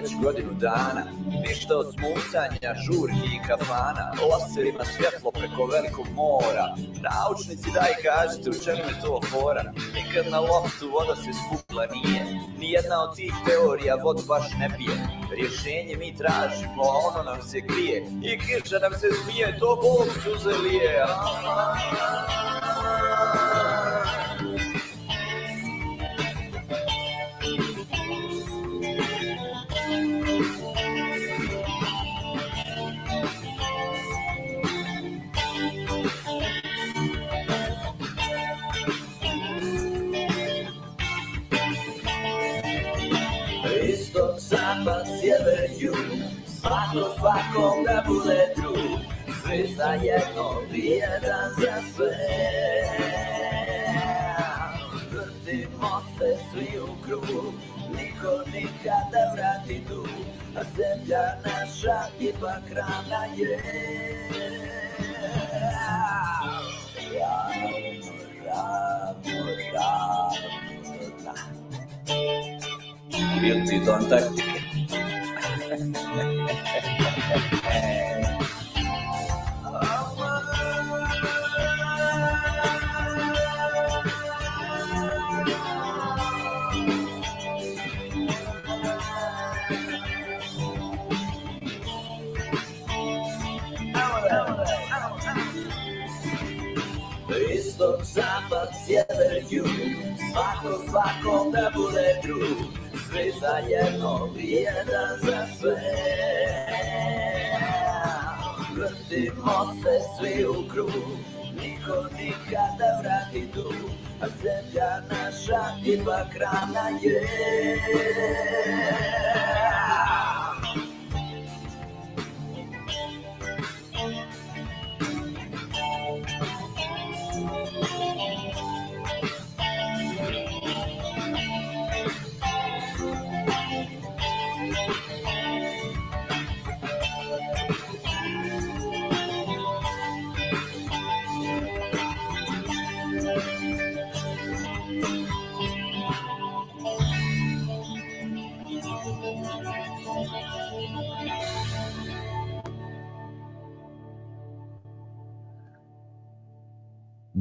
već godinu dana. Ništa od smucanja, žurki i kafana. Laserima svjetlo preko velikog mora. Naučnici daj kažete u čemu je to fora? Nikad na loptu voda se skupla nije. Nijedna od tih teorija vodu baš ne pije. Rješenje mi tražimo, a ono nam se krije. I kiša nam se smije, to Bog suze lije Svi za jedno, jedan Niko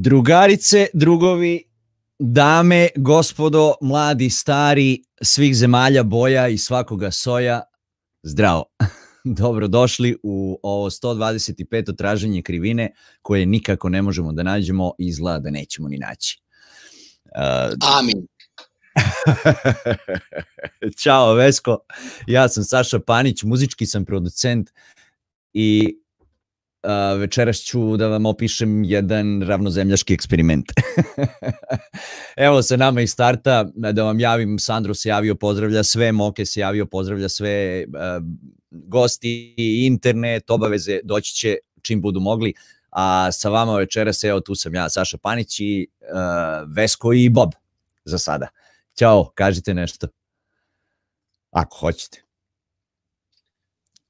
Drugarice, drugovi, dame, gospodo, mladi, stari, svih zemalja, boja i svakoga soja, zdravo. Dobrodošli u ovo 125. traženje krivine koje nikako ne možemo da nađemo i izgleda da nećemo ni naći. Uh, Amin. Ćao Vesko, ja sam Saša Panić, muzički sam producent i uh, večeras ću da vam opišem jedan ravnozemljaški eksperiment. Evo sa nama iz starta, da vam javim, Sandro se javio, pozdravlja sve, Moke se javio, pozdravlja sve, uh, gosti, internet, obaveze, doći će čim budu mogli, a sa vama večeras, evo tu sam ja, Saša Panić i uh, Vesko i Bob za sada. Ćao, kažite nešto. Ako hoćete.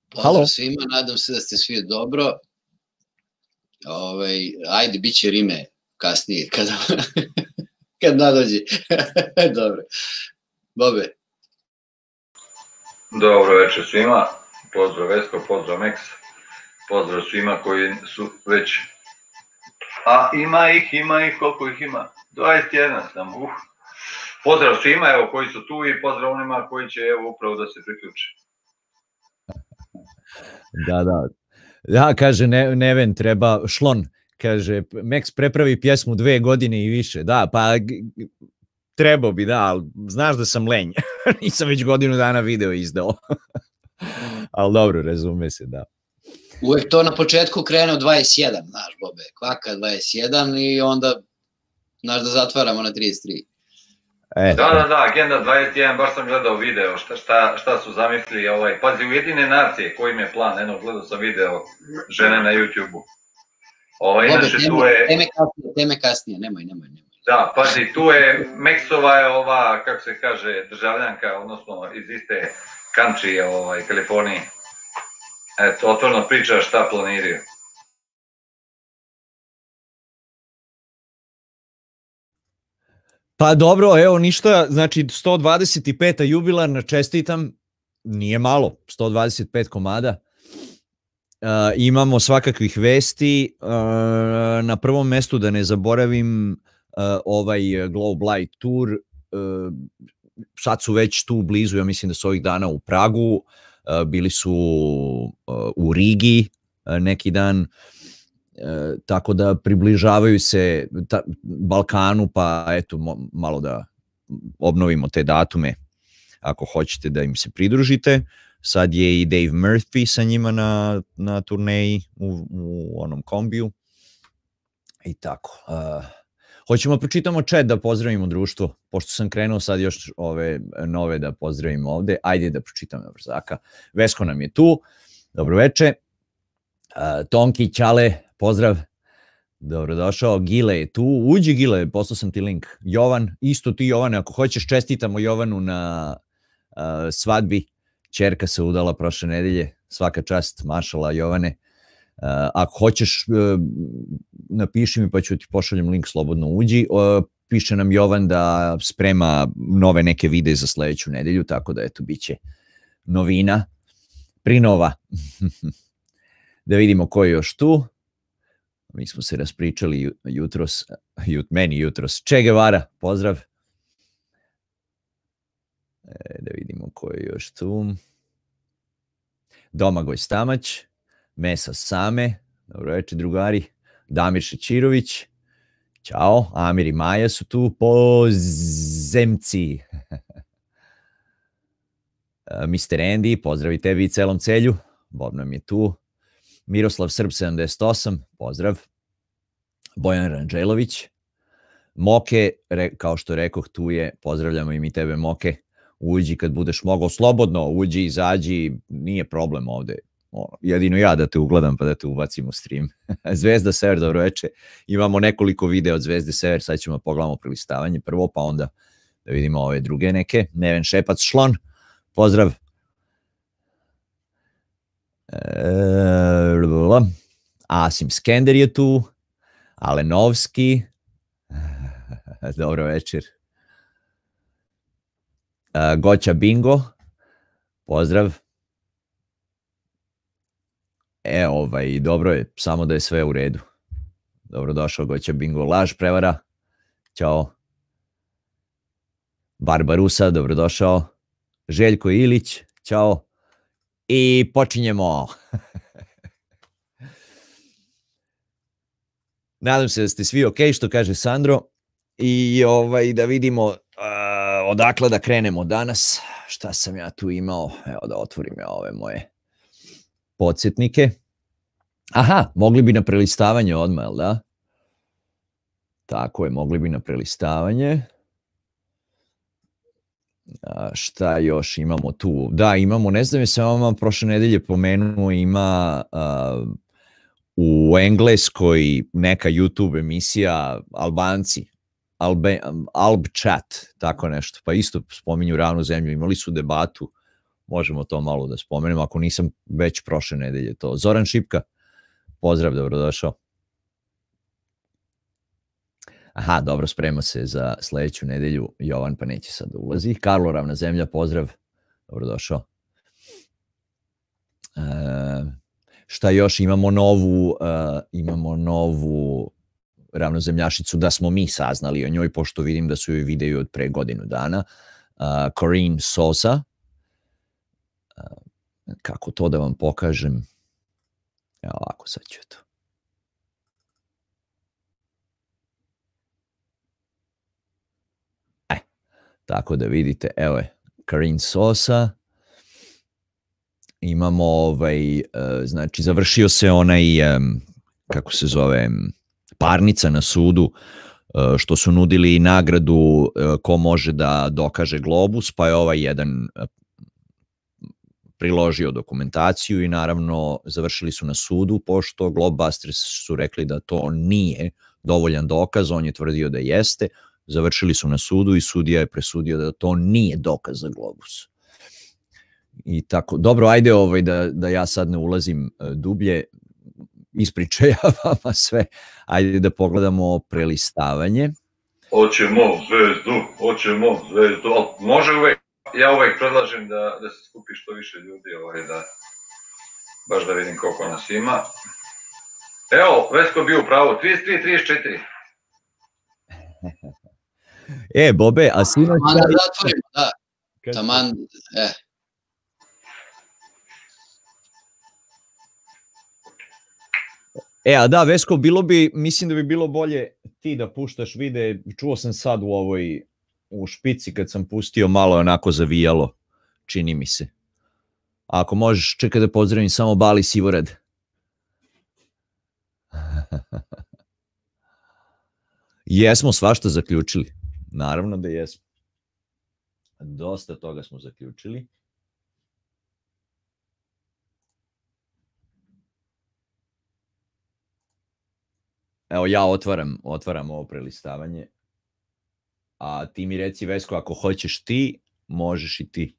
Pozdrav Halo. svima, nadam se da ste svi dobro. Ovaj, ajde, bit će Rime kasnije, kada, kad nadođe. dobro. Bobe, Dobro večer svima, pozdrav Vesko, pozdrav Meks, pozdrav svima koji su već, a ima ih, ima ih, koliko ih ima, 21 sam, uh. Pozdrav svima, evo, koji su tu i pozdrav onima koji će, evo, upravo da se priključe. Da, da. Ja, kaže, ne, Neven, treba šlon. Kaže, Max prepravi pjesmu dve godine i više. Da, pa trebao bi, da, ali znaš da sam lenj. Nisam već godinu dana video izdao. ali dobro, razume se, da. uvek to na početku krene od 21, znaš, Bobe, kvaka 21 i onda, znaš, da zatvaramo na 33. E, Da, da, da, Agenda 21, baš sam gledao video, šta, šta, šta su zamislili, ovaj, pazi, Ujedine nacije, koji im je plan, eno, gledao sam video žene na YouTube-u. Ovaj, Bobe, inače, tu je, teme kasnije, teme kasnije, nemoj, nemoj, nemoj. Da, pazi, tu je, Meksova je ova, kako se kaže, državljanka, odnosno iz iste country, ovaj, Kalifornije. Eto, otvorno priča šta planiraju. Pa dobro, evo ništa, znači 125. jubilarna, čestitam, nije malo, 125 komada. Uh, imamo svakakvih vesti, uh, na prvom mestu da ne zaboravim uh, ovaj Globe Light Tour, uh, sad su već tu blizu, ja mislim da su ovih dana u Pragu, uh, bili su uh, u Rigi uh, neki dan, uh, E, tako da približavaju se ta, Balkanu, pa eto malo da obnovimo te datume ako hoćete da im se pridružite. Sad je i Dave Murphy sa njima na, na turneji u, u onom kombiju. I tako. Uh, hoćemo da pročitamo chat da pozdravimo društvo, pošto sam krenuo sad još ove nove da pozdravimo ovde. Ajde da pročitam na brzaka. Vesko nam je tu. Dobro veče. Uh, Tonki, Ćale, pozdrav. Dobrodošao, Gile je tu. Uđi Gile, poslao sam ti link. Jovan, isto ti Jovane, ako hoćeš čestitamo Jovanu na uh, svadbi. Čerka se udala prošle nedelje, svaka čast, mašala Jovane. Uh, ako hoćeš, uh, napiši mi pa ću ti pošaljem link, slobodno uđi. Uh, piše nam Jovan da sprema nove neke videe za sledeću nedelju, tako da eto, bit će novina, prinova. da vidimo ko je još tu mi smo se raspričali jutros, jut, meni jutros. Che Guevara, pozdrav. E, da vidimo ko je još tu. Domagoj Stamać, Mesa Same, dobro večer drugari, Damir Šećirović, Ćao, Amir i Maja su tu, pozemci. E, Mr. Andy, pozdrav i tebi i celom celju, Bob nam je tu, Miroslav Srb 78, pozdrav. Bojan Ranđelović. Moke, re, kao što rekoh, tu je, pozdravljamo i mi tebe Moke, uđi kad budeš mogao slobodno, uđi, izađi, nije problem ovde. O, jedino ja da te ugledam pa da te ubacim u stream. Zvezda Sever, dobro veče. Imamo nekoliko videa od Zvezde Sever, sad ćemo da pogledamo prilistavanje prvo, pa onda da vidimo ove druge neke. Neven Šepac Šlon, pozdrav. E, Asim Skender je tu, Alenovski, dobro večer. E, Goća Bingo, pozdrav. E, ovaj, dobro je, samo da je sve u redu. Dobrodošao Goća Bingo, laž prevara. Ćao. Barbarusa, dobrodošao. Željko Ilić, ćao i počinjemo. Nadam se da ste svi ok, što kaže Sandro. I ovaj da vidimo uh, odakle da krenemo danas. Šta sam ja tu imao? Evo da otvorim ja ove moje podsjetnike. Aha, mogli bi na prelistavanje odmah, jel da? Tako je, mogli bi na prelistavanje. Šta još imamo tu? Da, imamo, ne znam je se vam prošle nedelje pomenuo, ima a, u Engleskoj neka YouTube emisija Albanci, Albe, Alb Chat, tako nešto, pa isto spominju ravnu zemlju, imali su debatu, možemo to malo da spomenemo, ako nisam već prošle nedelje to. Zoran Šipka, pozdrav, dobrodošao. Aha, dobro, sprema se za sledeću nedelju. Jovan pa neće sad da ulazi. Karlo Ravna zemlja, pozdrav. Dobrodošao. E, šta još? Imamo novu, uh, imamo novu ravnozemljašicu da smo mi saznali o njoj, pošto vidim da su joj videi od pre godinu dana. Uh, Corinne Sosa. Uh, kako to da vam pokažem? Evo ovako sad ću to. Tako da vidite, evo je, Karin Sosa, imamo ovaj, uh, znači završio se onaj, kako se zove, parnica na sudu, uh, što su nudili nagradu uh, ko može da dokaže globus, pa je ovaj jedan priložio dokumentaciju i naravno završili su na sudu, pošto Globebusters su rekli da to nije dovoljan dokaz, on je tvrdio da jeste, završili su na sudu i sudija je presudio da to nije dokaz za globus. I tako, dobro, ajde ovaj, da, da ja sad ne ulazim e, dublje, ispričaj ja vama sve, ajde da pogledamo prelistavanje. Hoćemo zvezdu, hoćemo zvezdu, ali može uvek, ja uvek predlažem da, da se skupi što više ljudi, ovaj, da, baš da vidim koliko nas ima. Evo, Vesko bio u pravu, 33, 34. E, Bobe, a sinoć... Taman da zatvorimo, da. Taman, e, E, a da, Vesko, bilo bi, mislim da bi bilo bolje ti da puštaš vide, čuo sam sad u ovoj, u špici kad sam pustio, malo je onako zavijalo, čini mi se. A ako možeš, čekaj da pozdravim samo Bali Sivorad. jesmo svašta zaključili. Naravno da jesmo. Dosta toga smo zaključili. Evo ja otvaram, otvaram ovo prelistavanje. A ti mi reci Vesko, ako hoćeš ti, možeš i ti.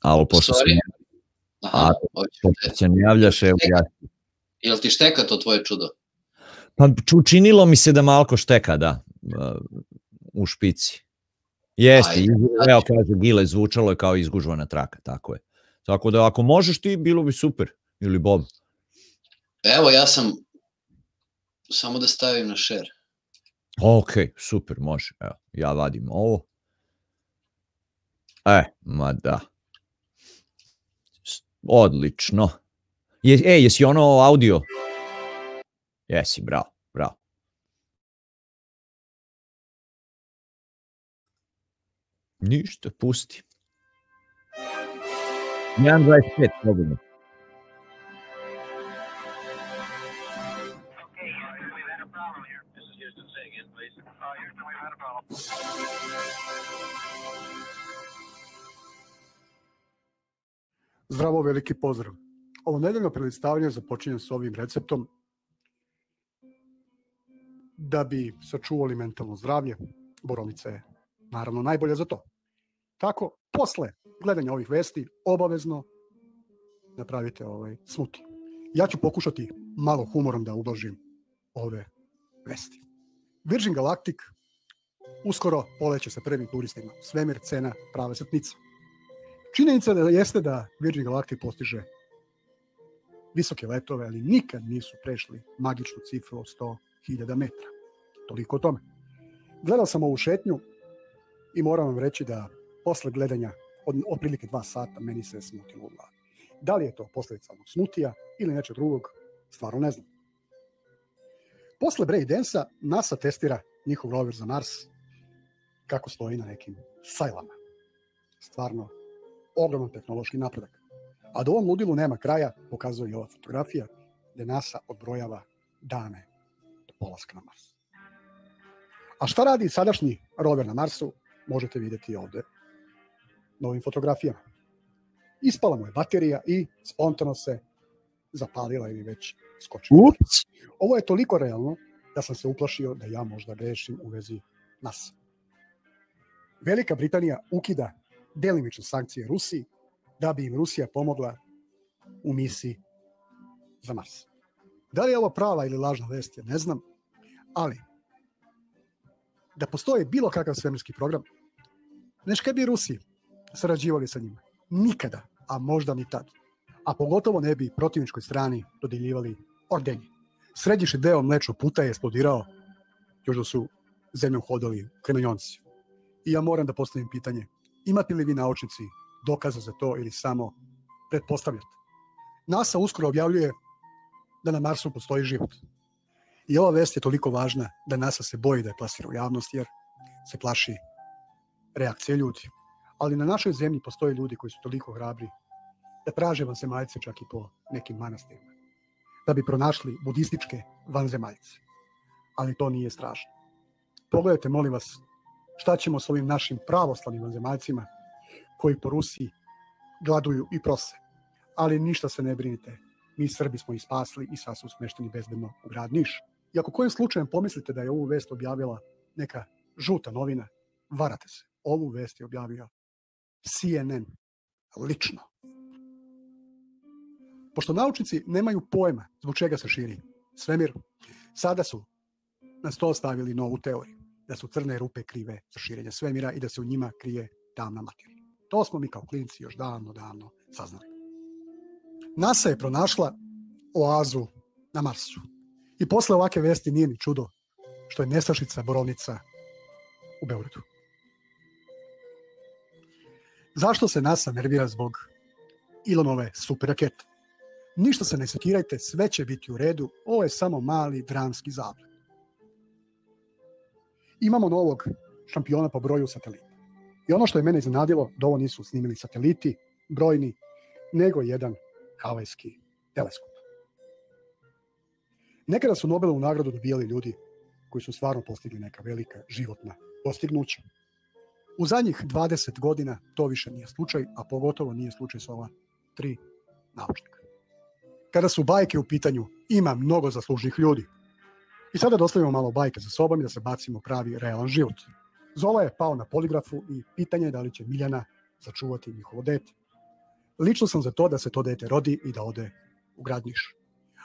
Alo, pošto se, aha, A, pošto se ne javljaš, evo ja. Jel ti šteka to tvoje čudo? Pa učinilo mi se da malko šteka, da, uh, u špici. Jeste, Ajde, izgu- evo kaže Gile, zvučalo je kao izgužvana traka, tako je. Tako da ako možeš ti, bilo bi super. Ili Bob. Evo, ja sam, samo da stavim na share. Ok, super, može. Evo, ja vadim ovo. E, ma da. Odlično. Je, e, jesi ono audio? Jesi, bravo, bravo. Ništa, pusti. 1.25, slobodno. Zdravo, veliki pozdrav. Ovo nedeljno predstavljanje započinje s ovim receptom da bi sačuvali mentalno zdravlje. Borovnica je naravno najbolja za to. Tako, posle gledanja ovih vesti, obavezno napravite ovaj smuti. Ja ću pokušati malo humorom da ublažim ove vesti. Virgin Galactic uskoro poleće sa prvim turistima. Svemir, cena, prava srpnica. Činjenica da jeste da Virgin Galactic postiže visoke letove, ali nikad nisu prešli magičnu cifru od 100.000 metara. Toliko o tome. Gledao sam ovu šetnju i moram vam reći da posle gledanja od otprilike dva sata meni se smutilo u glavi. Da li je to posledica onog smutija ili nečeg drugog, stvarno ne znam. Posle Bray Densa NASA testira njihov rover za Mars kako stoji na nekim sajlama. Stvarno ogroman tehnološki napredak. A da ovom ludilu nema kraja, pokazuje i ova fotografija, gde NASA odbrojava dane do polaska na Mars. A šta radi sadašnji rover na Marsu, možete videti ovde na ovim fotografijama. Ispala mu je baterija i spontano se zapalila ili već skočila. Ups. Ovo je toliko realno da sam se uplašio da ja možda grešim u vezi NASA. Velika Britanija ukida delimične sankcije Rusiji da bi im Rusija pomogla u misiji za Mars. Da li je ovo prava ili lažna vest, ja ne znam, ali da postoji bilo kakav svemirski program, neš kad bi Rusi sarađivali sa njima? Nikada, a možda ni tad. A pogotovo ne bi protivničkoj strani dodeljivali ordenje. Središnji deo mlečnog puta je eksplodirao još da su zemljom hodali kremenjonci. I ja moram da postavim pitanje, imate li vi naučnici dokaza za to ili samo pretpostavljate? NASA uskoro objavljuje da na Marsu postoji život. I ova vest je toliko važna da NASA se boji da je plasira u javnost jer se plaši reakcije ljudi. Ali na našoj zemlji postoje ljudi koji su toliko hrabri da traže vanzemaljce čak i po nekim manastirima. Da bi pronašli budističke vanzemaljce. Ali to nije strašno. Pogledajte, molim vas, šta ćemo s ovim našim pravoslavnim vanzemaljcima koji po Rusiji gladuju i prose. Ali ništa se ne brinite. Mi Srbi smo ih spasli i sad su smešteni bezbedno u grad Niš. I ako kojim slučajem pomislite da je ovu vest objavila neka žuta novina, varate se. Ovu vest je objavio CNN lično. Pošto naučnici nemaju pojma zbog čega se širi svemir, sada su na sto stavili novu teoriju, da su crne rupe krive za širenje svemira i da se u njima krije tamna materija. To smo mi kao klinci još davno, davno saznali. NASA je pronašla oazu na Marsu. I posle ovake vesti nije ni čudo što je nestašica borovnica u Beogradu. Zašto se NASA nervira zbog Ilonove super rakete? Ništa se ne sekirajte, sve će biti u redu, ovo je samo mali dramski zablet. Imamo novog šampiona po broju satelita. I ono što je mene iznenadilo, da ovo nisu snimili sateliti, brojni, nego jedan havajski teleskop. Nekada su Nobelovu nagradu dobijali ljudi koji su stvarno postigli neka velika životna postignuća. U zadnjih 20 godina to više nije slučaj, a pogotovo nije slučaj s ova tri naučnika. Kada su bajke u pitanju, ima mnogo zaslužnih ljudi. I sada dostavimo malo bajke za sobom i da se bacimo pravi realan život. Zola je pao na poligrafu i pitanje je da li će Miljana sačuvati njihovo dete. Lično sam za to da se to dete rodi i da ode u grad.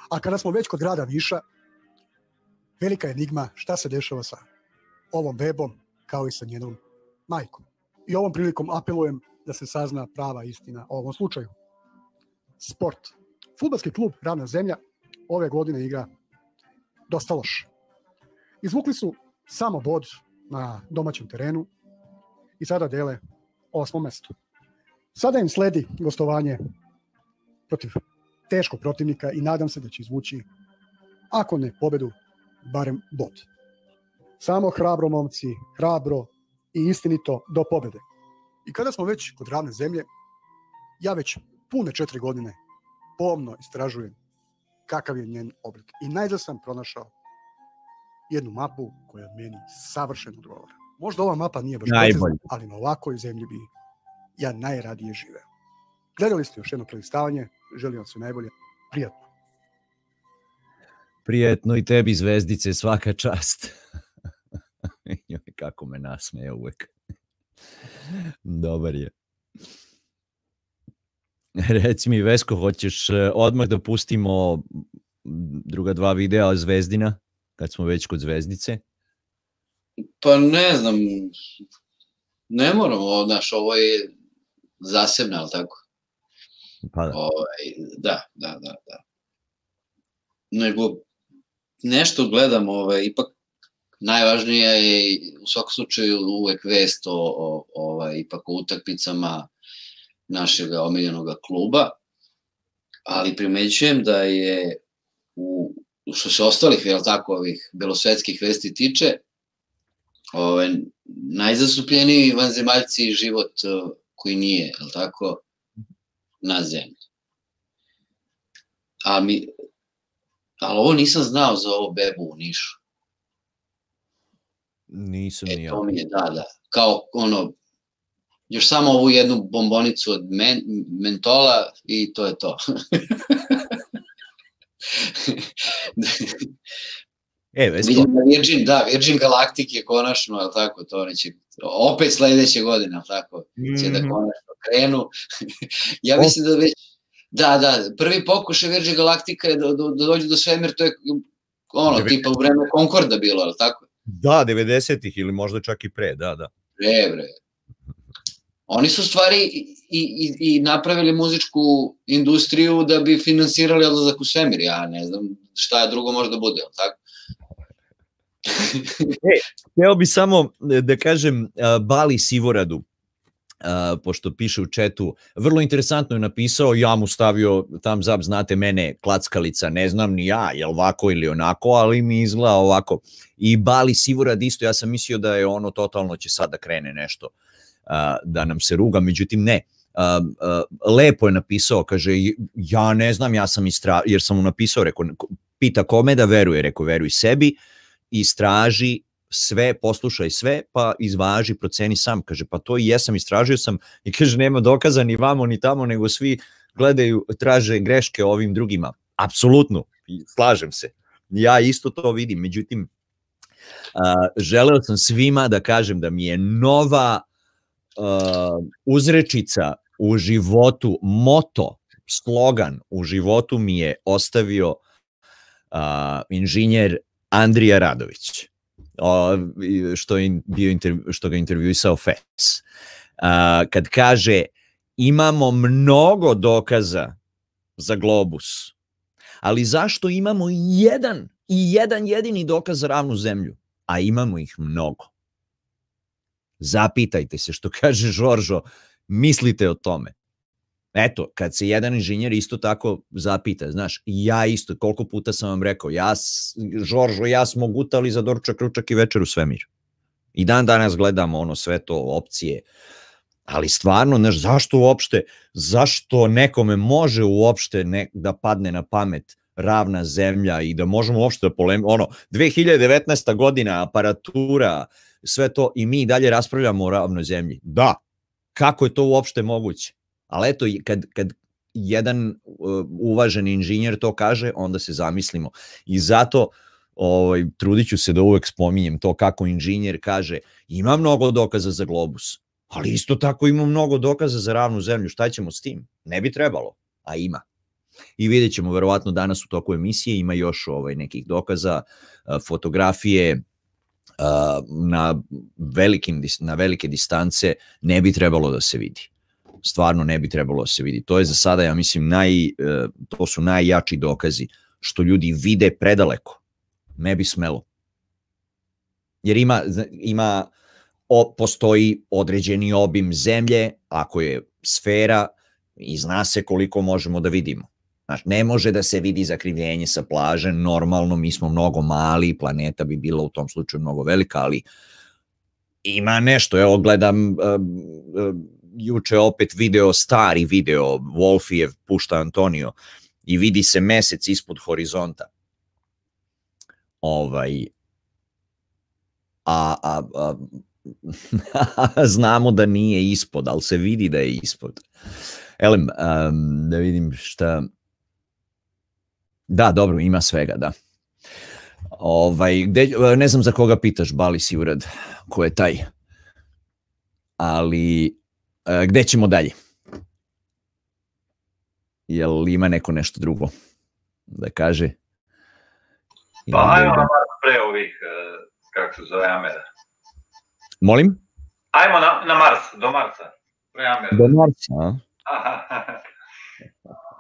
A kada smo već kod grada Niša, velika enigma šta se dešava sa ovom webom kao i sa njenom majkom. I ovom prilikom apelujem da se sazna prava istina o ovom slučaju. Sport. Futbalski klub Ravna zemlja ove godine igra dosta loše. Izvukli su samo bod na domaćem terenu i sada dele osmo mesto. Sada im sledi gostovanje protiv teškog protivnika i nadam se da će izvući, ako ne pobedu, barem bod. Samo hrabro, momci, hrabro i istinito do pobede. I kada smo već kod ravne zemlje, ja već pune četiri godine pomno istražujem kakav je njen oblik. I najzad sam pronašao jednu mapu koja meni savršeno odgovara. Možda ova mapa nije baš precizna, ali na ovakoj zemlji bi ja najradije živeo. Gledali ste još jedno prelistavanje, želim vam sve najbolje, prijatno. Prijetno i tebi zvezdice, svaka čast. Kako me nasmeje uvek. Dobar je. Reci mi, Vesko, hoćeš e, odmah da pustimo druga dva videa Zvezdina, kad smo već kod Zvezdice? Pa ne znam, ne moramo, znaš, ovo je zasebno, ali tako? Pa da. Ovaj, da, da, da, da. Nego nešto gledam, ovaj, ipak najvažnija je u svakom slučaju uvek vest o, o ovaj, ipak o utakmicama našeg omiljenog kluba, ali primećujem da je u, što se ostalih, jel tako, ovih belosvetskih vesti tiče, ovaj, najzastupljeniji vanzemaljci život koji nije, jel tako, na zemlji. A mi, ali ovo nisam znao za ovo bebu u Nišu. Nisam e, ni ja. To mi je, da, da. Kao ono, još samo ovu jednu bombonicu od men, mentola i to je to. e. Vidim da Virgin, da, Virgin Galactic je konačno, ali tako, to neće, opet sledeće godine, ali tako, će da mhm. konačno krenu. ja mislim da već, da, da, prvi pokušaj Virgin Galactica je da, da, da dođe do svemir, to je ono, tipa u vreme Concorda bilo, ali tako? Da, 90-ih ili možda čak i pre, da, da. Pre, bre. Oni su stvari i, i, i napravili muzičku industriju da bi finansirali odlazak u svemir, ja ne znam šta drugo može da bude, ali tako? E, hteo bi samo da kažem Bali Sivoradu, Uh, pošto piše u četu, vrlo interesantno je napisao, ja mu stavio tam zap, znate mene, klackalica, ne znam ni ja, je ovako ili onako, ali mi izgleda ovako. I Bali Sivurad isto, ja sam mislio da je ono totalno će sad da krene nešto, uh, da nam se ruga, međutim ne. Uh, uh, lepo je napisao, kaže, ja ne znam, ja sam istra, jer sam mu napisao, rekao, pita kome da veruje, rekao, veruj sebi, istraži sve, poslušaj sve, pa izvaži, proceni sam. Kaže, pa to i jesam, istražio sam i kaže, nema dokaza ni vamo ni tamo, nego svi gledaju, traže greške ovim drugima. Apsolutno, slažem se. Ja isto to vidim, međutim, uh, želeo sam svima da kažem da mi je nova uh, uzrečica u životu, moto, slogan u životu mi je ostavio uh, inženjer Andrija Radović, o, što, je bio intervju, što ga intervjuisao FES, a, kad kaže imamo mnogo dokaza za globus, ali zašto imamo jedan i jedan jedini dokaz za ravnu zemlju, a imamo ih mnogo. Zapitajte se što kaže Žoržo, mislite o tome. Eto, kad se jedan inženjer isto tako zapita, znaš, ja isto, koliko puta sam vam rekao, ja, Žoržo, ja smo gutali za doručak, ručak i večer u svemir. I dan danas gledamo ono sve to opcije, ali stvarno, znaš, zašto uopšte, zašto nekome može uopšte ne, da padne na pamet ravna zemlja i da možemo uopšte da polem, ono, 2019. godina, aparatura, sve to i mi dalje raspravljamo o ravnoj zemlji. Da, kako je to uopšte moguće? Ali eto, kad, kad jedan uh, uvaženi inženjer to kaže, onda se zamislimo. I zato ovaj, trudit ću se da uvek spominjem to kako inženjer kaže ima mnogo dokaza za globus, ali isto tako ima mnogo dokaza za ravnu zemlju. Šta ćemo s tim? Ne bi trebalo, a ima. I vidjet ćemo verovatno danas u toku emisije, ima još ovaj, nekih dokaza, a, fotografije, a, na, velikim, na velike distance ne bi trebalo da se vidi stvarno ne bi trebalo da se vidi. To je za sada, ja mislim, naj, e, to su najjači dokazi što ljudi vide predaleko. Ne bi smelo. Jer ima, ima o, postoji određeni obim zemlje, ako je sfera i zna se koliko možemo da vidimo. Znaš, ne može da se vidi zakrivljenje sa plaže, normalno mi smo mnogo mali, planeta bi bila u tom slučaju mnogo velika, ali ima nešto, evo gledam uh, uh, juče opet video, stari video, Wolfijev pušta Antonio i vidi se mesec ispod horizonta. Ovaj, a, a, a znamo da nije ispod, ali se vidi da je ispod. Elem, um, da vidim šta... Da, dobro, ima svega, da. Ovaj, gde, ne znam za koga pitaš, Bali si urad, ko je taj. Ali, gde ćemo dalje? Jel ima neko nešto drugo da kaže? Pa da ajmo na Mars pre ovih, e, kako se zove, Amera. Molim? Ajmo na, na Mars, do Marsa. Pre Amera. Do Marsa, a?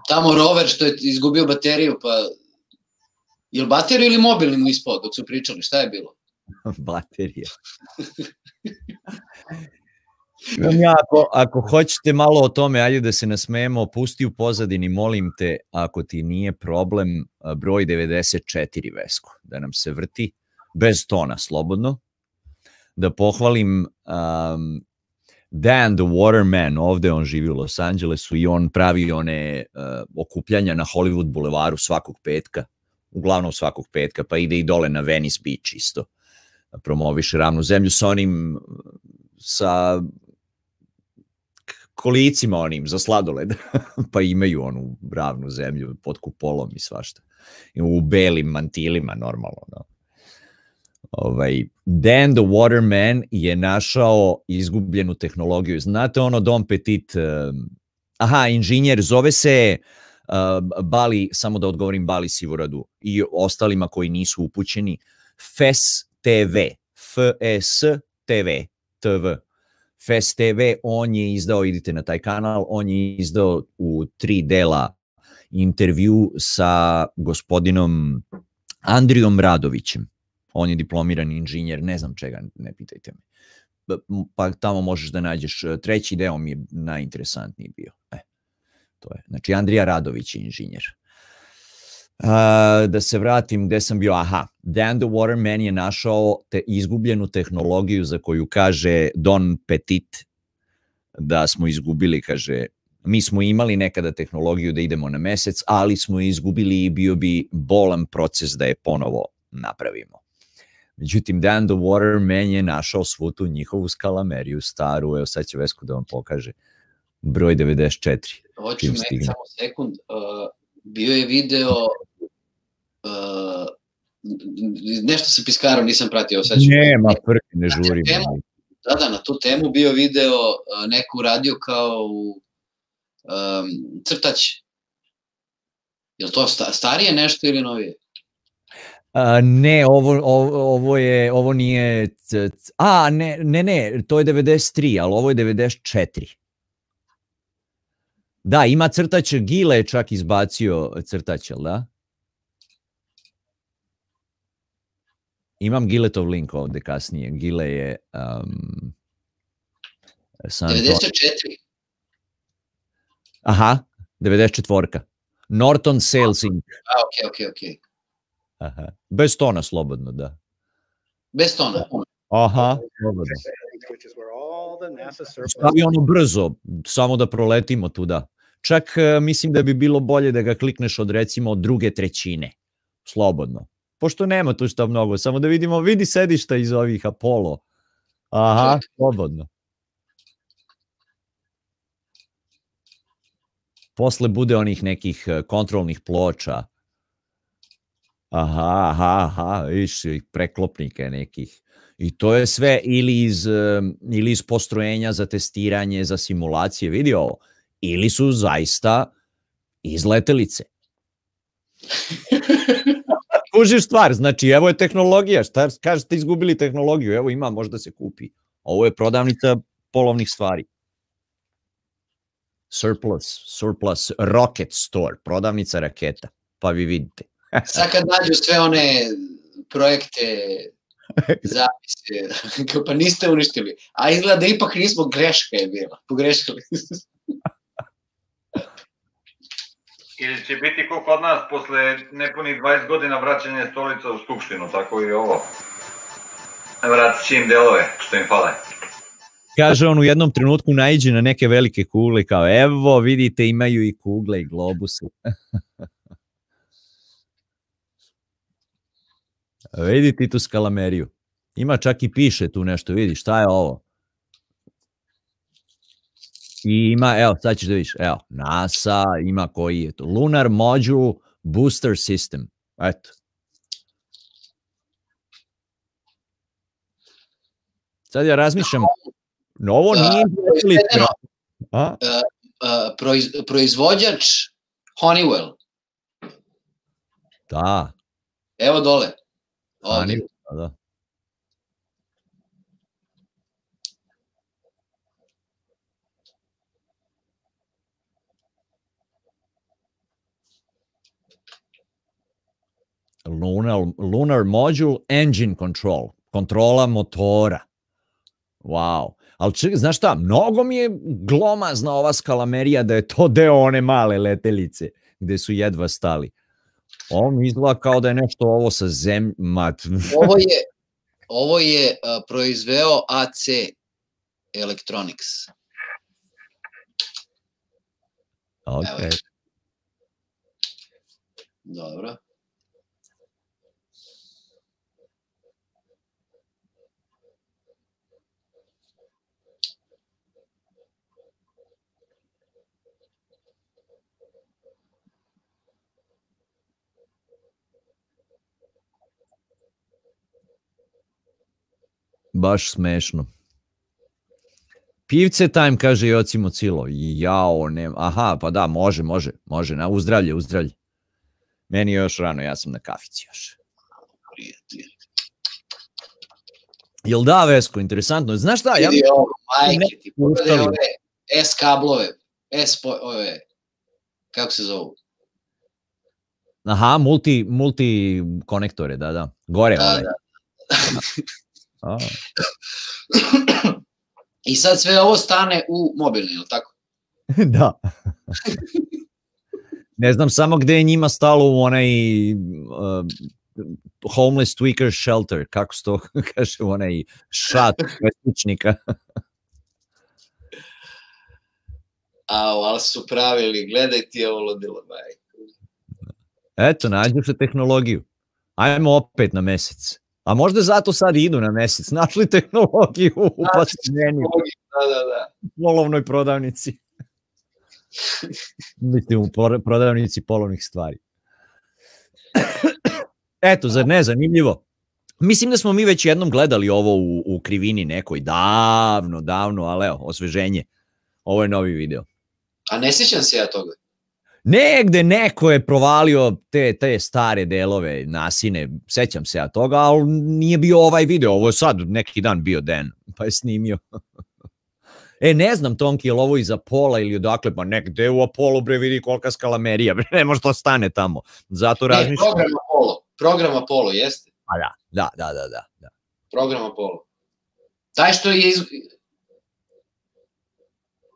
Tamo rover što je izgubio bateriju, pa... Je li bateriju ili mobilni mu ispao dok su pričali? Šta je bilo? Baterija. Imam ja, ako, ako hoćete malo o tome, ajde da se nasmejemo, pusti u pozadini, molim te, ako ti nije problem, a, broj 94 Vesko, da nam se vrti, bez tona, slobodno. Da pohvalim um, Dan the Waterman, ovde on živi u Los Angelesu i on pravi one uh, okupljanja na Hollywood bulevaru svakog petka, uglavnom svakog petka, pa ide i dole na Venice Beach isto promoviše ravnu zemlju sa onim sa kolicima onim za sladoled, pa imaju onu ravnu zemlju pod kupolom i svašta. I u belim mantilima normalno. No. Ovaj, Dan the Waterman je našao izgubljenu tehnologiju. Znate ono Dom Petit, um, aha, inženjer, zove se uh, Bali, samo da odgovorim Bali Sivuradu i ostalima koji nisu upućeni, FES TV, FES TV, TV. FES TV, on je izdao, idite na taj kanal, on je izdao u tri dela intervju sa gospodinom Andrijom Radovićem. On je diplomirani inženjer, ne znam čega, ne pitajte me. Pa tamo možeš da nađeš, e, treći deo mi je najinteresantniji bio. E, to je. Znači, Andrija Radović je inženjer. A, da se vratim gde sam bio, aha, Dan the Waterman je našao te izgubljenu tehnologiju za koju kaže Don Petit da smo izgubili, kaže, mi smo imali nekada tehnologiju da idemo na mesec, ali smo je izgubili i bio bi bolan proces da je ponovo napravimo. Međutim, Dan the Waterman je našao svu tu njihovu skalameriju staru, evo sad će Vesko da vam pokaže, broj 94. Hoću me samo sekund. Uh, bio je video uh, nešto sa piskarom nisam pratio, sad ću... Nema frke, ne žurim. temu- Da, da, na tu temu bio video uh, neko uradio kao u um, crtać. Je li to sta, starije nešto ili novije? A, ne, ovo, ovo, ovo je, ovo nije, a ne, ne, ne, to je 93, ali ovo je 94. Da, ima crtač, Gile je čak izbacio crtač, jel da? Imam Giletov link ovde kasnije. Gile je... Um, sam to- 94. Aha, 94. Norton Sales Inc. A, okej, okej, okej. Aha. Bez tona slobodno, da. Bez tona. Aha, slobodno. Stavi ono brzo, samo da proletimo tuda. Čak e, mislim da bi bilo bolje da ga klikneš od recimo druge trećine. Slobodno. Pošto nema tu šta mnogo, samo da vidimo, vidi sedišta iz ovih Apollo. Aha, slobodno. Posle bude onih nekih e, kontrolnih ploča. Aha, aha, aha, viš, preklopnike nekih. I to je sve ili iz, e, ili iz postrojenja za testiranje, za simulacije, vidi ovo. Ili su zaista iz letelice. Kužiš stvar, znači evo je tehnologija, šta kažete izgubili tehnologiju, evo ima, možda se kupi. Ovo je prodavnica polovnih stvari. Surplus, surplus, rocket store, prodavnica raketa, pa vi vidite. Sad kad nađu sve one projekte, zapise, pa niste uništili. A izgleda da ipak nismo, greška je bila. Pogrešili. Ili će biti ko kod nas posle nepunih 20 godina vraćanje stolica u Skupštinu, tako i ovo. Vratit će im delove što im fale. Kaže on u jednom trenutku naiđe na neke velike kugle kao evo vidite imaju i kugle i globuse. Vidi ti tu skalameriju. Ima čak i piše tu nešto, vidi šta je ovo. Ima, evo, sad ćeš da vidiš, evo, NASA, ima koji je to, Lunar Module Booster System, eto. Sad ja razmišljam, no ovo Da, nije proizvedeno. A? Uh, proiz, proizvođač Honeywell. Da, Evo dole. Ovde. Honeywell, da, Lunar, Lunar Module Engine Control, kontrola motora. Wow. Ali znaš šta, mnogo mi je glomazna ova skalamerija da je to deo one male letelice gde su jedva stali. Ovo mi izgleda kao da je nešto ovo sa zem... Mat. Ovo je, ovo je uh, proizveo AC Electronics. okay. Dobro. Baš smešno. Pivce time, kaže Joci Mocilo. Jao, ne, aha, pa da, može, može, može, na uzdravlje, uzdravlje. Meni je još rano, ja sam na kafici još. Prijatelj. Jel da, Vesko, interesantno. Znaš šta, ja Vidi ovo, majke ti, pogledaj ove S kablove, S po, ove, kako se zovu? Aha, multi, multi konektore, da, da. Gore, Da, ove. da. A, I sad sve ovo stane u mobilni, je li tako? da. ne znam samo gde je njima stalo u onaj uh, homeless tweaker shelter, kako se to kaže, u onaj šat beskućnika. A, ali su pravili, gledaj ti ovo ludilo, majke. Eto, nađu se tehnologiju. Ajmo opet na mesec. A možda zato sad idu na mesec. Našli tehnologiju u pasenjenju Da, da, da. u polovnoj prodavnici. Mislim, u prodavnici polovnih stvari. Eto, zar ne, zanimljivo. Mislim da smo mi već jednom gledali ovo u, u krivini nekoj, davno, davno, ali evo, osveženje. Ovo je novi video. A ne sjećam se ja toga. Negde neko je provalio te, te stare delove nasine, sećam se ja toga, ali nije bio ovaj video, ovo je sad neki dan bio den, pa je snimio. E, ne znam, Tonki, je li ovo iza pola ili odakle, pa negde u Apollo, bre, vidi kolika skalamerija, bre, ne može to stane tamo. Zato Ne, razmišljam. program Apollo. Program Apollo, jeste. Pa da, da, da, da, da, da. Program Apollo. Taj što je iz...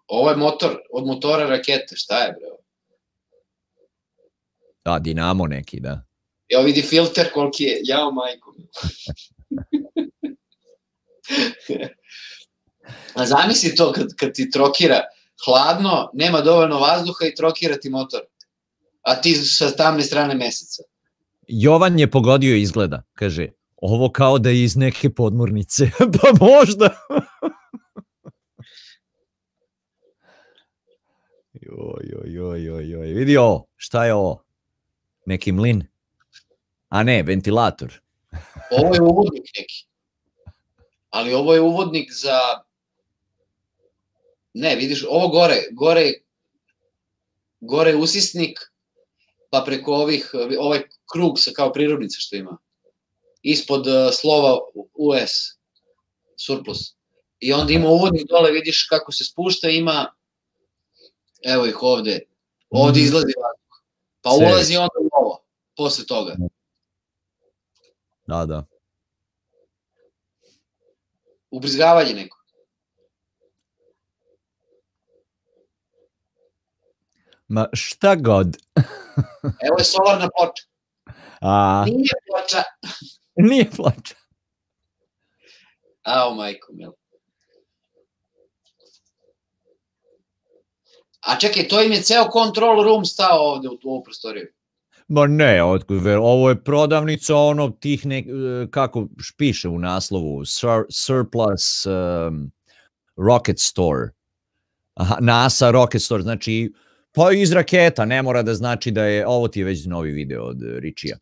Ovo je motor, od motora rakete, šta je bre? ovo? Da, Dinamo neki, da. Evo vidi filter koliki je, jao majko. A zamisli to kad, kad ti trokira hladno, nema dovoljno vazduha i trokira ti motor. A ti sa tamne strane meseca. Jovan je pogodio izgleda, kaže, ovo kao da je iz neke podmornice, pa možda. joj, joj, joj, joj, joj, vidi ovo, šta je ovo? Neki mlin? A ne, ventilator. Ovo je uvodnik neki. Ali ovo je uvodnik za... Ne, vidiš, ovo gore, gore, gore je usisnik, pa preko ovih, ovaj krug sa kao prirodnica što ima. Ispod uh, slova US, surplus. I onda ima uvodnik dole, vidiš kako se spušta, ima, evo ih ovde, ovde Mhm. izlazi. Pa ulazi onda u ovo, posle toga. Da, da. Ubrizgavanje neko. Ma šta god. Evo je solarna ploča. A, Nije ploča. nije plača. Ao, majko, mil. A čekaj, to im je ceo control room stao ovde u ovu prostoriju. Ma ne, otkud, ovo je prodavnica ono tih nek, e, kako piše u naslovu, sur, surplus um, rocket store. Aha, NASA rocket store, znači pa iz raketa, ne mora da znači da je, ovo ti je već novi video od e, Ričija.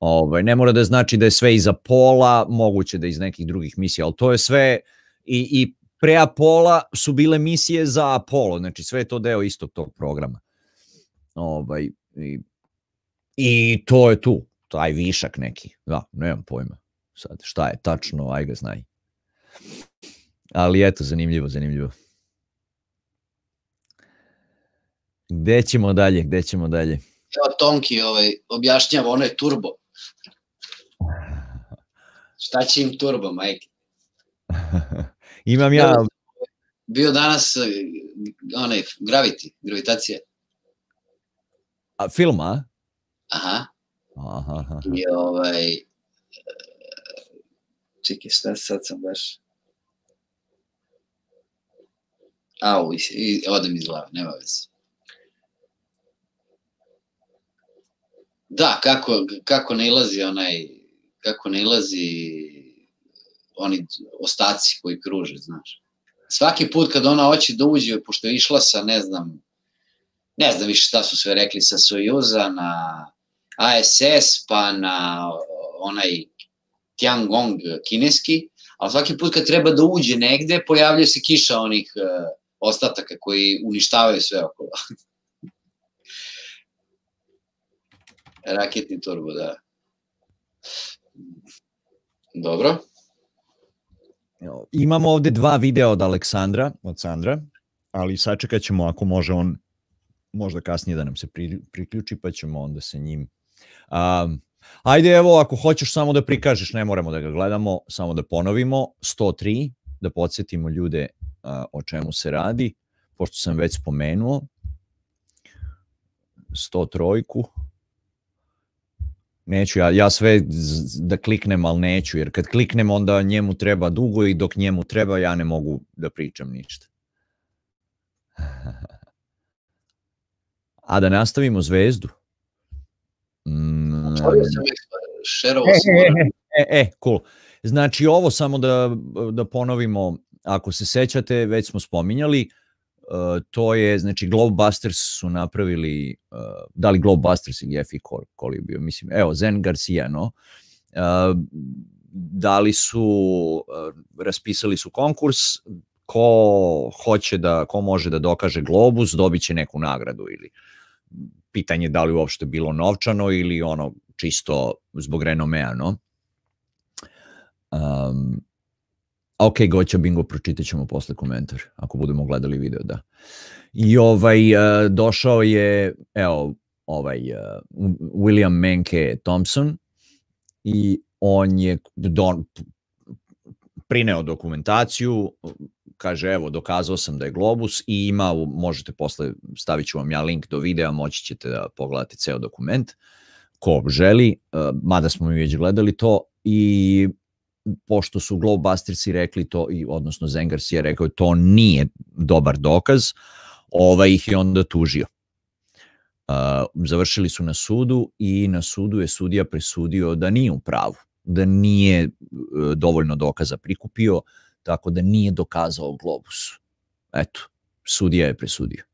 Ovaj, ne mora da znači da je sve iza pola, moguće da iz nekih drugih misija, ali to je sve i, i pre Apola su bile misije za Apollo, znači sve je to deo istog tog programa. Ovaj, i I to je tu, taj višak neki. Da, nemam pojma sad šta je tačno, aj ga znaj. Ali eto, zanimljivo, zanimljivo. Gde ćemo dalje, gde ćemo dalje? Evo Tonki ovaj, objašnjava, ono je turbo. Šta će im turbo, majke? Imam ja, Bio danas eh, onaj Gravity, gravitacija. a, film, a? Aha. Aha, aha. I ovaj... eh, Čekaj, šta sad sam baš... Au, i, i ode mi iz glave, nema veze. Da, kako, kako ne ilazi onaj, kako ne ilazi oni ostaci koji kruže, znaš. Svaki put kad ona hoće da uđe, pošto je išla sa, ne znam, ne znam više šta su sve rekli, sa Sojuza na ASS, pa na onaj Tiangong kineski, ali svaki put kad treba da uđe negde, pojavljuje se kiša onih uh, ostataka koji uništavaju sve okolo. Raketni turbo, da. Dobro. Imamo ovde dva videa od Aleksandra, od Sandra, ali sačekat ćemo ako može on možda kasnije da nam se pri, priključi, pa ćemo onda sa njim. Um, ajde, evo, ako hoćeš samo da prikažeš, ne moramo da ga gledamo, samo da ponovimo, 103, da podsjetimo ljude uh, o čemu se radi, pošto sam već spomenuo, 103-ku, Neću ja, ja sve da kliknem, ali neću, jer kad kliknem onda njemu treba dugo i dok njemu treba ja ne mogu da pričam ništa. A da nastavimo zvezdu. Mm, E, sam. e, e, e, cool. Znači ovo samo da, da ponovimo, ako se sećate, već smo spominjali, uh, to je, znači Globebusters su napravili, uh, da li Globebusters ili Call je bio, mislim, evo, Zen Garcia, no, uh, dali su, uh, raspisali su konkurs, ko hoće da, ko može da dokaže Globus, dobit će neku nagradu ili pitanje da li uopšte bilo novčano ili ono čisto zbog renomea, no? Um, ok, Goća Bingo, pročitat ćemo posle komentar, ako budemo gledali video, da. I ovaj, uh, došao je, evo, ovaj, uh, William Menke Thompson i on je don, prineo dokumentaciju, kaže evo dokazao sam da je Globus i ima, možete posle, stavit ću vam ja link do videa, moći ćete da pogledate ceo dokument, ko želi, uh, mada smo mi već gledali to i pošto su Globebustersi rekli to, i odnosno Zengars je rekao to nije dobar dokaz, ovaj ih je onda tužio. Uh, završili su na sudu i na sudu je sudija presudio da nije u pravu, da nije uh, dovoljno dokaza prikupio, tako da nije dokazao Globus. Eto, sudija je presudio.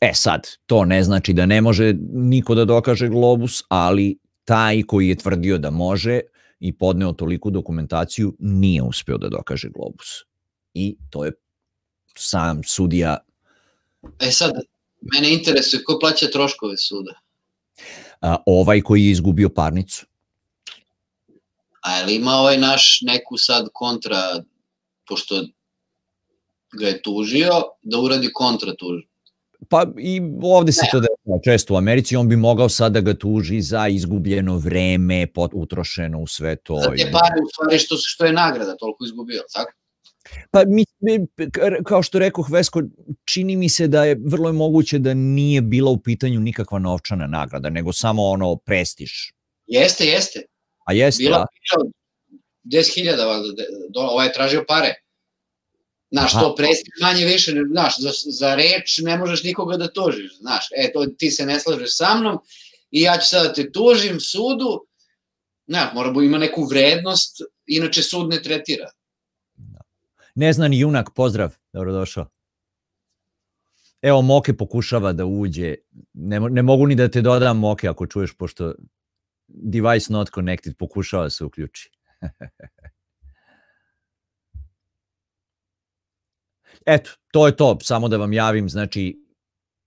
E sad, to ne znači da ne može niko da dokaže Globus, ali taj koji je tvrdio da može i podneo toliku dokumentaciju nije uspeo da dokaže Globus. I to je sam sudija E sad, mene interesuje ko plaća troškove suda? a, ovaj koji je izgubio parnicu. A je li ima ovaj naš neku sad kontra, pošto ga je tužio, da uradi kontra tužbu? Pa i ovde se to dešava često u Americi, on bi mogao sad da ga tuži za izgubljeno vreme, pot, utrošeno u sve to. Za te pare u stvari što, što je nagrada toliko izgubio, tako? Pa mi, kao što rekao Vesko, čini mi se da je vrlo je moguće da nije bila u pitanju nikakva novčana nagrada, nego samo ono prestiž. Jeste, jeste. A jeste, Bila a? priča 10.000, valjda, de- dola, ovaj je tražio pare. Znaš, Aha. to manje više, znaš, za, za reč ne možeš nikoga da tužiš, znaš, e, to ti se ne slažeš sa mnom i ja ću sada da te tužim sudu, znaš, mora bo ima neku vrednost, inače sud ne tretira. Neznani junak, pozdrav, dobrodošao. Evo, Moke pokušava da uđe. Ne, ne mogu ni da te dodam Moke ako čuješ, pošto device not connected pokušava da se uključi. Eto, to je to, samo da vam javim, znači,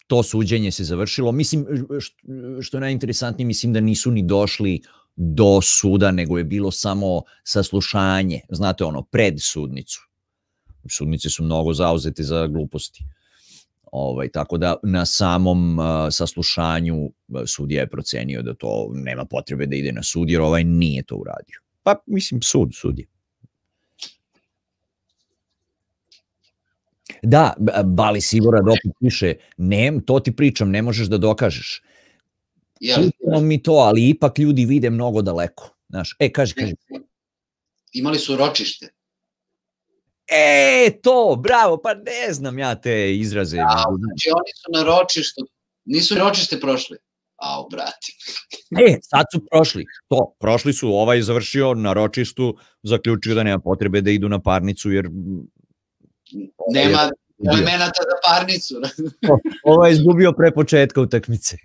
to suđenje se završilo. Mislim, št- što je najinteresantnije, mislim da nisu ni došli do suda, nego je bilo samo saslušanje, znate ono, pred sudnicu. Sudnice su mnogo zauzete za gluposti. Ovaj, tako da na samom uh, saslušanju sudija je procenio da to nema potrebe da ide na sud, jer ovaj nije to uradio. Pa, mislim, sud, sudija. Da, Bali Sivora opet piše, ne, to ti pričam, ne možeš da dokažeš. Čitamo mi to, ali ipak ljudi vide mnogo daleko. Znaš, e, kaži, kaži. Imali su ročište. E, to, bravo, pa ne znam ja te izraze. A, znači oni su na ročištu, nisu ročište prošli. Au, brati. E, sad su prošli. To, prošli su, ovaj završio na ročištu, zaključio da nema potrebe da idu na parnicu, jer Nema elemenata za parnicu. ovaj je izgubio pre početka utakmice.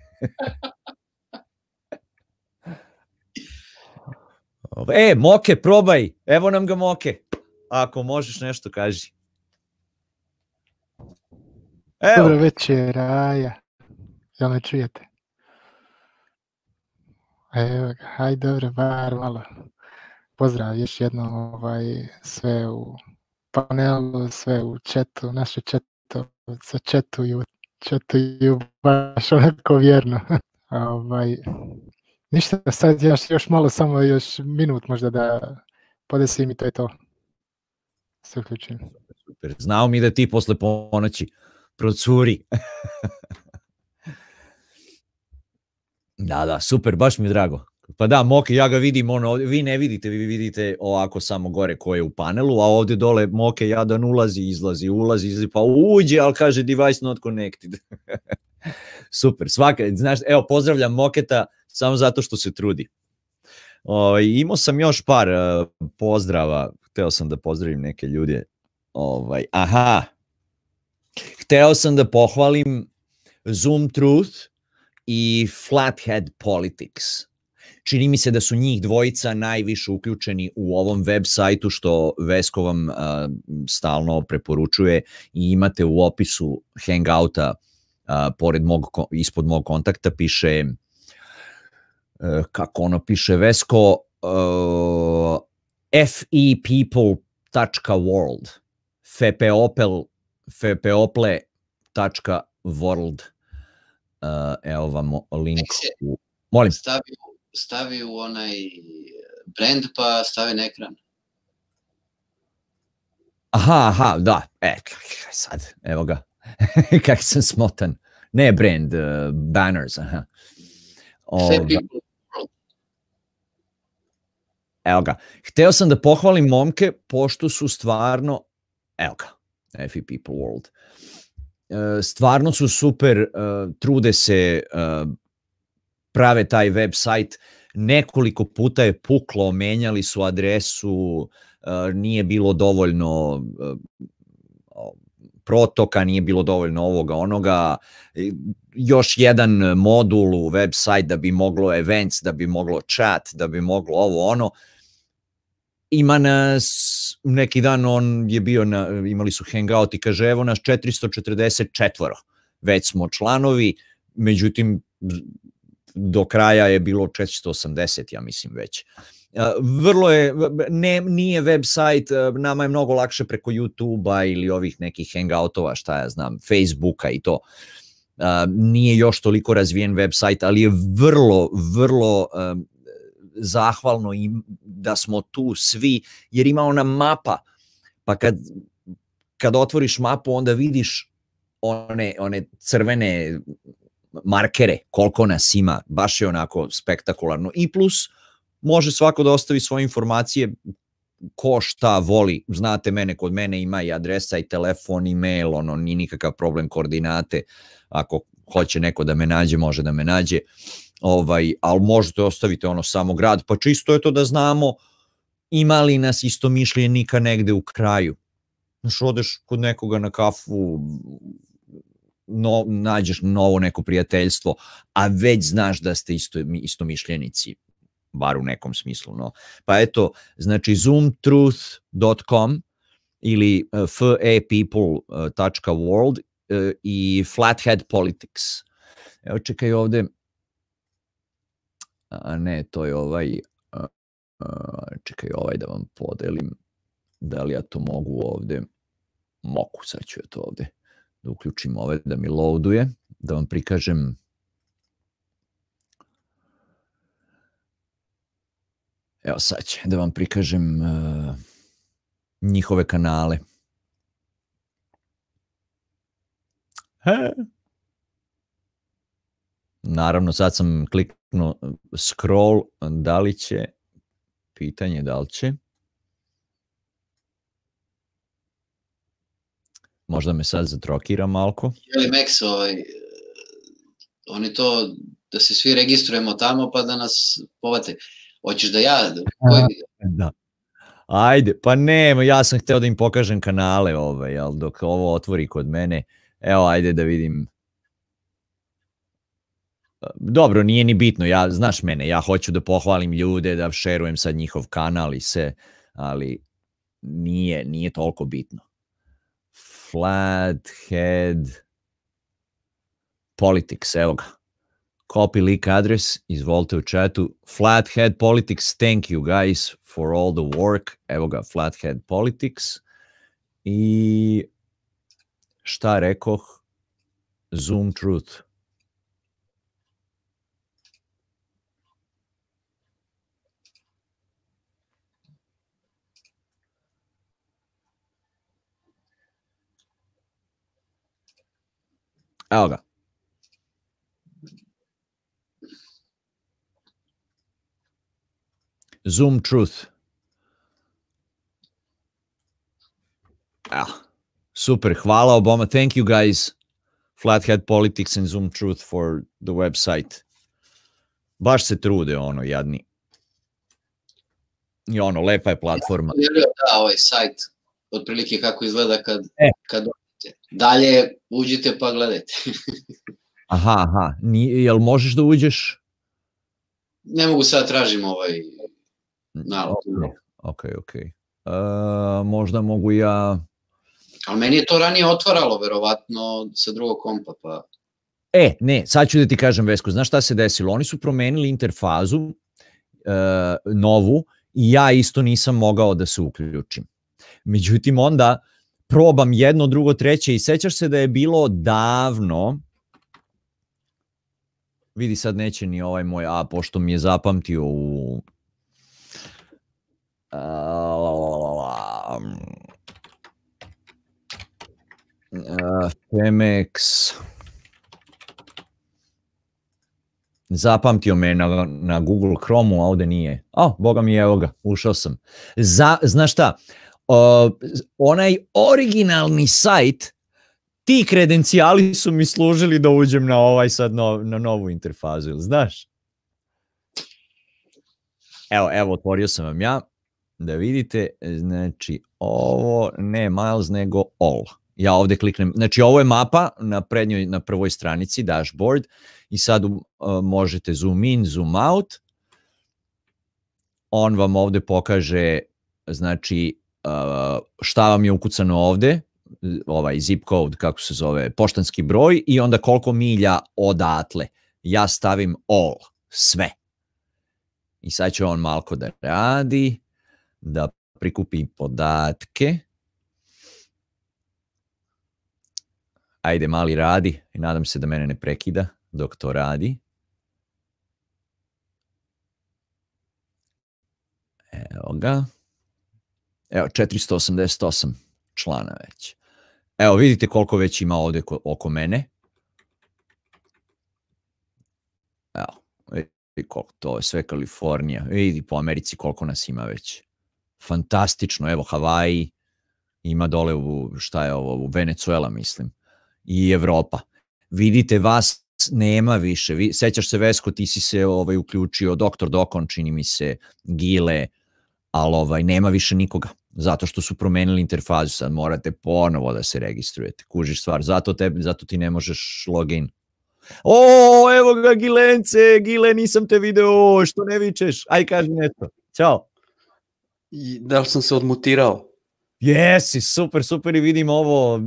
e, Moke, probaj, evo nam ga Moke. Ako možeš nešto, kaži. Evo, Dobro večer, Aja. Jel me čujete? Evo ga, hajde dobro, bar malo. Pozdrav još jednom ovaj, sve u panelu, sve u četu, naše četo, sa četuju, četuju baš onako vjerno. ovaj, ništa, sad još, još malo, samo još minut možda da podesim i to je to. Se uključujem. super. Znao mi da ti posle ponoći procuri. da, da, super, baš mi je drago. Pa da, Moke, ja ga vidim, ono, vi ne vidite, vi vidite ovako samo gore ko je u panelu, a ovde dole Moke jadan ulazi, izlazi, ulazi, izlazi, pa uđe, ali kaže device not connected. super, svaka, znaš, evo, pozdravljam Moketa samo zato što se trudi. O, imao sam još par uh, pozdrava, hteo sam da pozdravim neke ljude. Ovaj, aha, hteo sam da pohvalim Zoom Truth i Flathead Politics. Čini mi se da su njih dvojica najviše uključeni u ovom web sajtu što Vesko vam uh, stalno preporučuje i imate u opisu Hangouta a, pored mog, ispod mog kontakta piše e, kako ono piše Vesko uh, fepeople.world fepeopel fepeople.world uh, evo vam link u, molim? stavi, stavi u onaj brand pa stavi na ekran. Aha, aha, da. E, sad, evo ga. Kak sam smotan. Ne brand, uh, banners, aha. Ovoga, people evo ga. Hteo sam da pohvalim momke, pošto su stvarno, evo ga, FI People World. E, stvarno su super, e, trude se, prave taj website, nekoliko puta je puklo, menjali su adresu, e, nije bilo dovoljno e, protoka, nije bilo dovoljno ovoga, onoga, još jedan modul u website da bi moglo events, da bi moglo chat, da bi moglo ovo ono. Ima nas, neki dan on je bio na, imali su hangout i kaže evo nas 444, već smo članovi, međutim do kraja je bilo 480, ja mislim već. Vrlo je, ne, nije website, a, nama je mnogo lakše preko YouTube-a ili ovih nekih hangoutova, šta ja znam, Facebooka i to. Nije još toliko razvijen website, ali je vrlo, vrlo zahvalno i da smo tu svi, jer ima ona mapa, pa kad, kad otvoriš mapu onda vidiš one, one crvene markere, koliko nas ima, baš je onako spektakularno. I plus, može svako da ostavi svoje informacije, ko šta voli, znate mene, kod mene ima i adresa i telefon i mail, ono, ni nikakav problem, koordinate, ako hoće neko da me nađe, može da me nađe, ovaj, ali možete ostaviti ono samo grad, pa čisto je to da znamo ima li nas isto mišljenika negde u kraju. Znaš, odeš kod nekoga na kafu, no, nađeš novo neko prijateljstvo, a već znaš da ste isto, isto mišljenici, bar u nekom smislu. No. Pa eto, znači zoomtruth.com ili uh, fepeople.world uh, i Flathead Politics. Evo čekaj ovde, a ne, to je ovaj, a, a, čekaj ovaj da vam podelim, da li ja to mogu ovde, mogu, sad ću ja to ovde da uključim ove da mi loaduje, da vam prikažem Evo sad će, da vam prikažem uh, njihove kanale. He. Naravno, sad sam kliknuo scroll, da li će, pitanje da li će. Možda me sad zatrokira malko. Je li Max, ovaj, oni to, da se svi registrujemo tamo pa da nas povate. Hoćeš da ja, koji? Da. Ajde, pa ne, ja sam hteo da im pokažem kanale ovaj, ali dok ovo otvori kod mene, evo ajde da vidim. Dobro, nije ni bitno, ja, znaš mene, ja hoću da pohvalim ljude, da šerujem sad njihov kanal i sve, ali nije, nije toliko bitno. Flathead Politics, evo ga. Copy link address, izvolite u chatu. Flathead Politics, thank you guys for all the work. Evo ga, Flathead Politics. I šta rekoh? Zoom Truth. Evo ga. Zoom Truth. Ah, super, hvala oboma. Thank you guys, Flathead Politics and Zoom Truth for the website. Baš se trude, ono, jadni. I ono, lepa je platforma. Podijelio, da, ovaj sajt, otprilike kako izgleda kad, E. kad. Dalje uđite pa gledajte. Aha, aha. Ni, jel možeš da uđeš? ne mogu sad tražim ovaj nalog. Ok, ok. Uh, možda mogu ja... Ali meni je to ranije otvaralo, verovatno, sa drugog kompa, pa E, ne, sad ću da ti kažem, Vesko, znaš šta se desilo? Oni su promenili interfazu uh, novu i ja isto nisam mogao da se uključim. Međutim, onda probam jedno, drugo, treće i sećaš se da je bilo davno, vidi sad neće ni ovaj moj A, pošto mi je zapamtio u... Femex zapamtio me na, na Google Chrome-u, a ovde nije. A, boga mi, evo ga, ušao sam. Za, znaš šta, uh, onaj originalni sajt, ti kredencijali su mi služili da uđem na ovaj sad no, na novu interfazu, znaš? Evo, evo, otvorio sam vam ja, da vidite, znači, ovo ne Miles, nego All. Ja ovde kliknem, znači ovo je mapa na prednjoj, na prvoj stranici, dashboard, i sad uh, možete zoom in, zoom out, on vam ovde pokaže, znači, šta vam je ukucano ovde, ovaj zip code, kako se zove, poštanski broj i onda koliko milja odatle. Ja stavim all, sve. I sad će on malko da radi, da prikupi podatke. Ajde, mali radi i nadam se da mene ne prekida dok to radi. Evo ga. Evo, 488 člana već. Evo, vidite koliko već ima ovde oko mene. Evo, vidi koliko, to je sve Kalifornija. Vidi po Americi koliko nas ima već. Fantastično, evo, Havaji, ima dole u, šta je ovo, u Venezuela, mislim, i Evropa. Vidite, vas nema više. Vi, sećaš se, Vesko, ti si se ovaj, uključio, doktor Dokon, čini mi se, Gile, ali ovaj, nema više nikoga zato što su promenili interfazu, sad morate ponovo da se registrujete, kužiš stvar, zato, te, zato ti ne možeš login. O, evo ga Gilence, Gile, nisam te video, što ne vičeš, aj kaži nešto, ćao. I, da li sam se odmutirao? Jesi, super, super i vidim ovo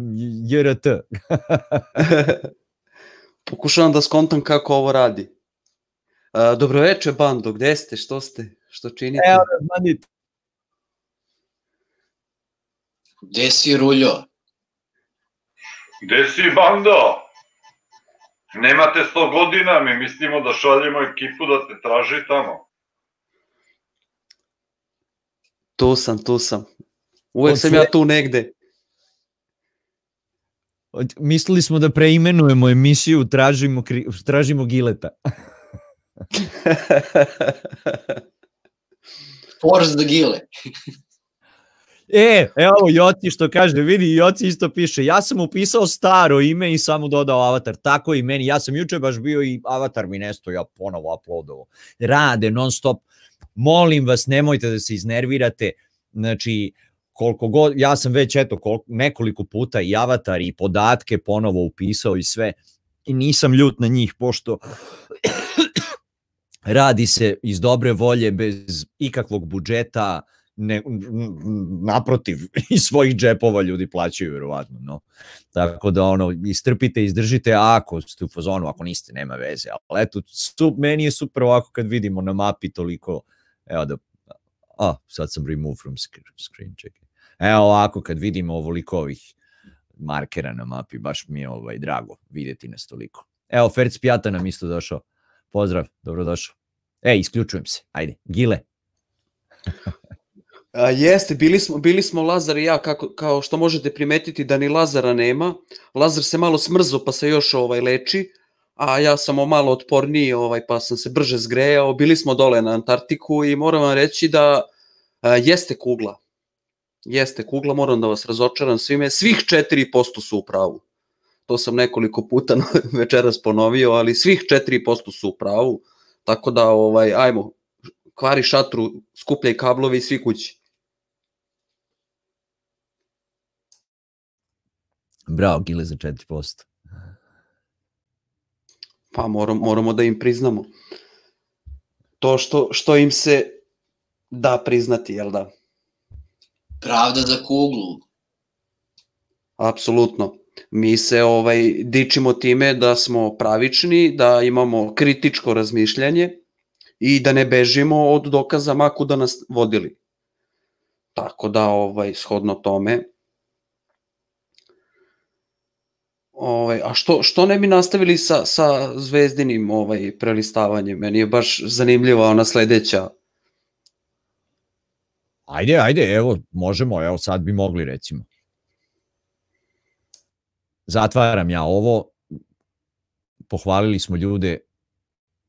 JRT. Pokušavam da skontam kako ovo radi. Uh, dobroveče, bando, gde ste, što ste, što činite? Evo nas, bandit. Gde si ruljo? Gde si bando? Nemate 100 godina, mi mislimo da šaljemo ekipu da te traži tamo. Tu sam, tu sam. Uvek Od sam sve... ja tu negde. Mislili smo da preimenujemo emisiju Tražimo, tražimo Gileta. Force the Gile. E, evo Joci što kaže, vidi Joci isto piše, ja sam upisao staro ime i samo dodao avatar, tako i meni, ja sam juče baš bio i avatar mi nesto, ja ponovo uploadovo. Rade non stop, molim vas nemojte da se iznervirate, znači koliko god, ja sam već eto koliko, nekoliko puta i avatar i podatke ponovo upisao i sve i nisam ljut na njih pošto radi se iz dobre volje bez ikakvog budžeta, ne, naprotiv, iz svojih džepova ljudi plaćaju verovatno, no. Tako da ono, istrpite, izdržite, ako ste u fazonu, ako niste, nema veze, ali eto, su, meni je super ovako kad vidimo na mapi toliko, evo da, a, sad sam remove from screen, čekaj. Evo ovako kad vidimo ovoliko ovih markera na mapi, baš mi je ovaj, drago videti nas toliko. Evo, Ferc Pijata nam isto došao. Pozdrav, dobrodošao. E, isključujem se, ajde, Gile. A, jeste, bili smo, bili smo Lazar i ja, kako, kao što možete primetiti da ni Lazara nema. Lazar se malo smrzo pa se još ovaj leči, a ja sam malo otporniji ovaj, pa sam se brže zgrejao. Bili smo dole na Antarktiku i moram vam reći da a, jeste kugla. Jeste kugla, moram da vas razočaram svime. Svih 4% su u pravu. To sam nekoliko puta večeras ponovio, ali svih 4% su u pravu. Tako da, ovaj, ajmo, kvari šatru, skupljaj kablovi i svi kući. Bravo, Gile za 4%. Pa moram, moramo da im priznamo. To što, što im se da priznati, jel da? Pravda za kuglu. Apsolutno. Mi se ovaj dičimo time da smo pravični, da imamo kritičko razmišljanje i da ne bežimo od dokaza maku da nas vodili. Tako da ovaj shodno tome Ovaj, a što, što ne bi nastavili sa, sa zvezdinim ovaj, prelistavanjem? Meni je baš zanimljiva ona sledeća. Ajde, ajde, evo, možemo, evo sad bi mogli recimo. Zatvaram ja ovo, pohvalili smo ljude,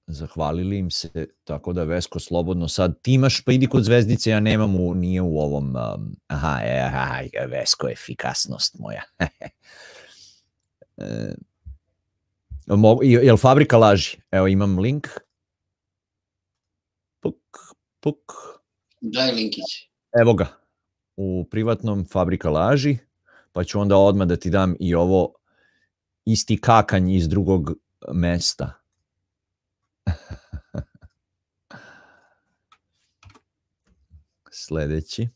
zahvalili im se, tako da Vesko slobodno sad ti imaš, pa idi kod zvezdice, ja nemam u, nije u ovom, um, aha, e, aha, Vesko efikasnost moja. E, jel fabrika laži? Evo imam link. Puk, puk. Daj linkić. Evo ga. U privatnom fabrika laži, pa ću onda odmah da ti dam i ovo isti kakanj iz drugog mesta. Sledeći.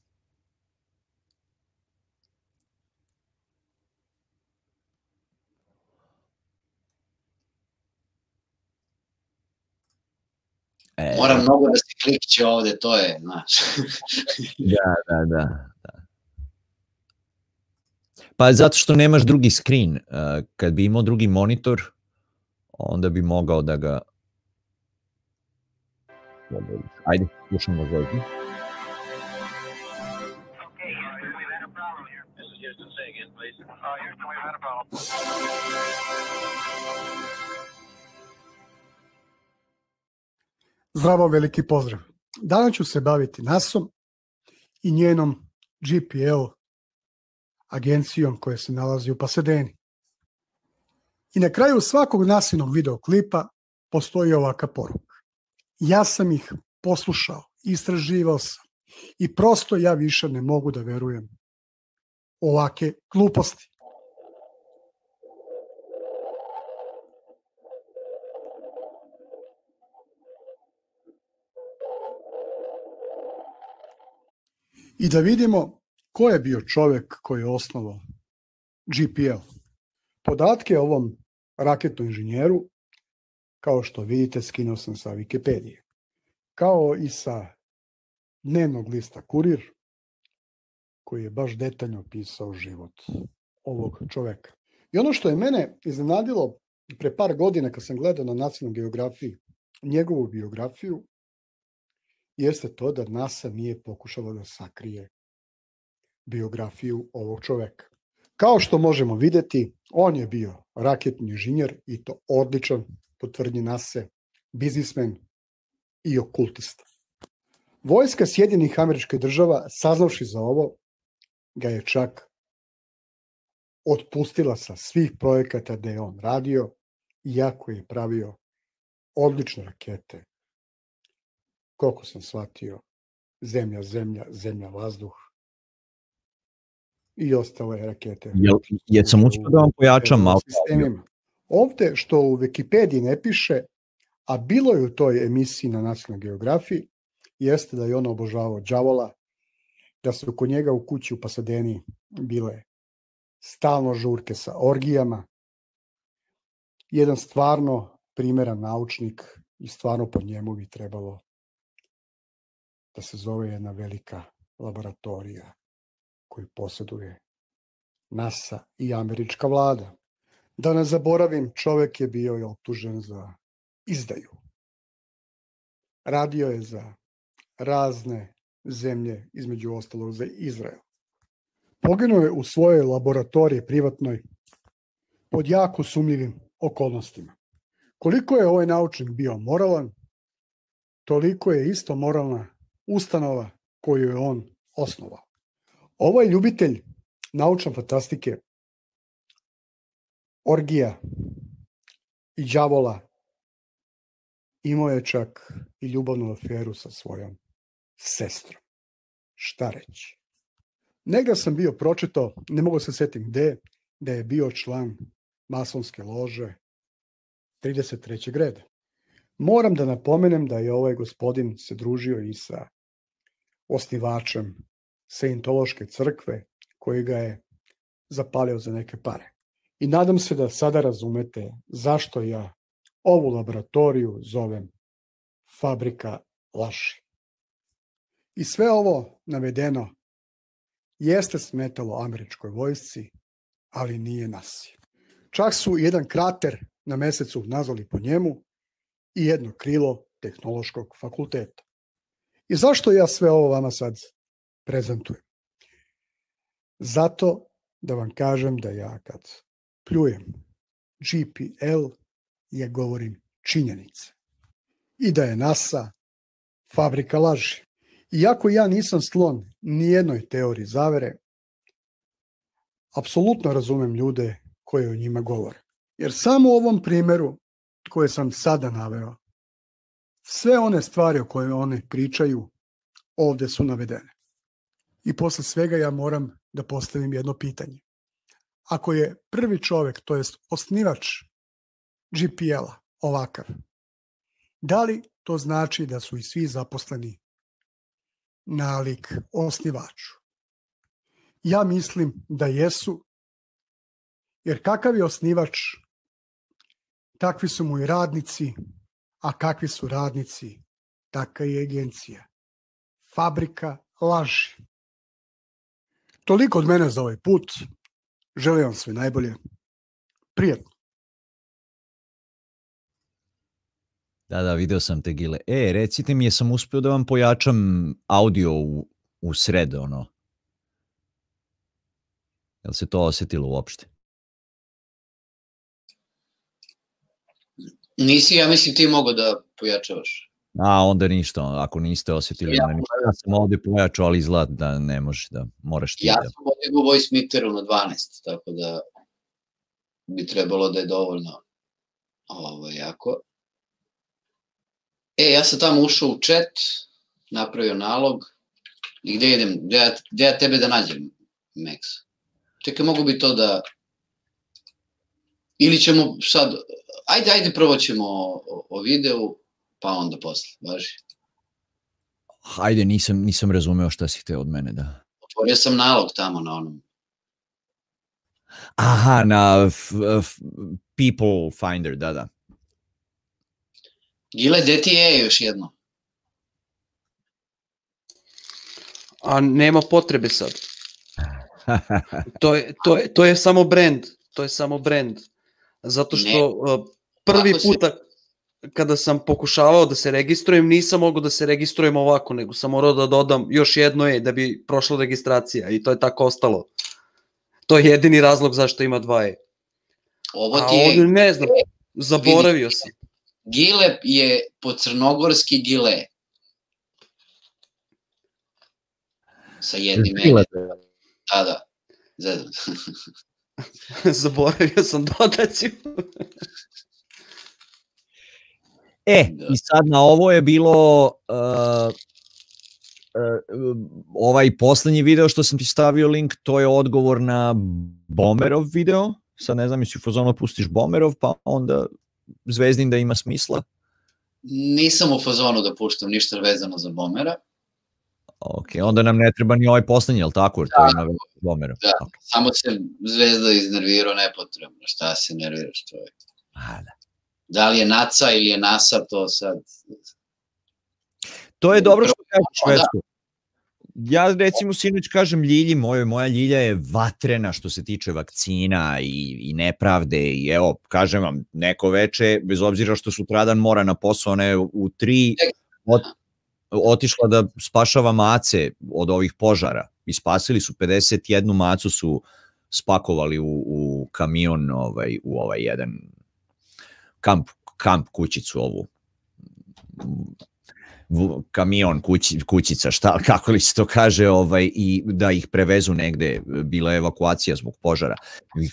E, Mora mnogo da se klikće ovde, to je, znaš. da, da, da, da. Pa zato što nemaš drugi screen. Uh, kad bi imao drugi monitor, onda bi mogao da ga... Ajde, slušamo Zvezdu. Zdravo, veliki pozdrav. Danas ću se baviti NASom i njenom GPL agencijom koja se nalazi u Pasadeni. I na kraju svakog nasinog videoklipa postoji ovaka poruka. Ja sam ih poslušao, istraživao sam i prosto ja više ne mogu da verujem ovake gluposti. I da vidimo ko je bio čovek koji je osnovao GPL. Podatke o ovom raketnom inženjeru, kao što vidite, skinuo sam sa Wikipedije. Kao i sa dnevnog lista Kurir, koji je baš detaljno pisao život ovog čoveka. I ono što je mene iznenadilo pre par godina kad sam gledao na nacionalnoj geografiji njegovu biografiju, jeste to da NASA nije pokušala da sakrije biografiju ovog čoveka. Kao što možemo videti, on je bio raketni inženjer i to odličan, potvrdnji NASA, biznismen i okultista. Vojska Sjedinih američkih država, saznavši za ovo, ga je čak otpustila sa svih projekata da je on radio, iako je pravio odlične rakete koliko sam shvatio, zemlja, zemlja, zemlja, vazduh i ostale rakete. Jel, je sam uspio da vam pojačam malo? Sistemima. Ovde što u Wikipediji ne piše, a bilo je u toj emisiji na nacionalnoj geografiji, jeste da je on obožavao đavola, da su oko njega u kući u Pasadeni bile stalno žurke sa orgijama. Jedan stvarno primeran naučnik i stvarno po njemu bi trebalo da se zove jedna velika laboratorija koju posjeduje NASA i američka vlada. Da ne zaboravim, čovek je bio i optužen za izdaju. Radio je za razne zemlje, između ostalog za Izrael. Poginuo je u svojoj laboratoriji privatnoj pod jako sumljivim okolnostima. Koliko je ovaj naučnik bio moralan, toliko je isto moralna ustanova koju je on osnovao. Ovo je ljubitelj naučne fantastike, orgija i đavola. Imao je čak i ljubavnu aferu sa svojom sestrom. Šta reći? Negda sam bio pročitao, ne mogu se setim gde, da je bio član masonske lože 33. reda. Moram da napomenem da je ovaj gospodin se družio i sa osnivačem Sejntološke crkve koji ga je zapalio za neke pare. I nadam se da sada razumete zašto ja ovu laboratoriju zovem fabrika laži. I sve ovo navedeno jeste smetalo američkoj vojsci, ali nije nas. Čak su jedan krater na mesecu nazvali po njemu i jedno krilo tehnološkog fakulteta. I zašto ja sve ovo vama sad prezentujem? Zato da vam kažem da ja kad pljujem GPL, je govorim činjenice. I da je NASA fabrika laži. Iako ja nisam sklon nijednoj teoriji zavere, apsolutno razumem ljude koje o njima govore. Jer samo u ovom primeru koje sam sada naveo, sve one stvari o koje one pričaju ovde su navedene. I posle svega ja moram da postavim jedno pitanje. Ako je prvi čovek, to jest osnivač GPL-a ovakav, da li to znači da su i svi zaposleni nalik osnivaču? Ja mislim da jesu, jer kakav je osnivač, takvi su mu i radnici, a kakvi su radnici, taka i agencija. Fabrika laži. Toliko od mene za ovaj put. Želim vam sve najbolje. Prijetno. Da, da, video sam te gile. E, recite mi, jesam uspeo da vam pojačam audio u, u sred, ono? Jel se to osetilo uopšte? Nisi, ja mislim, ti mogo da pojačavaš. A, onda ništa, ako niste osetili, Ja ja, ništa. ja sam ovde pojačao, ali izgleda da ne možeš da, moraš ti Ja da... sam podigao voice meteru na 12, tako da bi trebalo da je dovoljno ovo, jako. E, ja sam tamo ušao u chat, napravio nalog i gde idem, gde ja, gde ja tebe da nađem, Max? Čekaj, mogu bi to da... Ili ćemo sad, ajde, ajde, prvo ćemo o, o videu, pa onda posle, važi. Hajde, nisam, nisam razumeo šta si hteo od mene da... Otvorio sam nalog tamo na onom. Aha, na f, f, People Finder, da, da. Gile, gde ti je još jedno? A nema potrebe sad. To je, to je, to je samo brand. To je samo brand. Zato što uh, prvi Ako si- puta kada sam pokušavao da se registrujem, nisam mogao da se registrujem ovako, nego sam morao da dodam još jedno je da bi prošla registracija i to je tako ostalo. To je jedini razlog zašto ima dva e. Ovo A ti je, ovdje ne znam, zaboravio sam. Gile je po crnogorski gile. Sa jednim. E. Da, da. Zezam. zaboravio sam dodaću. E, Da. i sad na ovo je bilo uh, uh, ovaj poslednji video što sam ti stavio link, to je odgovor na Bomerov video. Sad ne znam, jesi u fazonu pustiš Bomerov, pa onda Zvezdin da ima smisla. Nisam u fazonu da puštam ništa vezano za bomera. Ok, onda nam ne treba ni ovaj poslednji, jel tako? Jer to je na Bomerov. Da. Ok. Samo se zvezda iznervirao nepotrebno. Šta se nerviraš čovjek? A, da. Da li je Naca ili je Nasa, to sad... To je dobro što kažeš da. švedsko. Ja recimo sinoć kažem Ljilji, moj, moja Ljilja je vatrena što se tiče vakcina i, i nepravde i evo, kažem vam, neko veče, bez obzira što sutradan mora na posao, ona je u tri ot, otišla da spašava mace od ovih požara i spasili su 51 macu su spakovali u, u kamion ovaj, u ovaj jedan kamp, kamp kućicu ovu kamion, kući, kućica, šta, kako li se to kaže, ovaj, i da ih prevezu negde, bila je evakuacija zbog požara. I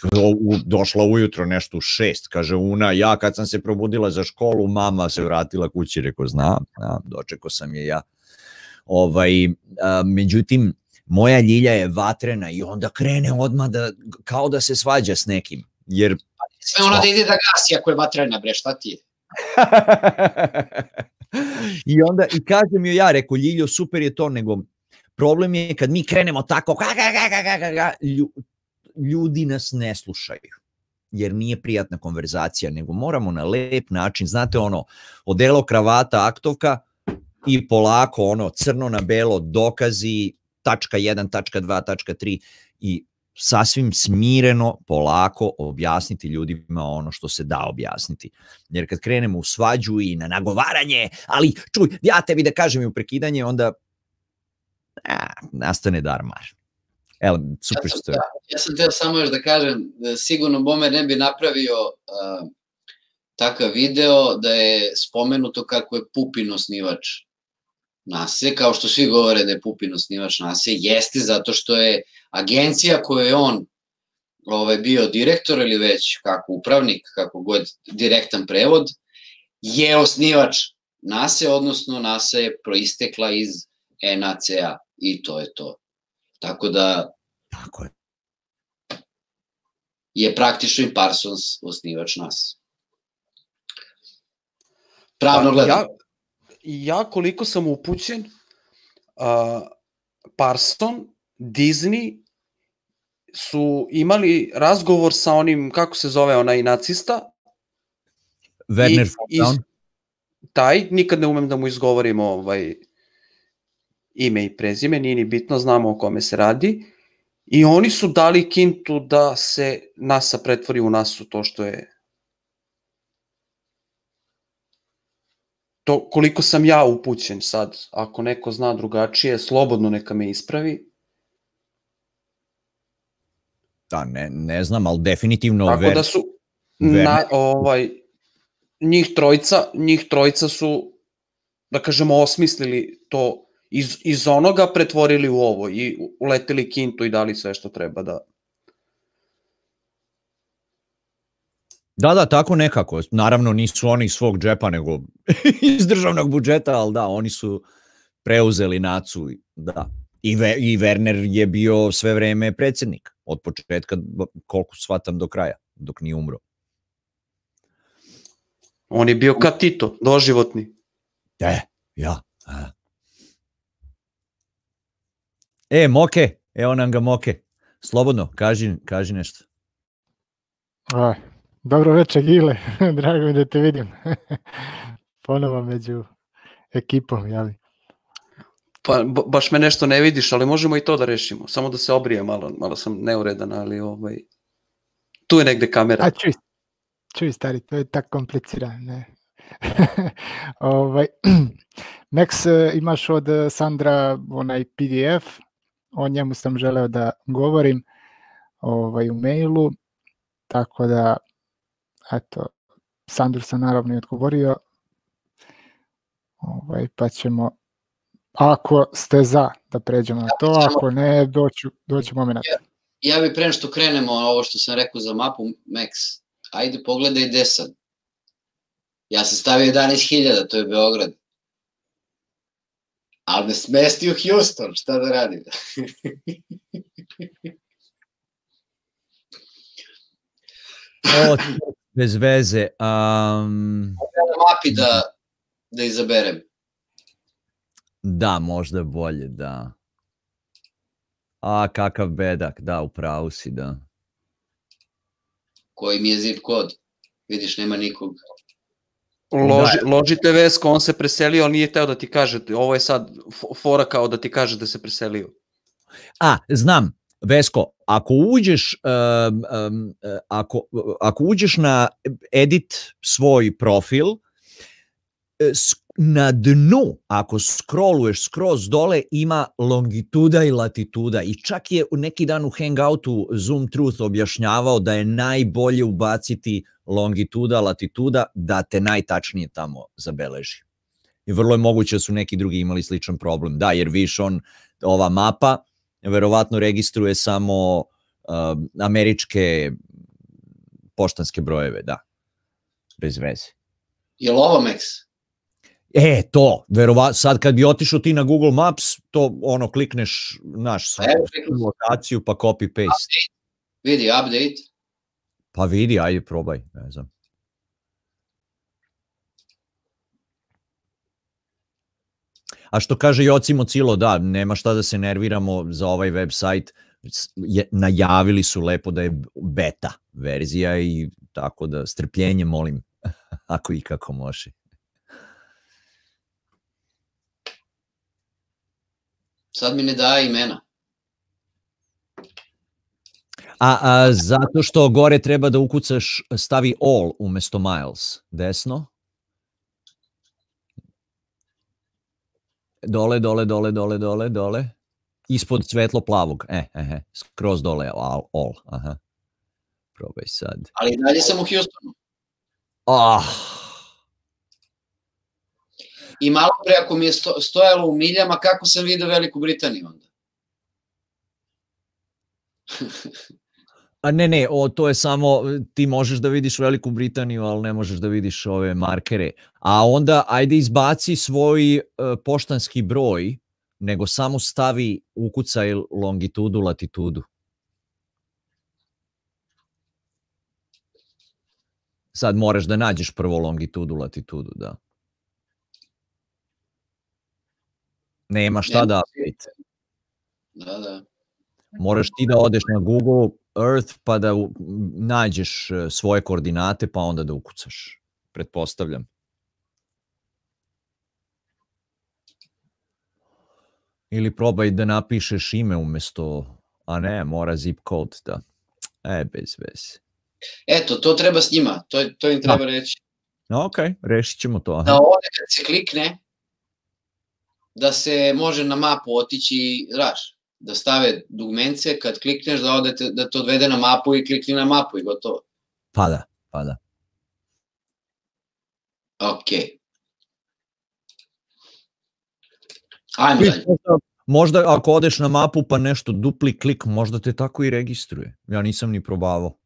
došla ujutro nešto u šest, kaže Una, ja kad sam se probudila za školu, mama se vratila kući, rekao, znam, znam dočekao sam je ja. Ovaj, a, međutim, moja ljilja je vatrena i onda krene odmah da, kao da se svađa s nekim, jer Sve ono da ide da gasi ako je vatrena, bre, šta ti je? I onda, i kažem joj ja, rekao, Ljiljo, super je to, nego problem je kad mi krenemo tako, ka, ka, ka, ka, ka, ka, ka, lju- ljudi nas ne slušaju. jer nije prijatna konverzacija, nego moramo na lep način, znate ono, odelo kravata, aktovka i polako ono, crno na belo, dokazi, tačka 1, tačka 2, tačka 3 i sasvim smireno, polako objasniti ljudima ono što se da objasniti. Jer kad krenemo u svađu i na nagovaranje, ali čuj, ja tebi da kažem i u prekidanje, onda a, nastane darmar. Evo, super što je. ja sam teo samo još da kažem, da sigurno Bomer ne bi napravio uh, takav video da je spomenuto kako je Pupin osnivač nase, kao što svi govore da je Pupin osnivač nase, jeste zato što je agencija koju je on ovaj, bio direktor ili već kako upravnik, kako god direktan prevod, je osnivač NASE, odnosno NASA je proistekla iz NACA i to je to. Tako da Tako je. je praktično i Parsons osnivač nas. Pravno gledano. Pa Ja, ja koliko sam upućen, uh, Parson, Disney su imali razgovor sa onim, kako se zove onaj nacista, Werner I- von Braun. taj, nikad ne umem da mu izgovorim ovaj ime i prezime, nije ni bitno, znamo o kome se radi. I oni su dali kintu da se NASA pretvori u NASU, to što je to koliko sam ja upućen sad, ako neko zna drugačije, slobodno neka me ispravi. Da, ne, ne znam, ali definitivno Tako Ver- da su Werner- na, ovaj, njih trojica, njih trojica su, da kažemo, osmislili to iz, iz onoga pretvorili u ovo i uleteli kintu i dali sve što treba da... Da, da, tako nekako. Naravno nisu oni iz svog džepa, nego iz državnog budžeta, ali da, oni su preuzeli nacu, da. I, Ve, I Werner je bio sve vreme predsednik, od početka, koliko shvatam do kraja, dok nije umro. On je bio kao Tito, doživotni. E, ja. a. E, Moke, evo nam ga Moke. Slobodno, kaži, kaži nešto. Aj, dobro večer Gile, drago mi da te vidim. Ponovo među ekipom, jeli? Pa ba- baš me nešto ne vidiš, ali možemo i to da rešimo. Samo da se obrije malo, malo sam neuredan, ali ovaj... Tu je negde kamera. A čuj, čuj stari, to je tako komplicirano, ne? ovaj, Max, e, imaš od e, Sandra onaj PDF, o njemu sam želeo da govorim ovaj, u mailu, tako da, eto, Sandru sam naravno i odgovorio, ovaj, pa ćemo, ako ste za da pređemo na to, samo- ako ne, doću, doću moment. Ja bi pre što krenemo ovo što sam rekao za mapu Max, ajde pogledaj gde sam. Ja sam stavio 11.000, to je Beograd. Ali me smestio Houston, šta da radim? O, bez veze. Um, mapi da, da izaberem. da, možda bolje, da. A, kakav bedak, da, u pravu si, da. Koji mi je zip kod. Vidiš, nema nikog. Loži, ložite Vesko, on se preselio, ali nije teo da ti kaže, ovo je sad fo- fora kao da ti kaže da se preselio. A, znam, Vesko, ako uđeš, um, um, ako, ako uđeš na edit svoj profil, na dnu, ako scrolluješ skroz dole, ima longituda i latituda i čak je neki dan u Hangoutu Zoom Truth objašnjavao da je najbolje ubaciti longituda, latituda, da te najtačnije tamo zabeleži. I vrlo je moguće da su neki drugi imali sličan problem. Da, jer viš on, ova mapa, verovatno registruje samo uh, američke poštanske brojeve, da. Bez veze. Je li ovo Max? E, to, verova, sad kad bi otišao ti na Google Maps, to ono klikneš naš Pa sam. lokaciju pa copy paste. Vidi, update. Pa vidi, ajde probaj, ne znam. A što kaže Jocimo Cilo, da, nema šta da se nerviramo za ovaj website, je, najavili su lepo da je beta verzija i tako da strpljenje molim, ako i kako može. Sad mi ne daje imena. A, a zato što gore treba da ukucaš, stavi all umesto miles, desno. Dole, dole, dole, dole, dole, dole. Ispod svetlo plavog. E, e, e, skroz dole, all, all. Aha. Probaj sad. Ali dalje sam u Houstonu. Ah, I malo pre, ako mi je sto, stojalo u miljama, kako sam vidio Veliku Britaniju onda? a ne, ne, o, to je samo, ti možeš da vidiš Veliku Britaniju, ali ne možeš da vidiš ove markere. A onda, ajde izbaci svoj uh, poštanski broj, nego samo stavi, ukucaj longitudu, latitudu. Sad moraš da nađeš prvo longitudu, latitudu, da. Nema šta Nema da update. Da, da. Moraš ti da odeš na Google Earth pa da nađeš e, svoje koordinate pa onda da ukucaš. Pretpostavljam. Ili probaj da napišeš ime umesto, a ne, mora zip code da. E, bez veze. Eto, to treba s njima, to, to im treba reći. No, ok, rešit ćemo to. Da ovde kad se klikne, da se može na mapu otići, znaš, da stave dugmence, kad klikneš da, odete, da te odvede na mapu i klikni na mapu i gotovo. Pa da, pa da. Ok. Ajmo dalje. Možda, možda ako odeš na mapu pa nešto dupli klik, možda te tako i registruje. Ja nisam ni probavao.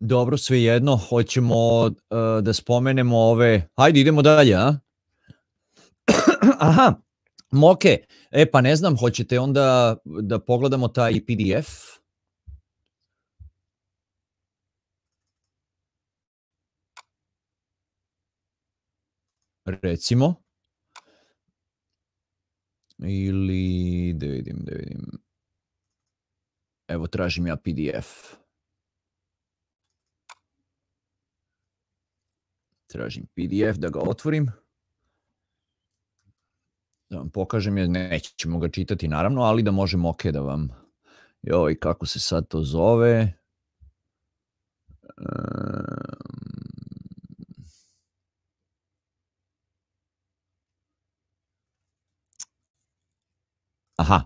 Dobro, svejedno, hoćemo uh, da spomenemo ove... Hajde, idemo dalje, a? Aha, Moke, e pa ne znam, hoćete onda da pogledamo taj PDF? recimo. Ili, da vidim, da vidim. Evo, tražim ja PDF. Tražim PDF da ga otvorim. Da vam pokažem, jer nećemo ga čitati naravno, ali da možemo ok da vam... Joj, kako se sad to zove? Aha,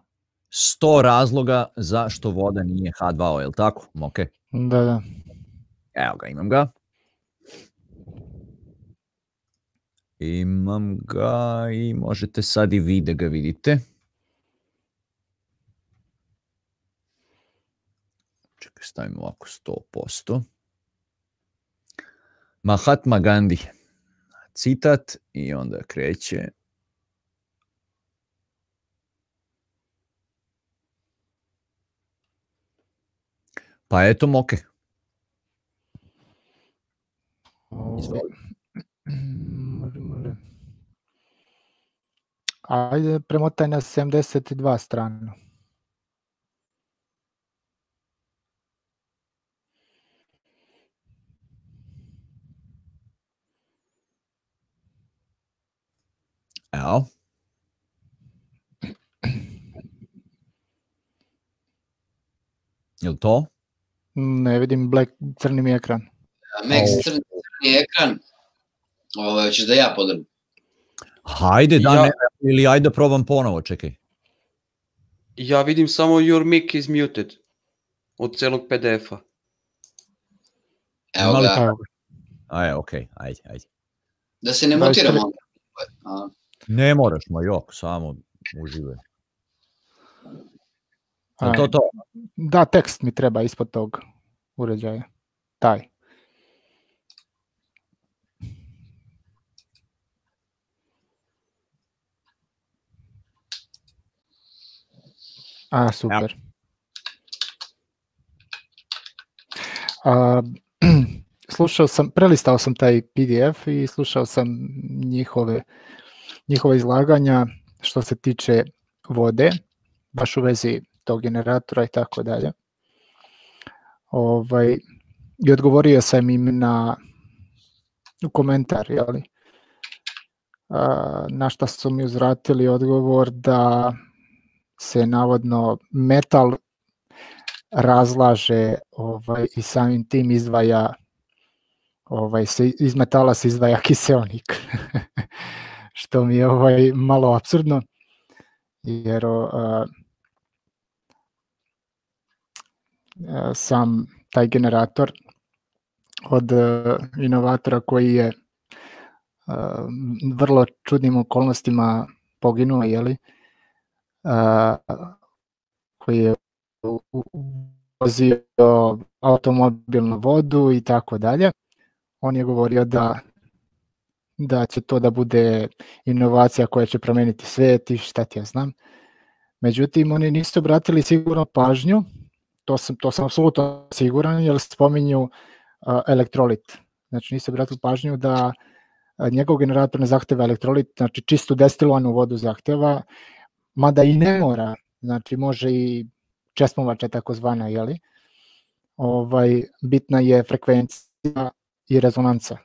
100 razloga zašto voda nije H2O, je li tako? Ok, Da, da. evo ga, imam ga. Imam ga i možete sad i vi da ga vidite. Čekaj, stavim ovako 100%. Mahatma Gandhi. Citat i onda kreće. Pa eto moke. Izvoli. Može, može. Ajde, premotaj na 72 stranu. Evo. Jel to? Ne vidim black, crni mi ekran. Max, Au. crni, crni ekran. Ovo, hoćeš da ja podrem? Hajde, da, Ja- ne, ili ajde da probam ponovo, čekaj. Ja vidim samo your mic is muted od celog PDF-a. Evo Ima li ga, Evo ga. A je, okej, ajde, ajde. da se ne mutiramo. A, Ne moraš, ma jok, samo uživaj. To to? Da, tekst mi treba ispod tog uređaja. Taj. A, super. A, slušao sam, prelistao sam taj PDF i slušao sam njihove, njihove izlaganja što se tiče vode, baš u vezi tog generatora i tako dalje. Ovaj, I odgovorio sam im na u komentar, jeli? A, na šta su mi uzvratili odgovor da se navodno metal razlaže ovaj, i samim tim izdvaja ovaj, se, iz metala se izdvaja kiseonik. što mi je ovaj, malo absurdno, jer a, a, sam taj generator od a, inovatora koji je a, vrlo čudnim okolnostima poginuo, jeli, a, koji je vozio automobilnu vodu i tako dalje. On je govorio da da će to da bude inovacija koja će promeniti svet i šta ti ja znam. Međutim, oni nisu obratili sigurno pažnju, to sam, to sam apsolutno siguran, jer spominju uh, elektrolit. Znači, nisu obratili pažnju da njegov generator ne zahteva elektrolit, znači čistu destilovanu vodu zahteva, mada i ne mora, znači može i česmovača takozvana, jeli? Ovaj, bitna je frekvencija i rezonanca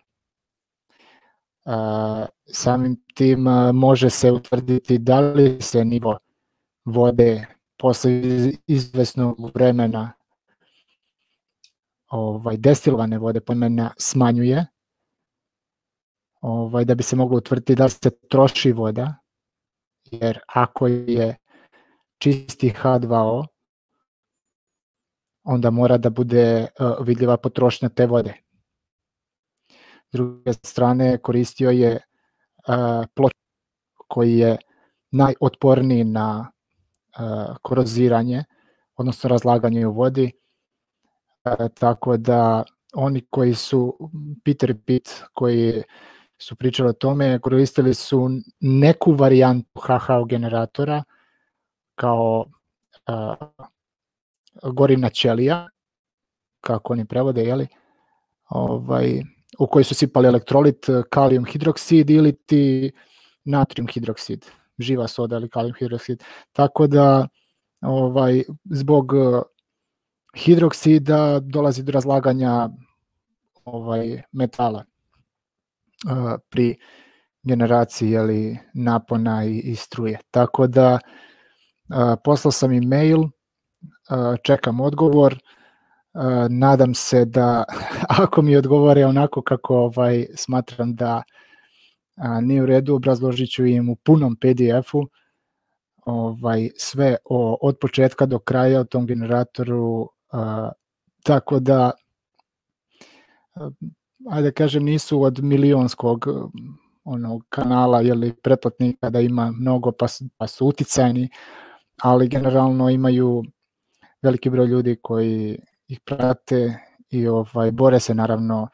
samim tim može se utvrditi da li se nivo vode posle izvesnog vremena ovaj, destilovane vode pomena smanjuje, ovaj, da bi se moglo utvrditi da se troši voda, jer ako je čisti H2O, onda mora da bude vidljiva potrošnja te vode. Druge strane koristio je uh, plot koji je najotporniji na uh, koroziranje, odnosno razlaganje u vodi, tako da oni koji su, Peter Pitt, koji su pričali o tome, koristili su neku varijantu HHO generatora kao uh, gorivna ćelija, kako oni prevode, jeli, ovaj, u kojoj su sipali elektrolit, kalijum hidroksid ili ti natrium hidroksid, živa soda ili kalijum hidroksid. Tako da ovaj zbog eh, hidroksida dolazi do razlaganja ovaj metala pri generaciji jeli, napona i, i struje. Tako da poslao sam i mail, čekam odgovor, nadam se da ako mi odgovore onako kako ovaj smatram da a, nije u redu, obrazložit ću im u punom PDF-u ovaj, sve o, od početka do kraja o tom generatoru, a, tako da ajde da kažem nisu od milionskog onog kanala ili pretplatnika da ima mnogo pa su, pa su uticajni, ali generalno imaju veliki broj ljudi koji ih prate i ovaj bore se naravno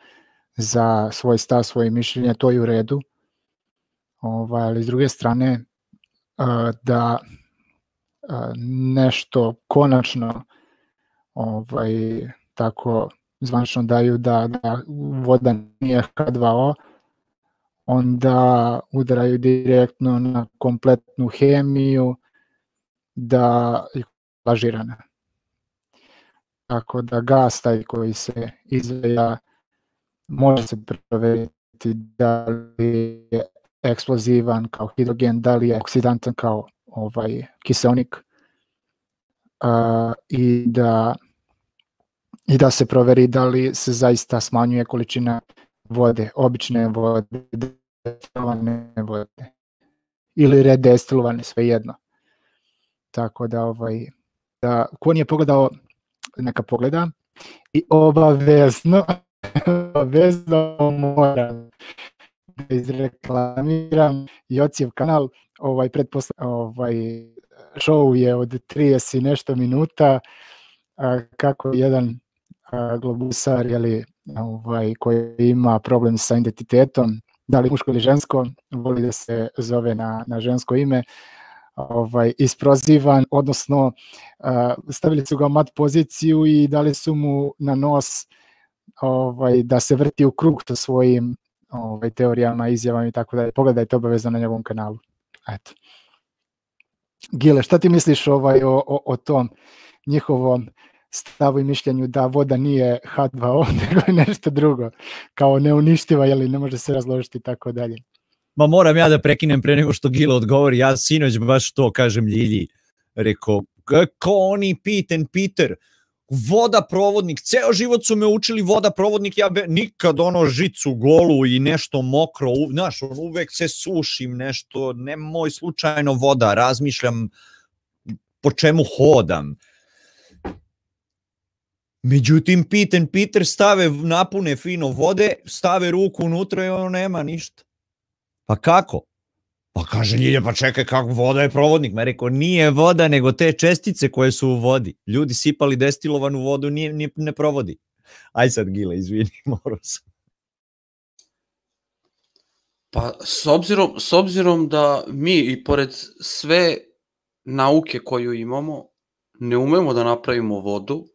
za svoj stav, svoje mišljenje, to je u redu. Ovaj, ali s druge strane da nešto konačno ovaj tako zvanično daju da, da voda nije H2O, onda udaraju direktno na kompletnu hemiju da je lažirana tako da gas taj koji se izveja može se proveriti da li je eksplozivan kao hidrogen, da li je oksidantan kao ovaj kiselnik uh, i da i da se proveri da li se zaista smanjuje količina vode, obične vode, destilovane vode ili redestilovane, svejedno. Tako da ovaj da ko nije pogledao neka pogleda i obavezno obavezno moram da izreklamiram i ocijev kanal ovaj pretposle, ovaj show je od 30 i nešto minuta a, kako jedan globusar jeli, ovaj, koji ima problem sa identitetom, da li muško ili žensko, voli da se zove na, na žensko ime, ovaj, isprozivan, odnosno stavili su ga u mat poziciju i dali su mu na nos ovaj, da se vrti u krug sa svojim ovaj, teorijama, izjavama i tako dalje. Pogledajte obavezno na njegovom kanalu. Eto. Gile, šta ti misliš ovaj, o, o, o tom njihovom stavu i mišljenju da voda nije H2O, nego je nešto drugo, kao neuništiva, jeli ne može se razložiti i tako dalje. Ma moram ja da prekinem pre nego što Gila odgovori, ja sinoć baš to kažem Ljilji, rekao, ko oni Pete and Peter, voda provodnik, ceo život su me učili voda provodnik, ja be, nikad ono žicu golu i nešto mokro, u, znaš, uvek se sušim nešto, nemoj slučajno voda, razmišljam po čemu hodam. Međutim, Pete Peter stave, napune fino vode, stave ruku unutra i ono nema ništa. Pa kako? Pa kaže Ljilja, pa čekaj, kako voda je provodnik. Me rekao, nije voda, nego te čestice koje su u vodi. Ljudi sipali destilovanu vodu, nije, nije, ne provodi. Aj sad, Gile, izvini, morao sam. Pa s obzirom, s obzirom da mi i pored sve nauke koju imamo, ne umemo da napravimo vodu,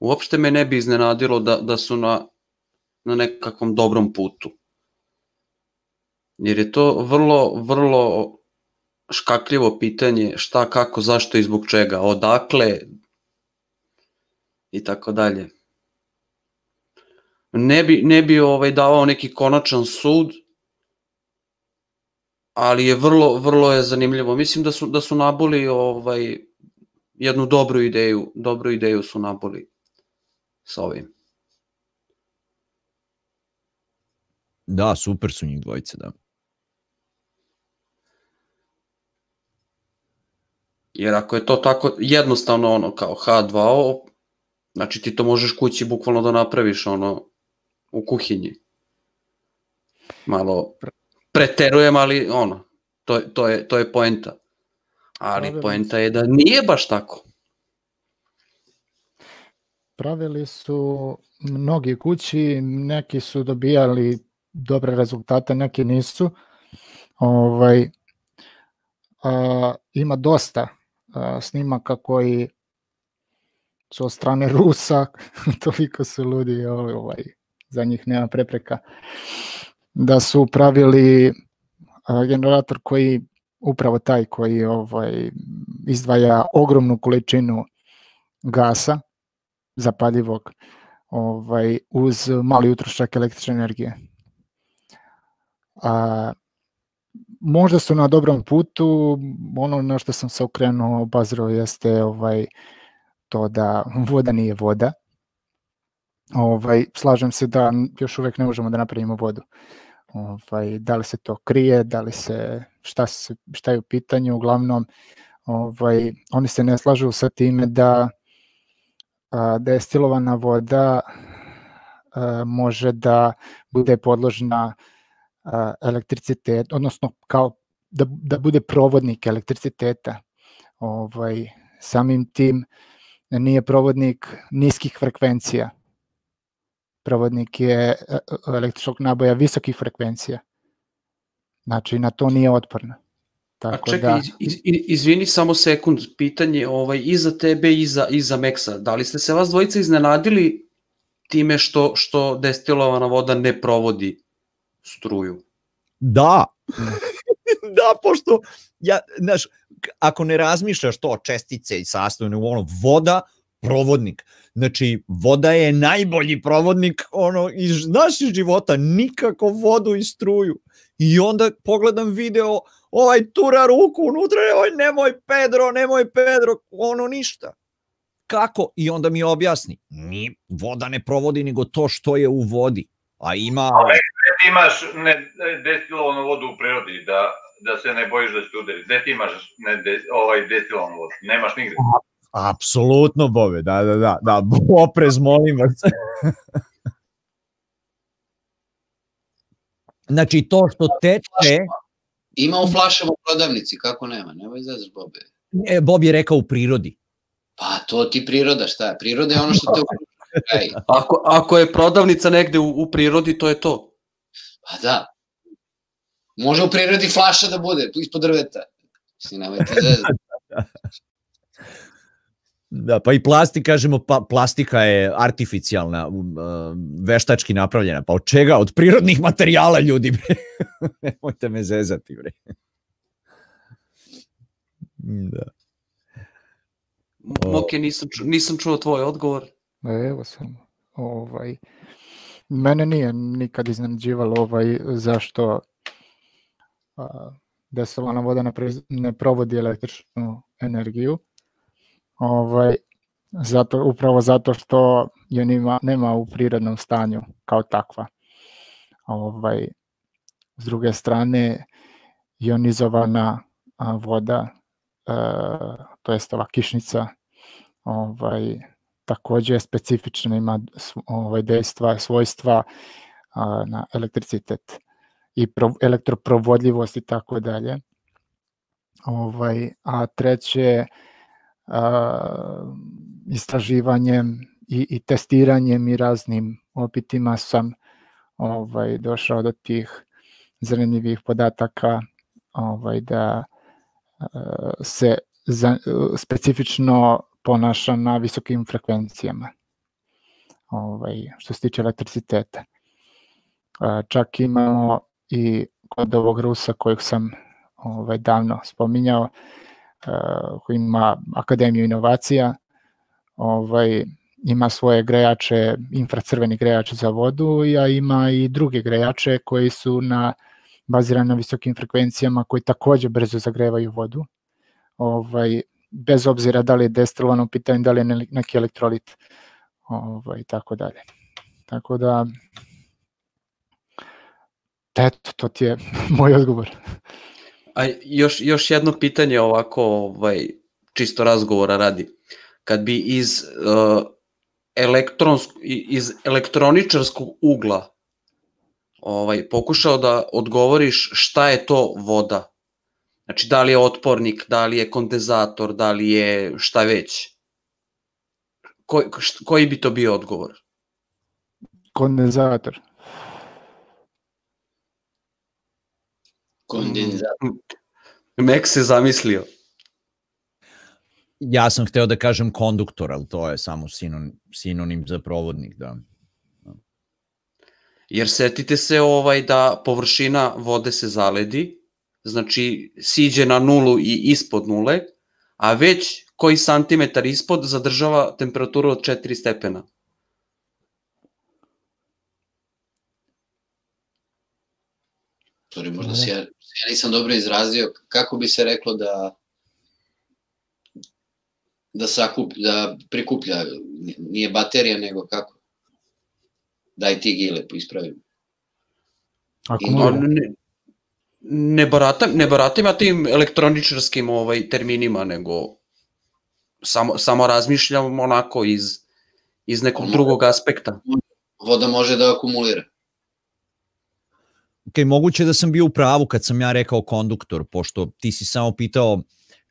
uopšte me ne bi iznenadilo da, da su na, na nekakvom dobrom putu. Jer je to vrlo, vrlo škakljivo pitanje šta, kako, zašto i zbog čega, odakle i tako dalje. Ne bi, ne bi ovaj davao neki konačan sud, ali je vrlo, vrlo je zanimljivo. Mislim da su, da su nabuli ovaj, jednu dobru ideju, dobru ideju su nabuli sa ovim. Da, super su njih dvojice, da. Jer ako je to tako jednostavno ono kao H2O, znači ti to možeš kući bukvalno da napraviš ono u kuhinji. Malo preterujem, ali ono, to, to, je, to je poenta. Ali poenta je da nije baš tako. Pravili su mnogi kući, neki su dobijali dobre rezultate, neki nisu. Ovaj, a, ima dosta a, snimaka koji su od strane Rusa, toliko su ludi, ovaj, za njih nema prepreka, da su pravili a, generator koji upravo taj koji ovaj izdvaja ogromnu količinu gasa zapaljivog ovaj uz mali utrošak električne energije. A možda su na dobrom putu, ono na što sam se okrenuo obazirao jeste ovaj to da voda nije voda. Ovaj slažem se da još uvek ne možemo da napravimo vodu. Ovaj da li se to krije, da li se šta se šta je u pitanju, uglavnom ovaj oni se ne slažu sa time da destilovana voda može da bude podložna elektricitet, odnosno kao da, da bude provodnik elektriciteta. Ovaj, samim tim nije provodnik niskih frekvencija. Provodnik je e, e, električnog naboja visokih frekvencija. Znači, na to nije otporna. A Tako čekaj, da, iz, iz, izvini samo sekund, pitanje ovaj, i za tebe i za, i za Meksa. Da li ste se vas dvojica iznenadili time što, što destilovana voda ne provodi struju? Da. da, pošto, ja, znaš, ako ne razmišljaš to čestice i sastavne u ono, voda, provodnik. Znači, voda je najbolji provodnik ono, iz naših života, nikako vodu i struju. I onda pogledam video, ovaj tura ruku unutra, oj nemoj Pedro, nemoj Pedro, ono ništa. Kako? I onda mi objasni, ni voda ne provodi nego to što je u vodi. A ima... Gde ti imaš ne, destilovanu vodu u prirodi, da, da se ne bojiš da te udari? Gde ti imaš ne, de, ovaj destilovanu vodu? Nemaš nigde. Apsolutno, Bobe, da, da, da, da, oprez, molim vas. znači, to što teče, Ima u flašama u prodavnici, kako nema, nemoj zezaš Bobe. e, Bob je rekao u prirodi. Pa to ti priroda, šta je? Priroda je ono što te okružuje. Ej, Ako, ako je prodavnica negde u, u prirodi, to je to. Pa da. Može u prirodi flaša da bude, tu ispod drveta. Mislim, nemoj ti zezati. Da, pa i plastik, kažemo, pa, plastika je artificijalna, uh, veštački napravljena. Pa od čega? Od prirodnih materijala, ljudi, bre. Nemojte me zezati, bre. da. O. Moke, nisam, ču, nisam čuo tvoj odgovor. Evo samo. Ovaj, mene nije nikad iznenađivalo ovaj, zašto a, desalovana voda ne, proiz- ne provodi električnu energiju. Ovaj, zato, upravo zato što je nima, nema u prirodnom stanju kao takva. Ovaj, s druge strane, ionizovana voda, a, to jest ova kišnica, ovaj, takođe je specifična, ima ovaj, dejstva, svojstva a, na elektricitet i pro, elektroprovodljivost i tako dalje. Ovaj, a treće, istraživanjem i, i testiranjem i raznim opitima sam ovaj došao do tih zanimljivih podataka ovaj da se za, specifično ponaša na visokim frekvencijama ovaj, što se tiče elektriciteta. Čak imamo i kod ovog Rusa kojeg sam ovaj, davno spominjao, koji ima Akademiju inovacija, ovaj, ima svoje grejače, infracrveni grejač za vodu, a ima i druge grejače koji su na bazirani na visokim frekvencijama koji takođe brzo zagrevaju vodu. Ovaj, bez obzira da li je destilovano u pitanju, da li je neki elektrolit ovaj, tako dalje. Tako da, eto, to ti je moj odgovor. A još, još jedno pitanje ovako, ovaj, čisto razgovora radi. Kad bi iz, uh, iz elektroničarskog ugla ovaj, pokušao da odgovoriš šta je to voda, Znači, da li je otpornik, da li je kondenzator, da li je šta već? Ko, koji bi to bio odgovor? Kondenzator. Kondenzator. Mek se zamislio. Ja sam hteo da kažem konduktor, ali to je samo sinonim, sinonim za provodnik, da. Jer setite se ovaj da površina vode se zaledi, znači siđe na nulu i ispod nule, a već koji santimetar ispod zadržava temperaturu od 4 stepena. Sorry, možda se ja, ja nisam dobro izrazio. Kako bi se reklo da da sakup, da prikuplja, nije baterija, nego kako? Daj ti gile, ispravim. Akumulira. Ne, ne baratam, ne baratam ja tim elektroničarskim ovaj, terminima, nego samo, samo razmišljam onako iz, iz nekog drugog aspekta. Voda može da akumulira. Ok, moguće da sam bio u pravu kad sam ja rekao konduktor, pošto ti si samo pitao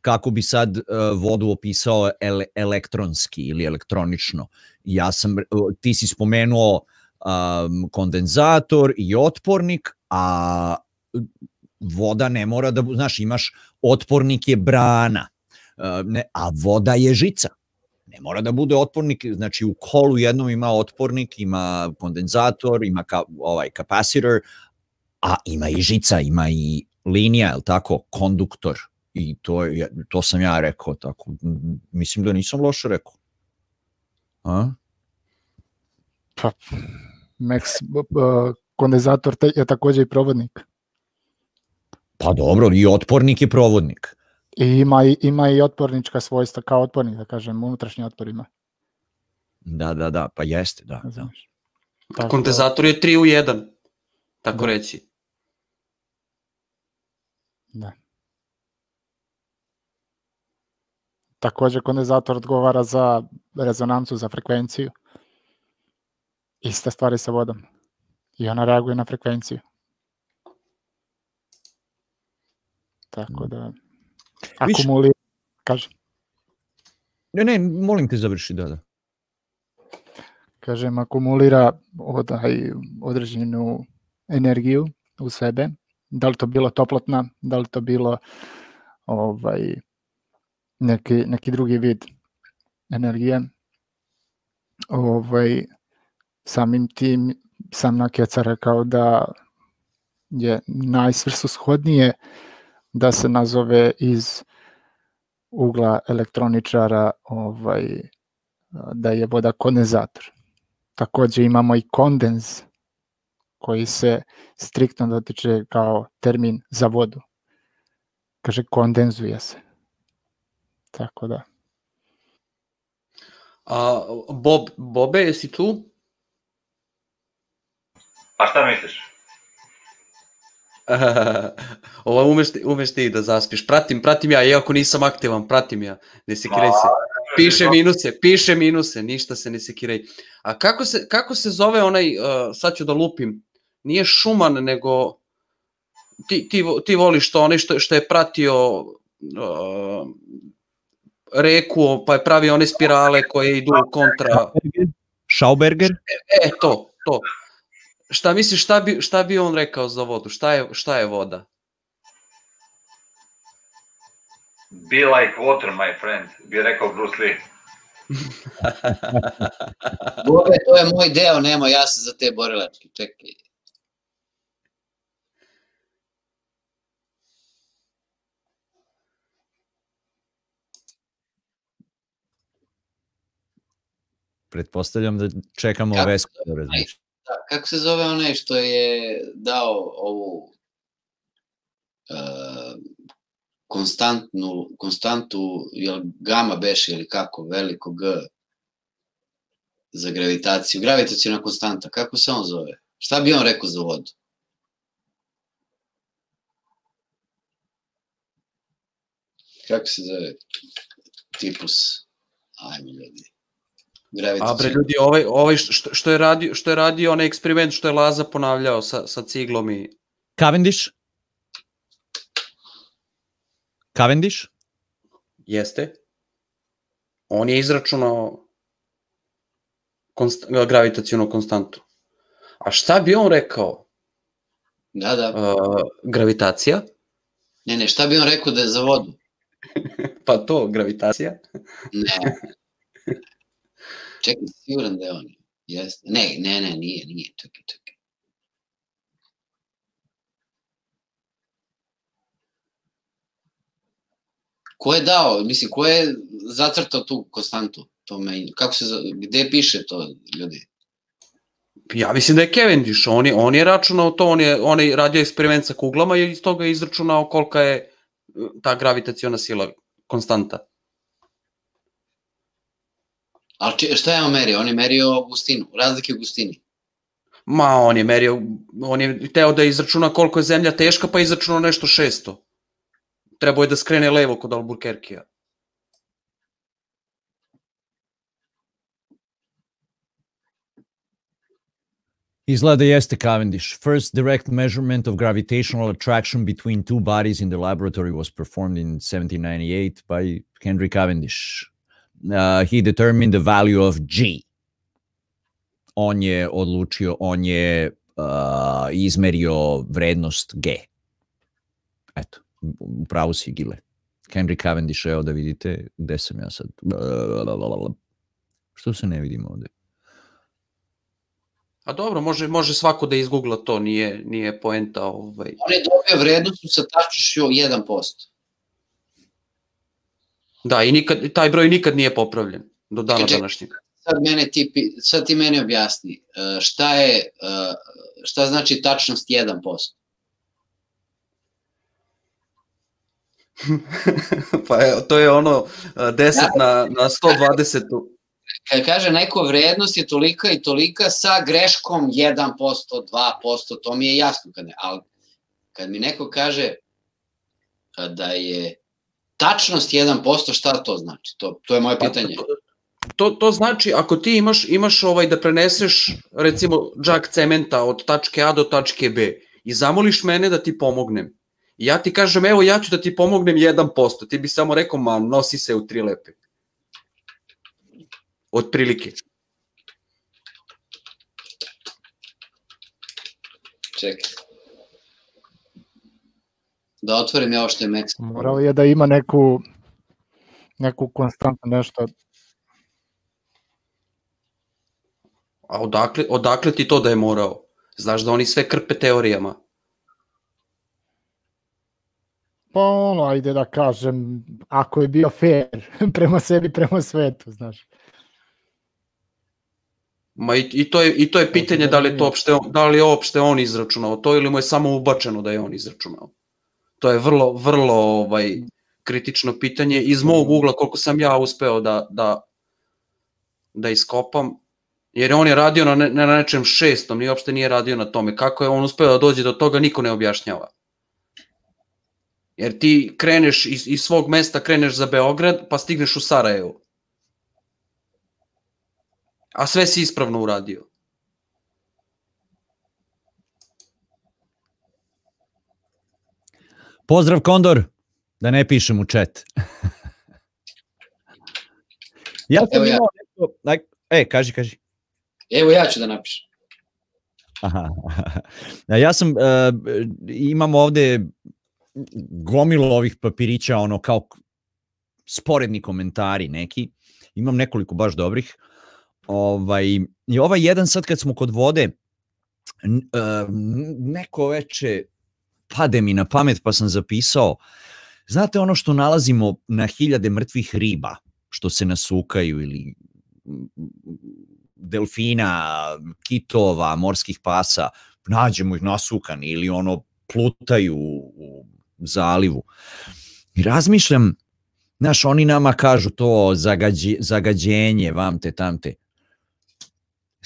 kako bi sad uh, vodu opisao ele, elektronski ili elektronično. Ja sam, ti si spomenuo um, kondenzator i otpornik, a voda ne mora da, znaš, imaš otpornik je brana, uh, ne, a voda je žica. Ne mora da bude otpornik, znači u kolu jednom ima otpornik, ima kondenzator, ima ka, ovaj kapacitor, a ima i žica, ima i linija, je tako, konduktor. I to, je, to sam ja rekao, tako, mislim da nisam loše rekao. A? Pa, Max, kondenzator je takođe i provodnik. Pa dobro, i otpornik je provodnik. I ima, i, ima i otpornička svojstva kao otpornik, da kažem, unutrašnji otpor ima. Da, da, da, pa jeste, da. da. Kondenzator je 3 u 1, tako da. reći. Da. Takođe kondenzator odgovara za rezonancu, za frekvenciju. Ista stvari sa vodom. I ona reaguje na frekvenciju. Tako da, akumulira, kaže. Ne, ne, molim te završi, da, da. Kažem, akumulira odaj, određenu energiju u sebe, da li to bilo toplotna, da li to bilo ovaj, neki, neki drugi vid energije. Ovaj, samim tim sam na Keca rekao da je najsvrsoshodnije da se nazove iz ugla elektroničara ovaj, da je voda kondenzator. Takođe imamo i kondens koji se striktno dotiče kao termin za vodu. Kaže kondenzuje se. Tako da. A, Bob, Bobe, jesi tu? A šta misliš? Ovo umeš, ti- umeš ti da zaspiš. Pratim, pratim ja, iako nisam aktivan, pratim ja. Ne sekiraj se. Piše minuse, piše minuse, ništa se ne sekiraj. A kako se, kako se zove onaj, uh, sad ću da lupim, nije Šuman, nego ti, ti, ti voliš to, onaj što, što je pratio uh, reku, pa je pravio one spirale koje idu kontra... Schauberger? E, to, to. Šta misliš, šta bi, šta bi on rekao za vodu? Šta je, šta je voda? Be like water, my friend, bi rekao Bruce Lee. Bobe, to je moj deo, nema ja sam za te borilačke, čekaj. Pretpostavljam da čekamo Kako Vesku da razmišlja. Da, kako se zove onaj što je dao ovu uh, konstantnu, konstantu, jel gama beše ili kako, veliko G za gravitaciju, gravitacijona konstanta, kako se on zove? Šta bi on rekao za vodu? Kako se zove? Tipus. Ajmo ljudi. A bre ljudi, ovaj, ovaj što, što, je radio, što je radio onaj eksperiment što je Laza ponavljao sa, sa ciglom i... Cavendish? Cavendish? Jeste. On je izračunao konst, gravitacijonu konstantu. A šta bi on rekao? Da, da. Uh, gravitacija? Ne, ne, šta bi on rekao da je za vodu? Pa to, gravitacija. Ne. Čekaj, siguran da je on. Jeste. Ne, ne, ne, nije, nije. Čekaj, čekaj. Ko je dao, mislim, ko je zacrtao tu konstantu? To me, kako se, gde piše to, ljudi? Ja mislim da je Cavendish, on je, on je računao to, on je, on je radio eksperiment sa kuglama i iz toga je izračunao kolika je uh, ta gravitaciona sila konstanta. Ali če, šta je on merio? On je merio gustinu, razlike u gustini. Ma, on je merio, on je teo da izračuna koliko je zemlja teška, pa je izračunao nešto 600. Trebao je da skrene levo kod Albuquerquea. Izgleda jeste Cavendish. First direct measurement of gravitational attraction between two bodies in the laboratory was performed in 1798 by Henry Cavendish. Uh, he determined the value of G. On je odlučio, on je uh, izmerio vrednost G. Eto, u pravu si Gile. Henry Cavendish, evo da vidite gde sam ja sad. Što se ne vidimo ovde? A dobro, može, može svako da izgoogla to, nije, nije poenta. Ovaj. On je dobio vrednost sa tačnošću 1%. Da, i nikad, taj broj nikad nije popravljen do dana Čekaj, današnjeg. sad mene ti, sad ti meni objasni, e, šta je, e, šta znači tačnost 1%? pa je, to je ono a, 10 na, na 120. Kad kaže neko vrednost je tolika i tolika sa greškom 1%, 2%, to mi je jasno, kad ne, ali kad mi neko kaže da je tačnost 1%, šta to znači? To, to je moje Pa, pitanje. To, to znači ako ti imaš imaš ovaj da preneseš recimo džak cementa od tačke A do tačke B i zamoliš mene da ti pomognem. I ja ti kažem evo ja ću da ti pomognem 1%, ti bi samo rekao ma nosi se u tri lepe. Otprilike. Čekaj. Da otvorim ja ovo što je Mex. Morao je da ima neku neku konstantnu nešto A odakle, odakle ti to da je morao? Znaš da oni sve krpe teorijama. Pa ono, ajde da kažem, ako je bio fair prema sebi, prema svetu, znaš. Ma i, i, to je, i to je pitanje da li, je to opšte, on- da li je opšte on izračunao to ili mu je samo ubačeno da je on izračunao. To je vrlo, vrlo ovaj, kritično pitanje iz mog ugla koliko sam ja uspeo da, da, da iskopam. Jer on je radio na, ne, na nečem šestom i uopšte nije radio na tome. Kako je on uspeo da dođe do toga, niko ne objašnjava. Jer ti kreneš iz, iz svog mesta, kreneš za Beograd, pa stigneš u Sarajevo. A sve si ispravno uradio. Pozdrav Kondor, da ne pišem u chat. ja sam Evo ja. imao nešto, aj, e, kaži, kaži. Evo ja ću da napišem. Aha. Ja sam, uh, imam ovde gomilu ovih papirića, ono kao sporedni komentari neki. Imam nekoliko baš dobrih. Ovaj, I ovaj jedan sad kad smo kod vode, uh, neko veče pade mi na pamet pa sam zapisao, znate ono što nalazimo na hiljade mrtvih riba, što se nasukaju ili delfina, kitova, morskih pasa, nađemo ih nasukani ili ono plutaju u zalivu. I razmišljam, znaš, oni nama kažu to zagađi, zagađenje, vamte, tamte.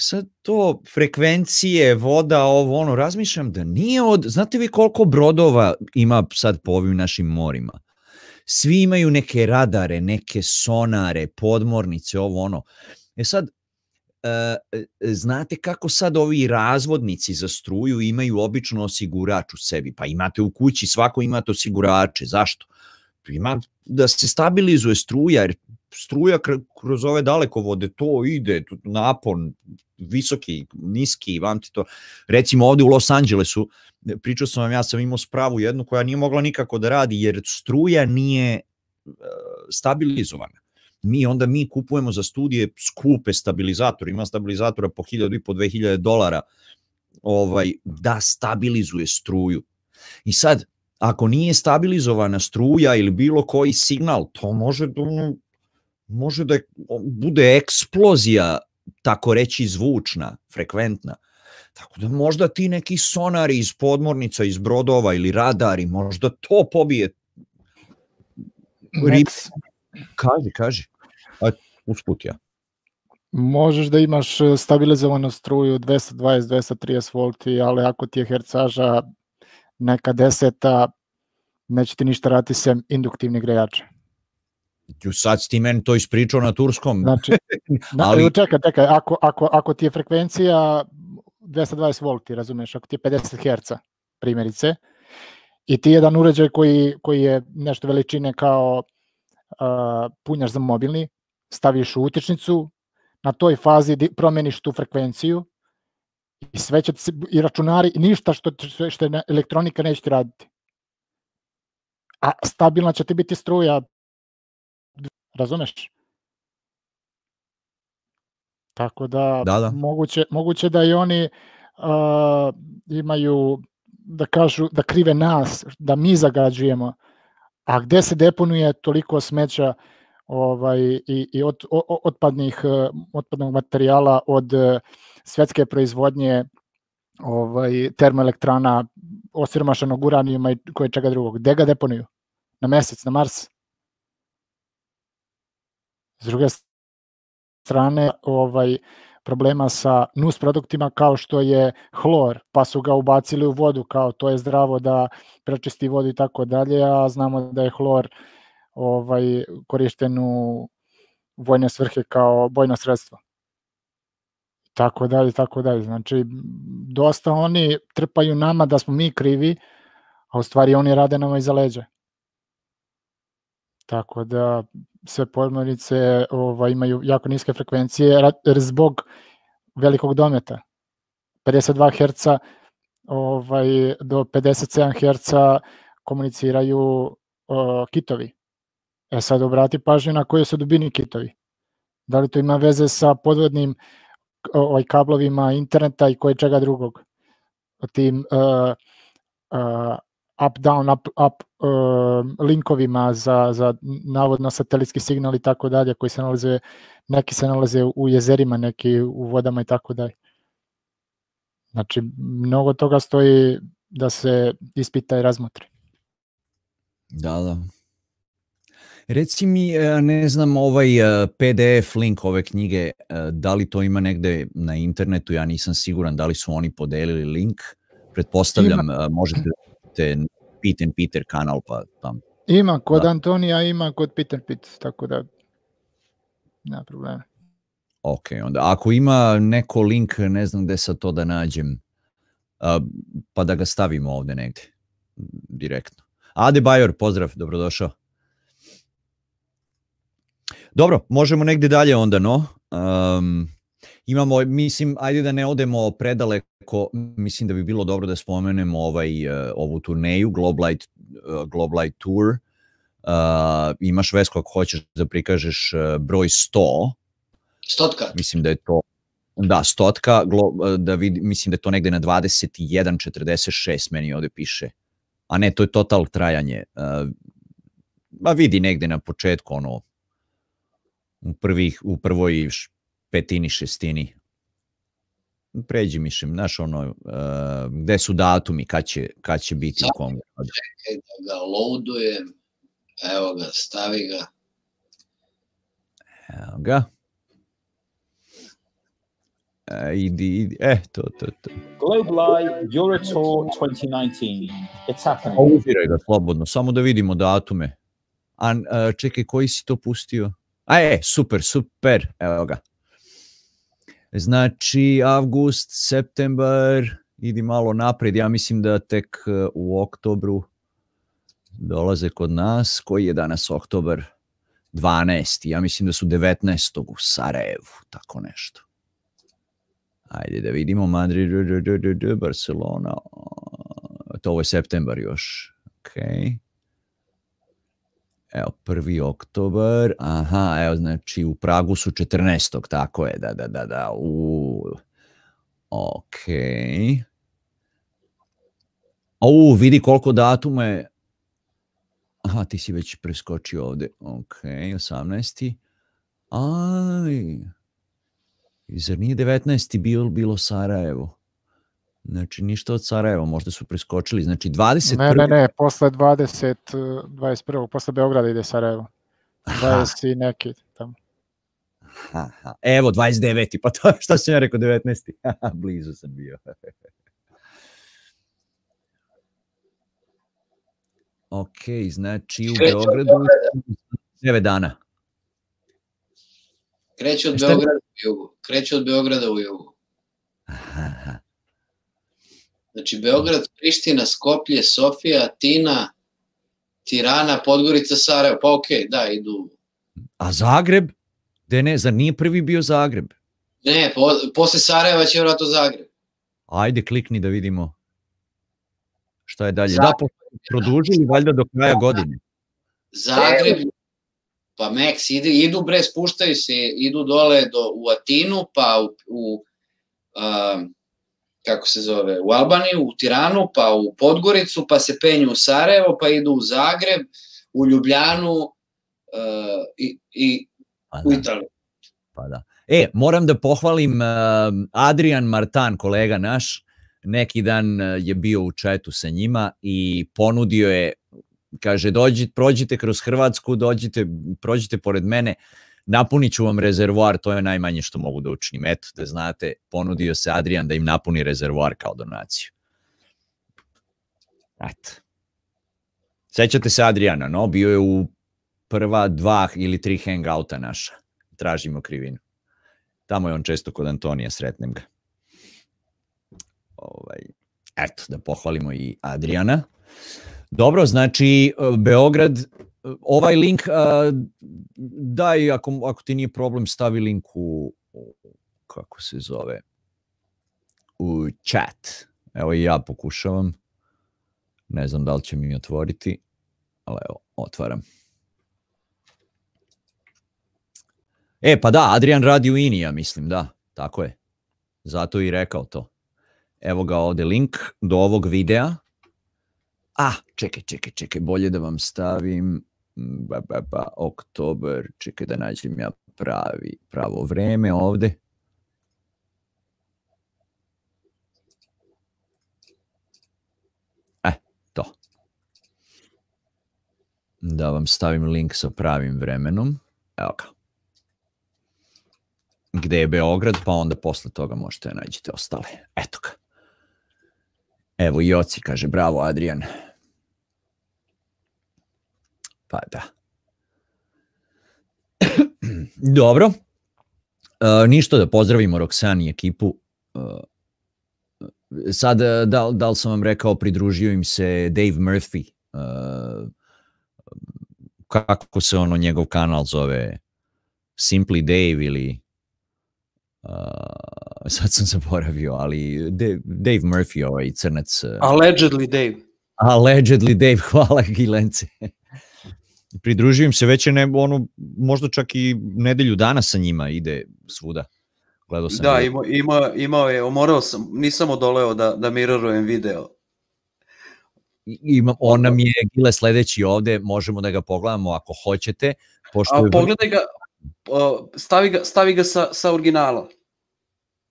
Sad to frekvencije, voda, ovo ono, razmišljam da nije od, znate vi koliko brodova ima sad po ovim našim morima? Svi imaju neke radare, neke sonare, podmornice, ovo ono. E sad, e, e, znate kako sad ovi razvodnici za struju imaju obično osigurač u sebi, pa imate u kući, svako imate osigurače, zašto? Ima da se stabilizuje struja, jer struja kr- kroz ove dalekovode to ide, napon, visoki, niski, vam ti to, recimo ovde u Los Angelesu, pričao sam vam, ja sam imao spravu jednu koja nije mogla nikako da radi, jer struja nije e, stabilizovana mi onda mi kupujemo za studije skupe stabilizatore, ima stabilizatora po 1000 i po 2000 dolara ovaj da stabilizuje struju. I sad ako nije stabilizovana struja ili bilo koji signal, to može da može da bude eksplozija tako reći zvučna, frekventna. Tako da možda ti neki sonari iz podmornica, iz brodova ili radari, možda to pobije. Max, Kaži, kaži. A, usput ja. možeš da imaš e, stabilizovanu struju 220-230 volti, ali ako ti je hercaža neka deseta, neće ti ništa raditi sem induktivni grejače. Sad si ti meni to ispričao na turskom. Znači, na, Ali- ali... čekaj, čekaj, ako, ako, ako ti je frekvencija 220 volti, razumeš, ako ti je 50 Hz, primjerice, i ti jedan uređaj koji, koji je nešto veličine kao uh, punjaš za mobilni, staviš u utičnicu, na toj fazi promeniš tu frekvenciju i sve će ti se, i računari, ništa što, što, je elektronika neće ti raditi. A stabilna će ti biti struja, razumeš? Tako da, Da, da. Moguće, moguće da i oni uh, imaju, da kažu, da krive nas, da mi zagađujemo, a gde se deponuje toliko smeća ovaj, i, i od, o- otpadnih, otpadnog materijala od eh, svetske proizvodnje ovaj, termoelektrana osiromašenog uranijuma i koje čega drugog. Gde ga deponuju? Na mesec, na Mars? S druge strane, ovaj, problema sa nus produktima kao što je hlor, pa su ga ubacili u vodu kao to je zdravo da prečisti vodu i tako dalje, a znamo da je hlor ovaj korišten u vojne svrhe kao bojno sredstvo. Tako dalje, tako dalje. Znači, dosta oni trpaju nama da smo mi krivi, a u stvari oni rade nama iza leđa. Tako da sve podmornice ovaj, imaju jako niske frekvencije zbog velikog dometa. 52 Hz ovaj, do 57 Hz komuniciraju o, kitovi. E sad obrati pažnju na koje su dubini kitovi. Da li to ima veze sa podvodnim ovaj, kablovima interneta i koje čega drugog. Tim uh, uh, up, down, up, up uh, linkovima za, za navodno satelitski signal i tako dalje, koji se nalaze, neki se nalaze u jezerima, neki u vodama i tako dalje. Znači, mnogo toga stoji da se ispita i razmotri. Da, da. Reci mi, e, ne znam, ovaj e, PDF link ove knjige, e, da li to ima negde na internetu, ja nisam siguran da li su oni podelili link, pretpostavljam, ima. možete Pit and Peter kanal, pa tam. Ima, kod da. Antonija ima, kod Peter Pit, tako da nema problema. Ok, onda ako ima neko link, ne znam gde sad to da nađem, pa da ga stavimo ovde negde, direktno. Ade Bajor, pozdrav, dobrodošao. Dobro, možemo negde dalje onda, no. Um, imamo, mislim, ajde da ne odemo predaleko, mislim da bi bilo dobro da spomenemo ovaj, uh, ovu turneju, Globe Light, uh, Globe Light Tour. Uh, imaš Vesko ako hoćeš da prikažeš uh, broj 100. Stotka. Mislim da je to Da, stotka, glo, da vidi, mislim da je to negde na 21.46 meni ovde piše. A ne, to je total trajanje. Uh, ma vidi negde na početku, ono, u, prvih, u prvoj petini, šestini. Pređi mišem, znaš ono, uh, gde su datumi, kad će, kad će biti u kom Čekaj da ga loadujem, evo ga, stavi ga. Evo ga. E, idi, idi, e, to, to, to. Globe Live Euro Tour 2019. It's happening. Uziraj ga slobodno, samo da vidimo datume. A, uh, čekaj, koji si to pustio? A e, super, super, evo ga. Znači, avgust, septembar, idi malo napred, ja mislim da tek e, u oktobru dolaze kod nas. Koji je danas oktobar? 12. Ja mislim da su 19. u Sarajevu, tako nešto. Ajde da vidimo, Madrid, Barcelona, to ovo je septembar još. Okej. Okay. Evo, prvi oktobar, aha, evo, znači u Pragu su 14. tako je, da, da, da, da, u... Ok. U, vidi koliko datuma je. Aha, ti si već preskočio ovde. Ok, 18. Aj, zar nije 19. bilo, bilo Sarajevo? Znači, ništa od Sarajeva, možda su preskočili. Znači, 20... Ne, ne, ne, posle 20, 21. posle Beograda ide Sarajevo. 20 i neki tamo. Aha. Evo, 29. Pa to šta sam ja rekao, 19. Blizu sam bio. ok, znači u Beogradu 9 dana. Kreće od Beograda u jugu. Kreće od Beograda u jugu. Aha. Znači, Beograd, Priština, Skoplje, Sofija, Tina, Tirana, Podgorica, Sarajevo. Pa okej, okay, da, idu. A Zagreb? De ne, zar nije prvi bio Zagreb? Ne, po, posle Sarajeva će vratno Zagreb. Ajde, klikni da vidimo šta je dalje. Da, Zagreb. Da, produžili valjda do kraja godine. Zagreb, pa Meks, ide, idu bre, spuštaju se, idu dole do, u Atinu, pa u, u um, kako se zove, u Albaniju, u Tiranu, pa u Podgoricu, pa se penju u Sarajevo, pa idu u Zagreb, u Ljubljanu uh, i, i pa u da. Italiju. Pa da. E, moram da pohvalim uh, Adrian Martan, kolega naš, neki dan uh, je bio u četu sa njima i ponudio je, kaže, dođite, prođite kroz Hrvatsku, dođite, prođite pored mene, napunit ću vam rezervoar, to je najmanje što mogu da učinim. Eto, da znate, ponudio se Adrian da im napuni rezervoar kao donaciju. Eto. Sećate se Adriana, no? Bio je u prva dva ili tri hangouta naša. Tražimo krivinu. Tamo je on često kod Antonija, sretnem ga. Ovaj, eto, da pohvalimo i Adriana. Dobro, znači Beograd ovaj link, uh, daj, ako, ako ti nije problem, stavi link u, kako se zove, u chat. Evo ja pokušavam. Ne znam da li će mi otvoriti, ali evo, otvaram. E, pa da, Adrian radi u INI, ja mislim, da, tako je. Zato i rekao to. Evo ga ovde link do ovog videa. A, čekaj, čekaj, čekaj, bolje da vam stavim ba, ba, ba, oktober, čekaj da nađem ja pravi, pravo vreme ovde. E, to. Da vam stavim link sa pravim vremenom. Evo ga. Gde je Beograd, pa onda posle toga možete da nađete ostale. Eto ga. Evo i oci kaže, bravo Adrian. Pa da. Dobro. Uh, ništa da pozdravimo Roxani i ekipu. Uh, sad, e, da, da li sam vam rekao, pridružio im se Dave Murphy. Uh, kako se ono njegov kanal zove? Simply Dave ili... Uh, sad sam zaboravio, ali Dave, Dave Murphy, ovaj crnac. uh, Allegedly Dave. Allegedly Dave, hvala Gilence. Pridružujem im se već je ne, ono, možda čak i nedelju dana sa njima ide svuda. Gledao sam. Da, ima, ima, imao je, morao sam, nisam odoleo da, da mirarujem video. Ima, on nam je Gile sledeći ovde, možemo da ga pogledamo ako hoćete. Pošto A je pogledaj ga, stavi ga, stavi ga sa, sa originala.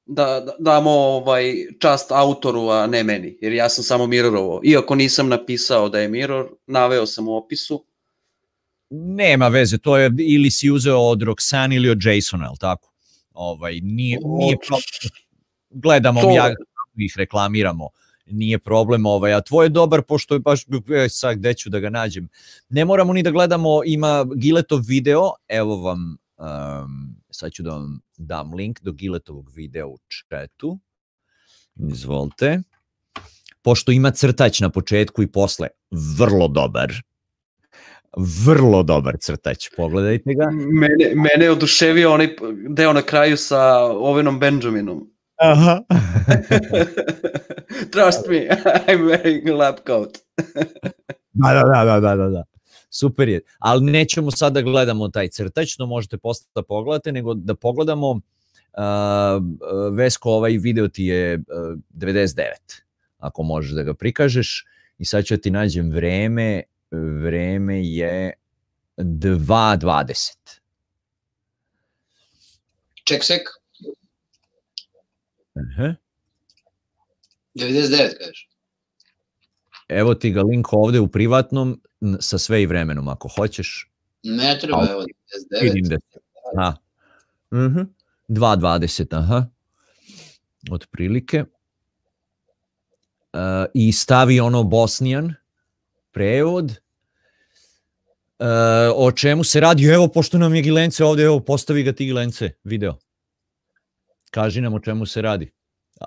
Da, da damo ovaj čast autoru, a ne meni, jer ja sam samo mirarovao. Iako nisam napisao da je mirror, naveo sam u opisu. Nema veze, to je ili si uzeo od Roxanne ili od Jasona, je li tako? Ovaj, nije, nije problem. Gledamo, To- ja ih reklamiramo. Nije problem, ovaj, a tvoj je dobar, pošto je baš, e, sad gde ću da ga nađem. Ne moramo ni da gledamo, ima Giletov video, evo vam, um, sad ću da vam dam link do Giletovog videa u chatu. Izvolite. Pošto ima crtać na početku i posle, vrlo dobar. Vrlo dobar crtać, pogledajte ga. Mene, mene je oduševio onaj deo na kraju sa Ovenom Benjaminom. Aha. Trust me, I'm wearing a lab coat. Da, da, da, da, da, da, da. Super je. Ali nećemo sad da gledamo taj crtač, no možete posle da pogledate, nego da pogledamo uh, uh, Vesko, ovaj video ti je uh, 99, ako možeš da ga prikažeš. I sad ću da ti nađem vreme, vreme je 2.20. Ček sek, Aha. 99 kažeš. Evo ti ga link ovde u privatnom sa sve i vremenom, ako hoćeš. Ne treba, evo, Vidim 99. da Aha. Mhm. 2.20, aha. Otprilike. Uh, I stavi ono Bosnijan, prevod. Uh, o čemu se radi? Evo, pošto nam je Gilence ovde, evo, postavi ga ti Gilence, video. Kaži nam o čemu se radi.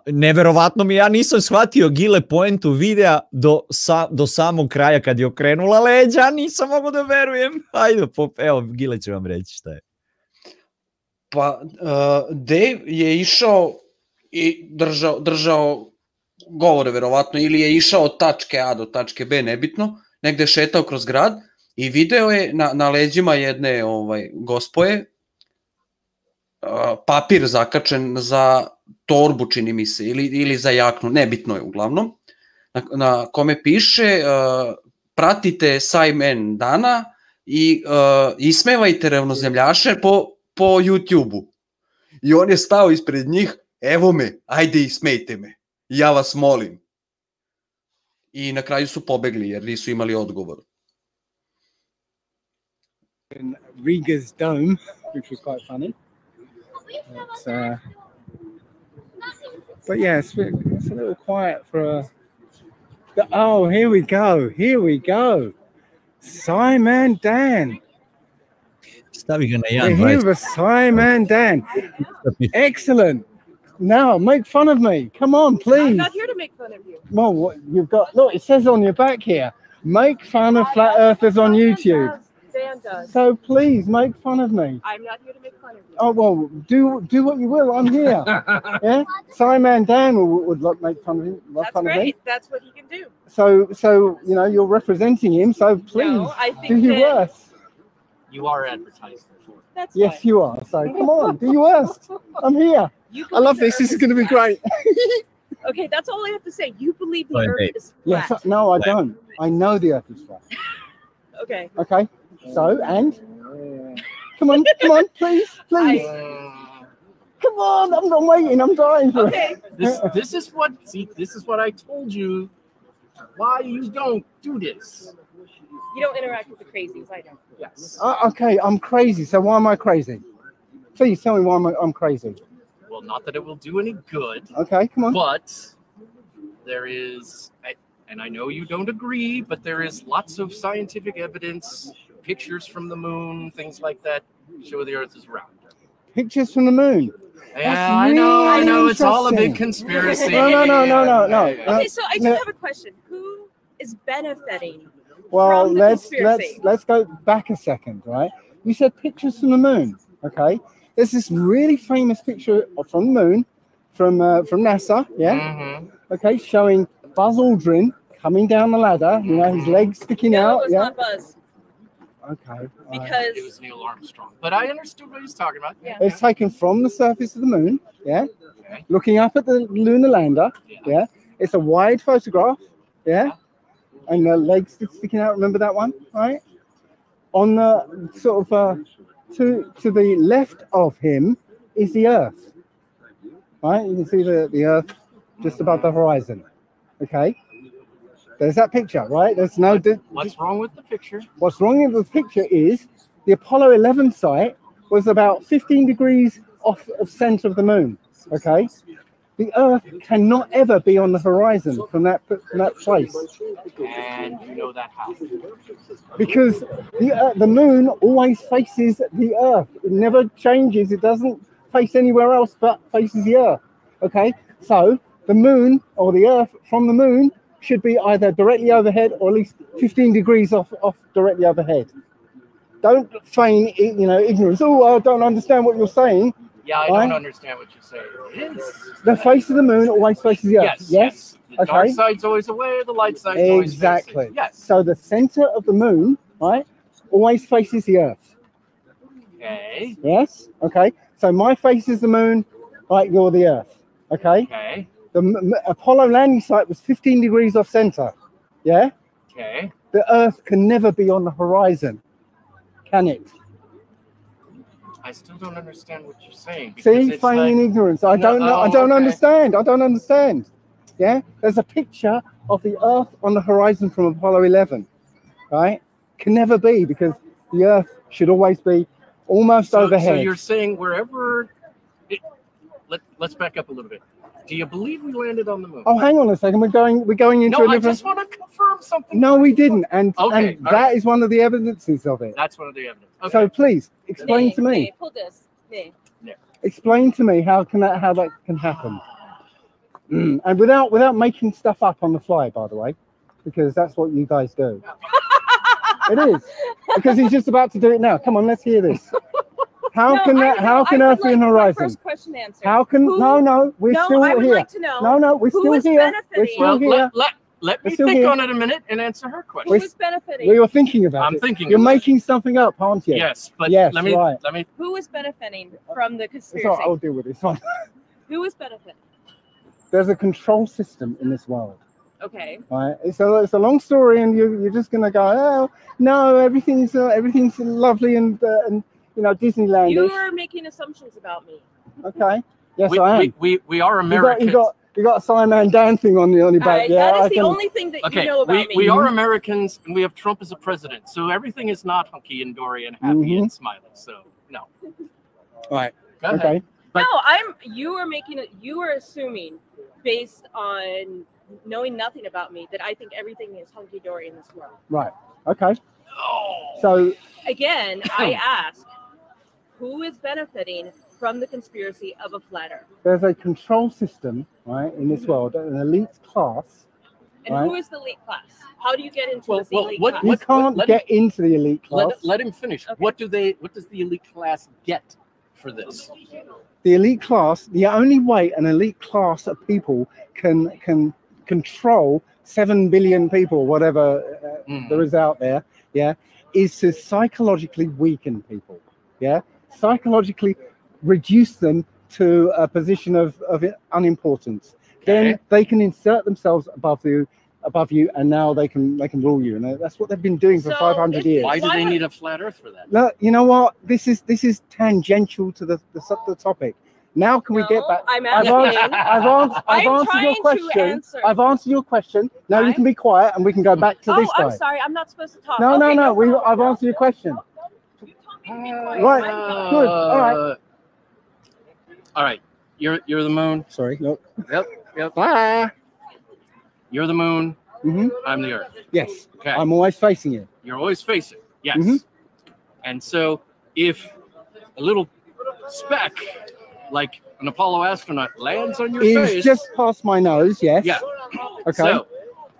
Neverovatno mi, ja nisam shvatio Gile poentu videa do, sa, do samog kraja kad je okrenula leđa, nisam mogu da verujem. Ajde, pop, evo, Gile će vam reći šta je. Pa uh, Dave je išao i držao, držao govore verovatno ili je išao od tačke A do tačke B, nebitno, negde šetao kroz grad i video je na, na leđima jedne ovaj gospoje papir zakačen za torbu, čini mi se, ili, ili za jaknu, nebitno je uglavnom, na, na kome piše uh, pratite Sajmen dana i uh, ismevajte ravnozemljaše po, po YouTube-u. I on je stao ispred njih, evo me, ajde ismejte me, ja vas molim. I na kraju su pobegli jer nisu imali odgovor. in Riga's dome, which was quite funny. It's, uh, but yeah, it's, it's a little quiet for a. Oh, here we go. Here we go. Simon Dan. Stavi ga na We're here 1.20. with Simon Dan. Excellent. Now, make fun of me. Come on, please. I'm not here to make fun of you. Well, what you've got, look, it says on your back here make fun of flat earthers on YouTube. Dan does. So please make fun of me. I'm not here to make fun of you. Oh well, do do what you will. I'm here. yeah, Simon Dan would, would like make fun of him. That's fun of me. great. That's what he can do. So so you know you're representing him. So please No, I think do your that- worst. You are advertising for. That's Yes, fine. you are. So come on, do your worst. I'm here. You I love this. This Earth is going to be great. Okay, that's all I have to say. You believe the Fine, Earth babe. is Yes. no, I don't. I know the Earth is flat. Okay. Okay. So and come on, come on, please, please. Come on, I'm not waiting. I'm dying for Okay. This this is what see this is what I told you why you don't do this. You don't interact with the crazies. I don't. Yes. Uh, okay, I'm crazy. So why am I crazy? Please tell me why I'm, I'm crazy. Well, not that it will do any good, Okay, come on. but there is and I know you don't agree, but there is lots of scientific evidence, pictures from the moon, things like that show the earth is round. Pictures from the moon. Yeah, I know, I know. It's all a big conspiracy. No, no, no, no, no, no. Okay, so I do no. have a question. Who is benefiting? Well, from the let's conspiracy? let's let's go back a second, right? You said pictures from the moon. Okay, there's this really famous picture from the moon, from uh, from NASA. Yeah. Mhm. Okay, showing Buzz Aldrin coming down the ladder. You know, his legs sticking No, out. it was Yeah. not Buzz Okay. all right. because It was Neil Armstrong. But I understood what he's talking about. Yeah. It's taken from the surface of the moon. Yeah. Okay. Looking up at the lunar lander. Yeah. It's a wide photograph. Yeah. And the legs sticking out. Remember that one, right? On the sort of uh, to to the left of him is the Earth. Right. You can see the the Earth just above the horizon. Okay. There's that picture, right? There's no. di- What's wrong with the picture? What's wrong with the picture is the Apollo 11 site was about 15 degrees off of center of the moon. Okay, the Earth cannot ever be on the horizon from that from that place And you know that how? because the Earth, the moon always faces the Earth. It never changes. It doesn't face anywhere else but faces the Earth. Okay, so the moon or the Earth from the moon should be either directly overhead or at least 15 degrees off off directly overhead. Don't feign, you know, ignorance. Oh, I don't understand what you're saying. Yeah, I don't understand what you're saying. The face of the moon always faces the Earth. Yes, yes. The dark Okay. side's always away, the light side's always Exactly. Yes. So the center of the moon, right, always faces the Earth. Okay. Yes. Okay. So my face is the moon, right? You're the Earth. Okay. Okay. The m- m- Apollo landing site was 15 degrees off center. Yeah. Okay. The Earth can never be on the horizon, can it? I still don't understand what you're saying. See, feigning like- ignorance. I No, don't know. I oh, don't okay. understand. I don't understand. Yeah. There's a picture of the Earth on the horizon from Apollo 11. Right. Can never be because the Earth should always be almost so, overhead. So you're saying wherever. It, let, let's back up a little bit. Do you believe we landed on the moon? Oh, hang on a second. We're going. We're going into no, a I different. just want to confirm something. No, we didn't, and Okay, and that right. is one of the evidences of it. That's one of the evidence. Okay. So please explain Nay, to me. nay, pull this. Nay. Explain to me how can that how that can happen, Mm, and without without making stuff up on the fly, by the way, because that's what you guys do. it is because he's just about to do it now. Come on, let's hear this. How No, can I that? know, How can I Earth be on like my horizon? First question answered. How can? Who- no, no, we're no, still I would here. like to know no, no, we're still here. We're still well, here. let, let, let me still think here. on it a minute and answer her question. Who is benefiting? We were thinking about I'm it. thinking You're about it. making something up, aren't you? Yes, but Yes, let me right. let me Who is benefiting from the It's conspiracy? all right, I'll deal with this one. Who is benefiting? There's a control system in this world. Okay. Right. It's a it's a long story, and you're, you're just gonna go, oh no, everything's uh, everything's lovely and uh, and you know Disneyland. You are making assumptions about me. Okay. Yes, we, I am. we, we, we are you got Americans. you got you got a Simon Dan thing on your on your back. Uh, yeah, that is I the can- only thing that okay, you know about we, me. we are Americans and we have Trump as a president. So everything is not hunky and dory and happy Mhm. and smiling. So no. All right. Go ahead. Okay. But- no, I'm. You are making it. You are assuming, based on knowing nothing about me, that I think everything is hunky dory in this world. Right. Okay. So Again, I ask, who is benefiting from the conspiracy of a flat Earth, there's a control system, right, in this world, an elite class. and Right. who is the elite class? How do you get into Well, this well, elite what- class? You can't let get into the elite class. Let, let him finish. What do they what does the elite class get for this? the elite class, the only way an elite class of people can can control seven billion people, whatever uh, Mm. there is out there, yeah, is to psychologically weaken people, yeah, psychologically reduce them to a position of, of unimportance. Then they can insert themselves above you, above you, and now they can they can rule you. And that's what they've been doing for So 500 years. Why do they need a flat Earth for that? No, you know what? This is this is tangential to the the, sub- the topic. Now can we get back? I'm I've asking. answered, I've answered, I've I'm answered your question. answer. I've answered your question. Now you can be quiet and we can go back to oh, this guy. I'm sorry. I'm not supposed to talk. No, no, Okay, no. We. I've answered your question. You told me to be quiet. Right. I'm Good. All right. Uh, All right. You're you're the moon. Sorry. Look. Yep. Yep. Ah. You're the moon. Mm-hmm. I'm the Earth. Yes. Okay. I'm always facing you. You're always facing. Yes. Mm-hmm. And so if a little speck, like an Apollo astronaut, lands on your He's face, just past my nose. Yes. yeah. Okay. So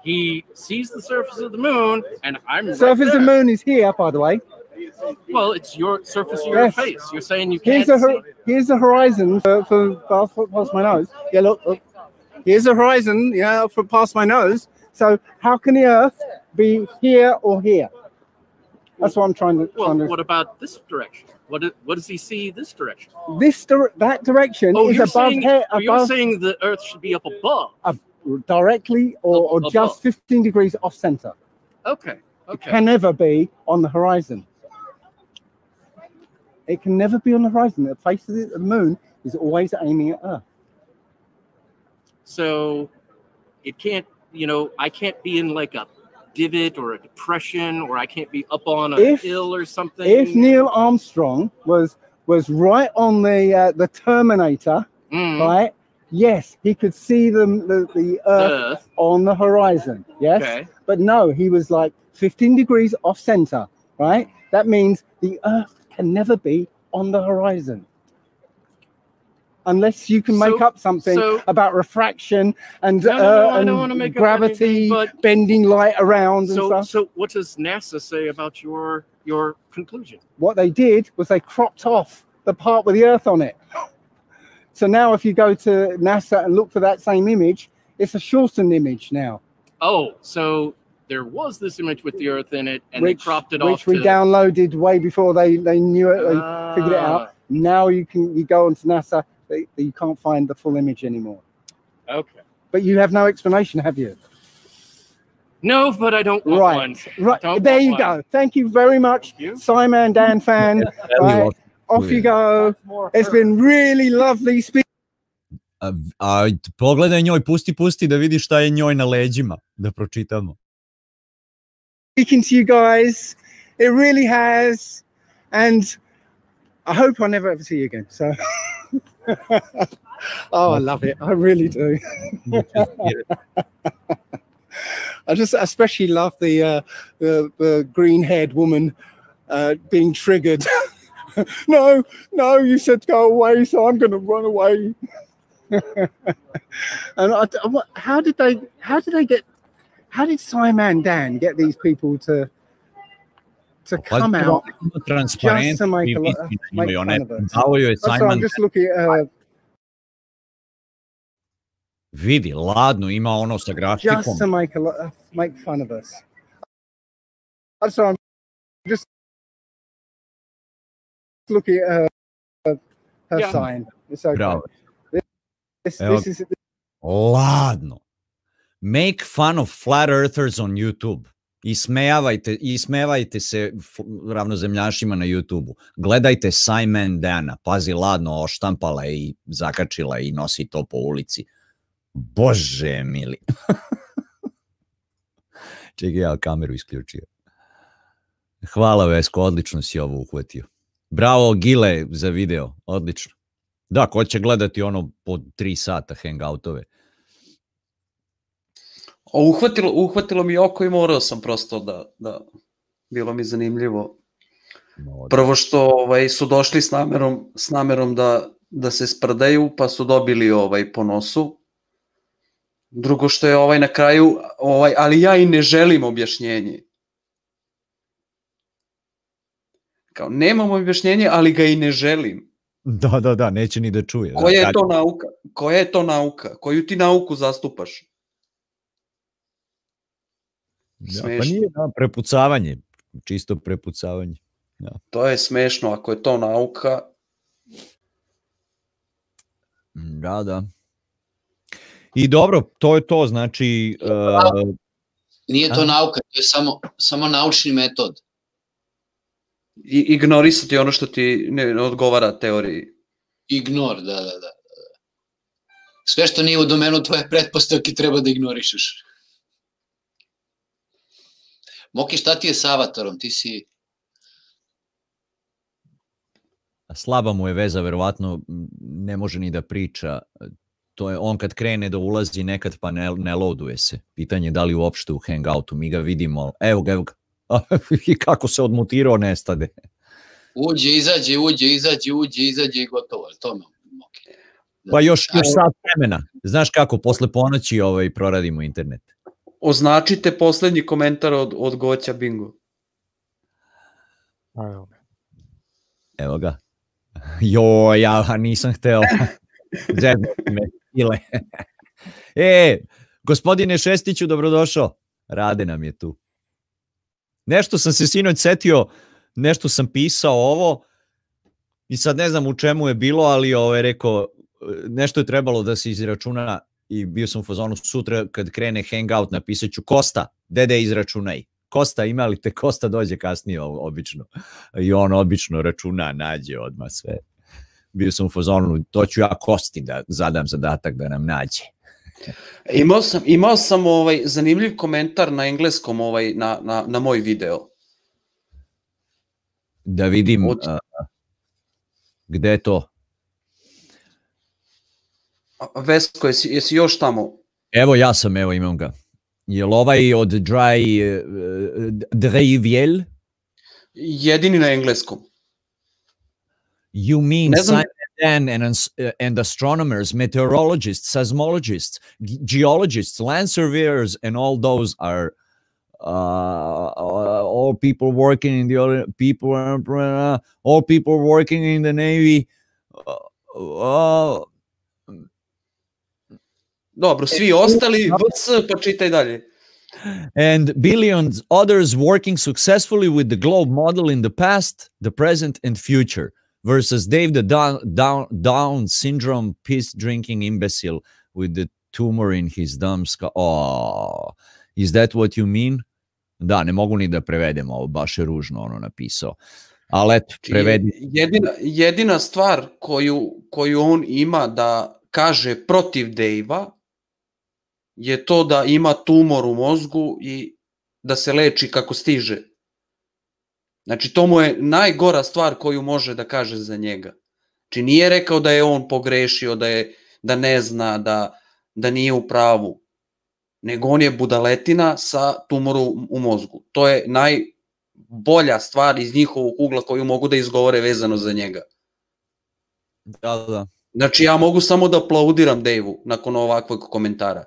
he sees the surface of the moon, and I'm right Surface of the moon is here, by the way. Well, it's your surface of your Yes. face. You're saying you can't Here's the see. here's the horizon for, for past, past my nose. Yeah, look, look. Here's the horizon. Yeah, for past my nose. So how can the Earth be here or here? That's what I'm trying to. Well, trying to what about this direction? What, what does he see this direction? this dir- that direction Oh, is above saying, here, oh, you're saying the Earth should be up above. ab- directly or, or Above. just 15 degrees off center. Okay. It Okay. can never be on the horizon. It can never be on the horizon. The face of the moon is always aiming at Earth. So it can't, you know, I can't be in like a divot or a depression, or I can't be up on a If- hill or something. If Neil Armstrong was was right on the uh, the Terminator, Mm, right? Yes, he could see the the, the Earth Earth. on the horizon. Yes, Okay. but no, he was like 15 degrees off center. Right? That means the Earth can never be on the horizon. Unless you can make So- up something so- about refraction and, No, no, no, uh, and wanna make up gravity anything, bending light around and So, stuff. so what does NASA say about your your conclusion? what they did was they cropped off the part with the earth on it. So now if you go to NASA and look for that same image, it's a shortened image now, Oh, so there was this image with the Earth in it, and which, they cropped it which off. Which we to, downloaded way before they, they knew it, they figured it Ah, out. Now you can you go onto NASA, they, you can't find the full image anymore. Okay. But you have no explanation, have you? No, but I don't want Right, one. right. Don't There want you one. go. Thank you very much, You? Simon Dan fan. Right, welcome. off you go. It's been really lovely speaking. A, a pogledaj njoj, pusti, pusti da vidi šta je njoj na leđima, da pročitamo. Speaking to you guys. It really has. And I hope I never ever see you again. So, oh, I love it. I really do. I just especially love the uh, the, the green haired woman uh, being triggered. no, no, you said go away, so I'm going to run away. and I, how did they? How did they get? How did Simon Dan get these people to to come Pazi, out? ono transparentno just to make i a lot- istina make imaju, one fun of us. dao joj je That's why Simon I'm just looking at uh, vidi, ladno, ima ono sa grafikom. just to make a lot, uh, make fun of us. That's why I'm just looking at her, her Yeah. sign. It's okay. Bravo. This, Evo this is Ladno. Make fun of flat earthers on YouTube. Ismejavajte, ismevajte se ravnozemljašima na YouTube-u. Gledajte Simon Dana. Pazi, ladno, oštampala i zakačila i nosi to po ulici. Bože mili. Čekaj, ja kameru isključio. Hvala Vesko, odlično si ovo uhvatio. Bravo Gile za video, odlično. Da, ko će gledati ono po tri sata hangoutove? Uhvatilo, uhvatilo mi oko i morao sam prosto da, da bilo mi zanimljivo. Prvo što ovaj, su došli s namerom, s namerom da, da se sprdaju, pa su dobili ovaj po nosu. Drugo što je ovaj na kraju, ovaj, ali ja i ne želim objašnjenje. Kao, nemam objašnjenje, ali ga i ne želim. Da, da, da, neće ni da čuje. Koja da, je to nauka? Koja je to nauka? Koju ti nauku zastupaš? Da, pa smešno. nije da, prepucavanje, čisto prepucavanje. To je smešno, ako je to nauka. Da, da. I dobro, to je to, znači... Uh, Nije to A? nauka, to je samo, samo naučni metod. I, ignorisati ono što ti ne, ne odgovara teoriji. Ignor, da, da, da. Sve što nije u domenu tvoje pretpostavke treba da ignorišeš. Moki, šta ti je sa avatarom? Ti si... slaba mu je veza, verovatno ne može ni da priča. To je on kad krene da ulazi nekad pa ne, ne loaduje se. Pitanje je da li uopšte u hangoutu, mi ga vidimo, evo ga, evo ga. I kako se odmutirao nestade. Uđe, izađe, uđe, izađe, uđe, izađe i gotovo. je To me, Moki. Pa još, još sat vremena. Znaš kako, posle ponoći ovaj, proradimo internet. Označite poslednji komentar od, od Goća Bingo. Evo ga. Evo ga. Jo, ja nisam hteo. Zeznuti me, ile. e, gospodine Šestiću, dobrodošao. Rade nam je tu. Nešto sam se sinoć setio, nešto sam pisao ovo i sad ne znam u čemu je bilo, ali ovaj rekao, nešto je trebalo da se izračuna i bio sam u fazonu sutra kad krene hangout napisat ću Kosta, dede izračunaj. Kosta, ima li te Kosta dođe kasnije obično. I on obično računa, nađe odmah sve. Bio sam u fazonu, to ću ja Kosti da zadam zadatak da nam nađe. Imao sam, imao sam ovaj zanimljiv komentar na engleskom ovaj na, na, na moj video. Da vidim Od- a, gde je to. Vesko, jesi, jesi još tamo? Evo ja sam, evo imam ga. Jel ovaj od Dry uh? Jedini na engleskom. You mean Dan and, uh, and astronomers, meteorologists, seismologists, geologists, land surveyors, and all those are uh, all people working in the other people, uh, all people working in the navy. Dobro, svi ostali, VS, pa čitaj dalje. and billions others working successfully with the globe model in the past, the present, and future. Versus Dave, the Down, Down, Down syndrome, piss drinking imbecile with the tumor in his dumb skull. Oh, is that what you mean? Da, ne mogu ni da prevedem ovo, baš je ružno ono napisao. Ali eto, Znači, prevedi. Jedina, jedina stvar koju, koju on ima da kaže protiv Dejva je to da ima tumor u mozgu i da se leči kako stiže. Znači, to mu je najgora stvar koju može da kaže za njega. Znači, nije rekao da je on pogrešio, da, je, da ne zna, da, da nije u pravu. Nego on je budaletina sa tumorom u mozgu. To je najbolja stvar iz njihovog ugla koju mogu da izgovore vezano za njega. Da, da. Znači, ja mogu samo da aplaudiram Dejvu nakon ovakvog komentara.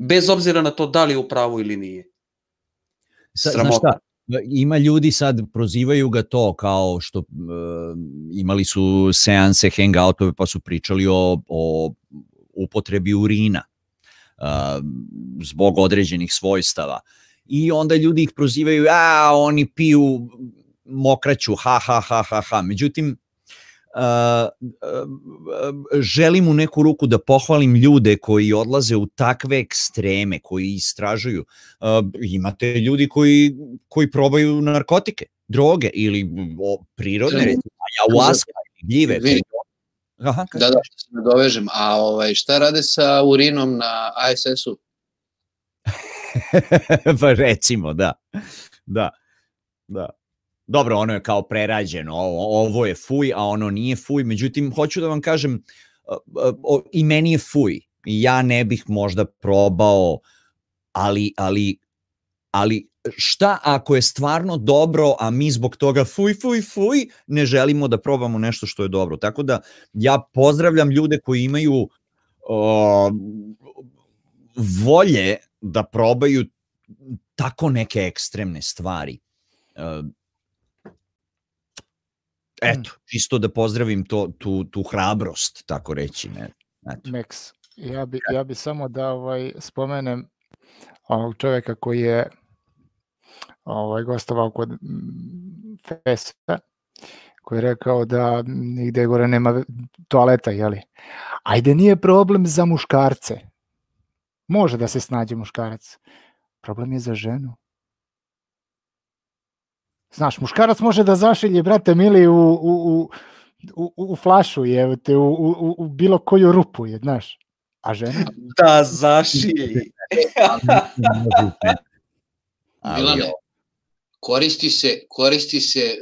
Bez obzira na to da li je u pravu ili nije. Sa, znaš šta, ima ljudi sad prozivaju ga to kao što uh, imali su seanse hangoutove pa su pričali o, o upotrebi urina uh, zbog određenih svojstava. I onda ljudi ih prozivaju a oni piju mokraću ha ha ha ha ha. Međutim želim u neku ruku da pohvalim ljude koji odlaze u takve ekstreme, koji istražuju. Uh, imate ljudi koji, koji probaju narkotike, droge ili o, prirodne, Za- recimo, ayahuasca, ili gljive. Vidi. Aha, Da, da, što se ne dovežem. A ovaj, šta rade sa urinom na ASS-u? pa recimo, da. Da. Da. Dobro, ono je kao prerađeno, ovo, je fuj, a ono nije fuj, međutim, hoću da vam kažem, i meni je fuj, ja ne bih možda probao, ali, ali, ali šta ako je stvarno dobro, a mi zbog toga fuj, fuj, fuj, ne želimo da probamo nešto što je dobro. Tako da ja pozdravljam ljude koji imaju o, volje da probaju tako neke ekstremne stvari. E, eto, čisto da pozdravim to, tu, tu hrabrost, tako reći. Ne? Eto. Max, ja bi, ja bi samo da ovaj, spomenem onog čovjeka koji je ovaj, gostovao kod mm, Fesa. koji je rekao da nigde gore nema toaleta, jeli? Ajde, nije problem za muškarce. Može da se snađe muškarac. Problem je za ženu. Znaš, muškarac može da zašilje, brate mili, u, u, u, u, u flašu, je, te, u, u, u bilo koju rupu, je, znaš. A žena? Da, zašilje. Milane, koristi se, koristi se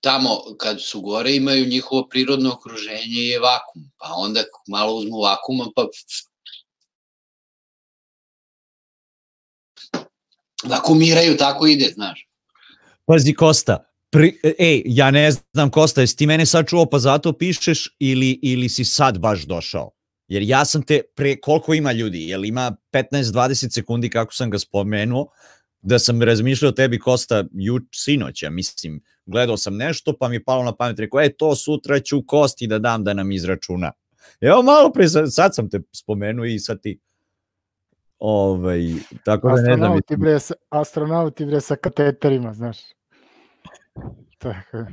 tamo kad su gore imaju njihovo prirodno okruženje je vakum, pa onda malo uzmu vakuma pa vakumiraju, tako ide, znaš. Pazi Kosta, pri, ej, ja ne znam Kosta, jesi ti mene sad čuo pa zato pišeš ili, ili si sad baš došao? Jer ja sam te, pre, koliko ima ljudi, jel ima 15-20 sekundi kako sam ga spomenuo, da sam razmišljao tebi Kosta juč, sinoća, mislim, gledao sam nešto pa mi je palo na pamet, rekao, e, to sutra ću Kosti da dam da nam izračuna. Evo malo pre, sad sam te spomenuo i sad ti Ovaj, tako da ne znam. Astronauti bre, astronauti bre sa kateterima, znaš. Tako.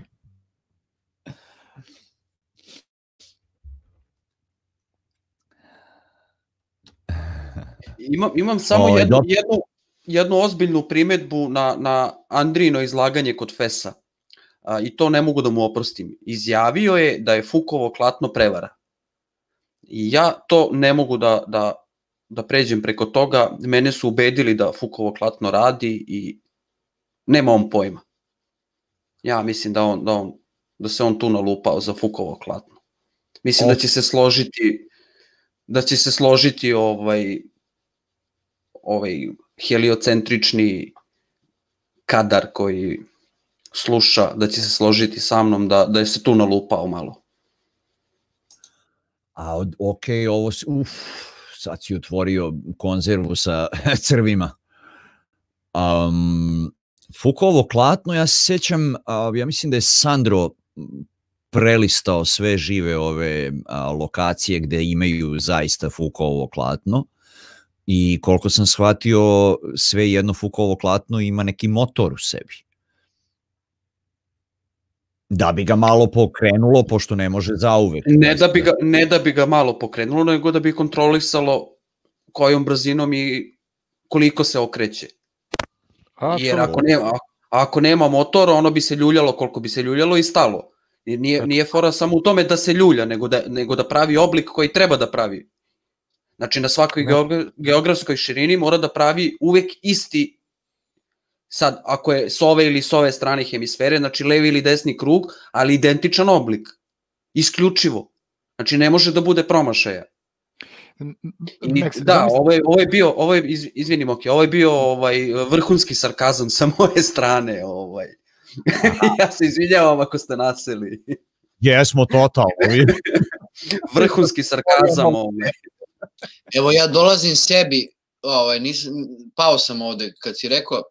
Imam, imam samo Ovaj, jednu, jednu, jednu ozbiljnu primetbu na, na Andrino izlaganje kod Fesa. A, I to ne mogu da mu oprostim. Izjavio je da je Fukovo klatno prevara. I ja to ne mogu da, da, da pređem preko toga. Mene su ubedili da Fukovo klatno radi i nema on pojma. Ja mislim da on, da on da se on tu nalupao za Fukovo klatno. Mislim da će se složiti da će se složiti ovaj ovaj heliocentrični kadar koji sluša, da će se složiti sa mnom da, da je se tu nalupao malo. A od, ok, ovo si, uf, sad si otvorio konzervu sa crvima. Um, Fukovo klatno, ja se sjećam, ja mislim da je Sandro prelistao sve žive ove lokacije gde imaju zaista Fukovo klatno i koliko sam shvatio, sve jedno Fukovo klatno ima neki motor u sebi. Da bi ga malo pokrenulo, pošto ne može zauvek. Ne da, bi ga, ne da bi ga malo pokrenulo, nego da bi kontrolisalo kojom brzinom i koliko se okreće. Jer ako nema, ako nema motora, ono bi se ljuljalo koliko bi se ljuljalo i stalo. Jer nije, nije fora samo u tome da se ljulja, nego da, nego da pravi oblik koji treba da pravi. Znači na svakoj geogra- geografskoj širini mora da pravi uvek isti sad ako je s ove ili s ove strane hemisfere, znači levi ili desni krug, ali identičan oblik. Isključivo. Znači ne može da bude promašaja. Se da, ovo je, ovo je bio, ovo je, iz, izvinim, ok, ovo je bio ovaj, vrhunski sarkazam sa moje strane. Ovaj. ja se izvinjavam ako ste naseli. Jesmo totalno. vrhunski sarkazam. Ovaj. Evo ja dolazim sebi, ovaj, nisam, pao sam ovde kad si rekao,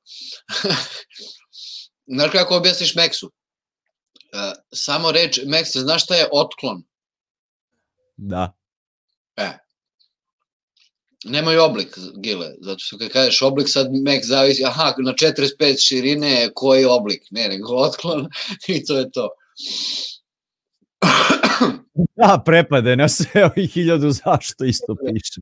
znaš kako objasniš Meksu? Uh, samo reč, Mekse, znaš šta je otklon? Da. E. Nemaju oblik, Gile, zato što kad kažeš oblik, sad Mek zavisi, aha, na 45 širine je koji oblik, ne, nego otklon i to je to. Da, prepade na sve i hiljadu zašto isto piše.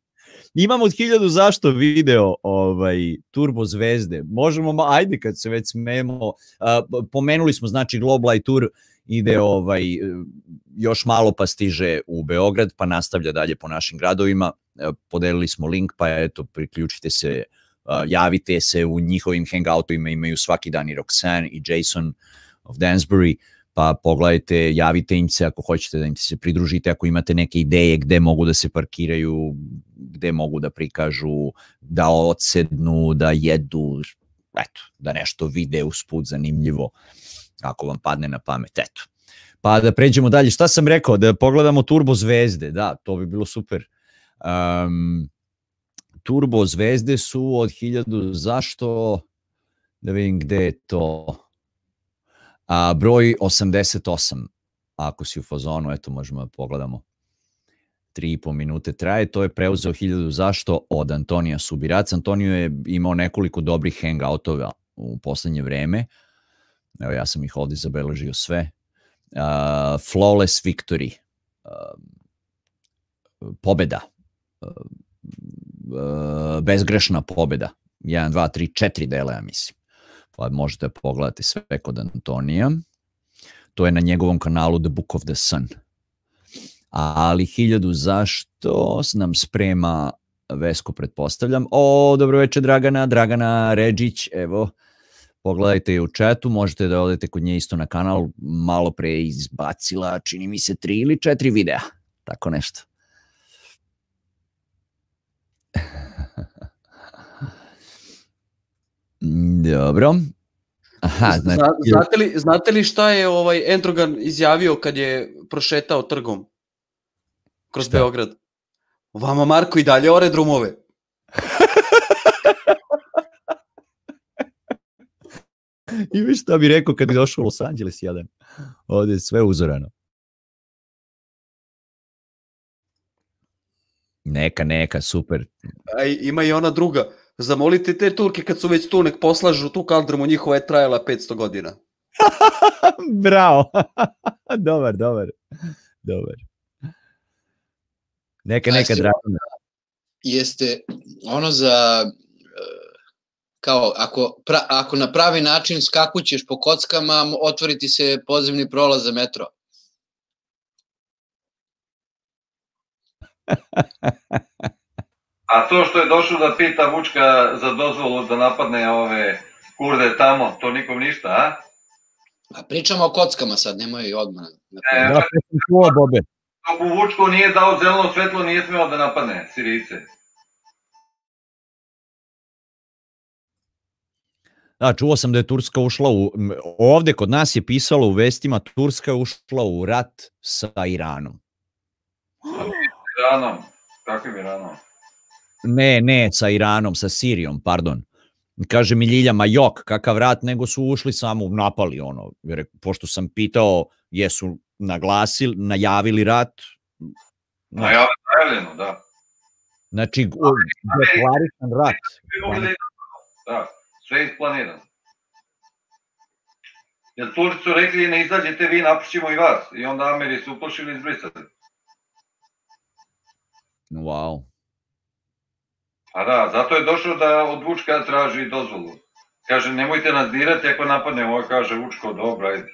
Imam od hiljadu zašto video ovaj Turbo zvezde. Možemo, ajde kad se već smemo, a, pomenuli smo znači Global Eye Tour ide ovaj još malo pa stiže u Beograd pa nastavlja dalje po našim gradovima. E, Podelili smo link pa eto priključite se, a, javite se u njihovim hangoutovima imaju svaki dan i Roxanne i Jason of Dansbury pa pogledajte, javite im se ako hoćete da im se pridružite, ako imate neke ideje gde mogu da se parkiraju, gde mogu da prikažu, da odsednu, da jedu, eto, da nešto vide usput zanimljivo, ako vam padne na pamet, eto. Pa da pređemo dalje, šta sam rekao, da pogledamo Turbo zvezde, da, to bi bilo super. Um, Turbo zvezde su od 1000, zašto, da vidim gde je to, a, broj 88, ako si u fazonu, eto možemo da pogledamo. 3,5 minute traje, to je preuzeo 1000 zašto od Antonija Subirac. Antonio je imao nekoliko dobrih hangoutova u poslednje vreme. Evo ja sam ih ovde zabeležio sve. uh, flawless victory, uh, pobeda, uh, bezgrešna pobeda, 1, 2, 3, 4 dela, ja mislim. Pa možete pogledati sve kod Antonija. To je na njegovom kanalu The Book of the Sun. Ali hiljadu zašto nam sprema Vesko, pretpostavljam. O, dobro večer Dragana, Dragana Ređić, evo, pogledajte je u četu, možete da odete kod nje isto na kanal, malo pre je izbacila, čini mi se, tri ili četiri videa, tako nešto. Dobro. Aha, znači... Zna, znate, li, znate li šta je ovaj Entrogan izjavio kad je prošetao trgom kroz šta? Beograd? Vama Marko i dalje ore drumove. I vi šta bi rekao kad bi došao u Los Angeles jedan. Ovde je sve uzorano. Neka, neka, super. A ima i ona druga. Zamolite te Turke kad su već tu, nek poslažu tu kaldrmu, njihova je trajala 500 godina. Bravo. dobar, dobar. Dobar. Neka, neka, drago. Jeste ono za kao ako, pra, ako na pravi način skakućeš po kockama, otvoriti se podzemni prolaz za metro. A to što je došao da pita Vučka za dozvolu da napadne ove kurde tamo, to nikom ništa, a? A pričamo o kockama sad, nemoj odmah. E, Da, čuo, Bobe. Vučko nije dao zeleno svetlo, nije smeo da napadne Sirice. Da, čuo sam da je Turska ušla u... Ovde kod nas je pisalo u vestima Turska je ušla u rat sa Iranom. Iranom, kakvim Iranom? Ne, ne, sa Iranom, sa Sirijom, pardon. Kaže mi Ljilja, ma jok, kakav rat, nego su ušli samo, napali ono. Jer, pošto sam pitao, jesu naglasili, najavili rat, No, ja najavljeno, da. znači, deklarisan rat. Da, sve je isplanirano. Jer Turci su rekli ne izađete vi, napušćemo i vas. I onda Ameri su uplašili i izbrisali. Wow. A da, zato je došao da od Vučka traži dozvolu. Kaže, nemojte nas dirati ako napadnemo. Ovo kaže Vučko, dobro, ajde.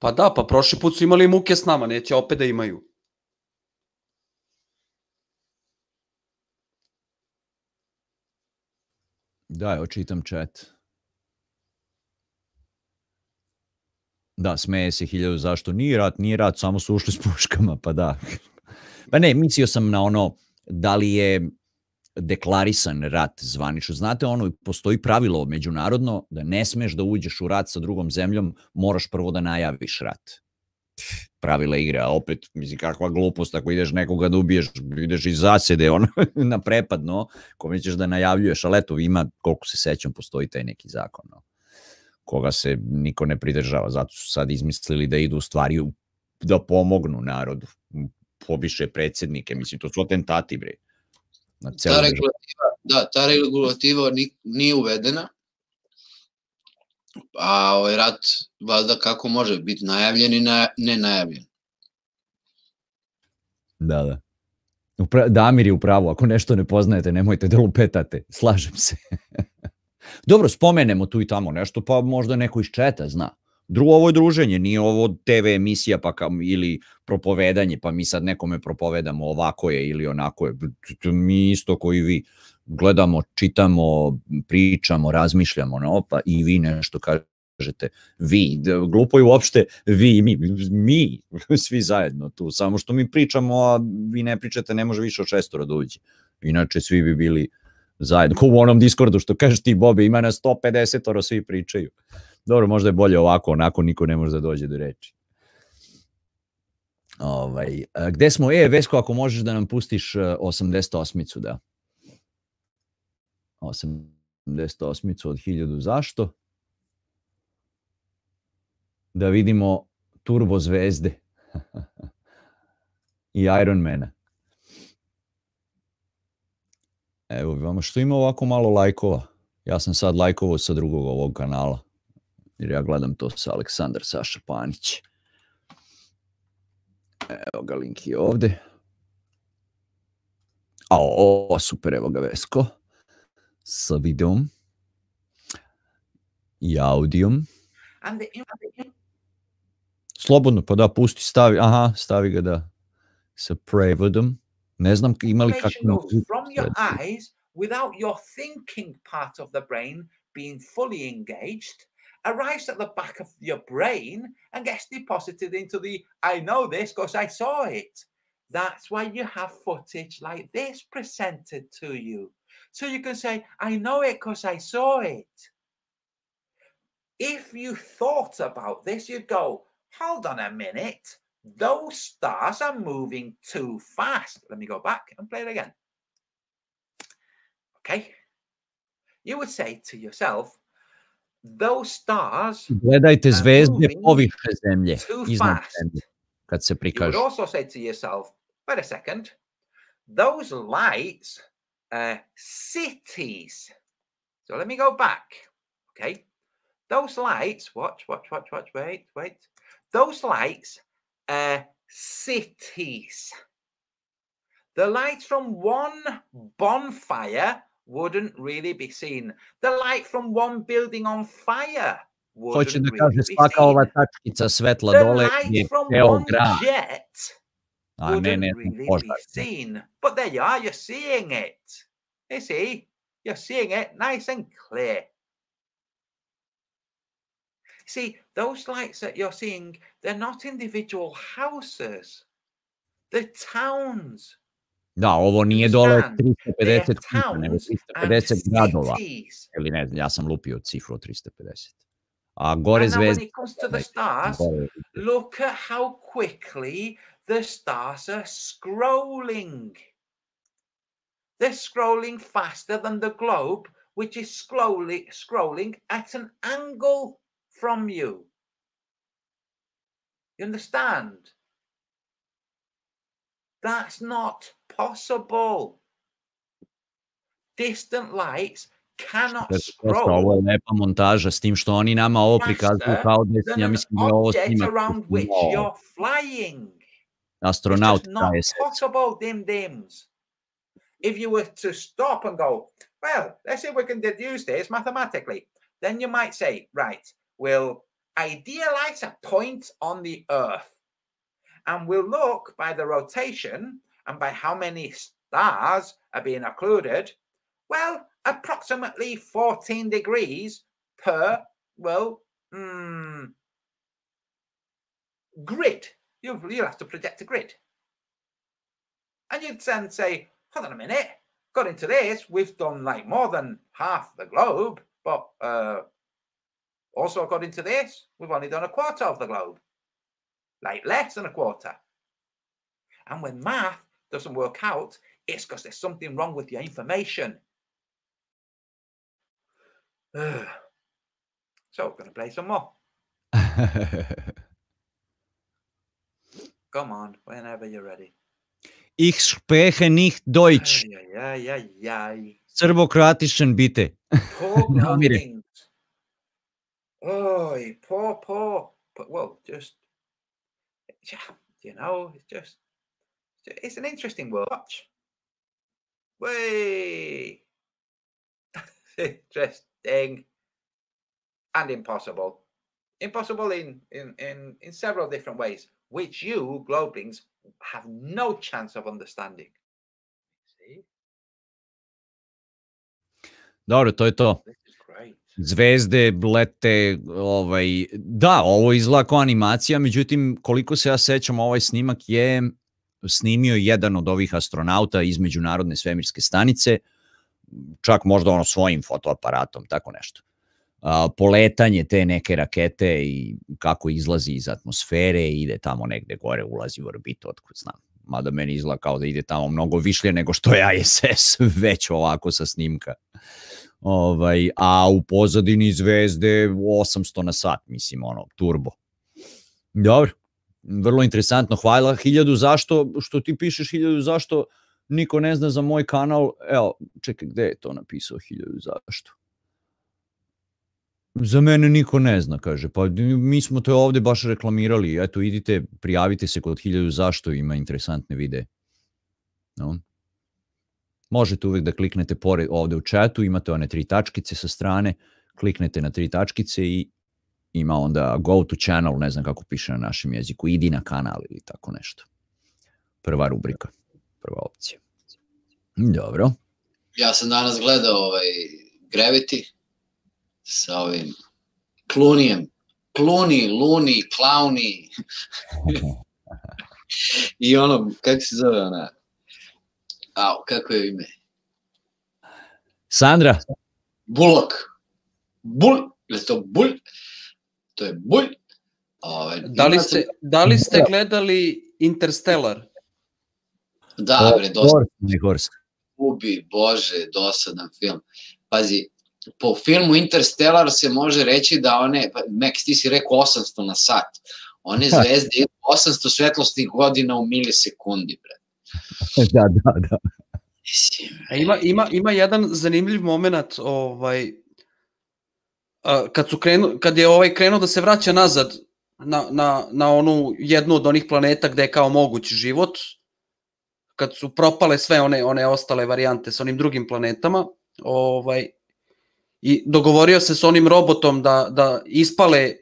Pa da, pa prošli put su imali muke s nama, neće opet da imaju. Da, evo čitam chat. Da, smeje se hiljadu zašto nije rat, nije rat, samo su ušli s puškama, pa da. Pa ne, mislio sam na ono, da li je deklarisan rat zvanično. Znate, ono, postoji pravilo međunarodno da ne smeš da uđeš u rat sa drugom zemljom, moraš prvo da najaviš rat. Pravila igre, a opet, mislim, kakva glupost, ako ideš nekoga da ubiješ, ideš iz zasede, ono, na prepad, no, kome ćeš da najavljuješ, ali eto, ima, koliko se sećam, postoji taj neki zakon, no, koga se niko ne pridržava, zato su sad izmislili da idu u stvari da pomognu narodu, pobiše predsednike, mislim, to su atentati, bre. Na Ta regulativa, da, ta regulativa ni, nije uvedena, a ovaj rat, valjda kako može biti najavljen i na, ne najavljen. Da, da. Upra Damir je u pravu, ako nešto ne poznajete, nemojte da lupetate, slažem se. Dobro, spomenemo tu i tamo nešto, pa možda neko iz četa zna. Drugo, ovo je druženje, nije ovo TV emisija pa kam, ili propovedanje, pa mi sad nekome propovedamo ovako je ili onako je. Mi isto koji vi gledamo, čitamo, pričamo, razmišljamo, no, pa i vi nešto kažete. Vi, glupo je uopšte vi i mi, mi, svi zajedno tu, samo što mi pričamo, a vi ne pričate, ne može više od šestora da uđe. Inače, svi bi bili zajedno, ko u onom Discordu što kažeš ti, Bobi, ima na 150 oro, svi pričaju. Dobro, možda je bolje ovako, onako niko ne može da dođe do reči. Ovaj, gde smo? E, Vesko, ako možeš da nam pustiš e, 88-icu, da. 88-icu od 1000 zašto? Da vidimo Turbo zvezde i Ironmana. Evo vama što ima ovako malo lajkova. Ja sam sad lajkovao sa drugog ovog kanala. Jer ja gledam to sa Aleksandar Saša Panić. Evo ga, link je ovde. A, o, super, evo ga Vesko. Sa videom. I audijom. And the, im- the im- Slobodno, pa da, pusti, stavi, aha, stavi ga da sa prevodom. Ne znam ima li information kakvu... from your eyes without your thinking part of the brain being fully engaged, arrives at the back of your brain and gets deposited into the I know this because I saw it. That's why you have footage like this presented to you. So you can say, I know it because I saw it. If you thought about this, you'd go, hold on a minute. Those stars are moving too fast. Let me go back and play it again. Okay. You would say to yourself, those stars Gledajte zvezde poviše zemlje, iznad zemlje, kad se You would also say to yourself, wait a second, those lights are cities. So let me go back. Okay. Those lights, watch, watch, watch, watch, wait, wait. Those lights are cities. The lights from one bonfire wouldn't really be seen. The light from one building on fire Hoće wouldn't da really kaže be svaka seen. ova tačkica svetla The dole je light from one jet wouldn't really be seen. But there you are, you're seeing it. You see, you're seeing it nice and clear. See, those lights that you're seeing, they're not individual houses, they're towns. Da, ovo nije dole Understand? 350 They're kuća, nego towns and 350 gradova. Ili ne znam, ja sam lupio cifru od 350. A gore And now when it comes to the stars, look at how quickly the stars are scrolling. They're scrolling faster than the globe, which is slowly scrolling at an angle from you. You understand? That's not possible. Distant lights cannot Prosto, ovo je scroll lepa montaža, s tim što oni nama ovo prikazuju kao da ja mislim da ovo object around which you're flying. Astronaut not ISS. possible, dim dims. If you were to stop and go, well, let's see if we can deduce this mathematically, then you might say, right, we'll idealize a point on the Earth and we'll look by the rotation and by how many stars are being occluded. Well, approximately 14 degrees per, well, mm, grid. You'll, you'll have to project a grid. And you'd then say, hold on a minute, got into this, we've done like more than half the globe, but uh, also got into this, we've only done a quarter of the globe, like less than a quarter. And when math doesn't work out, it's because there's something wrong with your information. So, we're going to play some more. Come on, whenever you're ready. Ich spreche nicht Deutsch. Ay, ay, ay, ay. Srbokratischen bitte. Poor No, mire. groundlings. Oh, poor, poor. But well, just yeah, you know, it's just it's an interesting world. Watch. Way interesting and impossible. Impossible in, in in in several different ways, which you globalings have no chance of understanding. See, Dobro, to je to. Zvezde lete, ovaj, da, ovo izgleda kao animacija, međutim, koliko se ja sećam, ovaj snimak je snimio jedan od ovih astronauta iz Međunarodne svemirske stanice, čak možda ono svojim fotoaparatom, tako nešto. A, poletanje te neke rakete i kako izlazi iz atmosfere i ide tamo negde gore, ulazi u orbitu, otkud znam. Mada meni izgleda kao da ide tamo mnogo višlje nego što je ISS već ovako sa snimka. Ovaj, a u pozadini zvezde 800 na sat, mislim, ono, turbo. Dobro, vrlo interesantno, hvala. Hiljadu zašto, što ti pišeš hiljadu zašto, niko ne zna za moj kanal, evo, čekaj, gde je to napisao hiljadu zašto? Za mene niko ne zna, kaže. Pa mi smo te ovde baš reklamirali. Eto, idite, prijavite se kod hiljadu zašto ima interesantne videe. No. Možete uvek da kliknete pored ovde u chatu, imate one tri tačkice sa strane, kliknete na tri tačkice i ima onda go to channel, ne znam kako piše na našem jeziku, idi na kanal ili tako nešto. Prva rubrika, prva opcija. Dobro. Ja sam danas gledao ovaj Gravity sa ovim Klunijem. Kluni, Luni, Klauni. I ono, kako se zove ona? A, kako je ime? Sandra? Bullock. Bul, je to Bul? To je Bulj. Ovaj, Da li ste, se- da li ste gledali Interstellar? Da, bre, dosta. Ubi, bože, dosadan film. Pazi, po filmu Interstellar se može reći da one, pa, Max, ti si rekao 800 na sat. One zvezde idu 800 svetlosnih godina u milisekundi, bre. da, da, da. A ima, ima, ima jedan zanimljiv moment, ovaj, a, kad, su krenu, kad je ovaj krenuo da se vraća nazad na, na, na onu jednu od onih planeta gde je kao moguć život, kad su propale sve one one ostale varijante sa onim drugim planetama, ovaj i dogovorio se s onim robotom da da ispale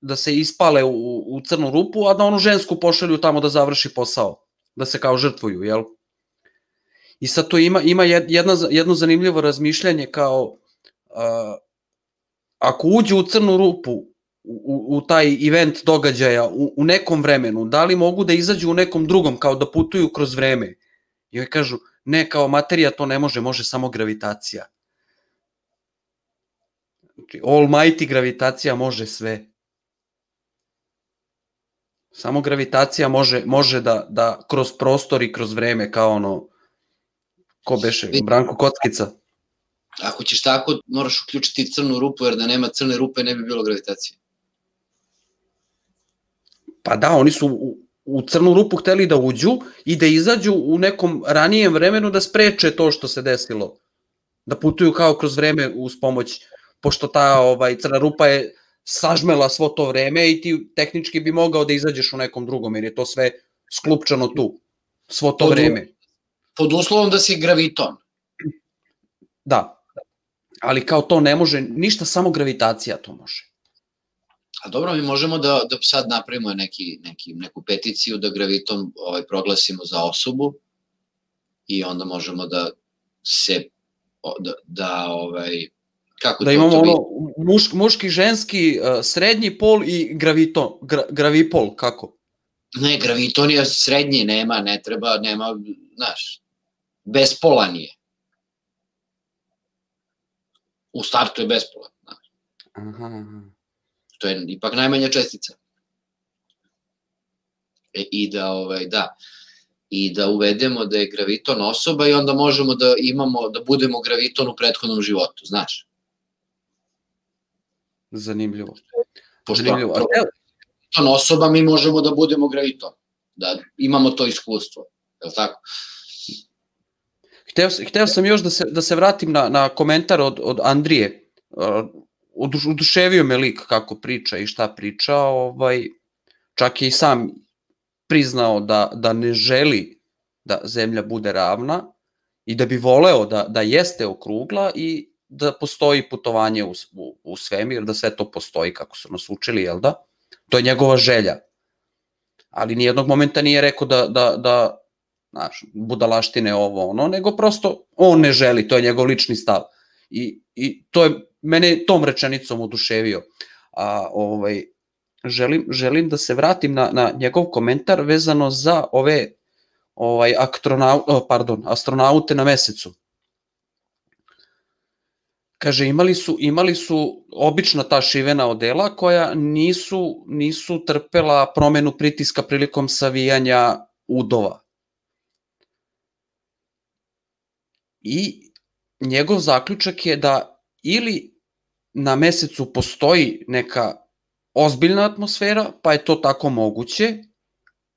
da se ispale u, u crnu rupu, a da onu žensku pošalju tamo da završi posao, da se kao žrtvuju, jel? I sad tu ima, ima jed- jedna, jedno zanimljivo razmišljanje kao uh, ako uđu u crnu rupu u, u taj event događaja u, u nekom vremenu, da li mogu da izađu u nekom drugom, kao da putuju kroz vreme? I oni kažu, ne, kao materija to ne može, može samo gravitacija. Znači, almighty gravitacija može sve. Samo gravitacija može, može da, da kroz prostor i kroz vreme, kao ono, ko beše, Branko Kockica. Ako ćeš tako, moraš uključiti crnu rupu, jer da nema crne rupe ne bi bilo gravitacije. Pa da, oni su u, u crnu rupu hteli da uđu i da izađu u nekom ranijem vremenu da spreče to što se desilo. Da putuju kao kroz vreme uz pomoć, pošto ta ovaj, crna rupa je sažmela svo to vreme i ti tehnički bi mogao da izađeš u nekom drugom, jer je to sve sklupčano tu, svo to Pod- vreme. Pod uslovom da si graviton. Da, ali kao to ne može, ništa, samo gravitacija to može. A dobro, mi možemo da, da sad napravimo neki, neki, neku peticiju da graviton ovaj, proglasimo za osobu i onda možemo da se da, da ovaj kako Da imamo to ono muš, muški, ženski, eh, srednji pol i gravito, gra, gravipol, kako? Ne, graviton je srednji, nema, ne treba, nema, znaš, bespolan je. U startu je bespolan, znaš. Aha, aha. To je ipak najmanja čestica. E, I da, ovaj, da, i da uvedemo da je graviton osoba i onda možemo da imamo, da budemo graviton u prethodnom životu, znaš. Zanimljivo. Pošto Zanimljivo. A ako te- je graviton osoba, mi možemo da budemo graviton. Da imamo to iskustvo. Je li tako? Hteo, hteo sam još da se, da se vratim na, na komentar od, od Andrije. Oduš- oduševio me lik kako priča i šta priča. Ovaj, čak je i sam priznao da, da ne želi da zemlja bude ravna i da bi voleo da, da jeste okrugla i da postoji putovanje u, u, u svemir, da sve to postoji kako su nas učili, jel da? To je njegova želja. Ali nijednog momenta nije rekao da, da, da znaš, budalaštine ovo ono, nego prosto on ne želi, to je njegov lični stav. I, i to je mene tom rečenicom oduševio. A, ovaj, želim, želim da se vratim na, na njegov komentar vezano za ove ovaj astronau, o, pardon, astronaute na mesecu. Kaže, imali su, imali su obična ta šivena odela koja nisu, nisu trpela promenu pritiska prilikom savijanja udova. I njegov zaključak je da ili na mesecu postoji neka ozbiljna atmosfera, pa je to tako moguće,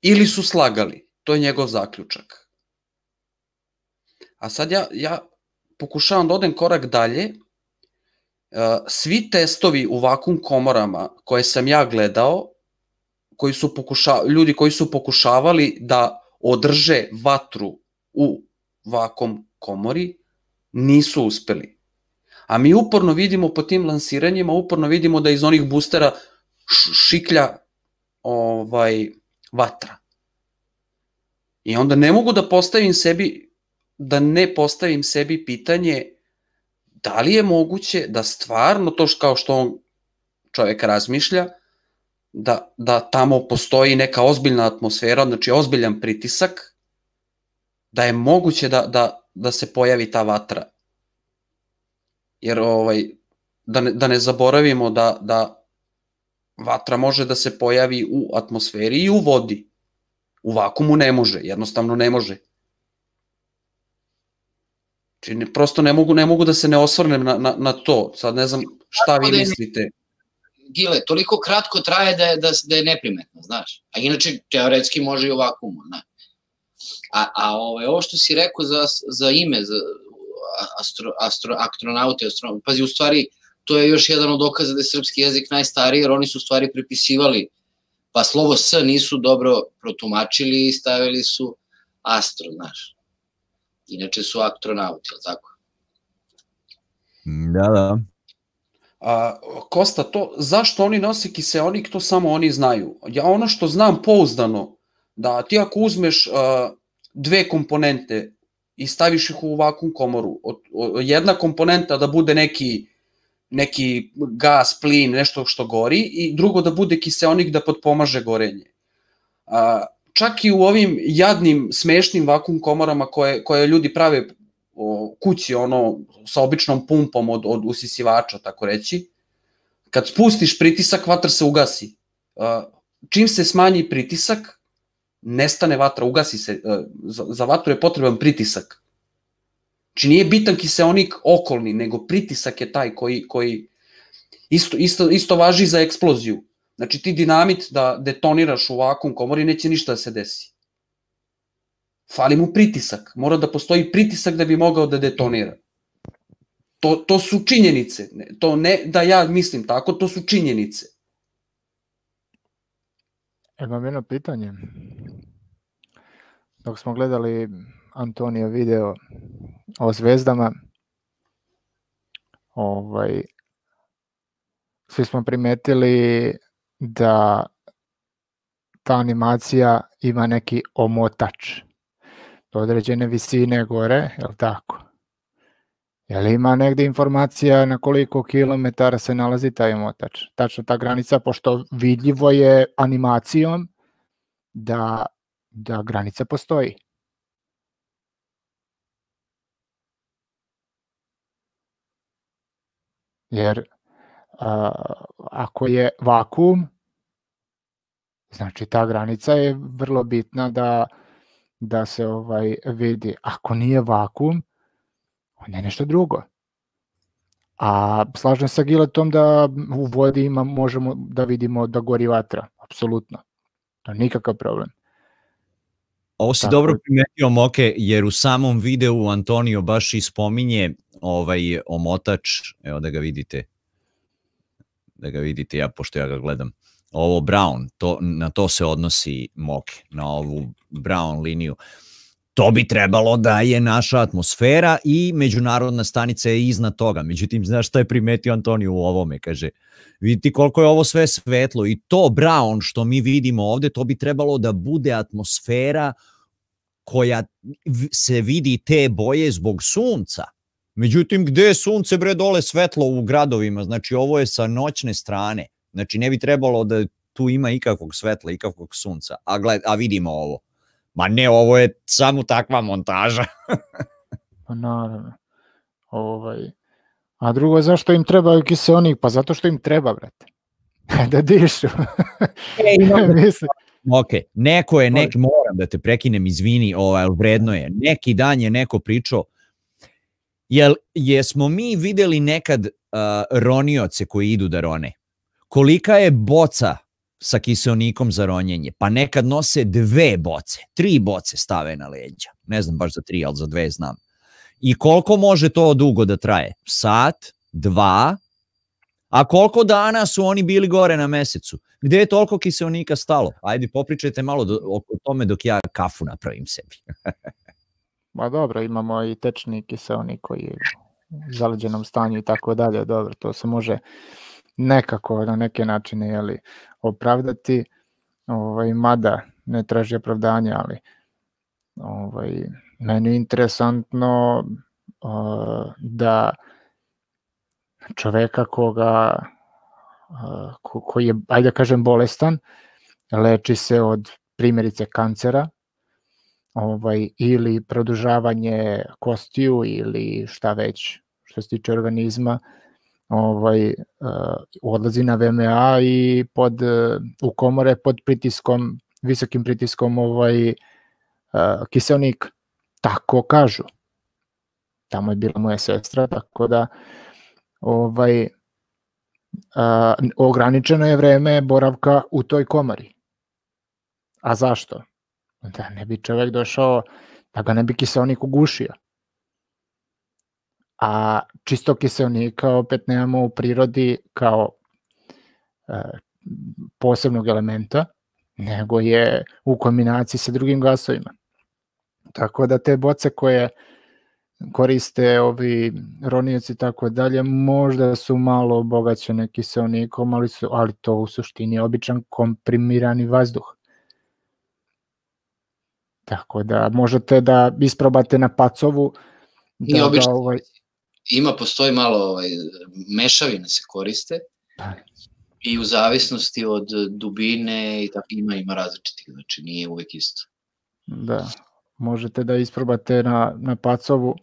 ili su slagali. To je njegov zaključak. A sad ja, ja pokušavam da odem korak dalje svi testovi u vakum komorama koje sam ja gledao, koji su pokuša, ljudi koji su pokušavali da održe vatru u vakom komori, nisu uspeli. A mi uporno vidimo po tim lansiranjima, uporno vidimo da iz onih boostera šiklja ovaj vatra. I onda ne mogu da postavim sebi da ne postavim sebi pitanje da li je moguće da stvarno to što kao što on čovjek razmišlja da, da tamo postoji neka ozbiljna atmosfera, znači ozbiljan pritisak, da je moguće da, da, da se pojavi ta vatra. Jer ovaj, da, ne, da ne zaboravimo da, da vatra može da se pojavi u atmosferi i u vodi. U vakumu ne može, jednostavno ne može. Znači, ne, prosto ne mogu, ne mogu da se ne osvrnem na, na, na to. Sad ne znam šta vi mislite. Gile, toliko kratko traje da je, da, da je neprimetno, znaš. A inače, teoretski može i vakumu, ne. A, a ove, ovo što si rekao za, za ime, za astro, astro, astronauti, astro, pazi, u stvari, to je još jedan od dokaza da je srpski jezik najstariji, jer oni su u stvari prepisivali, pa slovo S nisu dobro protumačili i stavili su astro, znaš. Inače su astronauti, ali tako? Da, da. A, Kosta, to, zašto oni nose kiseonik, to samo oni znaju. Ja ono što znam pouzdano, da ti ako uzmeš a, dve komponente i staviš ih u vakum komoru, od, od, jedna komponenta da bude neki neki gas, plin, nešto što gori i drugo da bude kiseonik da potpomaže gorenje. A, čak i u ovim jadnim, smešnim vakum komorama koje, koje ljudi prave o, kući ono sa običnom pumpom od, od usisivača, tako reći, kad spustiš pritisak, vatra se ugasi. Čim se smanji pritisak, nestane vatra, ugasi se. A, za, za vatru je potreban pritisak. Znači nije bitan kiseonik okolni, nego pritisak je taj koji, koji isto, isto, isto važi za eksploziju. Znači ti dinamit da detoniraš u vakum komori neće ništa da se desi. Fali mu pritisak. Mora da postoji pritisak da bi mogao da detonira. To, to su činjenice. To ne da ja mislim tako, to su činjenice. Imam jedno pitanje. Dok smo gledali Antonija video o zvezdama, ovaj, svi smo primetili da ta animacija ima neki omotač do određene visine gore, je li tako? Je li ima negde informacija na koliko kilometara se nalazi taj omotač? Tačno ta granica, pošto vidljivo je animacijom da, da granica postoji. Jer ako je vakum, znači ta granica je vrlo bitna da, da se ovaj vidi. Ako nije vakum, onda je nešto drugo. A slažem sa Giletom da u vodi ima, možemo da vidimo da gori vatra, apsolutno. To je nikakav problem. Ovo si Tako. dobro primetio, Moke, jer u samom videu Antonio baš ispominje ovaj omotač, evo da ga vidite, da ga vidite ja, pošto ja ga gledam. Ovo brown, to, na to se odnosi Moke, na ovu brown liniju. To bi trebalo da je naša atmosfera i međunarodna stanica je iznad toga. Međutim, znaš šta je primetio Antonio u ovome? Kaže, vidite koliko je ovo sve svetlo i to brown što mi vidimo ovde, to bi trebalo da bude atmosfera koja se vidi te boje zbog sunca. Međutim, gde je sunce bre dole svetlo u gradovima? Znači, ovo je sa noćne strane. Znači, ne bi trebalo da tu ima ikakvog svetla, ikakvog sunca. A, gled, a vidimo ovo. Ma ne, ovo je samo takva montaža. pa naravno. Ovaj. A drugo, zašto im trebaju kiseonik? Pa zato što im treba, brate. da dišu. e, Mislim. Ok, neko je, neki, moram da te prekinem, izvini, ovaj, vredno je. Neki dan je neko pričao, Jel, jesmo mi videli nekad uh, ronioce koji idu da rone? Kolika je boca sa kiseonikom za ronjenje? Pa nekad nose dve boce, tri boce stave na leđa. Ne znam baš za tri, ali za dve znam. I koliko može to dugo da traje? Sat, dva, A koliko dana su oni bili gore na mesecu? Gde je toliko kiselnika stalo? Ajde, popričajte malo do, o tome dok ja kafu napravim sebi. Ma dobro, imamo i tečni kiselnik koji je u zaleđenom stanju i tako dalje, dobro, to se može nekako na neke načine jeli, opravdati, ovaj, mada ne traži opravdanje, ali ovaj, meni je interesantno uh, da čoveka koga uh, ko, koji je, ajde da kažem, bolestan, leči se od primjerice kancera, ovaj, ili produžavanje kostiju ili šta već što se tiče organizma, ovaj, uh, odlazi na VMA i pod, uh, u komore pod pritiskom, visokim pritiskom ovaj, uh, kiselnika. Tako kažu. Tamo je bila moja sestra, tako da ovaj, a, ograničeno je vreme boravka u toj komori. A zašto? Da ne bi čovek došao, da ga ne bi kiselnik ugušio. A čisto kiselnika opet nemamo u prirodi kao e, posebnog elementa, nego je u kombinaciji sa drugim gasovima. Tako da te boce koje koriste ovi ronioci i tako dalje, možda su malo obogaćene kiselnikom, ali, su, ali to u suštini običan komprimirani vazduh. Tako da možete da isprobate na pacovu da, obično. da ovaj, Ima, postoji malo ovaj, mešavine se koriste Da. i u zavisnosti od dubine i tako ima ima različitih, znači nije uvek isto. Da, možete da isprobate na, na pacovu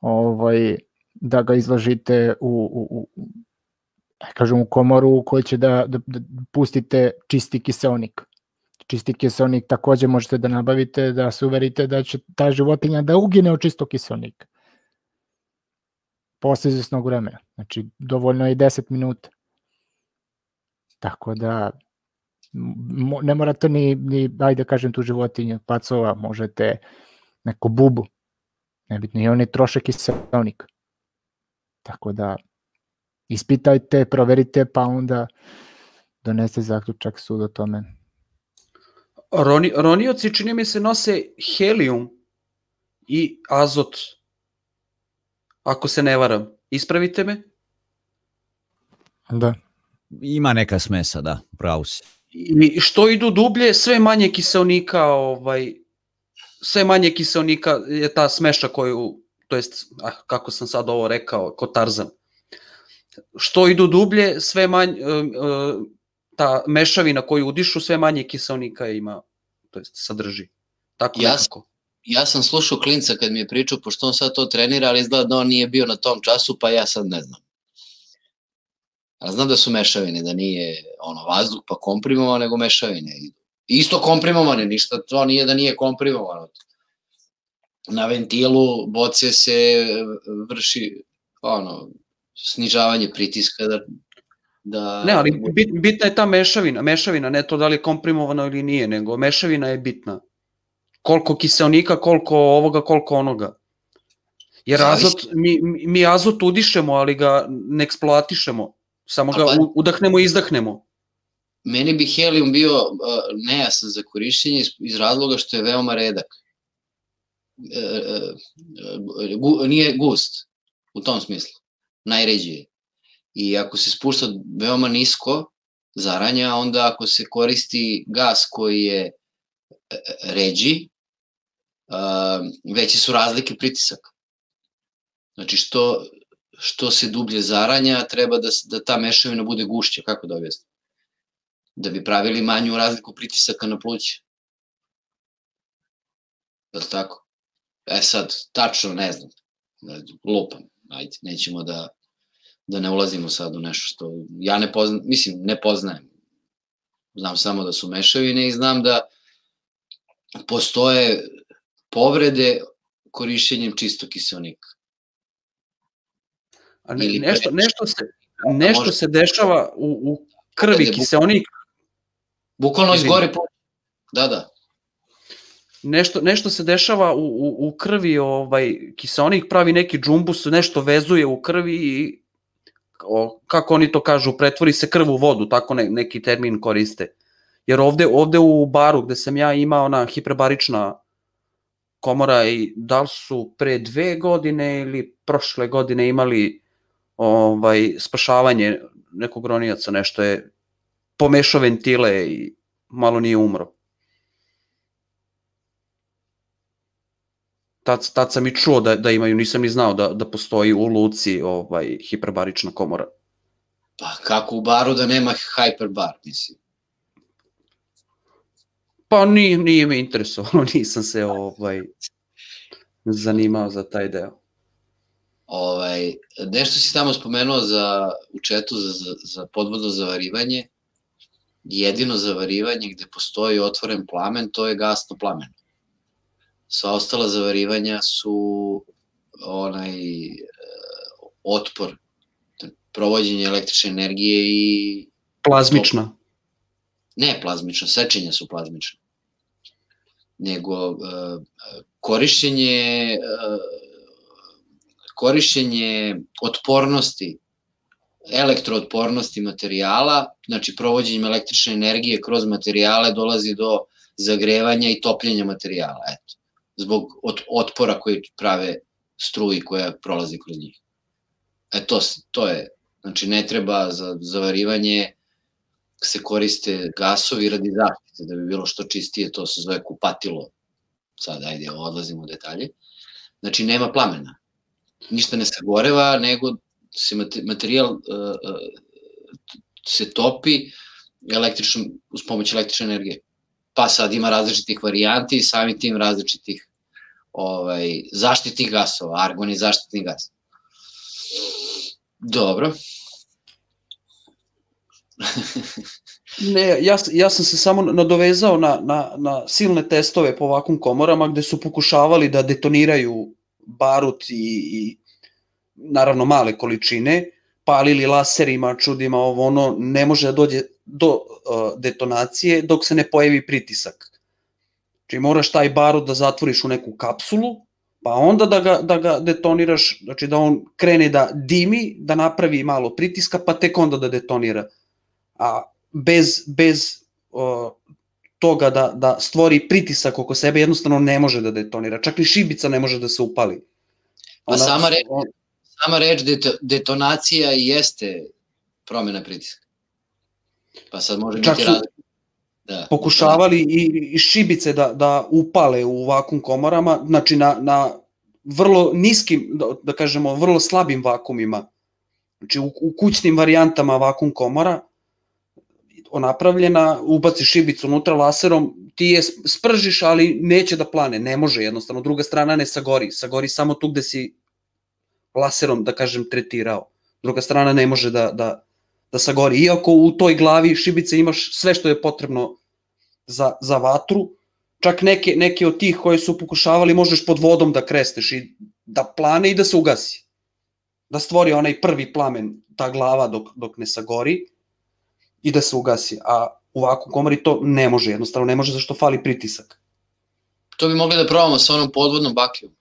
ovaj, da ga izložite u, u, u da kažem, u komoru u kojoj će da, da, da pustite čisti kiselnik. Čisti kiselnik takođe možete da nabavite da se uverite da će ta životinja da ugine od čistog kiselnika. Posle izvesnog vremena. Znači, dovoljno je i 10 minuta. Tako da, ne morate ni, ni ajde da kažem tu životinju, pacova, možete neku bubu, nebitno, i oni troše kiselnik. Tako da, ispitajte, proverite, pa onda doneste zaključak sud o tome. Roni, ronioci čini mi se nose helijum i azot. Ako se ne varam. Ispravite me. Da. Ima neka smesa, da, pravo si. I što idu dublje, sve manje kiselnika, ovaj, sve manje kiselnika je ta smeša koju, to jest, ah, kako sam sad ovo rekao, ko Tarzan. Što idu dublje, sve manje, ta mešavina koju udišu, sve manje kiselnika ima, to jest sadrži. Tako Ja nekako. Ja sam slušao klinca kad mi je pričao, pošto on sad to trenira, ali izgleda da on nije bio na tom času, pa ja sad ne znam. A znam da su mešavine, da nije ono vazduh pa komprimovano, nego mešavine. Isto komprimovane, ništa to nije da nije komprimovano. Na ventilu boce se vrši ono, snižavanje pritiska da, da Ne, ali bit, bitna je ta mešavina, mešavina, ne to da li je komprimovano ili nije, nego mešavina je bitna. Koliko kiselnika, koliko ovoga, koliko onoga. Jer azot, mi, mi- azot udišemo, ali ga ne eksploatišemo. Samo ga pa- udahnemo i izdahnemo. Meni bi helium bio uh, nejasan za korišćenje iz, iz razloga što je veoma redak. E, e, e, gu, nije gust u tom smislu. Najređi je. I ako se spušta veoma nisko zaranja, onda ako se koristi gas koji je e, e, ređi, veće su razlike pritisaka. Znači što, što se dublje zaranja, treba da, da ta mešavina bude gušća, kako da objasnim? da bi pravili manju razliku pritisaka na pluće. Je li tako? E sad, tačno ne znam, lupam, ajde, nećemo da, da ne ulazimo sad u nešto što ja ne poznajem, mislim, ne poznajem. Znam samo da su mešavine i znam da postoje povrede korišćenjem čistog kiselnika. A ne, Ili nešto, nešto, se, nešto može- se dešava u, u krvi bu- kiselnik, Bukvalno izgori pluće. Da, da. nešto, nešto se dešava u, u, u krvi, ovaj, kiselnik pravi neki džumbus, nešto vezuje u krvi i o, kako oni to kažu, pretvori se krv u vodu, tako ne, neki termin koriste. Jer ovde, ovde u baru gde sam ja imao ona hiperbarična komora i da li su pre dve godine ili prošle godine imali ovaj spašavanje nekog ronijaca, nešto je pomešao ventile i malo nije umro. Tad, tad sam i čuo da, da imaju, nisam ni znao da, da postoji u Luci ovaj, hiperbarična komora. Pa kako u baru da nema hyperbar, mislim. Pa nije, nije me interesovalo, nisam se ovaj, zanimao za taj deo. Ovaj, nešto si tamo spomenuo za, u četu za, za, za podvodno zavarivanje. Jedino zavarivanje gde postoji otvoren plamen, to je gasno plamen. Sva ostala zavarivanja su onaj e, otpor, provođenje električne energije i... Plazmična. Ne plazmična, sečenja su plazmična. Nego uh, korišćenje uh, korišćenje otpornosti elektrootpornosti materijala, znači provođenjem električne energije kroz materijale dolazi do zagrevanja i topljenja materijala, eto, zbog ot otpora koji prave struji koja prolazi kroz njih. E to, to je, znači ne treba za zavarivanje se koriste gasovi radi zaštite, da bi bilo što čistije, to se zove kupatilo, sad ajde odlazimo u detalje, znači nema plamena, ništa ne sagoreva, nego se materijal uh, se topi električnom, uz pomoć električne energije. Pa sad ima različitih varijanti i sami tim različitih ovaj, zaštitnih gasova, argon je zaštitni gas. Dobro. ne, ja, ja sam se samo nadovezao na, na, na silne testove po ovakvim komorama gde su pokušavali da detoniraju barut i, i naravno male količine, palili laserima, čudima, ovo ono, ne može da dođe do uh, detonacije dok se ne pojavi pritisak. Znači moraš taj barut da zatvoriš u neku kapsulu, pa onda da ga, da ga detoniraš, znači da on krene da dimi, da napravi malo pritiska, pa tek onda da detonira. A bez, bez uh, toga da, da stvori pritisak oko sebe, jednostavno ne može da detonira. Čak ni šibica ne može da se upali. Pa Ona, sama reč, sama reč detonacija jeste promena pritiska. Pa sad može Čak biti različno. Da. Pokušavali i, i šibice da, da upale u vakum komorama, znači na, na vrlo niskim, da, da kažemo, vrlo slabim vakumima. Znači u, u kućnim varijantama vakum komora, napravljena, ubaci šibicu unutra laserom, ti je spržiš, ali neće da plane, ne može jednostavno, druga strana ne sagori, sagori samo tu gde si laserom, da kažem, tretirao. Druga strana ne može da, da, da sagori. Iako u toj glavi šibice imaš sve što je potrebno za, za vatru, čak neke, neke od tih koje su pokušavali možeš pod vodom da kresneš i da plane i da se ugasi. Da stvori onaj prvi plamen, ta glava dok, dok ne sagori, i da se ugasi. A u ovakvom komori to ne može, jednostavno ne može zašto fali pritisak. To bi mogli da probamo sa onom podvodnom bakljom.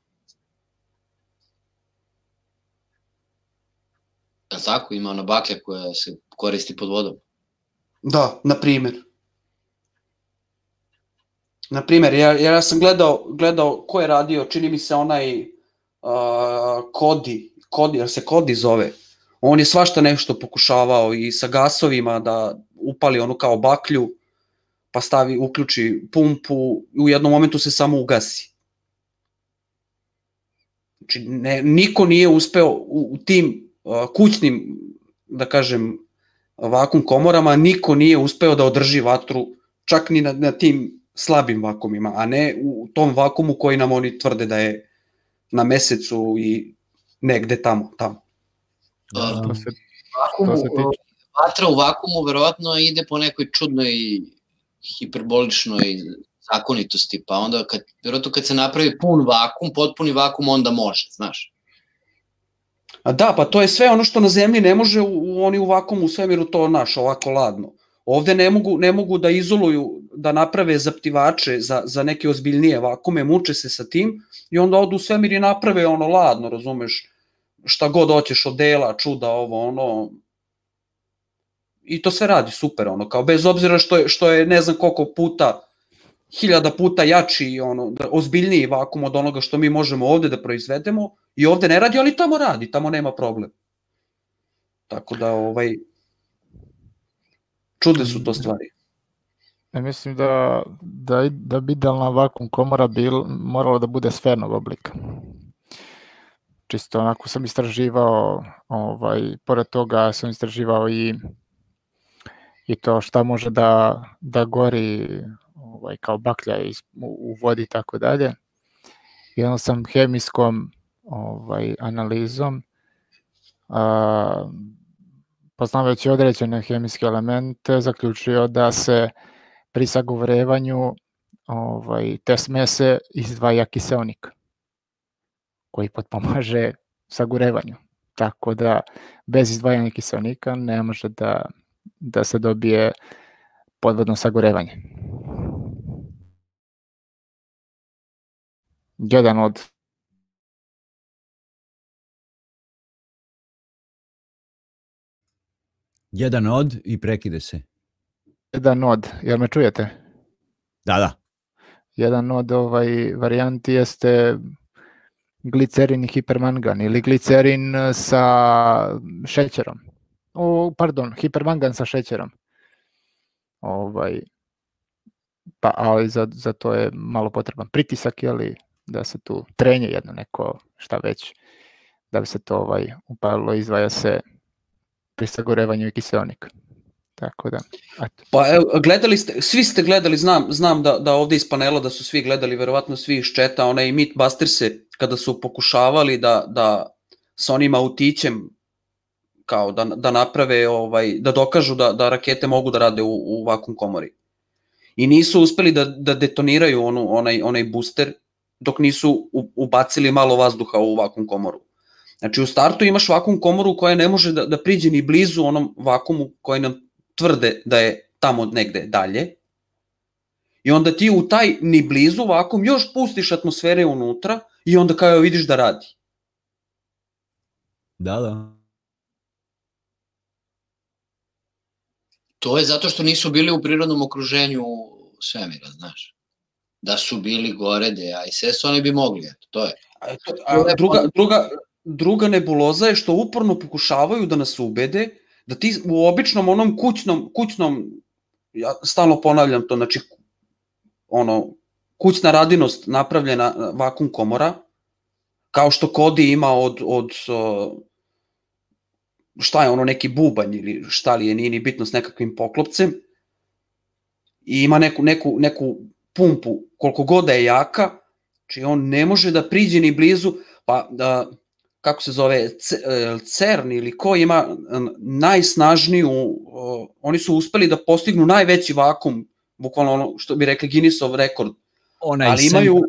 Je tako? Ima ona baklja koja se koristi pod vodom. Da, na primjer. Na primjer, ja, ja sam gledao, gledao ko je radio, čini mi se onaj uh, Kodi, Kodi, jer se Kodi zove, on je svašta nešto pokušavao i sa gasovima da upali onu kao baklju, pa stavi, uključi pumpu, u jednom momentu se samo ugasi. Znači, ne, niko nije uspeo u, u tim kućnim, da kažem, vakum komorama, niko nije uspeo da održi vatru čak ni na, na tim slabim vakumima, a ne u tom vakumu koji nam oni tvrde da je na mesecu i negde tamo, tamo. Da, to se, vakumu, to se tiče. Vatra u vakumu verovatno ide po nekoj čudnoj hiperboličnoj zakonitosti, pa onda kad, verovatno kad se napravi pun vakum, potpuni vakum, onda može, znaš. A da, pa to je sve ono što na zemlji ne može, u, oni u vakumu u svemiru to naš, ovako ladno. Ovde ne mogu, ne mogu da izoluju, da naprave zaptivače za, za neke ozbiljnije vakume, muče se sa tim i onda odu u svemir i naprave ono ladno, razumeš, šta god hoćeš od dela, čuda, ovo, ono, i to sve radi super, ono, kao bez obzira što je, što je ne znam koliko puta, hiljada puta jači, ono, da- ozbiljniji vakum od onoga što mi možemo ovde da proizvedemo, i ovde ne radi, ali tamo radi, tamo nema problem. Tako da, ovaj, čude su to stvari. Ja mislim da, da, i- da bi idealna vakum komora bil, morala da bude sfernog oblika. Čisto onako sam istraživao, ovaj, pored toga sam istraživao i, i to šta može da, da gori ovaj, kao baklja iz, u, u vodi i tako dalje. I onda sam hemijskom ovaj, analizom a, poznavajući određene hemijske elemente zaključio da se pri sagorevanju ovaj, te smese izdvaja kiseonik koji potpomaže sagorevanju. Tako da bez izdvajanja kiseonika ne može da, da se dobije podvodno sagorevanje. Jedan od Jedan od i prekide se. jedan od, jel me čujete? Da, da. Jedan od ovaj varijanti jeste glicerin i hipermangan ili glicerin eh, sa šećerom. O, pardon, hipermangan sa šećerom. Ovaj, pa, ali za, za to je malo potreban pritisak, jeli, da se tu trenje jedno neko, šta već, da bi se to ovaj, upalilo, izdvaja se pri sagorevanju i kiseonik. Tako da, eto. Pa evo, gledali ste, svi ste gledali, znam, znam da, da ovde iz panela da su svi gledali, verovatno svi iz četa, onaj Mythbusters kada su pokušavali da, da sa onim autićem kao da, da naprave, ovaj, da dokažu da, da rakete mogu da rade u, u vakum komori. I nisu uspeli da, da detoniraju onu, onaj, onaj booster dok nisu ubacili malo vazduha u vakum komoru. Znači u startu imaš vakum komoru koja ne može da, da priđe ni blizu onom vakumu koji nam tvrde da je tamo negde dalje. I onda ti u taj ni blizu vakum još pustiš atmosfere unutra i onda kao vidiš da radi. Da, da. To je zato što nisu bili u prirodnom okruženju svemira, znaš. Da su bili gore gde je ISS, oni bi mogli, eto, to je. A, eto, a druga, druga, druga nebuloza je što uporno pokušavaju da nas ubede da ti u običnom onom kućnom, kućnom ja stalno ponavljam to, znači ono, kućna radinost napravljena vakum komora, kao što Kodi ima od, od o, šta je ono, neki bubanj ili šta li je, nije ni bitno s nekakvim poklopcem, i ima neku, neku, neku pumpu, koliko god da je jaka, znači on ne može da priđe ni blizu, pa da, kako se zove, e, CERN ili ko ima n- najsnažniju, oni su uspeli da postignu najveći vakum, bukvalno ono što bi rekli Guinnessov rekord, Onaj ali imaju,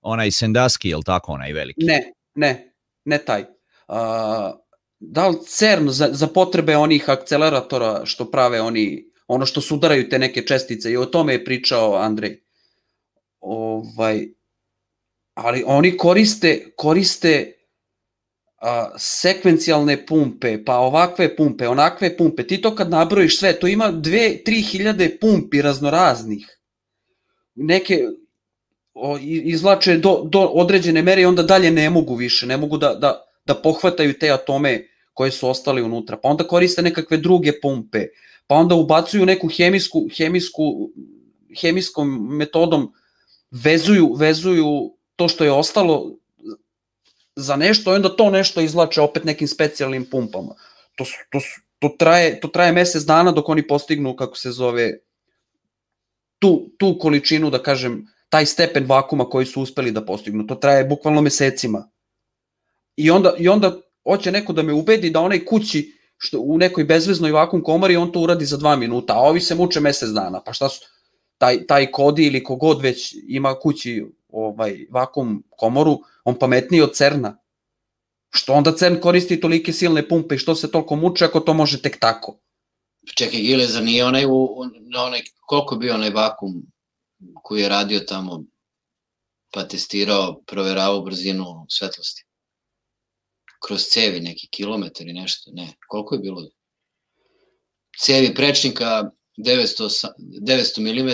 Onaj Sendaski, je li tako, onaj veliki? ne, ne, ne taj. A, da li CERN za, za potrebe onih akceleratora što prave oni, ono što sudaraju te neke čestice i o tome je pričao Andrej. Ovaj, ali oni koriste, koriste a, sekvencijalne pumpe, pa ovakve pumpe, onakve pumpe. Ti to kad nabrojiš sve, to ima dve, tri hiljade pumpi raznoraznih. Neke o, i- izvlače do, do određene mere i onda dalje ne mogu više, ne mogu da, da, da pohvataju te atome koje su ostali unutra. Pa onda koriste nekakve druge pumpe, pa onda ubacuju neku hemijsku, hemijsku, hemijskom metodom vezuju, vezuju to što je ostalo za nešto i onda to nešto izvlače opet nekim specijalnim pumpama. To, su, to, su, to, traje, to traje mesec dana dok oni postignu, kako se zove, tu, tu količinu, da kažem, taj stepen vakuma koji su uspeli da postignu. To traje bukvalno mesecima. I onda, i onda hoće neko da me ubedi da onaj kući što u nekoj bezveznoj vakum komori on to uradi za dva minuta, a ovi se muče mesec dana. Pa šta su, taj, taj kodi ili kogod već ima kući ovaj vakum komoru, on pametniji od CERNA. Što onda CERN koristi tolike silne pumpe i što se toliko muče ako to može tek tako? Čekaj, Gile, za nije onaj, u, u, na onaj, koliko bio onaj vakum koji je radio tamo, pa testirao, proveravao brzinu svetlosti? kroz cevi neki kilometar i nešto, ne, koliko je bilo? Cevi prečnika 900, sa- 900 mm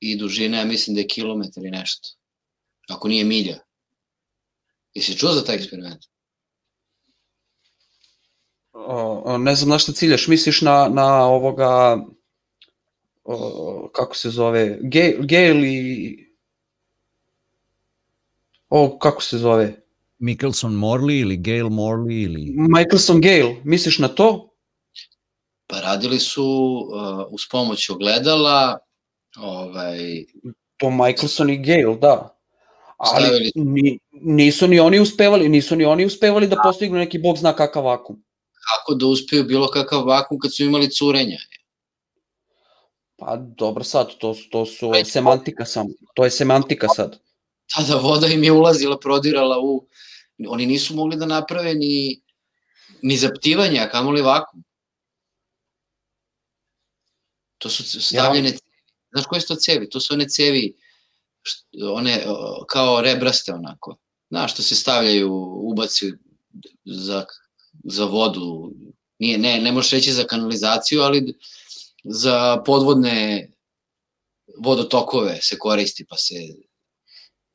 i dužina, ja mislim da je kilometar i nešto. Ako nije milja. Jesi čuo za taj eksperiment? O, o, ne znam na šta ciljaš, misliš na, na ovoga, o, kako se zove, Gale, Gale i... O, kako se zove? Mickelson Morley ili Gail Morley ili... Michelson Gale, misliš na to? Pa radili su uh, uz pomoć ogledala, ovaj, To Michelson i Gale, da. Ali Stavili- ni, nisu ni oni uspevali, nisu ni oni uspevali da postignu neki bog zna kakav vakum. kako da uspeju bilo kakav vakum kad su imali curenja. Pa dobro sad, to, to su semantika samo, to je semantika sad. Tada voda im je ulazila, prodirala u... Oni nisu mogli da naprave ni, ni zaptivanje, a kamoli vakum. To su stavljene cevi. Znaš koje su to cevi? To su one cevi, one kao rebraste onako. Znaš, što se stavljaju, ubaci za, za vodu. Nije, ne, ne možeš reći za kanalizaciju, ali za podvodne vodotokove se koristi, pa se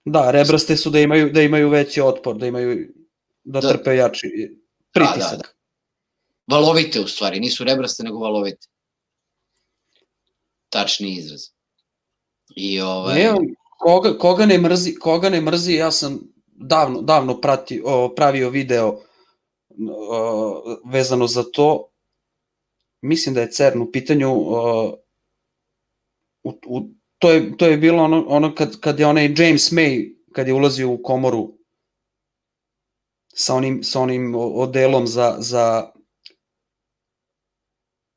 Da, rebraste su da imaju, da imaju veći otpor, da imaju, da, Da. trpe jači pritisak. Da, da, da. Valovite u stvari, nisu rebraste nego valovite. Tačni izraz. I ovaj, Ne, koga, koga ne mrzi, koga ne mrzi, ja sam davno, davno prati, o, pravio video o, vezano za to. Mislim da je CERN u pitanju o, u, u, to, je, to je bilo ono, ono kad, kad je onaj James May, kad je ulazio u komoru sa onim, sa onim odelom za, za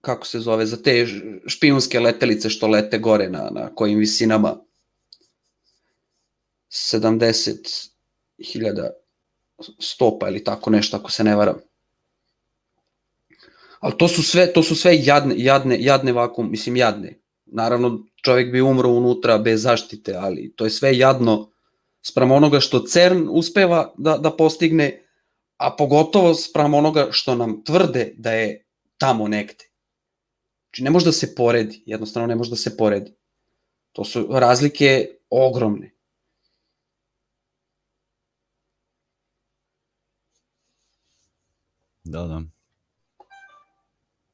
kako se zove, za te špijunske letelice što lete gore na, na kojim visinama 70.000 stopa ili tako nešto, ako se ne varam. Ali to su sve, to su sve jadne, jadne, jadne vakum, mislim jadne. Naravno, čovjek bi umro unutra bez zaštite, ali to je sve jadno sprem onoga što CERN uspeva da, da postigne, a pogotovo sprem onoga što nam tvrde da je tamo negde. Znači ne može da se poredi, jednostavno ne može da se poredi. To su razlike ogromne. Da, da.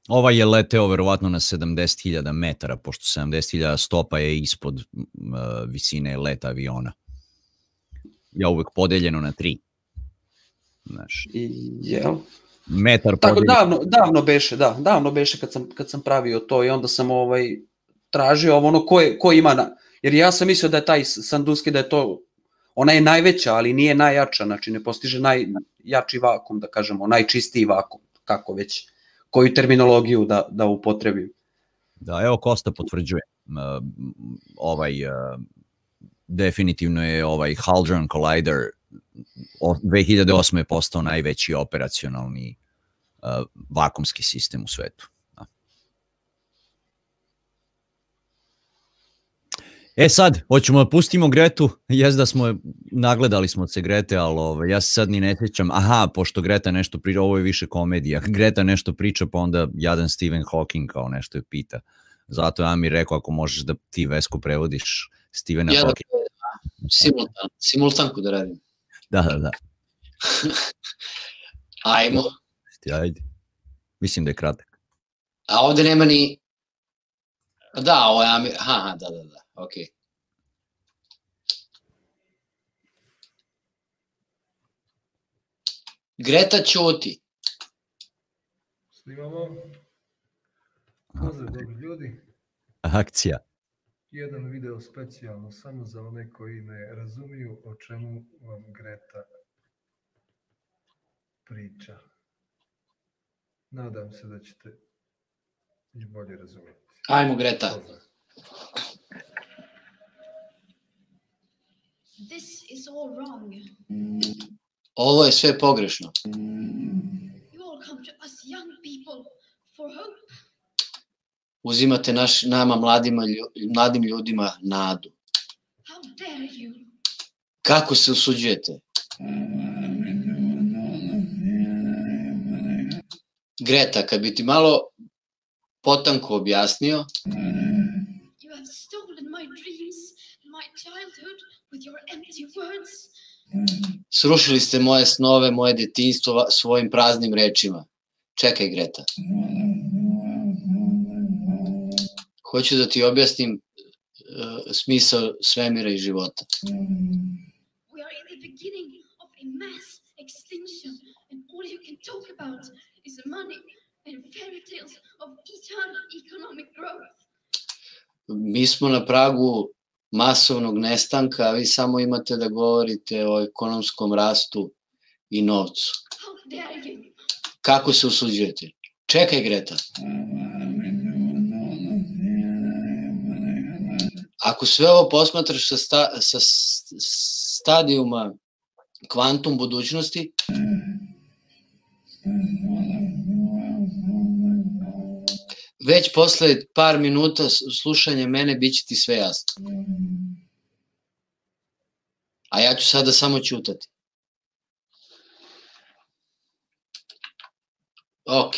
Ovaj je leteo verovatno na 70.000 metara, pošto 70.000 stopa je ispod uh, visine leta aviona. Ja uvek podeljeno na tri. Znaš, I, jel? Metar Tako davno, davno beše, da, davno beše kad sam, kad sam pravio to i onda sam ovaj tražio ovo ono ko, je, ko ima na, jer ja sam mislio da je taj Sanduski da je to, ona je najveća, ali nije najjača, znači ne postiže najjači vakum, da kažemo, najčistiji vakum, kako već, koju terminologiju da, da upotrebim. Da, evo Kosta potvrđuje. Ovaj, definitivno je ovaj Hadron Collider 2008. je postao najveći operacionalni uh, vakumski sistem u svetu. Da. E sad, hoćemo da pustimo Gretu, jes da smo, nagledali smo se Grete, ali ovaj, ja se sad ni ne sjećam, aha, pošto Greta nešto priča, ovo je više komedija, Greta nešto priča, pa onda jadan Stephen Hawking kao nešto je pita. Zato ja mi rekao, ako možeš da ti Vesko prevodiš Stephena ja da Hawking. simultan, simultanku da radim. Da, da, da. Ajmo. Ti, Ajde. Mislim da je kratak. A ovde nema ni... Da, ovo je... Aha, aha, da, da, da, okej. Greta ćuti. Snimamo. Pozdrav dobri ljudi. Akcija. Jedan video specijalno samo za one koji ne razumiju o čemu vam Greta priča. Nadam se da ćete i bolje razumjeti. Ajmo, Greta. This is all wrong. Ovo je sve pogrešno. You all come to us young people for hope uzimate naš, nama mladima, mladim ljudima nadu. Kako se usuđujete? Greta, kad bi ti malo potanko objasnio. You have stolen my dreams and my childhood with your empty words. Srušili ste moje snove, moje detinjstvo svojim praznim rečima. Čekaj, Greta. Hoću da ti objasnim uh, smisao svemira i života. We are in the beginning of a mass extinction, and all you can talk about is money and fairy tales of eternal economic growth. Mi smo na pragu masovnog nestanka, a vi samo imate da govorite o ekonomskom rastu i novcu. Kako se usuđujete? Čekaj, Greta. Ako sve ovo posmatraš sa, sta, sa stadijuma kvantum budućnosti, već posle par minuta slušanja mene bit će ti sve jasno. A ja ću sada samo ćutati. Ok.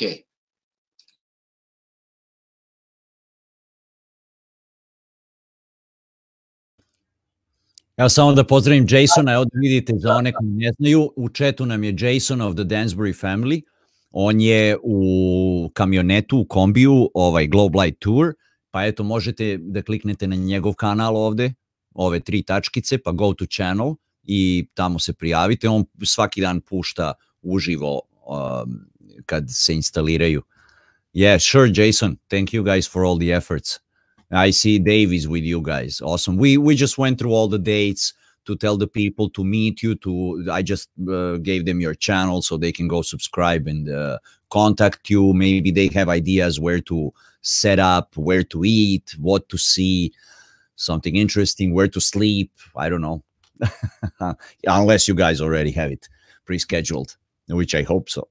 Evo samo da pozdravim Jasona, evo da vidite za one koji ne znaju, u četu nam je Jason of the Dansbury Family, on je u kamionetu, u kombiju, ovaj Globe Light Tour, pa eto možete da kliknete na njegov kanal ovde, ove tri tačkice, pa go to channel i tamo se prijavite, on svaki dan pušta uživo um, kad se instaliraju. Yeah, sure, Jason. Thank you guys for all the efforts. I see Dave is with you guys. Awesome. We we just went through all the dates to tell the people to meet you. To I just uh, gave them your channel so they can go subscribe and uh, contact you. Maybe they have ideas where to set up, where to eat, what to see, something interesting, where to sleep. I don't know, unless you guys already have it pre-scheduled, which I hope so.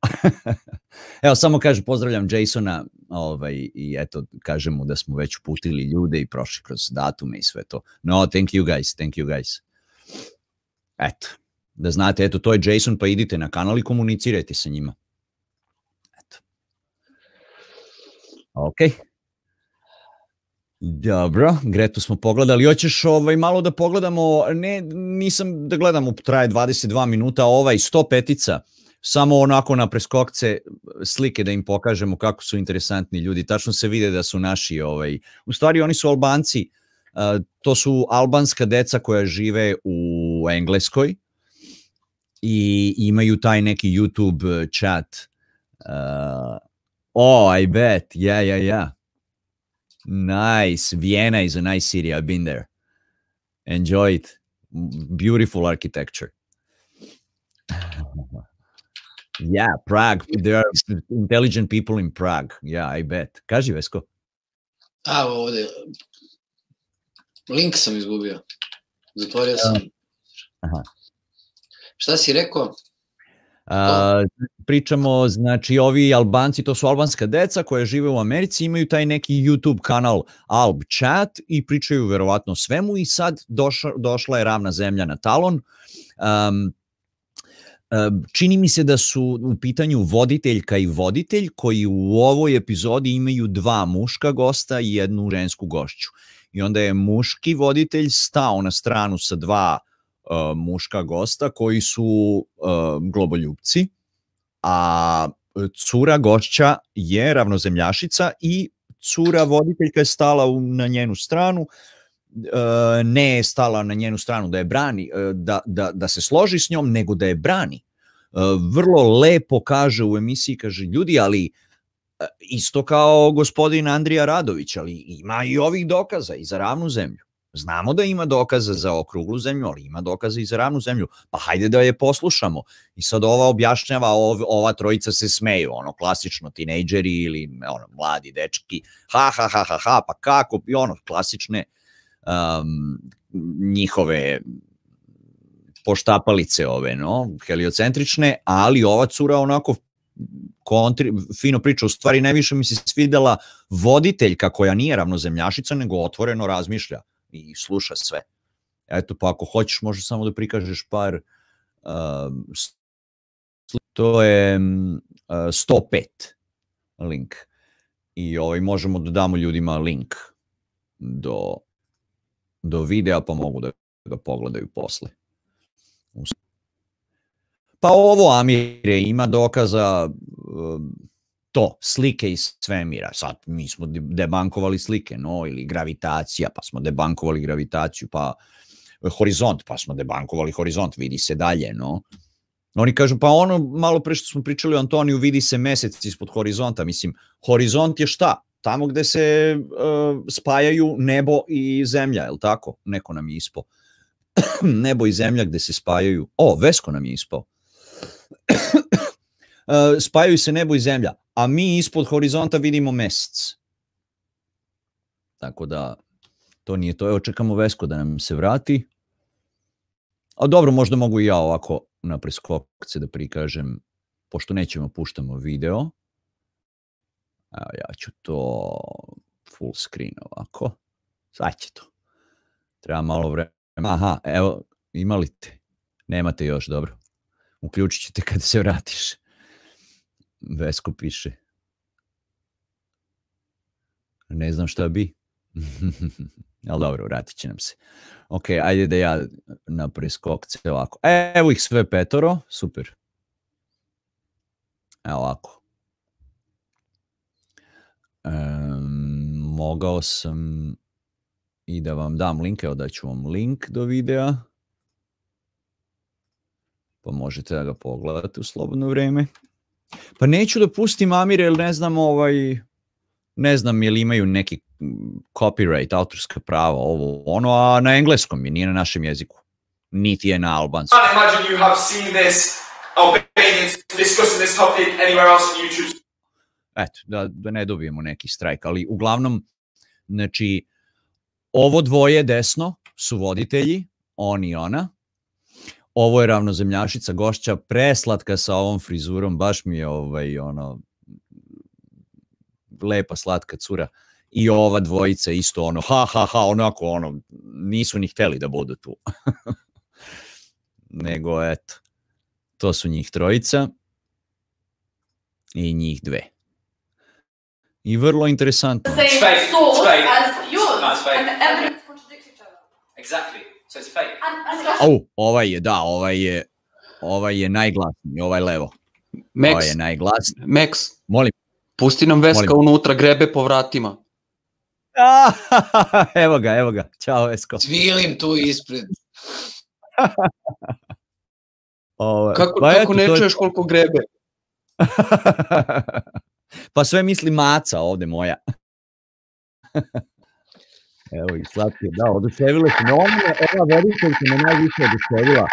Evo, samo kaže, pozdravljam Jasona ovaj, i eto, kažem mu da smo već uputili ljude i prošli kroz datume i sve to. No, thank you guys, thank you guys. Eto, da znate, eto, to je Jason, pa idite na kanal i komunicirajte sa njima. Eto. Ok. Dobro, Gretu smo pogledali. Hoćeš ovaj, malo da pogledamo, ne, nisam da gledam, traje 22 minuta, ovaj 105-ica, samo onako na preskokce slike da im pokažemo kako su interesantni ljudi. Tačno se vide da su naši, ovaj, u stvari oni su Albanci, uh, to su albanska deca koja žive u Engleskoj i imaju taj neki YouTube chat. Uh, oh, I bet, yeah, yeah, yeah. Nice. Vienna is a nice city. I've been there. Enjoy it. Beautiful architecture. Yeah, Prague. There are intelligent people in Prague. Yeah, I bet. Kaži, Vesko. A, ovde. Link sam izgubio. Zatvorio sam. Aha. Šta si rekao? A, pričamo, znači ovi Albanci, to su albanska deca koja žive u Americi, imaju taj neki YouTube kanal Alb Chat i pričaju verovatno svemu i sad došla, došla je ravna zemlja na talon. Um, čini mi se da su u pitanju voditeljka i voditelj koji u ovoj epizodi imaju dva muška gosta i jednu žensku gošću. I onda je muški voditelj stao na stranu sa dva uh, muška gosta koji su uh, globoljubci, a cura gošća je ravnozemljašica i cura voditeljka je stala u, na njenu stranu, uh, ne je stala na njenu stranu da je brani, uh, da, da, da se složi s njom, nego da je brani. Uh, vrlo lepo kaže u emisiji, kaže, ljudi, ali uh, isto kao gospodin Andrija Radović, ali ima i ovih dokaza i za ravnu zemlju. Znamo da ima dokaza za okruglu zemlju, ali ima dokaza i za ravnu zemlju. Pa hajde da je poslušamo. I sad ova objašnjava, ov, ova trojica se smeju, ono, klasično, tinejdžeri ili ono, mladi dečki, ha, ha, ha, ha, ha, pa kako, i ono, klasične um, njihove poštapalice ove, no, heliocentrične, ali ova cura onako kontri, fino priča, u stvari najviše mi se svidela voditeljka koja nije ravnozemljašica, nego otvoreno razmišlja i sluša sve. Eto, pa ako hoćeš, može samo da prikažeš par, uh, to je uh, 105. link. I ovaj, možemo da damo ljudima link do, do videa, pa mogu da ga pogledaju posle. Pa ovo Amire ima dokaza um, to, slike iz svemira. Sad mi smo de- debankovali slike, no, ili gravitacija, pa smo debankovali gravitaciju, pa horizont, pa smo debankovali horizont, vidi se dalje, no. Oni kažu, pa ono malo pre što smo pričali o Antoniju, vidi se mesec ispod horizonta. Mislim, horizont je šta? Tamo gde se uh, spajaju nebo i zemlja, je li tako? Neko nam je ispao. nebo i zemlja gde se spajaju. O, Vesko nam je ispao. Uh, spajaju se nebo i zemlja, a mi ispod horizonta vidimo mesec. Tako da, to nije to. Evo, čekamo Vesko da nam se vrati. A dobro, možda mogu i ja ovako na preskokce da prikažem, pošto nećemo puštamo video. Evo, ja ću to full screen ovako. Sad će to. Treba malo vremena. Aha, evo, imali te. Nemate još, dobro. Uključit ćete kad se vratiš. Vesko piše. Ne znam šta bi. Ali dobro, vratit će nam se. Ok, ajde da ja na preskokce ovako. Evo ih sve petoro, super. Evo ovako. Em, mogao sam i da vam dam link, evo daću vam link do videa. Pa možete da ga pogledate u slobodno vreme. Pa neću da pustim Amire, jer ne znam ovaj, ne znam je li imaju neki copyright, autorska prava, ovo, ono, a na engleskom je, nije na našem jeziku. Niti je na albanskom. can't imagine you have seen this Albanians discussing this topic anywhere else on YouTube. Eto, da, da ne dobijemo neki strajk, ali uglavnom, znači, ovo dvoje desno su voditelji, on i ona. Ovo je ravnozemljašica, gošća, preslatka sa ovom frizurom, baš mi je ovaj, ono, lepa, slatka cura. I ova dvojica isto ono, ha, ha, ha, onako, ono, nisu ni hteli da budu tu. Nego, eto, to su njih trojica i njih dve. I vrlo interesantno. It's fake. source It's fake. as yours, No, it's fake. and the evidence contradicts each other. Exactly. So it's fake. And, and Au, ovaj je, da, ovaj je, ovaj je najglasniji, ovaj levo. Max. Ovaj je najglasniji. Max, Molim. pusti nam Veska Molim. unutra, grebe po vratima. evo ga, evo ga. Ćao, Esko. Cvilim tu ispred. Ovaj, Kako, pa kako ne čuješ to. koliko grebe? pa sve misli maca ovde moja. Evo i slatke, da, oduševile su me. Ona, ova voditeljka me najviše oduševila.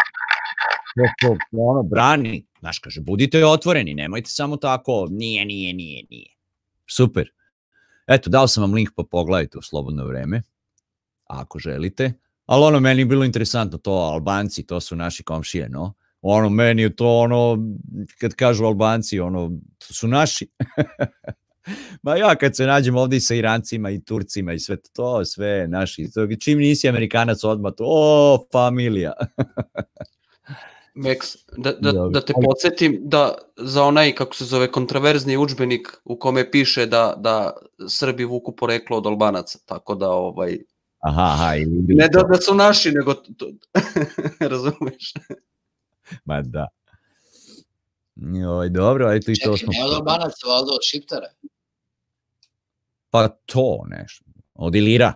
To, to, ono, brani. Znaš, kaže, budite otvoreni, nemojte samo tako, nije, nije, nije, nije. Super. Eto, dao sam vam link pa pogledajte u slobodno vreme, ako želite. Ali ono, meni je bilo interesantno to, Albanci, to su naši komšije, no? Ono, meni je to ono, kad kažu Albanci, ono, to su naši. Ma ja kad se nađem ovdje i sa Irancima i Turcima i sve to, sve naši, to, čim nisi Amerikanac odmah to, o, familija. Max, da, da, da te podsjetim da za onaj, kako se zove, kontraverzni udžbenik u kome piše da, da Srbi vuku poreklo od Albanaca, tako da ovaj, Aha, aha, ili ne da, da su naši, nego to, razumeš? Ma da. Joj, dobro, ajde i to Čekaj, smo... ne od Albanaca, valjda od Šiptara. Pa to nešto. Od Ilira.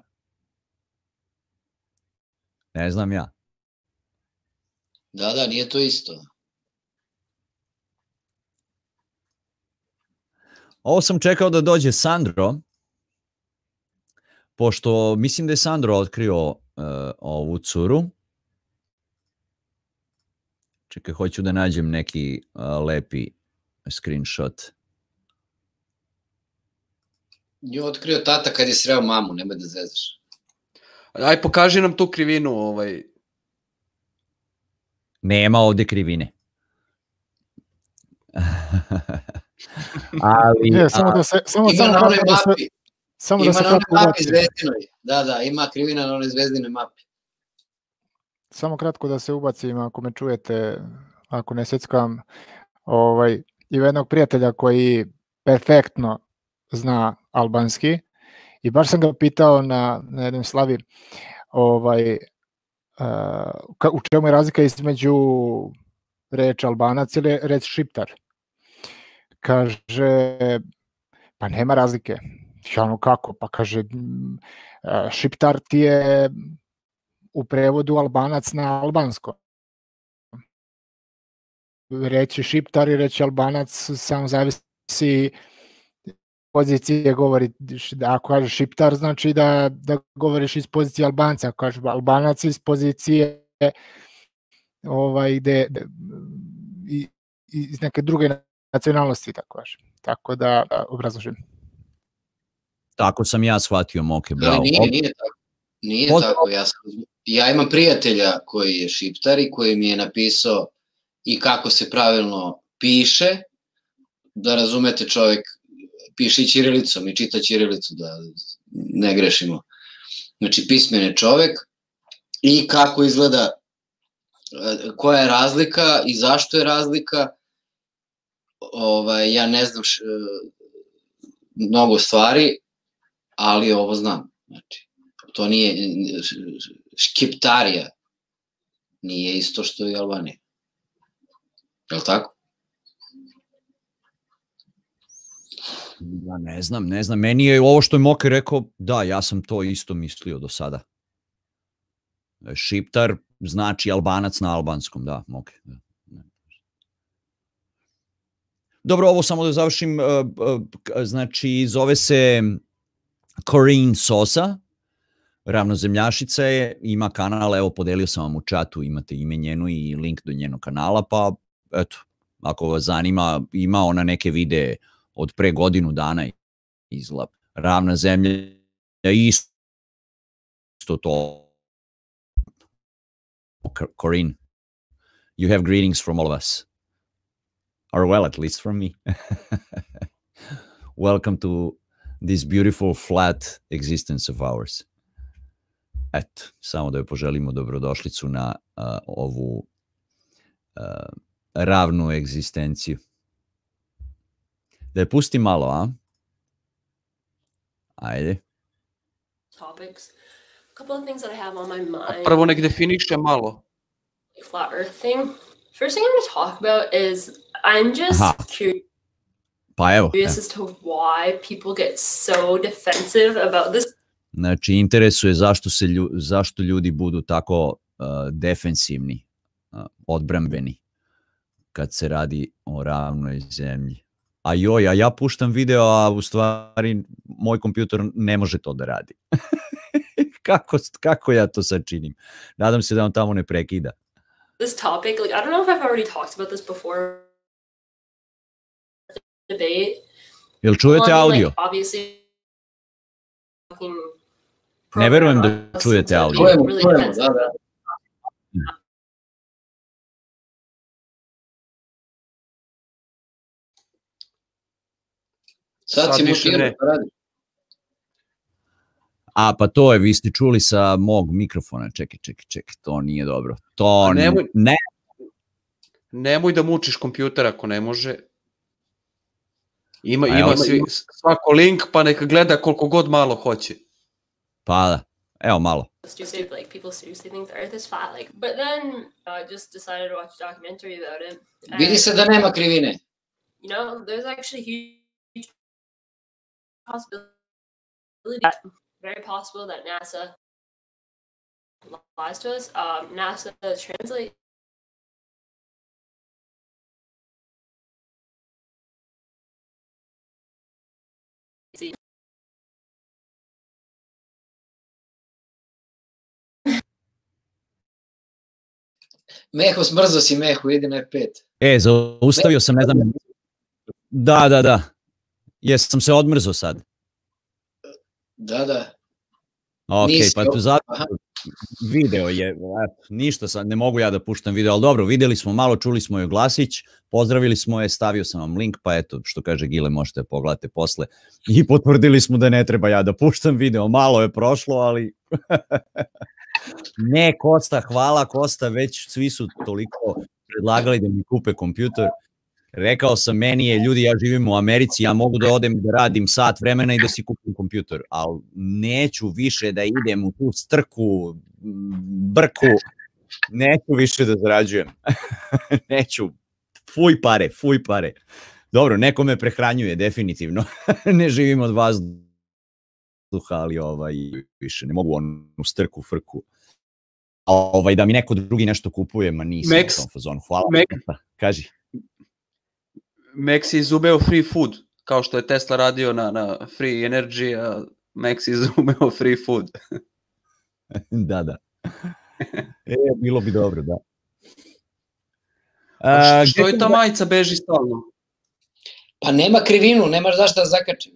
Ne znam ja. Da, da, nije to isto. Ovo sam čekao da dođe Sandro, pošto mislim da je Sandro otkrio uh, ovu curu. Čekaj, hoću da nađem neki uh, lepi screenshot. Nju otkrio tata kad je sreo mamu, nemoj da zezaš. Aj, pokaži nam tu krivinu, ovaj, Nema ovde krivine. Ali, Ne, samo da se, samo, Ima samo na onoj kratko da se, mapi. samo ima da se na onoj mapi zvezdinoj. Da, da, ima krivina na onoj zvezdinoj mapi. Samo kratko da se ubacim, ako me čujete, ako ne seckam, ovaj, ima jednog prijatelja koji perfektno zna albanski i baš sam ga pitao na, na jednom slavi ovaj, uh, u čemu je razlika između reč albanac ili reč šiptar. Kaže, pa nema razlike. Ja ono kako? Pa kaže, "M, e, šiptar ti je u prevodu albanac na albansko. Reći šiptar i reći albanac samo zavisi pozicije govori, da ako kažeš šiptar znači da, da govoriš iz pozicije albanca, ako kažeš albanac iz pozicije ovaj, gde, gde, i- iz neke druge nacionalnosti, tako kažem. Tako da, da obrazložim. Tako sam ja shvatio, Moke, Ali bravo. nije, nije tako. Nije tako. Ja, sam, ja imam prijatelja koji je šiptar i koji mi je napisao i kako se pravilno piše, da razumete čovjek piše i ćirilicom i čita ćirilicu, da ne grešimo. Znači, pismen je čovjek i kako izgleda, e, koja je razlika i zašto je razlika, ovaj, ja ne znam š, e, mnogo stvari, ali ovo znam. Znači, to nije škiptarija, nije isto što i Albanija. Je li tako? Ja ne znam, ne znam. Meni je ovo što je Moke rekao, da, ja sam to isto mislio do sada. Šiptar znači albanac na albanskom, da, Moke. Da. Dobro, ovo samo da završim, e, e, k- znači zove se Corinne Sosa, ravnozemljašica je, ima kanal, evo podelio sam vam u čatu, imate ime njenu i link do njenog kanala, pa eto, ako vas zanima, ima ona neke videe od pre godinu dana izlap. Ravna zemlja isto to. Cor- Corinne, you have greetings from all of us. Or well, at least from me. Welcome to this beautiful flat existence of ours. Eto, samo da joj poželimo dobrodošlicu na uh, ovu uh, ravnu egzistenciju. Da je pustim malo, a? Ajde. topics. A couple of things that I have on my mind. Prvo nek definiše malo. flat Earth thing. First thing I'm going to talk about is I'm just Aha. curious Pa evo, evo. as to why people get so defensive about this Znači, interesuje zašto, se lju, zašto ljudi budu tako uh, defensivni, uh, odbrambeni, kad se radi o ravnoj zemlji. A joj, a ja puštam video, a u stvari moj kompjuter ne može to da radi. kako, kako ja to sad činim? Nadam se da on tamo ne prekida. this topic. Like I don't know if I've already talked about this before. Debate. Jel čujete Well, I mean, audio? Like, obviously, Ne verujem da čujete into Čujemo, čujemo, da, da. Sad, Sad si više ne. A pa to je, vi ste čuli sa mog mikrofona, čekaj, čekaj, čekaj, to nije dobro. To A nemoj- ne, Nemoj da mučiš kompjuter ako ne može. Ima, A ima svi, svako link pa neka gleda koliko god malo hoće. Pa da, evo malo. stupid. Like people seriously think the Earth is flat. Like, but then uh, I just decided to watch a documentary about it. Vidi and, se da nema krivine. You know, there's actually huge possibility, very possible that NASA lies to us. Um, NASA translate. Meho, smrzo si Meho, idi na F5. E, zaustavio sam, ne znam. Da, da, da. Jesam se odmrzo sad. Da, da. Ok, Nisi, pa tu zato video je, ništa sad, ne mogu ja da puštam video, ali dobro, videli smo malo, čuli smo joj glasić, pozdravili smo je, stavio sam vam link, pa eto, što kaže Gile, možete da pogledate posle. I potvrdili smo da ne treba ja da puštam video, malo je prošlo, ali... ne, Kosta, hvala Kosta, već svi su toliko predlagali da mi kupe kompjuter. Rekao sam, meni je, ljudi, ja živim u Americi, ja mogu da odem da radim sat vremena i da si kupim kompjuter, ali neću više da idem u tu strku, brku, neću više da zarađujem. neću. Fuj pare, fuj pare. Dobro, neko me prehranjuje, definitivno. ne živim od vazduha, ali ovaj, više ne mogu onu strku, frku. A ovaj, da mi neko drugi nešto kupuje, ma nisam Max, u tom fazonu. Hvala. Max- Kaži. Max je izumeo free food, kao što je Tesla radio na, na free energy, a Max je izumeo free food. da, da. E, bilo bi dobro, da. A što je ta da- majica beži stalno? Pa nema krivinu, nemaš zašto da zakačim.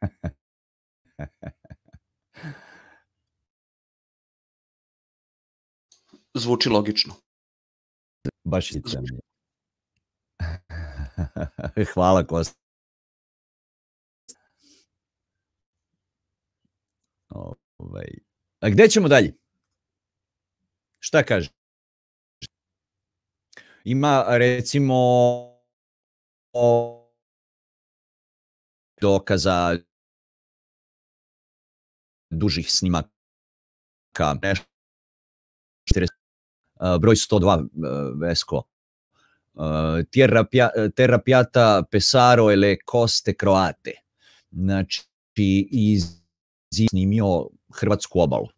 Zvuči logično. Baš je crno. Hvala Kosta. Ovaj. A gde ćemo dalje? Šta kaže? Ima recimo dokaza dužih snimaka nešto broj 102 uh, Vesko uh, Tierra, pia, terra piata pesaro e le coste croate. Znači iz snimio hrvatsku obalu.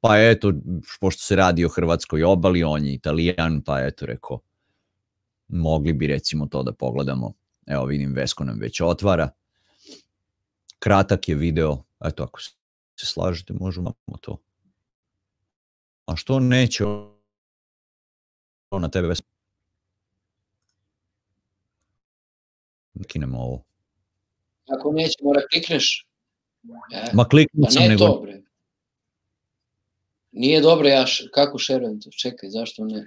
Pa eto pošto se radi o hrvatskoj obali on je italijan pa eto rekao mogli bi recimo to da pogledamo. Evo vidim Vesko nam već otvara. Kratak je video. Eto ako se slažete možemo to. A što neće na tebe Vesko? Da kinemo ovo. Ako neće, mora klikneš. E, Ma kliknuo pa sam, ne nego-. Nije dobro, ja š, kako šerujem to? Čekaj, zašto ne?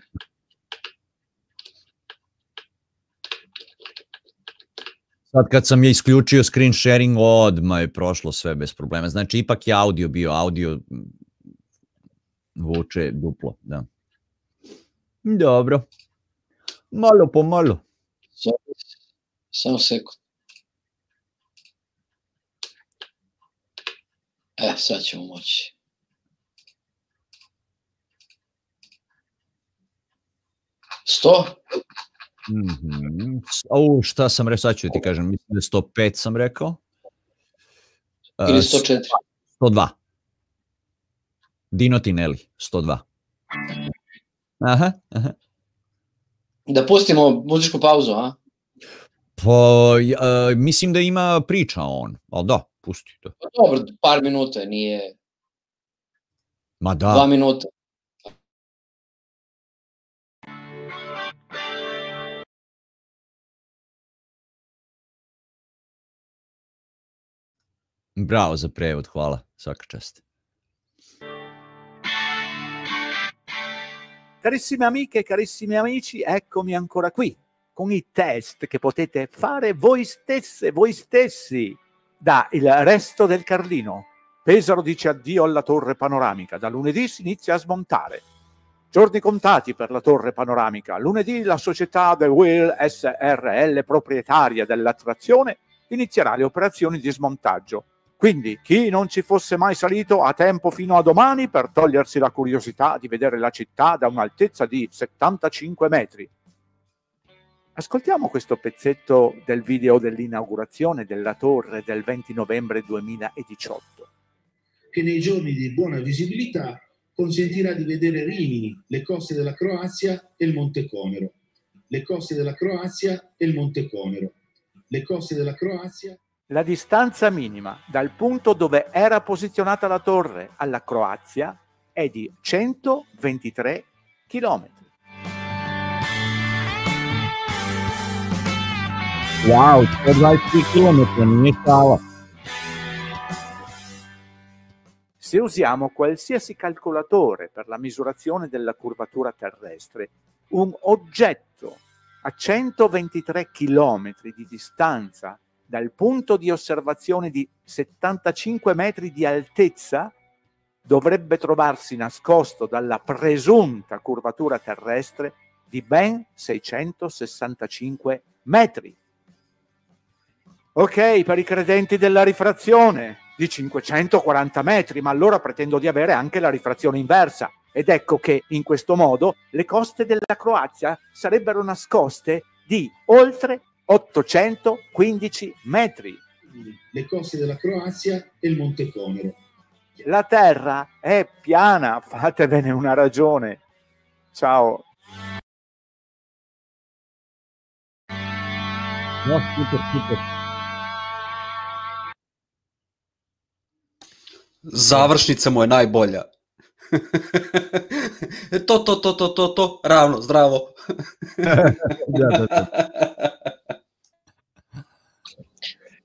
Sad kad sam je isključio screen sharing, odmah je prošlo sve bez problema. Znači, ipak je audio bio, audio mm, vuče duplo, da. Dobro. Malo po malo. Samo sekund. E, sad ćemo moći. Sto? Mhm. Au, šta sam rekao, sad ću ti kažem, mislim da je 105 sam rekao. Ili E, 104? 102. Dino Tinelli, 102. Aha, aha. Da pustimo muzičku pauzu, a? Pa, ja, mislim da ima priča on, ali da, pusti to. Pa dobro, par minuta, nije Ma da. dva minuta. Bravo za prevod, hvala, svaka čast. Carissime amiche carissimi amici, eccomi ancora qui con i test che potete fare voi stesse, voi stessi, da Il Resto del Carlino. Pesaro dice addio alla torre panoramica, da lunedì si inizia a smontare. Giorni contati per la torre panoramica. Lunedì la società The Wheel SRL, proprietaria dell'attrazione, inizierà le operazioni di smontaggio. Quindi chi non ci fosse mai salito ha tempo fino a domani per togliersi la curiosità di vedere la città da un'altezza di 75 metri. Ascoltiamo questo pezzetto del video dell'inaugurazione della torre del 20 novembre 2018. che nei giorni di buona visibilità consentirà di vedere Rimini, le coste della Croazia e il Monte Conero. Le coste della Croazia e il Monte Conero. Le coste della Croazia La distanza minima dal punto dove era posizionata la torre alla Croazia è di 123 km. Wow, 123 km, nije šala. Se usiamo qualsiasi calcolatore per la misurazione della curvatura terrestre, un oggetto a 123 km di distanza dal punto di osservazione di 75 metri di altezza dovrebbe trovarsi nascosto dalla presunta curvatura terrestre di ben 665 metri. Ok, per i credenti della rifrazione di 540 metri, ma allora pretendo di avere anche la rifrazione inversa. Ed ecco che in questo modo le coste della Croazia sarebbero nascoste di oltre 815 metri. le coste della Croazia e il Monte Conero. La terra è piana, fatevene una ragione. Ciao. No, super, super. Završnica mu je najbolja. to, to, to, to, to, to, ravno, zdravo. da, da, da.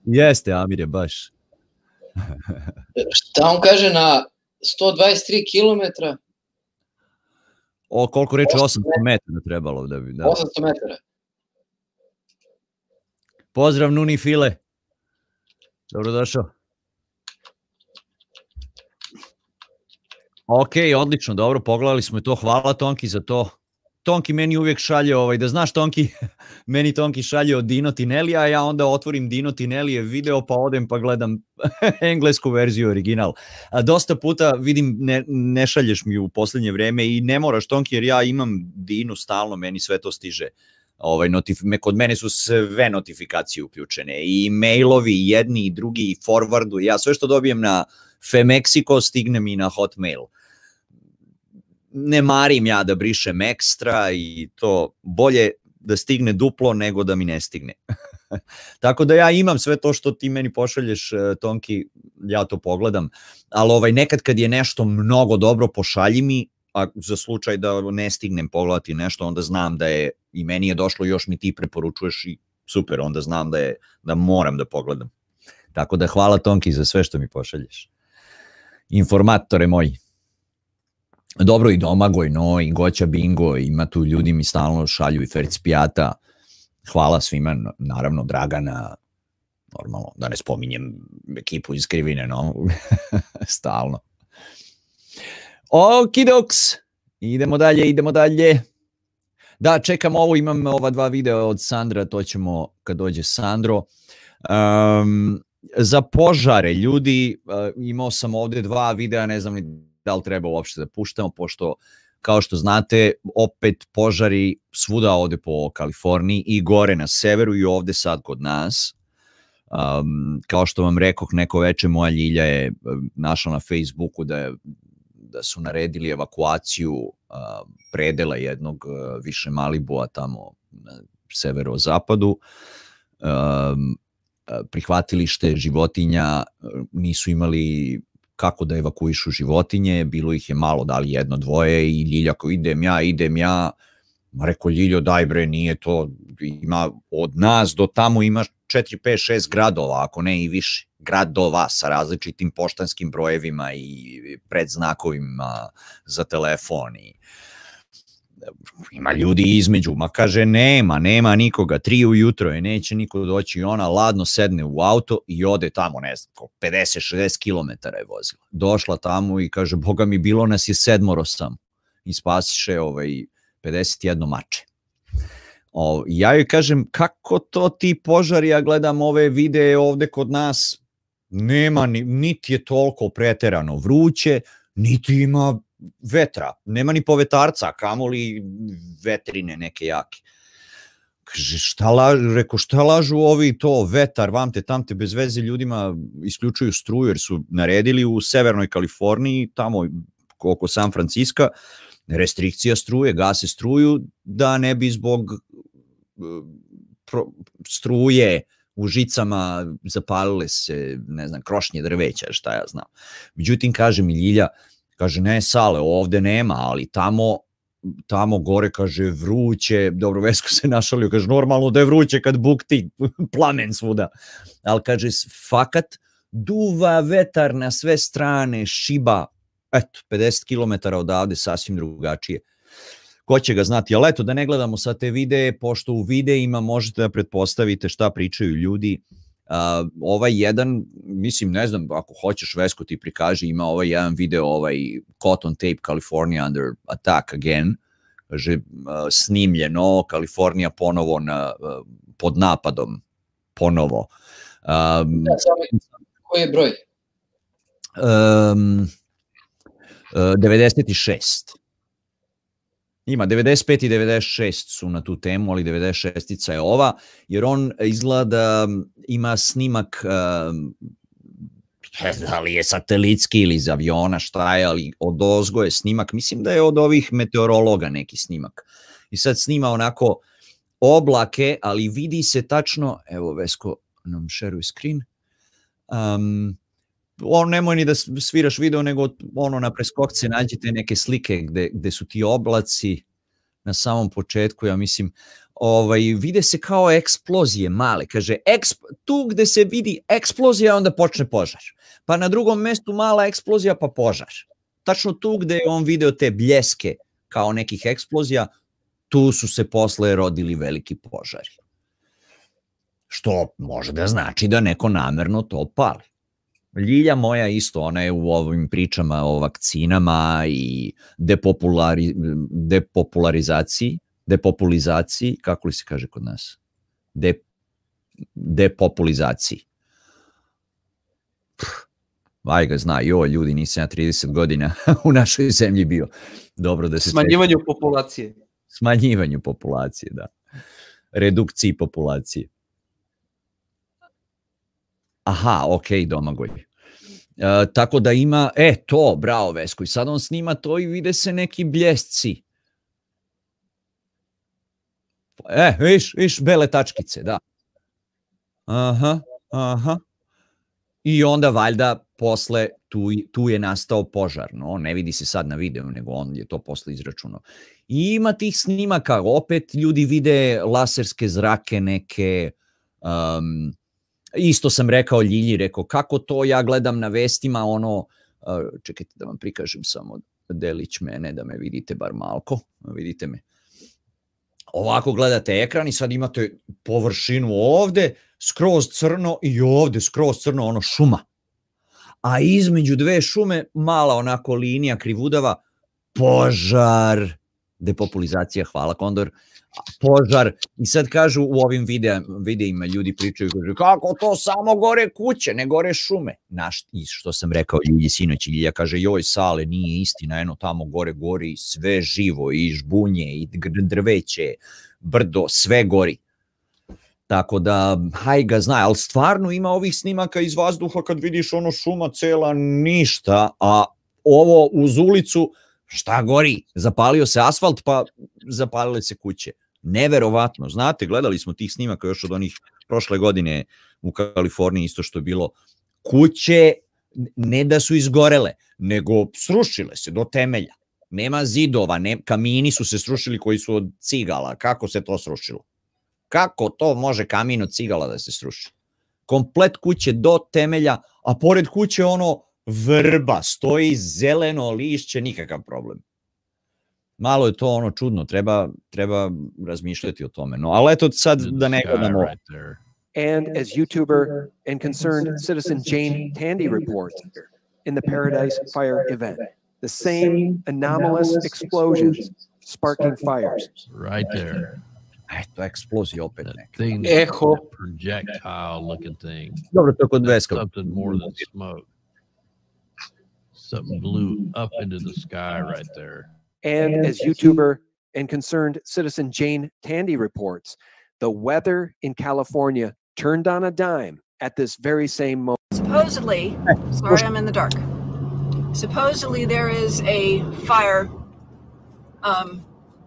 Jeste, Amire, baš. Šta on kaže na 123 km, O, koliko reče 800 metara trebalo da bi... Da. 800 metara. Pozdrav Nuni File. Dobrodošao. Ok, odlično, dobro, pogledali smo i to, hvala Tonki za to. Tonki meni uvijek šalje, ovaj, da znaš Tonki, meni Tonki šalje od Dino Tinelli, a ja onda otvorim Dino Tinellijev video pa odem pa gledam englesku verziju original. A dosta puta vidim ne, ne šalješ mi u poslednje vreme i ne moraš Tonki jer ja imam Dinu stalno, meni sve to stiže. Ovaj, notif, me, kod mene su sve notifikacije uključene i mailovi jedni i drugi i forwardu, ja sve što dobijem na Femexico stigne mi na Hotmail ne marim ja da brišem ekstra i to bolje da stigne duplo nego da mi ne stigne. Tako da ja imam sve to što ti meni pošalješ, e, Tonki, ja to pogledam, ali ovaj, nekad kad je nešto mnogo dobro, pošalji mi, a za slučaj da ne stignem pogledati nešto, onda znam da je i meni je došlo, još mi ti preporučuješ i super, onda znam da je da moram da pogledam. Tako da hvala Tonki za sve što mi pošalješ. Informatore moji. Dobro i Domagoj, no, i Goća Bingo, ima tu ljudi mi stalno šalju i Ferc Pijata. Hvala svima, naravno Dragana, normalno, da ne spominjem ekipu iz Krivine, no, stalno. Okidoks, idemo dalje, idemo dalje. Da, čekam ovo, imam ova dva videa od Sandra, to ćemo kad dođe Sandro. Um, za požare, ljudi, uh, imao sam ovde dva videa, ne znam ni da li treba uopšte da puštamo, pošto kao što znate, opet požari svuda ovde po Kaliforniji i gore na severu i ovde sad kod nas. Um, kao što vam rekoh, neko veče moja Ljilja je um, našla na Facebooku da, je, da su naredili evakuaciju uh, predela jednog uh, više Malibua tamo na severozapadu. Um, prihvatilište životinja nisu imali kako da evakuišu životinje, bilo ih je malo, da li jedno, dvoje i Ljilja ko idem ja, idem ja, Ma rekao Ljiljo, daj bre, nije to, ima od nas do tamo ima 4, 5, 6 gradova, ako ne i više, gradova sa različitim poštanskim brojevima i predznakovima za telefon i ima ljudi između, ma kaže nema, nema nikoga, tri ujutro je, neće niko doći i ona ladno sedne u auto i ode tamo, ne znam, 50-60 km je vozila. Došla tamo i kaže, boga mi bilo nas je sedmoro sam i spasiše ovaj, 51 mače. O, ja joj kažem, kako to ti požari, ja gledam ove videe ovde kod nas, nema, ni, niti je toliko preterano vruće, niti ima vetra, nema ni povetarca, kamoli vetrine neke jake. Kaže, šta lažu, reko, šta lažu ovi to, vetar, vam te, tam te, bez veze ljudima isključuju struju, jer su naredili u severnoj Kaliforniji, tamo oko San Franciska, restrikcija struje, gase struju, da ne bi zbog pro, struje u žicama zapalile se, ne znam, krošnje drveća, šta ja znam. Međutim, kaže mi Ljilja, kaže, ne, sale, ovde nema, ali tamo tamo gore, kaže, vruće, dobro, Vesko se našalio, kaže, normalno da je vruće kad bukti plamen svuda, ali kaže, fakat, duva vetar na sve strane, šiba, eto, 50 km odavde, sasvim drugačije. Ko će ga znati, ali eto, da ne gledamo sad te videe, pošto u videima možete da pretpostavite šta pričaju ljudi, Uh, ovaj jedan, mislim, ne znam, ako hoćeš Vesko ti prikaži, ima ovaj jedan video, ovaj Cotton Tape California Under Attack Again, kaže uh, snimljeno, Kalifornija ponovo na, uh, pod napadom ponovo. Um, Da, Koji je broj? um, uh, 96. Ima 95 i 96 su na tu temu, ali 96 je ova, jer on izgleda da ima snimak um, da li je satelitski ili iz aviona, šta je, ali od ozgo je snimak, mislim da je od ovih meteorologa neki snimak. I sad snima onako oblake, ali vidi se tačno, evo Vesko nam šeruje screen, um, on nemoj ni da sviraš video, nego ono na preskokce nađite neke slike gde, gde su ti oblaci na samom početku, ja mislim, ovaj, vide se kao eksplozije male, kaže, eksp, tu gde se vidi eksplozija, onda počne požar. Pa na drugom mestu mala eksplozija, pa požar. Tačno tu gde je on video te bljeske kao nekih eksplozija, tu su se posle rodili veliki požari. Što može da znači da neko namerno to pali. Ljilja moja isto, ona je u ovim pričama o vakcinama i depopulari, depopularizaciji, depopulizaciji, kako li se kaže kod nas? De, depopulizaciji. Pff, Vaj ga zna, jo, ljudi, nisam ja 30 godina u našoj zemlji bio. Dobro da se Smanjivanju populacije. smanjivanju populacije, da. Redukciji populacije. Aha, ok, Domagoj. E, tako da ima, e, to, bravo Vesko, i sad on snima to i vide se neki bljesci. E, viš, viš, bele tačkice, da. Aha, aha. I onda valjda posle tu, tu je nastao požar, no ne vidi se sad na videu, nego on je to posle izračunao. I ima tih snimaka, opet ljudi vide laserske zrake neke, um, isto sam rekao Ljilji, rekao kako to ja gledam na vestima, ono, uh, čekajte da vam prikažem samo delić mene, da me vidite bar malko, vidite me. Ovako gledate ekran i sad imate površinu ovde, skroz crno i ovde skroz crno, ono šuma. A između dve šume mala onako linija krivudava, požar, depopulizacija, hvala Kondor, požar. I sad kažu u ovim videa, videima ljudi pričaju, kažu, kako to samo gore kuće, ne gore šume. Naš, i što sam rekao Ljilji sinoć, Ljilja kaže, joj sale, nije istina, eno tamo gore gori sve živo, i žbunje, i drveće, brdo, sve gori. Tako da, haj ga zna, ali stvarno ima ovih snimaka iz vazduha kad vidiš ono šuma cela, ništa, a ovo uz ulicu, šta gori? Zapalio se asfalt, pa zapalile se kuće. Neverovatno, znate, gledali smo tih snimaka još od onih prošle godine u Kaliforniji isto što je bilo. Kuće ne da su izgorele, nego srušile se do temelja. Nema zidova, ne, kamini su se srušili koji su od cigala. Kako se to srušilo? Kako to može kamin od cigala da se sruši? Komplet kuće do temelja, a pored kuće ono vrba, stoji zeleno lišće, nikakav problem. Malo je to ono čudno, treba, treba razmišljati o tome. No, ali eto sad da ne gledamo. And as YouTuber and concerned citizen Jane Tandy reports, in the Paradise Fire event, the same anomalous explosions sparking fires. Right there. Eto, eksplozija opet neka. Thing Echo. projectile looking thing. Dobro, to je kod Veska. Something more than smoke. Something blew up into the sky right there. And as YouTuber and concerned citizen Jane Tandy reports, the weather in California turned on a dime at this very same moment. Supposedly, sorry, I'm in the dark. Supposedly, there is a fire um,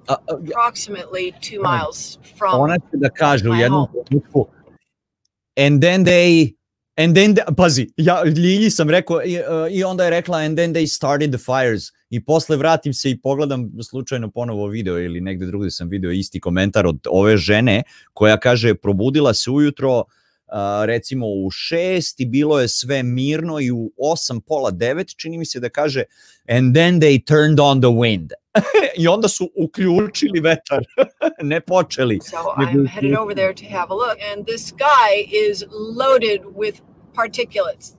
approximately two miles from. Ona će da kaže u my jednom home. and then they and then the, pazi, ja Ljilji sam rekao i, uh, i onda je rekla and then they started the fires i posle vratim se i pogledam slučajno ponovo video ili negde drugde sam video isti komentar od ove žene koja kaže probudila se ujutro a, recimo u šest i bilo je sve mirno i u osam, pola devet čini mi se da kaže and then they turned on the wind i onda su uključili vetar ne počeli So I'm headed over there to have a look, and this sky is loaded with particulates.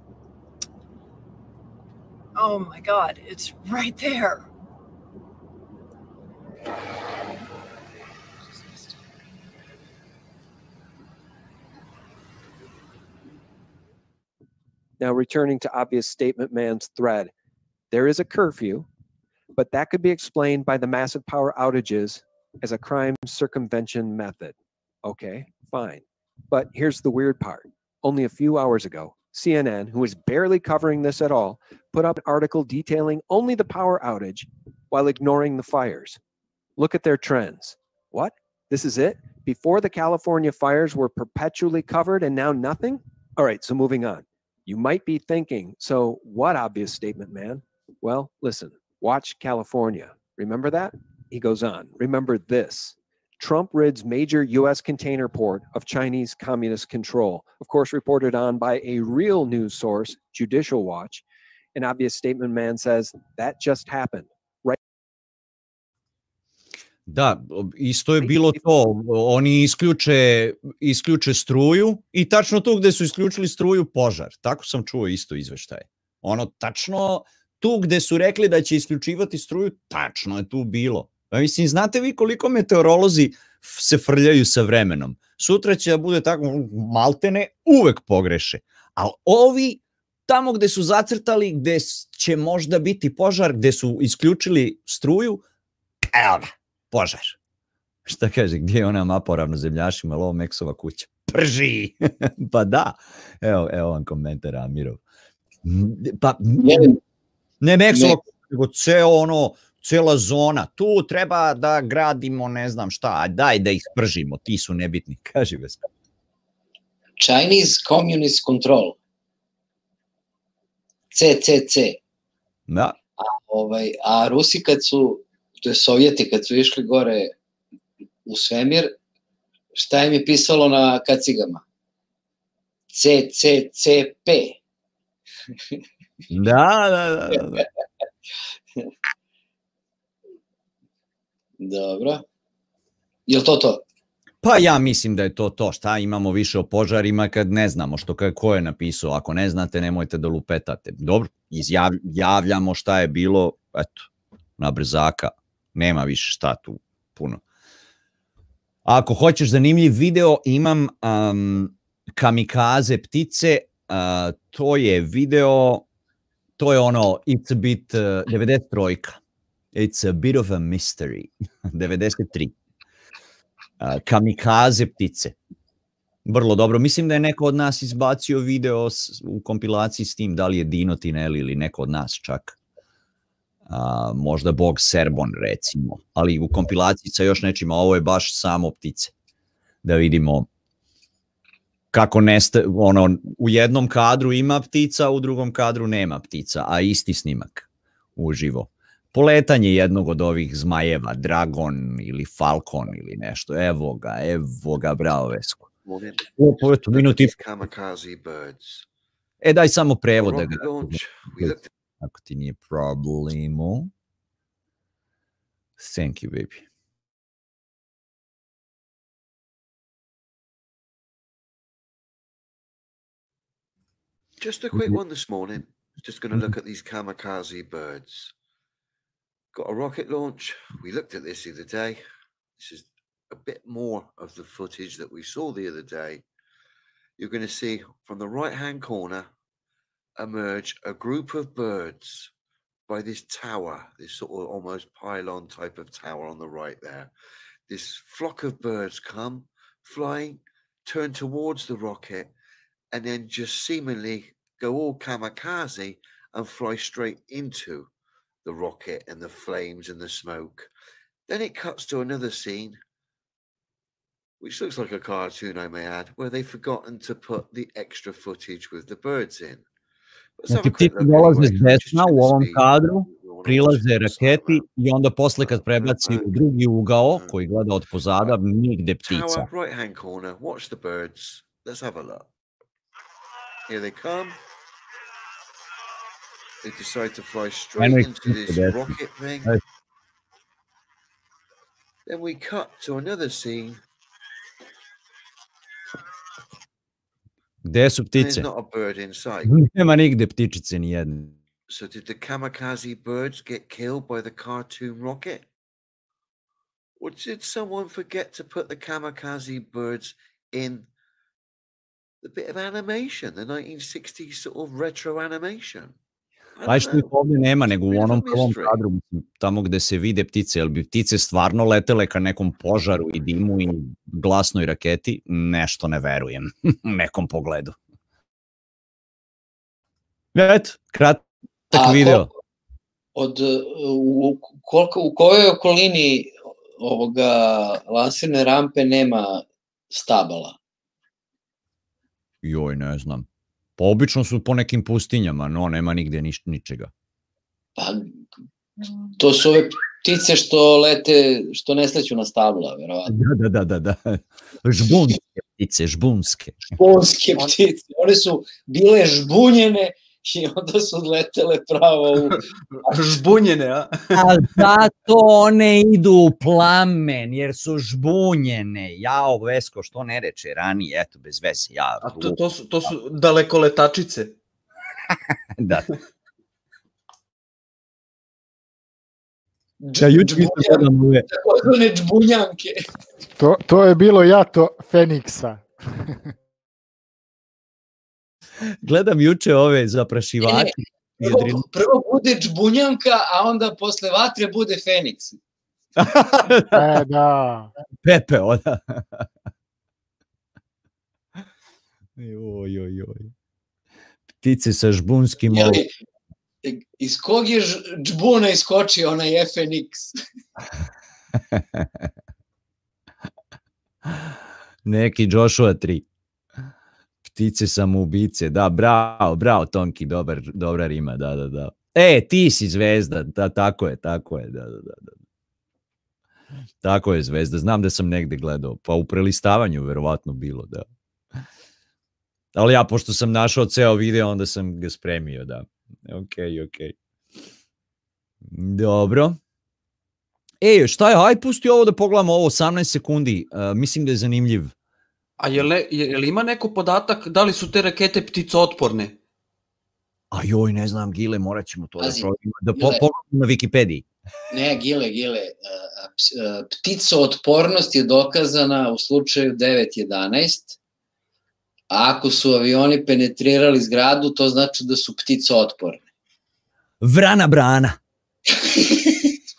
oh my God, it's right there. Now, returning to obvious statement man's thread, there is a curfew, but that could be explained by the massive power outages as a crime circumvention method. Okay, fine. But here's the weird part. Only a few hours ago, CNN, who was barely covering this at all, put up an article detailing only the power outage while ignoring the fires. Look at their trends. What? This is it? Before the California fires were perpetually covered and now nothing? All right, so moving on. You might be thinking, so what obvious statement, man? Well, listen, watch California. Remember that? He goes on. Remember this. Trump rids major U.S. container port of Chinese communist control. Of course, reported on by a real news source, Judicial Watch. An obvious statement man says that just happened. Right? Da, isto je bilo to. Oni isključe, isključe struju i tačno tu gde su isključili struju požar. Tako sam čuo isto izveštaje. Ono, tačno tu gde su rekli da će isključivati struju, tačno je tu bilo. Pa mislim, znate vi koliko meteorolozi se frljaju sa vremenom? Sutra će da bude tako, maltene uvek pogreše. Ali ovi tamo gde su zacrtali, gde će možda biti požar, gde su isključili struju, evo ga, požar. Šta kaže, gdje je ona mapa o ravnozemljašima, ili ovo Meksova kuća? Prži! pa da, evo, evo vam komentar Amirov. Pa, ne, ne Meksova kuća, nego ceo ono, cela zona, tu treba da gradimo ne znam šta, a daj da ih spržimo, ti su nebitni, kaži bez. Chinese Communist Control. CCC. Da. A, ovaj, a Rusi kad su, to je Sovjeti kad su išli gore u svemir, šta im je pisalo na kacigama? CCCP. Da, da, da, da. Dobro. Je to to? Pa ja mislim da je to to. Šta imamo više o požarima kad ne znamo što ko je napisao. Ako ne znate, nemojte da lupetate. Dobro, izjav, javljamo šta je bilo, eto, na brzaka. Nema više šta tu puno. Ako hoćeš zanimljiv video, imam um, kamikaze ptice. Uh, to je video, to je ono, it's a bit uh, 93 It's a bit of a mystery. 93. Kamikaze ptice. Vrlo dobro. Mislim da je neko od nas izbacio video s, u kompilaciji s tim, da li je Dino Tinelli ili neko od nas čak. Uh, možda Bog Serbon recimo, ali u kompilaciji sa još nečima, ovo je baš samo ptice. Da vidimo kako neste, ono, u jednom kadru ima ptica, u drugom kadru nema ptica, a isti snimak uživo poletanje jednog od ovih zmajeva, Dragon ili Falcon ili nešto. Evo ga, evo ga, bravo Vesko. Opo, eto, minut i... E, daj samo prevod da ga... Ako ti nije problemu. Thank you, baby. Just a quick one this morning. Just going to look at these kamikaze birds. Got a rocket launch. We looked at this the other day. This is a bit more of the footage that we saw the other day. You're going to see from the right hand corner emerge a group of birds by this tower, this sort of almost pylon type of tower on the right there. This flock of birds come flying, turn towards the rocket, and then just seemingly go all kamikaze and fly straight into the rocket and the flames and the smoke. Then it cuts to another scene, which looks like a cartoon, I may add, where they've forgotten to put the extra footage with the birds in. Let's Znači, a quick ptice look dolaze anyway, s desna u ovom kadru, prilaze raketi i onda posle kad prebaci u drugi ugao mm. koji gleda od pozada, nigde ptica. Tower, right hand corner, watch the birds. Let's have a look. Here they come. They decide to fly straight into this rocket thing. Then we cut to another scene. Gde su There's ptice? not a bird in sight. Nema nigde ptičice ni jedne. So did the kamikaze birds get killed by the cartoon rocket? Or did someone forget to put the kamikaze birds in the bit of animation, the 1960s sort of retro animation. I Aj don't što ih ovdje nema, nego u onom prvom kadru, tamo gde se vide ptice, jel bi ptice stvarno letele ka nekom požaru i dimu i glasnoj raketi? Nešto ne verujem u nekom pogledu. Eto, kratak A video. ko- Od, u, u- koliko, u kojoj okolini ovoga lansirne rampe nema stabala? Joj, ne znam. Pa obično su po nekim pustinjama, no nema nigde niš, ničega. Pa, to su ove ptice što lete, što ne sleću na stabla, verovatno. Da, da, da, da, da. Žbunske ptice, žbunske. Šponske ptice, one su bile žbunjene i onda su letele pravo u... Žbunjene, a? A zato one idu u plamen, jer su žbunjene. Jao, Vesko, što ne reče ranije, eto, bez veze. Ja, A to, to, su, to su daleko letačice. da. Ja juče isto gledam ove, Takozvane džbunjanke. To, to je bilo jato Feniksa. Gledam juče ove zaprašivače. Prvo, jedrinu. prvo bude džbunjanka, a onda posle vatre bude Feniks. E, da. Pepe, oda. Oj, oj, oj. Ptice sa žbunskim Je ovo. li, iz kog je džbuna iskočio onaj Feniks? Neki Joshua 3. Ptice samoubice, da, bravo, bravo Tonki, dobar, dobra rima, da, da, da. E, ti si zvezda, da, tako je, tako je, da, da, da. da. Tako je zvezda, znam da sam negde gledao, pa u prelistavanju verovatno bilo, da. Ali ja, pošto sam našao ceo video, onda sam ga spremio, da. Ok, ok. Dobro. E, šta je, aj pusti ovo da pogledamo ovo 18 sekundi, uh, mislim da je zanimljiv. A je li, je li ima neko podatak da li su te rakete ptico otporne? A joj, ne znam, Gile, morat ćemo to Pazi, da provjerimo, da po, pogledamo na Wikipediji. Ne, gile, gile. a, a, ps- a, Ptico otpornost je dokazana u slučaju 9.11, a ako su avioni penetrirali zgradu, to znači da su ptico otporne. Vrana brana.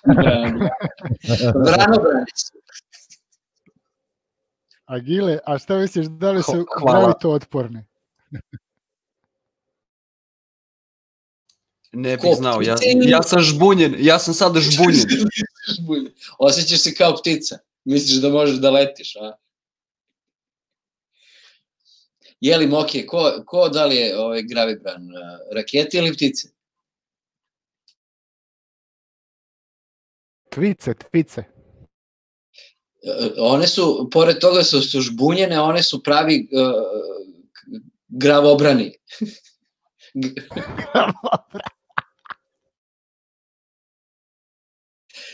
Vranobrani su. Agile, a šta misliš, da li su gravito otporne? Ne bih znao, ja, ja sam žbunjen, ja sam sada žbunjen. Žbunjen. Osjećaš se kao ptica. Misliš da možeš da letiš, a? Je li Moke, ko, ko da li je ovaj gravibran? Rakete ili ptice? Tvice, tvice. One su, pored toga što su žbunjene, one su pravi uh, gravobrani.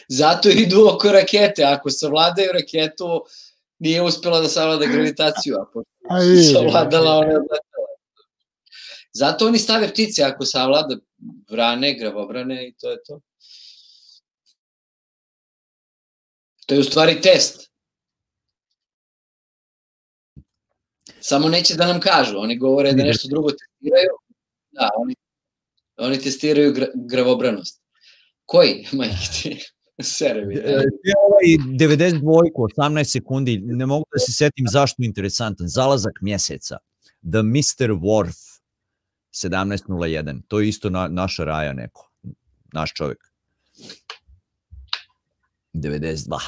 Zato idu oko rakete. Ako savladaju raketu, nije uspela da savlada gravitaciju, a pošto su savladala, ona. Zato oni stave ptice, ako savlada vrane, gravobrane i to je to. To je u stvari test. Samo neće da nam kažu, oni govore da nešto drugo testiraju. Da, oni, oni testiraju gra, gravobranost. Koji, majke ti? Sere mi. E, je ovaj 92, 18 sekundi, ne mogu da se setim zašto je interesantan. Zalazak mjeseca. The Mr. Worf 1701. To je isto na, naša raja neko. Naš čovjek. 92.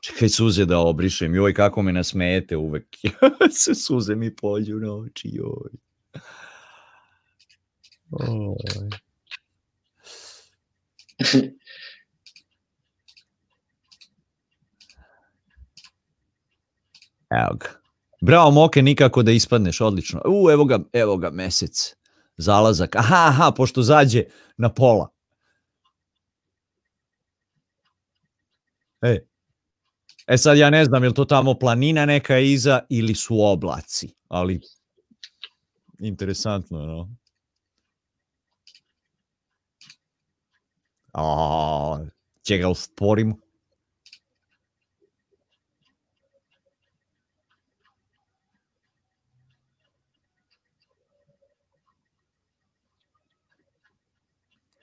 Čekaj suze da obrišem. Joj, kako me nasmejete uvek. Se suze mi polju na oči. Joj. Oj. Evo ga. Bravo, Moke, nikako da ispadneš, odlično. U, evo ga, evo ga, mesec. Zalazak. Aha, aha, pošto zađe na pola. E. E sad ja ne znam, je to tamo planina neka iza ili su oblaci, ali interesantno, no. A, će ga usporimo.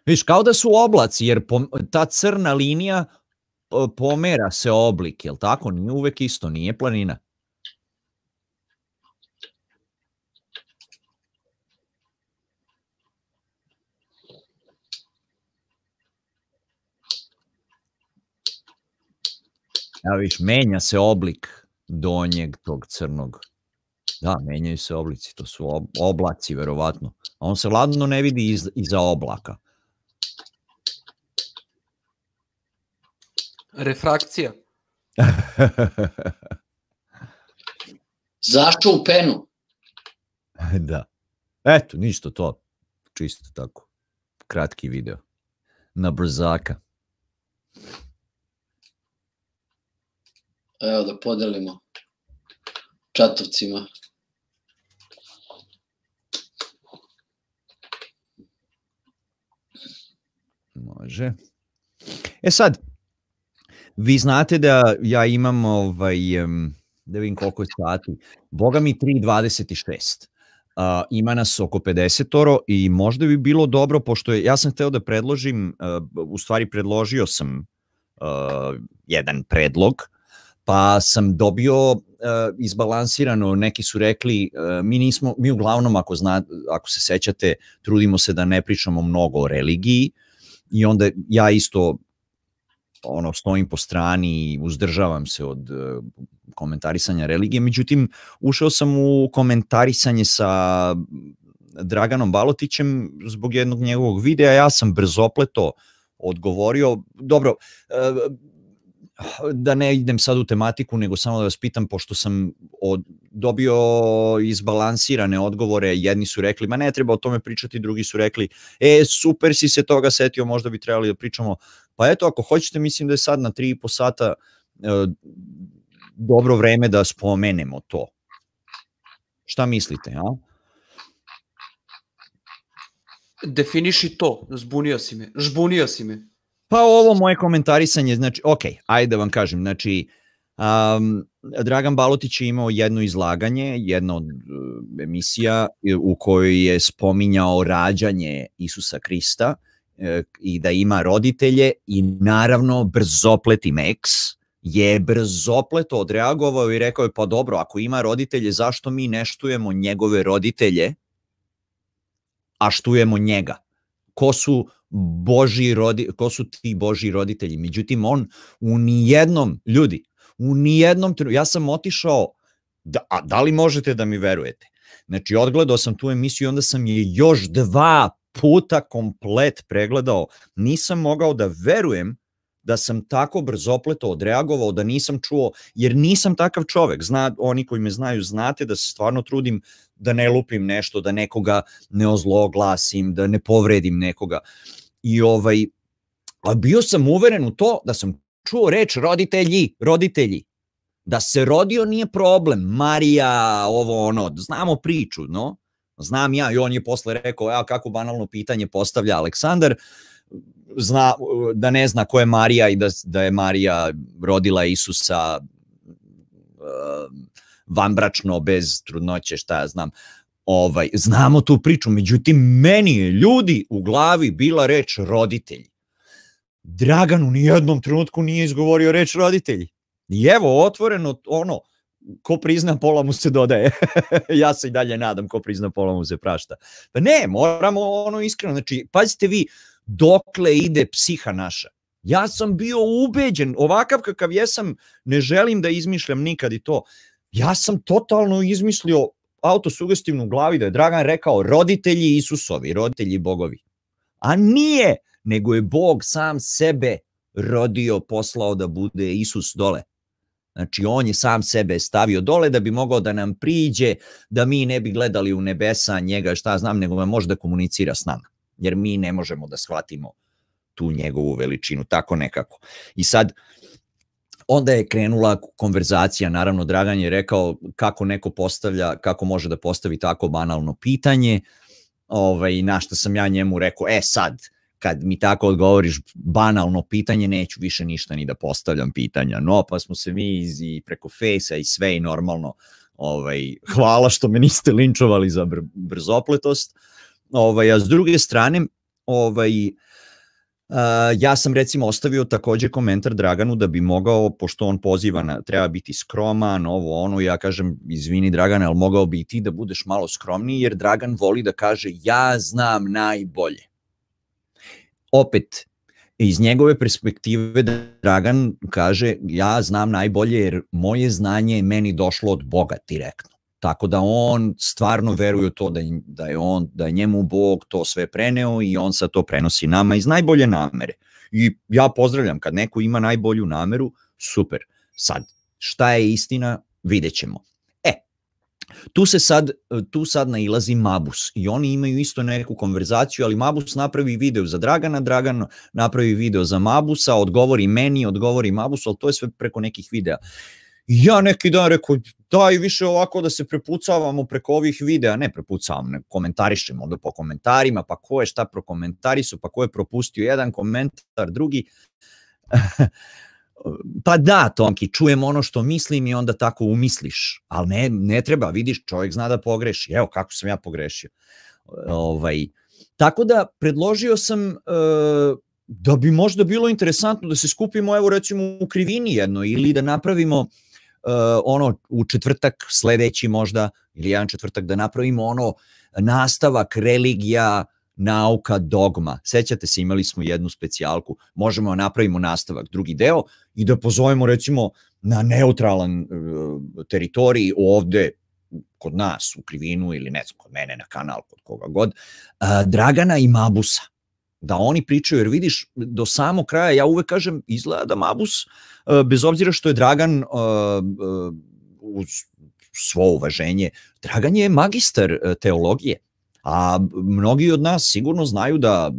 Viš, kao da su oblaci, jer ta crna linija pomera se oblik, jel tako? Nije uvek isto, nije planina. Ja viš, menja se oblik donjeg tog crnog. Da, menjaju se oblici, to su ob- oblaci, verovatno. A on se ladno ne vidi iz, iza oblaka. Refrakcija. Zašao u penu. da. Eto, ništa to. Čisto tako. Kratki video. Na brzaka. Evo da podelimo čatovcima. Može. E sad, vi znate da ja imam ovaj, da vidim koliko je sati, boga mi 3.26. Uh, ima nas oko 50 oro i možda bi bilo dobro, pošto je, ja sam hteo da predložim, uh, u stvari predložio sam uh, jedan predlog, pa sam dobio uh, izbalansirano, neki su rekli, uh, mi nismo, mi uglavnom ako, zna, ako se sećate, trudimo se da ne pričamo mnogo o religiji, i onda ja isto ono stojim po strani i uzdržavam se od uh, komentarisanja religije, međutim ušao sam u komentarisanje sa Draganom Balotićem zbog jednog njegovog videa, ja sam brzopleto odgovorio, dobro, uh, da ne idem sad u tematiku, nego samo da vas pitam, pošto sam od, dobio izbalansirane odgovore, jedni su rekli, ma ne treba o tome pričati, drugi su rekli, e, super si se toga setio, možda bi trebali da pričamo. Pa eto, ako hoćete, mislim da je sad na 3,5 sata e, dobro vreme da spomenemo to. Šta mislite, a? Definiši to, zbunio si me, žbunio si me. Pa ovo moje komentarisanje, znači, ok, ajde da vam kažem, znači, um, Dragan Balotić je imao jedno izlaganje, jedna od uh, emisija u kojoj je spominjao rađanje Isusa Krista uh, i da ima roditelje i naravno brzopleti Max je brzopleto odreagovao i rekao je pa dobro, ako ima roditelje, zašto mi ne štujemo njegove roditelje, a štujemo njega? Ko su Boži rodi, ko su ti Boži roditelji. Međutim, on u nijednom, ljudi, u nijednom ja sam otišao, da, a da li možete da mi verujete? Znači, odgledao sam tu emisiju i onda sam je još dva puta komplet pregledao. Nisam mogao da verujem da sam tako brzopleto odreagovao, da nisam čuo, jer nisam takav čovek. Zna, oni koji me znaju, znate da se stvarno trudim da ne lupim nešto, da nekoga ne ozloglasim, da ne povredim nekoga. I ovaj, a bio sam uveren u to da sam čuo reč roditelji, roditelji. Da se rodio nije problem, Marija, ovo ono, znamo priču, no? Znam ja i on je posle rekao, ja kako banalno pitanje postavlja Aleksandar, zna, da ne zna ko je Marija i da, da je Marija rodila Isusa uh, vanbračno, bez trudnoće, šta ja znam. Ovaj, znamo tu priču, međutim, meni je ljudi u glavi bila reč roditelji. Dragan u nijednom trenutku nije izgovorio reč roditelji. I evo, otvoreno, ono, ko prizna pola mu se dodaje. ja se i dalje nadam ko prizna pola mu se prašta. Pa ne, moramo ono iskreno, znači, pazite vi, dokle ide psiha naša. Ja sam bio ubeđen, ovakav kakav jesam, ne želim da izmišljam nikad i to. Ja sam totalno izmislio autosugestivnu glavi da je Dragan rekao roditelji Isusovi, roditelji bogovi. A nije, nego je Bog sam sebe rodio, poslao da bude Isus dole. Znači, on je sam sebe stavio dole da bi mogao da nam priđe, da mi ne bi gledali u nebesa njega, šta znam, nego da može da komunicira s nama. Jer mi ne možemo da shvatimo tu njegovu veličinu, tako nekako. I sad, onda je krenula konverzacija, naravno Dragan je rekao kako neko postavlja, kako može da postavi tako banalno pitanje, ovaj, na što sam ja njemu rekao, e sad, kad mi tako odgovoriš banalno pitanje, neću više ništa ni da postavljam pitanja. No, pa smo se mi iz, i preko fejsa i sve i normalno, ovaj, hvala što me niste linčovali za br brzopletost. Ovaj, a s druge strane, ovaj, Uh, ja sam recimo ostavio takođe komentar Draganu da bi mogao, pošto on poziva na treba biti skroman, ovo ono, ja kažem izvini Dragane, ali mogao bi i ti da budeš malo skromniji, jer Dragan voli da kaže ja znam najbolje. Opet, iz njegove perspektive Dragan kaže ja znam najbolje jer moje znanje je meni došlo od Boga direktno. Tako da on stvarno veruje to da, je- da je on da je njemu Bog to sve preneo i on sad to prenosi nama iz najbolje namere. I ja pozdravljam kad neko ima najbolju nameru, super. Sad šta je istina, vidjet ćemo. E, tu se sad, tu sad nailazi Mabus i oni imaju isto neku konverzaciju, ali Mabus napravi video za Dragana, Dragan napravi video za Mabusa, odgovori meni, odgovori Mabusu, ali to je sve preko nekih videa. I ja neki dan rekao, daj više ovako da se prepucavamo preko ovih videa, ne prepucavamo, ne komentarišemo onda po komentarima, pa ko je šta prokomentarisao, pa ko je propustio jedan komentar, drugi. pa da, Tonki, čujem ono što mislim i onda tako umisliš, ali ne, ne treba, vidiš, čovjek zna da pogreši, evo kako sam ja pogrešio. Ovaj, tako da predložio sam e, da bi možda bilo interesantno da se skupimo, evo recimo u krivini jedno, ili da napravimo uh, ono u četvrtak sledeći možda, ili jedan četvrtak da napravimo ono nastavak religija, nauka, dogma. Sećate se, imali smo jednu specijalku, možemo da napravimo nastavak, drugi deo i da pozovemo recimo na neutralan uh, teritoriji ovde kod nas u Krivinu ili ne znam, kod mene na kanal, kod koga god, uh, Dragana i Mabusa da oni pričaju, jer vidiš, do samog kraja, ja uvek kažem, izgleda da Mabus, e, bez obzira što je Dragan, e, e, uz svo uvaženje, Dragan je magistar e, teologije, a mnogi od nas sigurno znaju da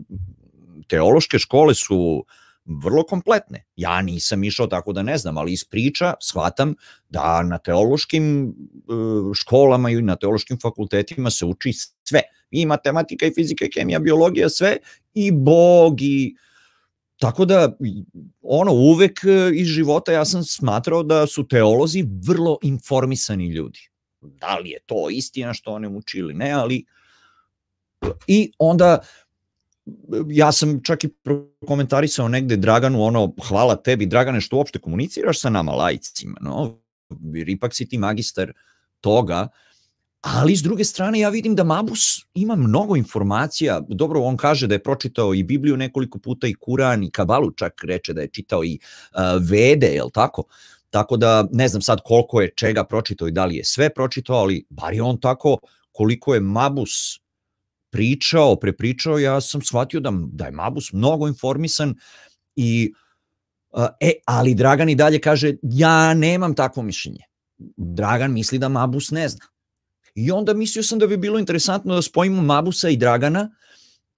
teološke škole su vrlo kompletne. Ja nisam išao tako da ne znam, ali iz priča shvatam da na teološkim e, školama i na teološkim fakultetima se uči sve. I matematika, i fizika, i kemija, biologija, sve, i Bog, i Tako da, ono, uvek e, iz života ja sam smatrao da su teolozi vrlo informisani ljudi. Da li je to istina što one uči ili ne, ali i onda ja sam čak i komentarisao negde Draganu ono, hvala tebi Dragane što uopšte komuniciraš sa nama lajcima, no, jer ipak si ti magistar toga, ali s druge strane ja vidim da Mabus ima mnogo informacija, dobro on kaže da je pročitao i Bibliju nekoliko puta i Kuran i Kabalu čak reče da je čitao i uh, Vede, je tako? Tako da ne znam sad koliko je čega pročitao i da li je sve pročitao, ali bar je on tako koliko je Mabus pričao, prepričao, ja sam shvatio da, da je Mabus mnogo informisan i uh, e, ali Dragan i dalje kaže ja nemam takvo mišljenje. Dragan misli da Mabus ne zna. I onda mislio sam da bi bilo interesantno da spojimo Mabusa i Dragana,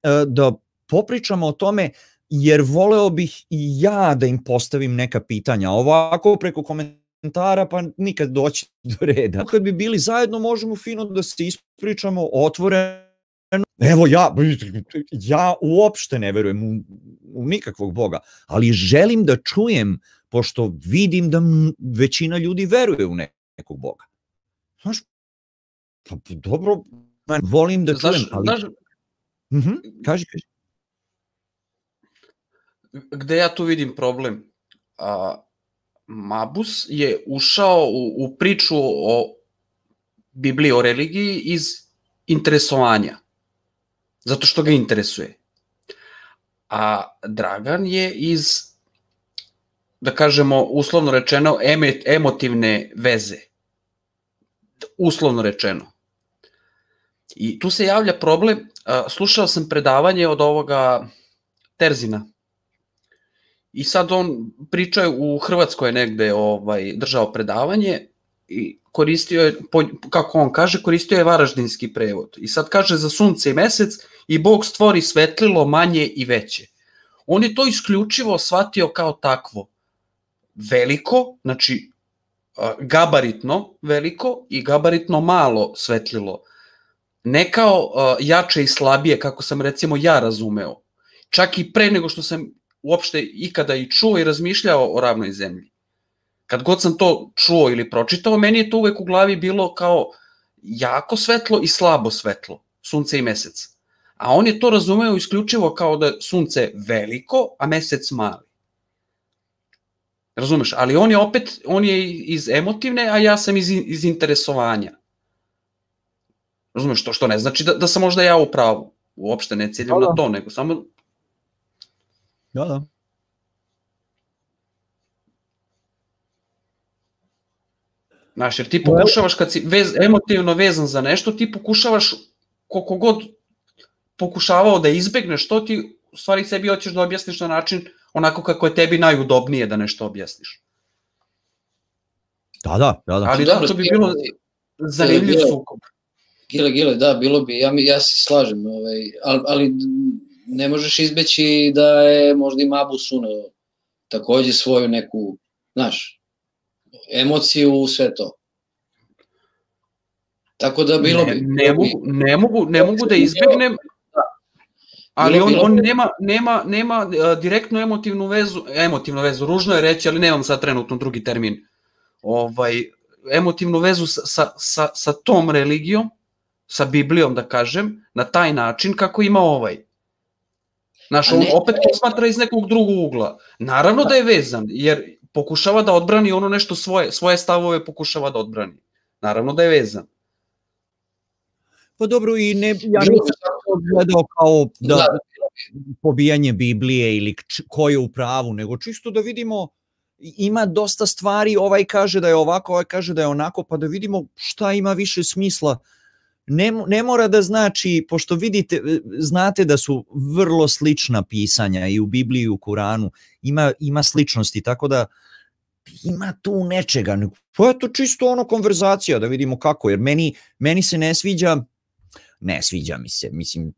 uh, da popričamo o tome, jer voleo bih i ja da im postavim neka pitanja. Ovako preko komentara pa nikad doći do reda. Kad bi bili zajedno možemo fino da se ispričamo otvoreno Evo ja, ja uopšte ne verujem u, u nikakvog Boga, ali želim da čujem, pošto vidim da većina ljudi veruje u nekog Boga. Znaš, pa dobro, man, volim da čujem, Znaš, ali... znaš, Mhm, kaži, kaži. gde ja tu vidim problem? A, Mabus je ušao u, u priču o Bibliji, o religiji iz interesovanja. Zato što ga interesuje. A Dragan je iz, da kažemo, uslovno rečeno, emotivne veze. Uslovno rečeno. I tu se javlja problem, slušao sam predavanje od ovoga Terzina, I sad on pričao je u Hrvatskoj negde ovaj, držao predavanje i koristio je, kako on kaže, koristio je varaždinski prevod. I sad kaže za sunce i mesec i Bog stvori svetlilo manje i veće. On je to isključivo shvatio kao takvo. Veliko, znači gabaritno veliko i gabaritno malo svetlilo. Ne kao a, jače i slabije, kako sam recimo ja razumeo. Čak i pre nego što sam uopšte ikada i čuo i razmišljao o ravnoj zemlji. Kad god sam to čuo ili pročitao, meni je to uvek u glavi bilo kao jako svetlo i slabo svetlo, sunce i mesec. A on je to razumeo isključivo kao da sunce veliko, a mesec mali. Razumeš? Ali on je opet, on je iz emotivne, a ja sam iz, iz interesovanja. Razumeš? To što ne znači da, da sam možda ja u pravu. Uopšte ne ciljam Da, na da. to, nego samo Da, da. Znaš, jer ti pokušavaš kad si vez, emotivno vezan za nešto, ti pokušavaš koliko god pokušavao da izbegneš to, ti u stvari sebi hoćeš da objasniš na način onako kako je tebi najudobnije da nešto objasniš. Da, da, da, da. Ali da, to bi bilo zanimljiv sukob. Gile, gile, da, bilo bi, ja, ja se slažem, ovaj, ali, ali ne možeš izbeći da je možda i Mabus uneo takođe svoju neku, znaš, emociju u sve to. Tako da bilo ne, bi. ne, mogu, ne, mogu, ne mogu da izbegnem, ali on, on nema, nema, nema uh, direktnu emotivnu vezu, emotivnu vezu, ružno je reći, ali nemam sad trenutno drugi termin, ovaj, emotivnu vezu sa, sa, sa, sa tom religijom, sa Biblijom da kažem, na taj način kako ima ovaj. Znaš, on opet posmatra iz nekog drugog ugla. Naravno da je vezan, jer pokušava da odbrani ono nešto svoje, svoje stavove pokušava da odbrani. Naravno da je vezan. Pa dobro, i ne, ja nisam gledao kao da, Da. pobijanje Biblije ili č- ko je u pravu, nego čisto da vidimo ima dosta stvari, ovaj kaže da je ovako, ovaj kaže da je onako, pa da vidimo šta ima više smisla. Ne, ne mora da znači, pošto vidite, e, znate da su vrlo slična pisanja i u Bibliji i u Kuranu, ima, ima sličnosti, tako da ima tu nečega. Pa je to čisto ono konverzacija, da vidimo kako, jer meni, meni se ne sviđa, ne sviđa mi se, mislim,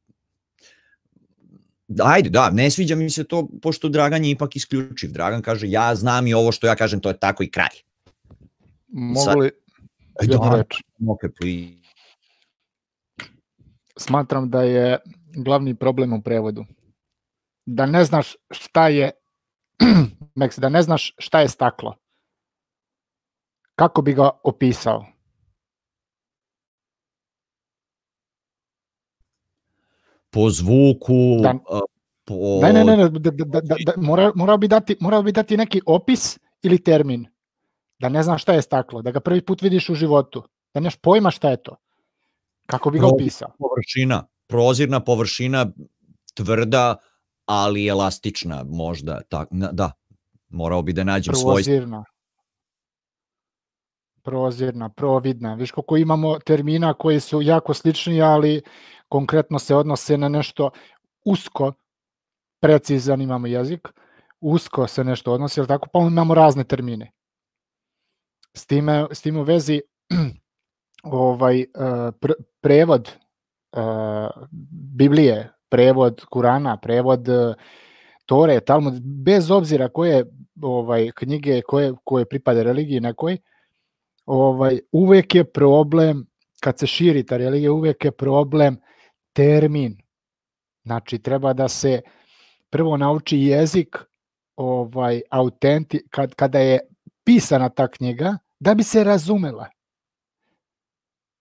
ajde, da, ne sviđa mi se to, pošto Dragan je ipak isključiv. Dragan kaže, ja znam i ovo što ja kažem, to je tako i kraj. Mogu li Ajde, jednu da, reč? okay, please. Smatram da je glavni problem u prevodu. Da ne znaš šta je Max, da ne znaš šta je staklo. Kako bi ga opisao? Po zvuku, Da. po... Ne, ne, ne, da, da, da, da, da, mora, morao, bi dati, morao bi dati neki opis ili termin. Da ne znaš šta je staklo, da ga prvi put vidiš u životu. Da nemaš pojma šta je to. Kako bi ga opisao? Površina, prozirna površina, tvrda, ali elastična možda. Tak, da, morao bi da nađem svoj... Prozirna. Prozirna, providna. Viš koliko imamo termina koji su jako slični, ali konkretno se odnose na nešto usko, precizan imamo jezik, usko se nešto odnosi, ali tako, pa imamo razne termine. S time, s tim u vezi ovaj, eh, pr prevod eh, Biblije, prevod Kurana, prevod eh, Tore, Talmud, bez obzira koje ovaj knjige koje koje pripada religiji nekoj, ovaj uvek je problem kad se širi ta religija, uvek je problem termin. Znači treba da se prvo nauči jezik ovaj autenti kad kada je pisana ta knjiga da bi se razumela.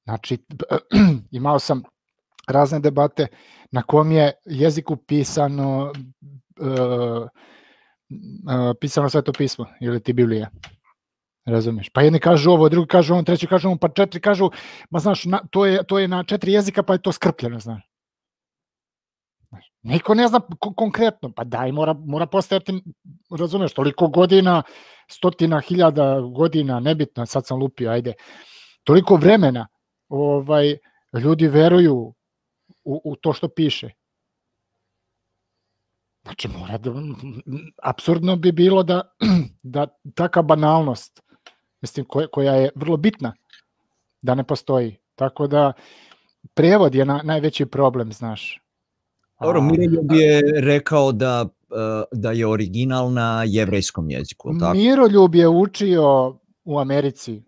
Znači imao sam razne debate na kom je jeziku pisano uh, pisano sveto pismo ili ti Biblija. Razumeš? Pa jedni kažu ovo, drugi kažu on, treći kažu on, pa četiri kažu, ma znaš, na, to, je, to je na četiri jezika, pa je to skrpljeno, znaš. Niko ne zna ko- konkretno, pa daj, mora, mora postojati, razumeš, toliko godina, stotina hiljada godina, nebitno, sad sam lupio, ajde, toliko vremena, ovaj, ljudi veruju u, u to što piše. Znači, mora da, absurdno bi bilo da, da taka banalnost, mislim, koja, koja je vrlo bitna, da ne postoji. Tako da, prevod je na, najveći problem, znaš. Dobro, Miroljub je rekao da, uh, da je original na jevrejskom jeziku, tako? Miroljub je učio u Americi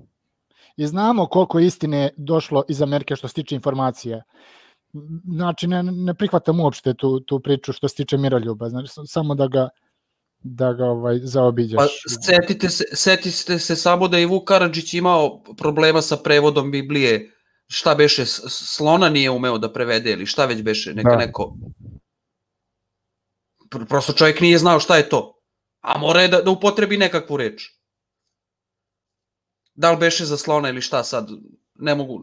i znamo koliko istine došlo iz Amerike što se tiče informacija. Znači, ne, ne prihvatam uopšte tu, tu priču što se tiče Miroljuba, znači, samo da ga da ga ovaj zaobiđeš. Pa setite se, setite se samo da je Vuk Karadžić imao problema sa prevodom Biblije šta beše, slona nije umeo da prevede ili šta već beše, neka Da. neko... Pr- Prosto čovjek nije znao šta je to. A mora je da, da upotrebi nekakvu reč. Da li beše za slona ili šta sad, ne mogu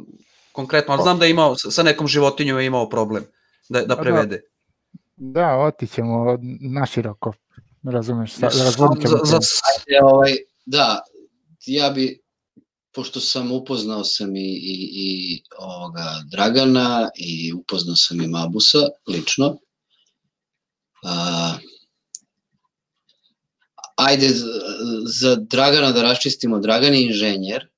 konkretno, ali znam da je imao, sa nekom životinjom je imao problem da, da da. prevede. Da, otićemo naširoko. Razumeš, sa, Za- ćemo za-. Ajde, ovaj, da, ja bi, pošto sam upoznao sam i, i, i ovoga Dragana i upoznao sam i Mabusa lično, a, ajde za, Dragana da raščistimo, Dragan je inženjer,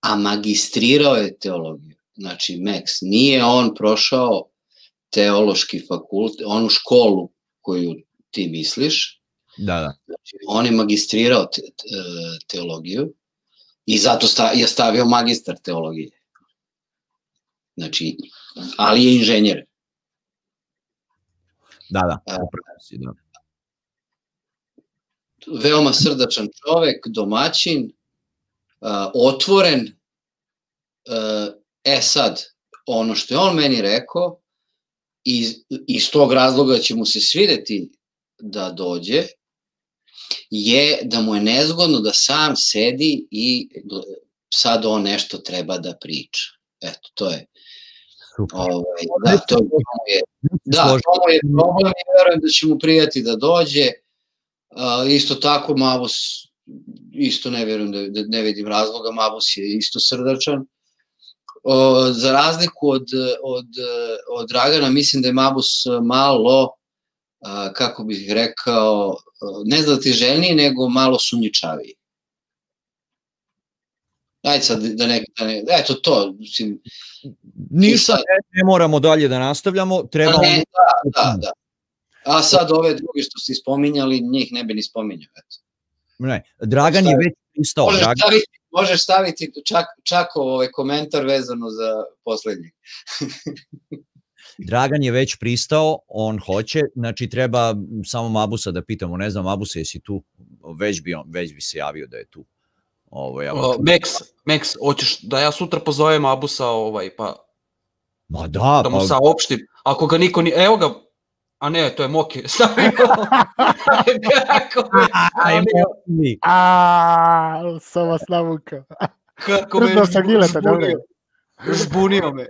a magistrirao je teologiju. Znači, Max, nije on prošao teološki fakultet, onu školu koju ti misliš, Da, da. Znači, on je magistrirao te, te, teologiju i zato sta, je stavio magistar teologije. Znači, ali je inženjer. Da, da, upravo si, da. Veoma srdačan čovek, domaćin, otvoren. E sad, ono što je on meni rekao, iz, iz tog razloga će mu se svideti da dođe, je da mu je nezgodno da sam sedi i sad on nešto treba da priča. Eto, to je. Ovaj, da, to, je, da, to mu je problem i verujem da će mu prijati da dođe. A, isto tako Mavus, isto ne verujem da, da ne vidim razloga, Mavus je isto srdačan. O, za razliku od, od, od Dragana, mislim da je Mabus malo, a, kako bih rekao, ne znatiželjniji, nego malo sumnjičaviji. Ajde sad da ne, da ne eto to, mislim, Ništa, ne, ne moramo dalje da nastavljamo, treba... Da, ne, da, da, da. A sad ove druge što ste spominjali, njih ne bi ni spominjao. Eto. Ne, Dragan je već pristao. Možeš Dragan, staviti, možeš staviti čak, čak ovaj komentar vezano za poslednji. Dragan je već pristao, on hoće, znači treba samo Mabusa da pitamo, ne znam Mabusa jesi tu, već bi, on, već bi se javio da je tu. Ovo, ja O, Max, Max, hoćeš da ja sutra pozovem Abusa ovaj, pa Ma da, da mu pa- saopštim. Ako ga niko ni... Evo ga, a ne, to je Moki. Stavio. Kako me... Ajmo mi. A, sam vas navukao. Kako me sa gileta, dobro. žbunio. Žbunio me.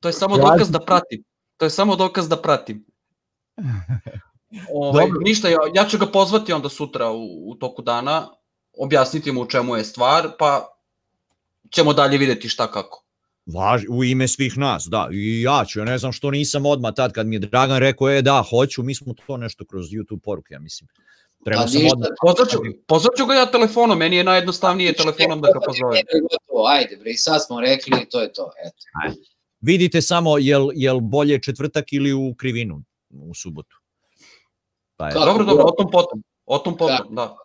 To je samo dokaz da pratim. To je samo dokaz da pratim. Ovaj, Dobro. ništa, ja, ja ću ga pozvati onda sutra u, u toku dana, objasniti mu u čemu je stvar, pa ćemo dalje videti šta kako. Važi, u ime svih nas, da, i ja ću, ja ne znam što nisam odmah tad kad mi je Dragan rekao, e da, hoću, mi smo to nešto kroz YouTube poruke, ja mislim. Treba sam odmah. pozvaću, pozvaću ga ja telefonom, meni je najjednostavnije telefonom da ga pozovem. Gotovo, ajde bre, i sad smo rekli, to je to. Eto. Vidite samo jel, jel bolje četvrtak ili u krivinu u subotu. Pa je. Dobro, dobro, o tom potom. O tom potom, da.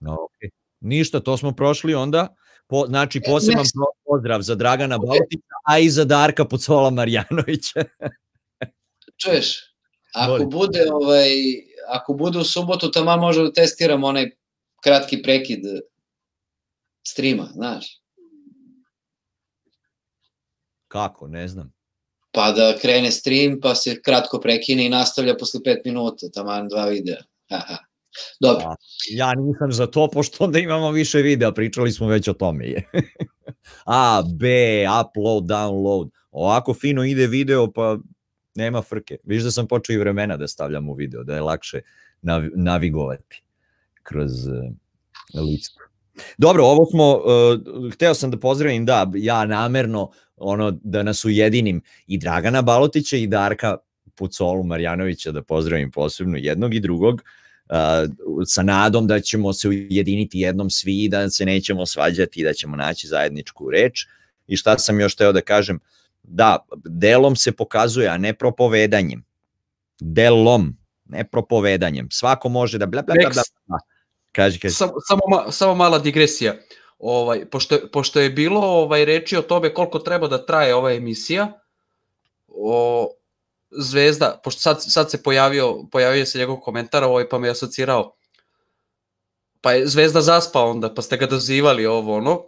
No, okay. Ništa, to smo prošli onda. Po, znači, poseban Next. pro- pozdrav za Dragana Baltića, a i za Darka Pucola Marjanovića. Čuješ, ako Molim. bude, ovaj, ako bude u subotu, tamo možemo da testiramo onaj kratki prekid streama, znaš. Kako, ne znam. Pa da krene stream, pa se kratko prekine i nastavlja posle 5 minuta, taman dva videa. Aha. Dobro. Ja nisam za to, pošto onda imamo više videa, pričali smo već o tome. A, B, upload, download. Ovako fino ide video, pa nema frke. Viš da sam počeo i vremena da stavljam u video, da je lakše nav- navigovati kroz uh, listu. Dobro, ovo smo, uh, hteo sam da pozdravim, da, ja namerno, ono, da nas ujedinim i Dragana Balotića i Darka Pucolu Marjanovića, da pozdravim posebno jednog i drugog, uh, sa nadom da ćemo se ujediniti jednom svi, da se nećemo svađati, da ćemo naći zajedničku reč. I šta sam još teo da kažem, da, delom se pokazuje, a ne propovedanjem. Delom, ne propovedanjem. Svako može da bla bla bla bla. bla. Kaži, kaži. Samo, samo, ma, samo mala digresija. Ovaj, pošto, pošto je bilo ovaj reči o tome koliko treba da traje ova emisija, o, Zvezda, pošto sad, sad se pojavio, pojavio se njegov komentar, ovaj, pa me je asocirao. Pa je Zvezda zaspao onda, pa ste ga dozivali ovo, ono.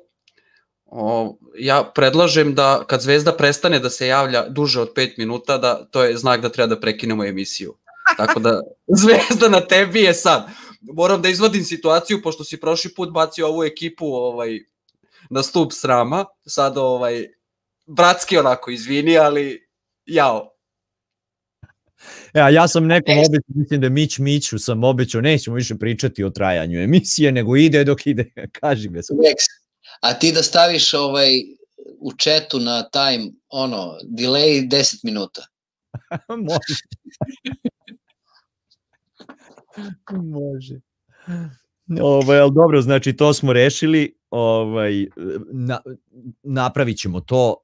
O, ja predlažem da kad Zvezda prestane da se javlja duže od 5 minuta, da to je znak da treba da prekinemo emisiju. Tako da Zvezda na tebi je sad. Moram da izvadim situaciju pošto si prošli put bacio ovu ekipu ovaj na stup srama. Sad ovaj bratski onako izvini, ali jao. Ja, ja sam nekom obećao, mislim da Mić Miću sam obećao, nećemo više pričati o trajanju emisije, nego ide dok ide. Kaži me. Rex, a ti da staviš ovaj u četu na time, ono, delay 10 minuta. Može. Može. Ovaj, ali dobro, znači to smo rešili, ovaj, na, napravit ćemo to,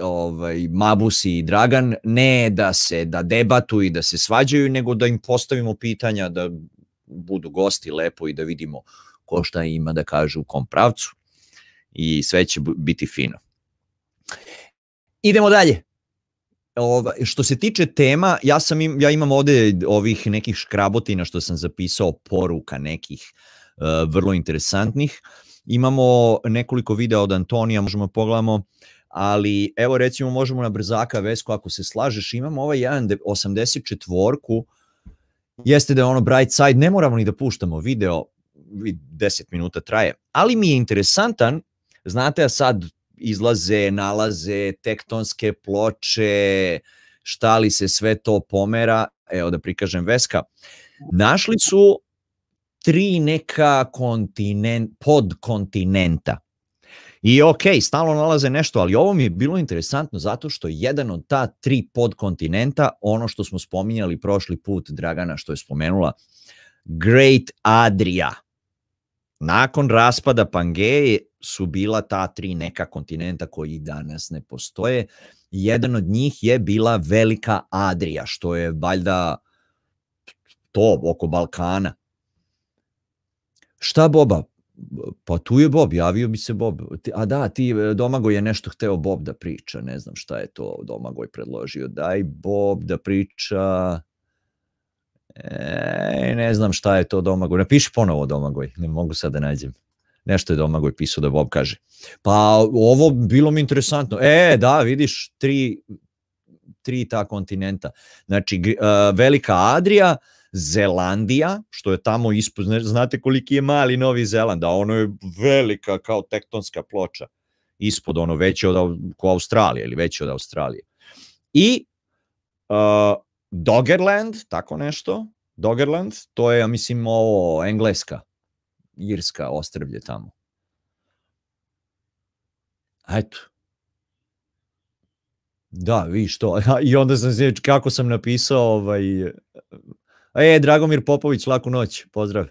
ovaj, Mabus i Dragan, ne da se da debatuju i da se svađaju, nego da im postavimo pitanja, da budu gosti lepo i da vidimo ko šta ima da kaže u kom pravcu i sve će biti fino. Idemo dalje. Ova, što se tiče tema, ja sam im, ja imam ovde ovih nekih škrabotina što sam zapisao poruka nekih uh, vrlo interesantnih. Imamo nekoliko videa od Antonija, možemo da pogledamo, ali evo recimo možemo na brzaka Vesko ako se slažeš, imamo ovaj jedan de- 84-ku, jeste da je ono bright side, ne moramo ni da puštamo video, vid- 10 minuta traje, ali mi je interesantan, znate, a sad izlaze, nalaze tektonske ploče, šta li se sve to pomera, evo da prikažem Veska, našli su tri neka kontinent, podkontinenta. I ok, stalno nalaze nešto, ali ovo mi je bilo interesantno zato što jedan od ta tri podkontinenta, ono što smo spominjali prošli put, Dragana što je spomenula, Great Adria. Nakon raspada Pangeje su bila ta tri neka kontinenta koji danas ne postoje. Jedan od njih je bila Velika Adria, što je valjda to oko Balkana. Šta Boba? Pa tu je Bob, javio bi se Bob. A da, ti e, Domagoj je nešto hteo Bob da priča, ne znam šta je to Domagoj predložio. Daj Bob da priča... E, ne znam šta je to Domagoj. Napiši ponovo Domagoj, ne mogu sad da nađem. Nešto je Domagoj pisao da Bob kaže. Pa ovo bilo mi interesantno. E, da, vidiš, tri, tri ta kontinenta. Znači, a, Velika Adrija, Zelandija, što je tamo ispod, zna- znate koliki je mali Novi Zeland, a ono je velika kao tektonska ploča, ispod ono veće od ko Australije ili veće od Australije. I uh, Doggerland, tako nešto, Doggerland, to je, mislim, ovo, engleska, irska ostrvlje tamo. Eto. Da, vi što. I onda sam se, kako sam napisao, ovaj, E, Dragomir Popović, laku noć, pozdrav.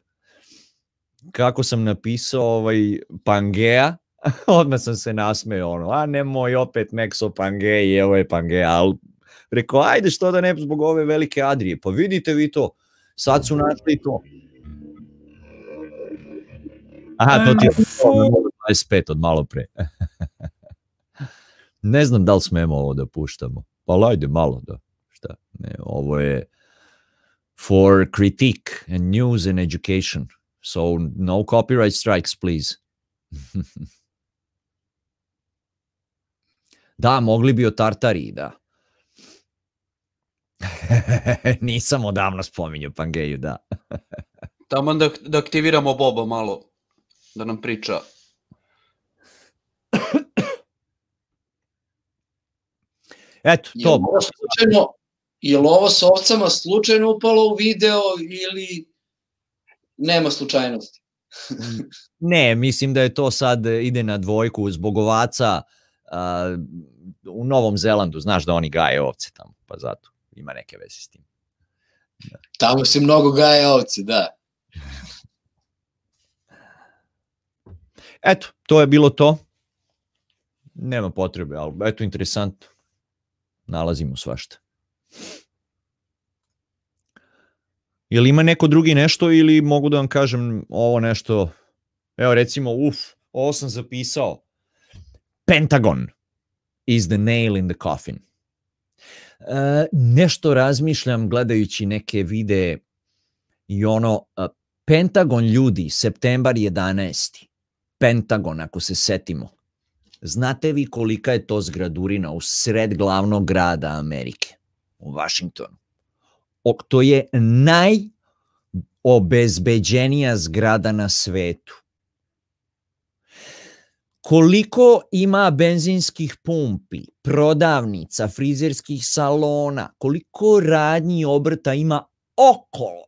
Kako sam napisao ovaj Pangea, odmah sam se nasmeo, ono, a nemoj opet Mexo Pangea i evo je Pangea, ali rekao, ajde što da ne zbog ove velike Adrije, pa vidite vi to, sad su našli to. Aha, to ti je 25 od malo pre. ne znam da li smemo ovo da puštamo, pa ajde malo da, šta, ne, ovo je for critique and news and education. So no copyright strikes, please. da, mogli bi o Tartariji, da. Nisam odavno spominjao Pangeju, da. Tamo da, da aktiviramo Boba malo, da nam priča. Eto, to. slučajno, je li ovo s ovcama slučajno upalo u video ili nema slučajnosti? Ne, mislim da je to sad ide na dvojku zbog ovaca a, u Novom Zelandu, znaš da oni gaje ovce tamo, pa zato ima neke veze s tim. Tamo se mnogo gaje ovce, da. Eto, to je bilo to. Nema potrebe, ali eto, interesantno. Nalazimo svašta. Jel ima neko drugi nešto ili mogu da vam kažem ovo nešto, evo recimo, uf, ovo sam zapisao. Pentagon is the nail in the coffin. E, nešto razmišljam gledajući neke videe i ono, a, Pentagon ljudi, septembar 11. Pentagon, ako se setimo. Znate vi kolika je to zgradurina u sred glavnog grada Amerike, u Vašingtonu? O, to je najobezbeđenija zgrada na svetu. Koliko ima benzinskih pumpi, prodavnica, frizerskih salona, koliko radnji obrta ima okolo?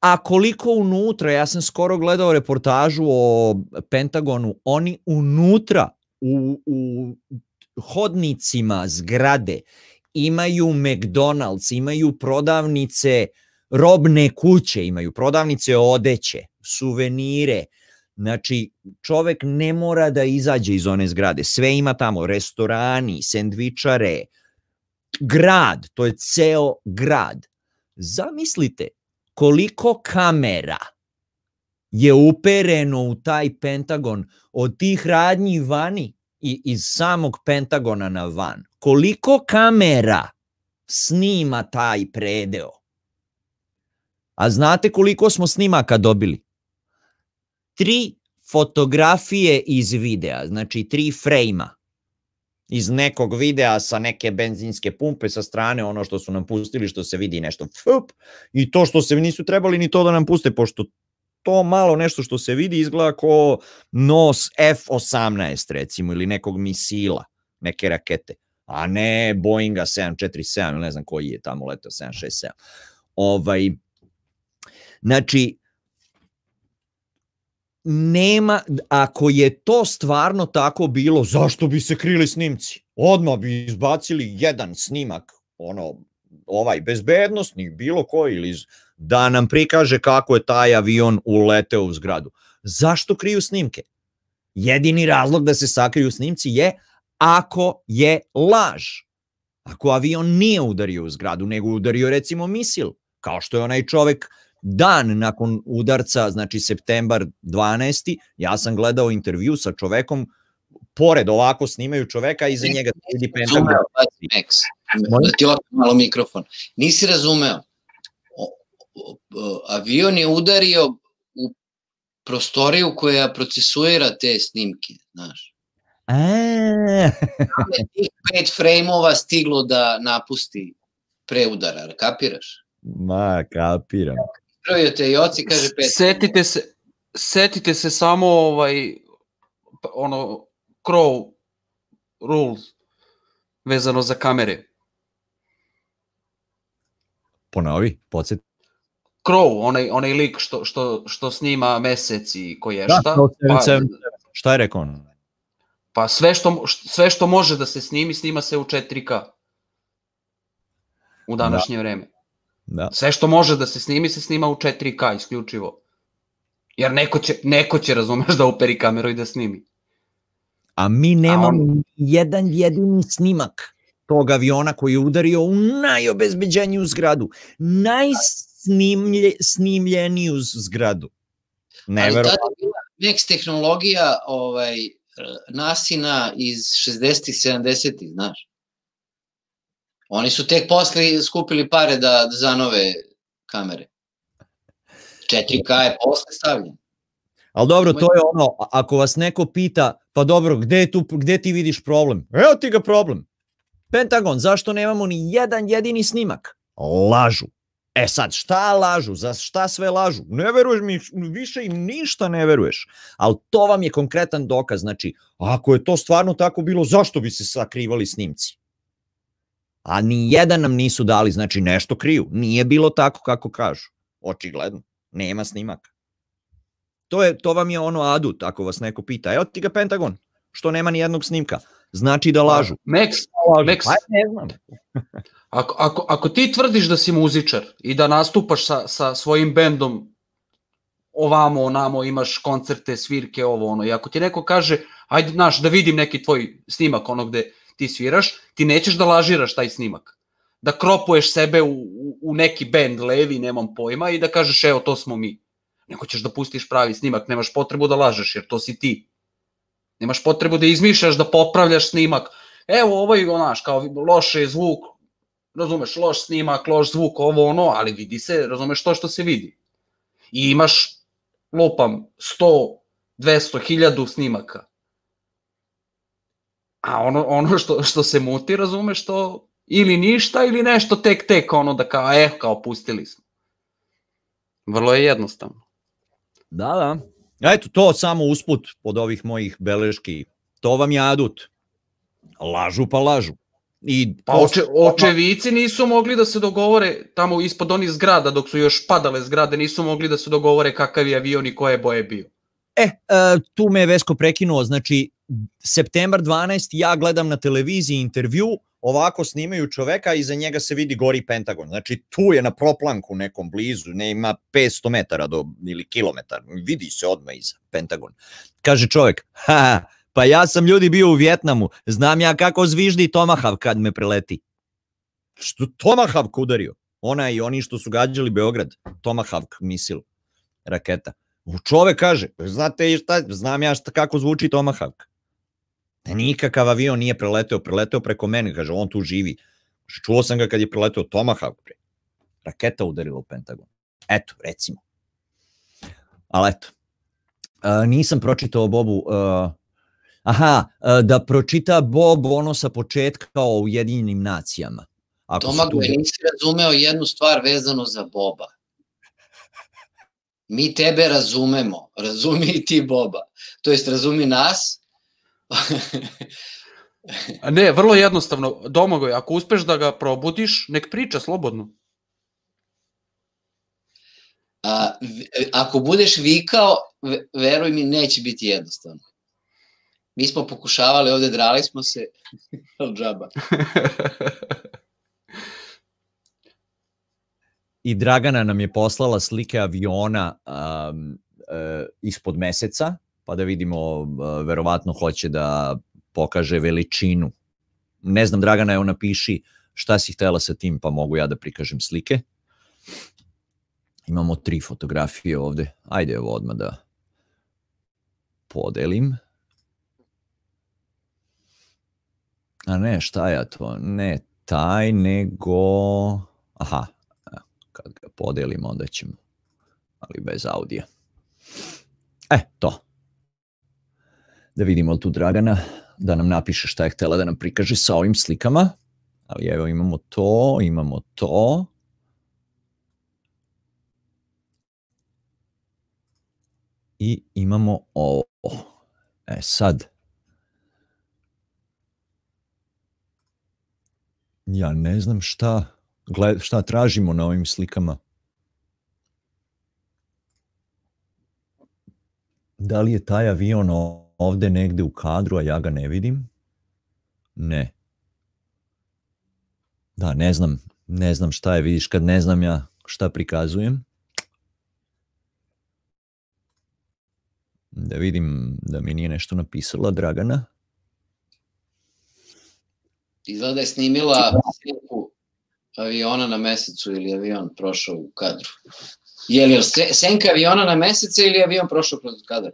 A koliko unutra, ja sam skoro gledao reportažu o Pentagonu, oni unutra u, u hodnicima zgrade imaju McDonald's, imaju prodavnice, robne kuće, imaju prodavnice odeće, suvenire. Znači, čovek ne mora da izađe iz one zgrade. Sve ima tamo, restorani, sendvičare, grad, to je ceo grad. Zamislite koliko kamera je upereno u taj Pentagon od tih radnji vani i iz samog Pentagona na van. Koliko kamera snima taj predeo? A znate koliko smo snimaka dobili? Tri fotografije iz videa, znači tri frejma iz nekog videa sa neke benzinske pumpe sa strane, ono što su nam pustili, što se vidi nešto fup, i to što se nisu trebali ni to da nam puste, pošto to malo nešto što se vidi izgleda kao nos F-18 recimo ili nekog misila, neke rakete, a ne Boeinga 747 ne znam koji je tamo letao 767. Ovaj, znači, nema, ako je to stvarno tako bilo, zašto bi se krili snimci? Odmah bi izbacili jedan snimak, ono, ovaj bezbednostni, bilo koji, ili da nam prikaže kako je taj avion uleteo u zgradu. Zašto kriju snimke? Jedini razlog da se sakriju snimci je ako je laž. Ako avion nije udario u zgradu, nego udario recimo misil, kao što je onaj čovek dan nakon udarca, znači septembar 12. ja sam gledao intervju sa čovekom, pored ovako snimaju čoveka, iza njega vidi Pentagon. Max, da ti malo mikrofon. Nisi razumeo. O, o, o, avion je udario u prostoriju koja procesuira te snimke, znaš. A. Tih pet frejmova stiglo da napusti pre udara, kapiraš? Ma, kapiram. Ispravio te i oci, kaže pet. Setite se, setite se samo ovaj, ono, crow rules vezano za kamere. Ponovi, podsjet. Crow, onaj, onaj lik što, što, što snima mesec i ko je Da, šta. to pa, se- šta je rekao on? Pa sve što, sve što može da se snimi, snima se u 4K. U današnje vreme. Da. Sve što može da se snimi, se snima u 4K isključivo. Jer neko će, neko će razumeš, da uperi kameru i da snimi. A mi nemamo ni jedan jedini snimak tog aviona koji je udario u najobezbeđeniju zgradu, najsnimljeniju zgradu. Ali Neverovatno. tada je bila Next tehnologija ovaj, Nasina iz 60-ih, 70-ih, znaš. Oni su tek posle skupili pare da, da zanove kamere. 4K je posle stavljen. Ali dobro, to je ono, a- ako vas neko pita, pa dobro, gde, je tu, gde ti vidiš problem? Evo ti ga problem. Pentagon, zašto nemamo ni jedan jedini snimak? Lažu. E sad, šta lažu? Za šta sve lažu? Ne veruješ mi, više im ništa ne veruješ. Ali to vam je konkretan dokaz. Znači, ako je to stvarno tako bilo, zašto bi se sakrivali snimci? A ni jedan nam nisu dali, znači nešto kriju. Nije bilo tako kako kažu. Očigledno. Nema snimaka. To, je, to vam je ono adut, ako vas neko pita. Evo ti ga Pentagon, što nema ni jednog snimka. Znači da lažu. Max, lažu. Max, Pa ne znam. Ako, ako, ako ti tvrdiš da si muzičar i da nastupaš sa, sa svojim bendom ovamo, onamo, imaš koncerte, svirke, ovo, ono, i ako ti neko kaže, ajde, znaš, da vidim neki tvoj snimak, ono gde ti sviraš, ti nećeš da lažiraš taj snimak. Da kropuješ sebe u, u, u neki bend levi, nemam pojma, i da kažeš, evo, to smo mi. Nego ćeš da pustiš pravi snimak, nemaš potrebu da lažeš, jer to si ti. Nemaš potrebu da izmišljaš, da popravljaš snimak. Evo, ovaj, onaš, kao loše je zvuk, razumeš, loš snimak, loš zvuk, ovo ono, ali vidi se, razumeš to što se vidi. I imaš, lupam, 100, 200, 1000 snimaka. A ono, ono što, što se muti, razumeš, to ili ništa ili nešto tek tek, ono da kao, eh, kao pustili smo. Vrlo je jednostavno. Da, da. Eto, to samo usput pod ovih mojih beleški. To vam je adut. Lažu pa lažu. I Pa oče, očevici nisu mogli da se dogovore tamo ispod onih zgrada dok su još padale zgrade, nisu mogli da se dogovore kakav je avion i koje boje bio. E, e, tu me je Vesko prekinuo, znači septembar 12, ja gledam na televiziji intervju, ovako snimaju čoveka i iza njega se vidi gori Pentagon. Znači tu je na proplanku nekom blizu, ne ima 500 metara do, ili kilometar, vidi se odmah iza Pentagon. Kaže čovek, ha, pa ja sam ljudi bio u Vjetnamu, znam ja kako zviždi Tomahawk kad me preleti. Što Tomahawk udario? Ona i oni što su gađali Beograd, Tomahawk misil, raketa. U čovek kaže, znate i šta, znam ja šta, kako zvuči Tomahawk. Ne, nikakav avion nije preleteo, preleteo preko mene, kaže, on tu živi. Čuo sam ga kad je preleteo Tomahawk, pre. Raketa udarila u Pentagon. Eto, recimo. Ali eto, nisam pročitao Bobu, uh, aha, uh, da pročita Bob ono sa početka o Ujedinjenim nacijama. Ako su tu- nisi razumeo jednu stvar vezano za Boba. Mi tebe razumemo, razumi i ti Boba. To jest razumi nas. Ne, vrlo jednostavno, Domagoj, ako uspeš da ga probudiš, nek priča slobodno. A, ako budeš vikao, ve- veruj mi, neće biti jednostavno. Mi smo pokušavali ovde, drali smo se, ali džaba. i Dragana nam je poslala slike aviona um, uh, ispod meseca, pa da vidimo, uh, verovatno hoće da pokaže veličinu. Ne znam, Dragana, evo napiši šta si htela sa tim, pa mogu ja da prikažem slike. Imamo tri fotografije ovde. Ajde, evo odmah da podelim. A ne, šta ja to? Ne taj, nego... Aha, kad ga podelim, onda ćemo, ali bez audija. E, to. Da vidimo tu Dragana, da nam napiše šta je htela da nam prikaže sa ovim slikama. Ali evo imamo to, imamo to. I imamo ovo. E sad, ja ne znam šta, gled, šta tražimo na ovim slikama. Da li je taj avion ovde negde u kadru, a ja ga ne vidim? Ne. Da, ne znam, ne znam šta je, vidiš kad ne znam ja šta prikazujem. Da vidim da mi nije nešto napisala Dragana. Izgleda da je snimila sliku aviona na mesecu ili avion prošao u kadru. Je li se- senka aviona na mesecu ili avion prošao kroz kadar?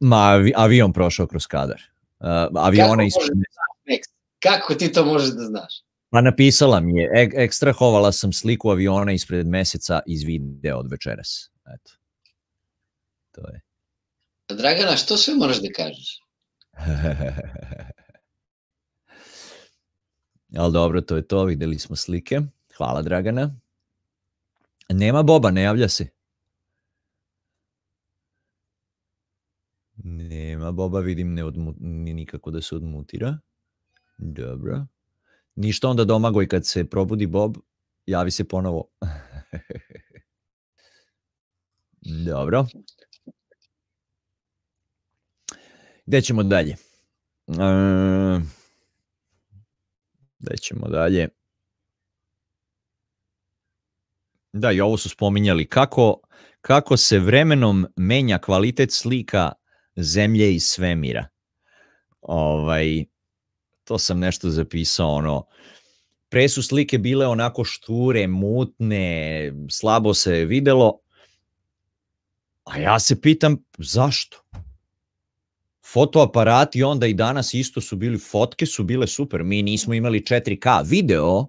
Ma, avi- avion prošao kroz kadar. Uh, aviona Kako ispred da? Kako ti to možeš da znaš? Pa napisala mi je, ek, ekstrahovala sam sliku aviona ispred meseca iz videa od večeras. Eto. To je. Dragana, što sve moraš da kažeš? Ali dobro, to je to, videli smo slike. Hvala Dragana. Nema Boba, ne javlja se. Nema Boba, vidim ne odmu, ni nikako da se odmutira. Dobro. Ništa onda domagoj kad se probudi Bob, javi se ponovo. Dobro. Gde ćemo dalje? E, Gde ćemo dalje? Da, i ovo su spominjali. Kako, kako se vremenom menja kvalitet slika zemlje i svemira. Ovaj, to sam nešto zapisao, ono, pre su slike bile onako šture, mutne, slabo se je videlo, a ja se pitam zašto? Fotoaparati onda i danas isto su bili, fotke su bile super, mi nismo imali 4K video,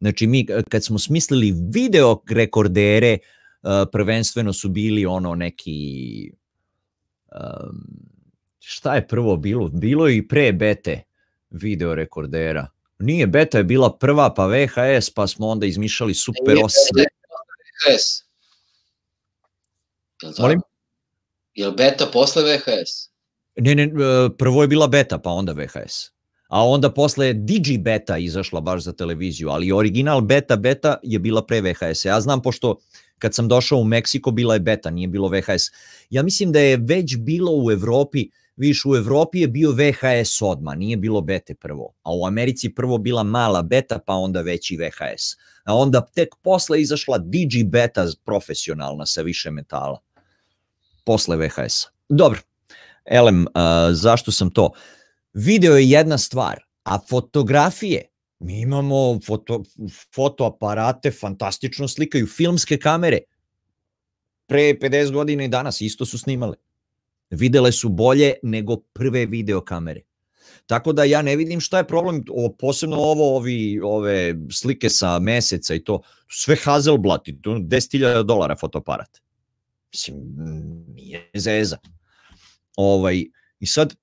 znači mi kad smo smislili video rekordere, eh, prvenstveno su bili ono neki um, šta je prvo bilo? Bilo je i pre bete video rekordera. Nije beta je bila prva, pa VHS, pa smo onda izmišljali Super Nije 8. VHS. Jel? Molim? Jel beta posle VHS? Ne, ne, e, prvo je bila beta, pa onda VHS. A onda posle je Digi beta izašla baš za televiziju, ali original beta beta je bila pre VHS. Ja znam pošto kad sam došao u Meksiko bila je beta, nije bilo VHS. Ja mislim da je već bilo u Evropi, viš u Evropi je bio VHS odma, nije bilo bete prvo. A u Americi prvo bila mala beta, pa onda veći VHS. A onda tek posle izašla Digi beta profesionalna sa više metala. Posle VHS. Dobro, Elem, uh, zašto sam to? Video je jedna stvar, a fotografije, mi imamo foto, fotoaparate, fantastično slikaju, filmske kamere, pre 50 godina i danas isto su snimale. Videle su bolje nego prve videokamere. Tako da ja ne vidim šta je problem, o, posebno ovo, ovi, ove slike sa meseca i to, sve to 10.000 dolara fotoaparat. Mislim, nije zeza. Ovaj, I sad,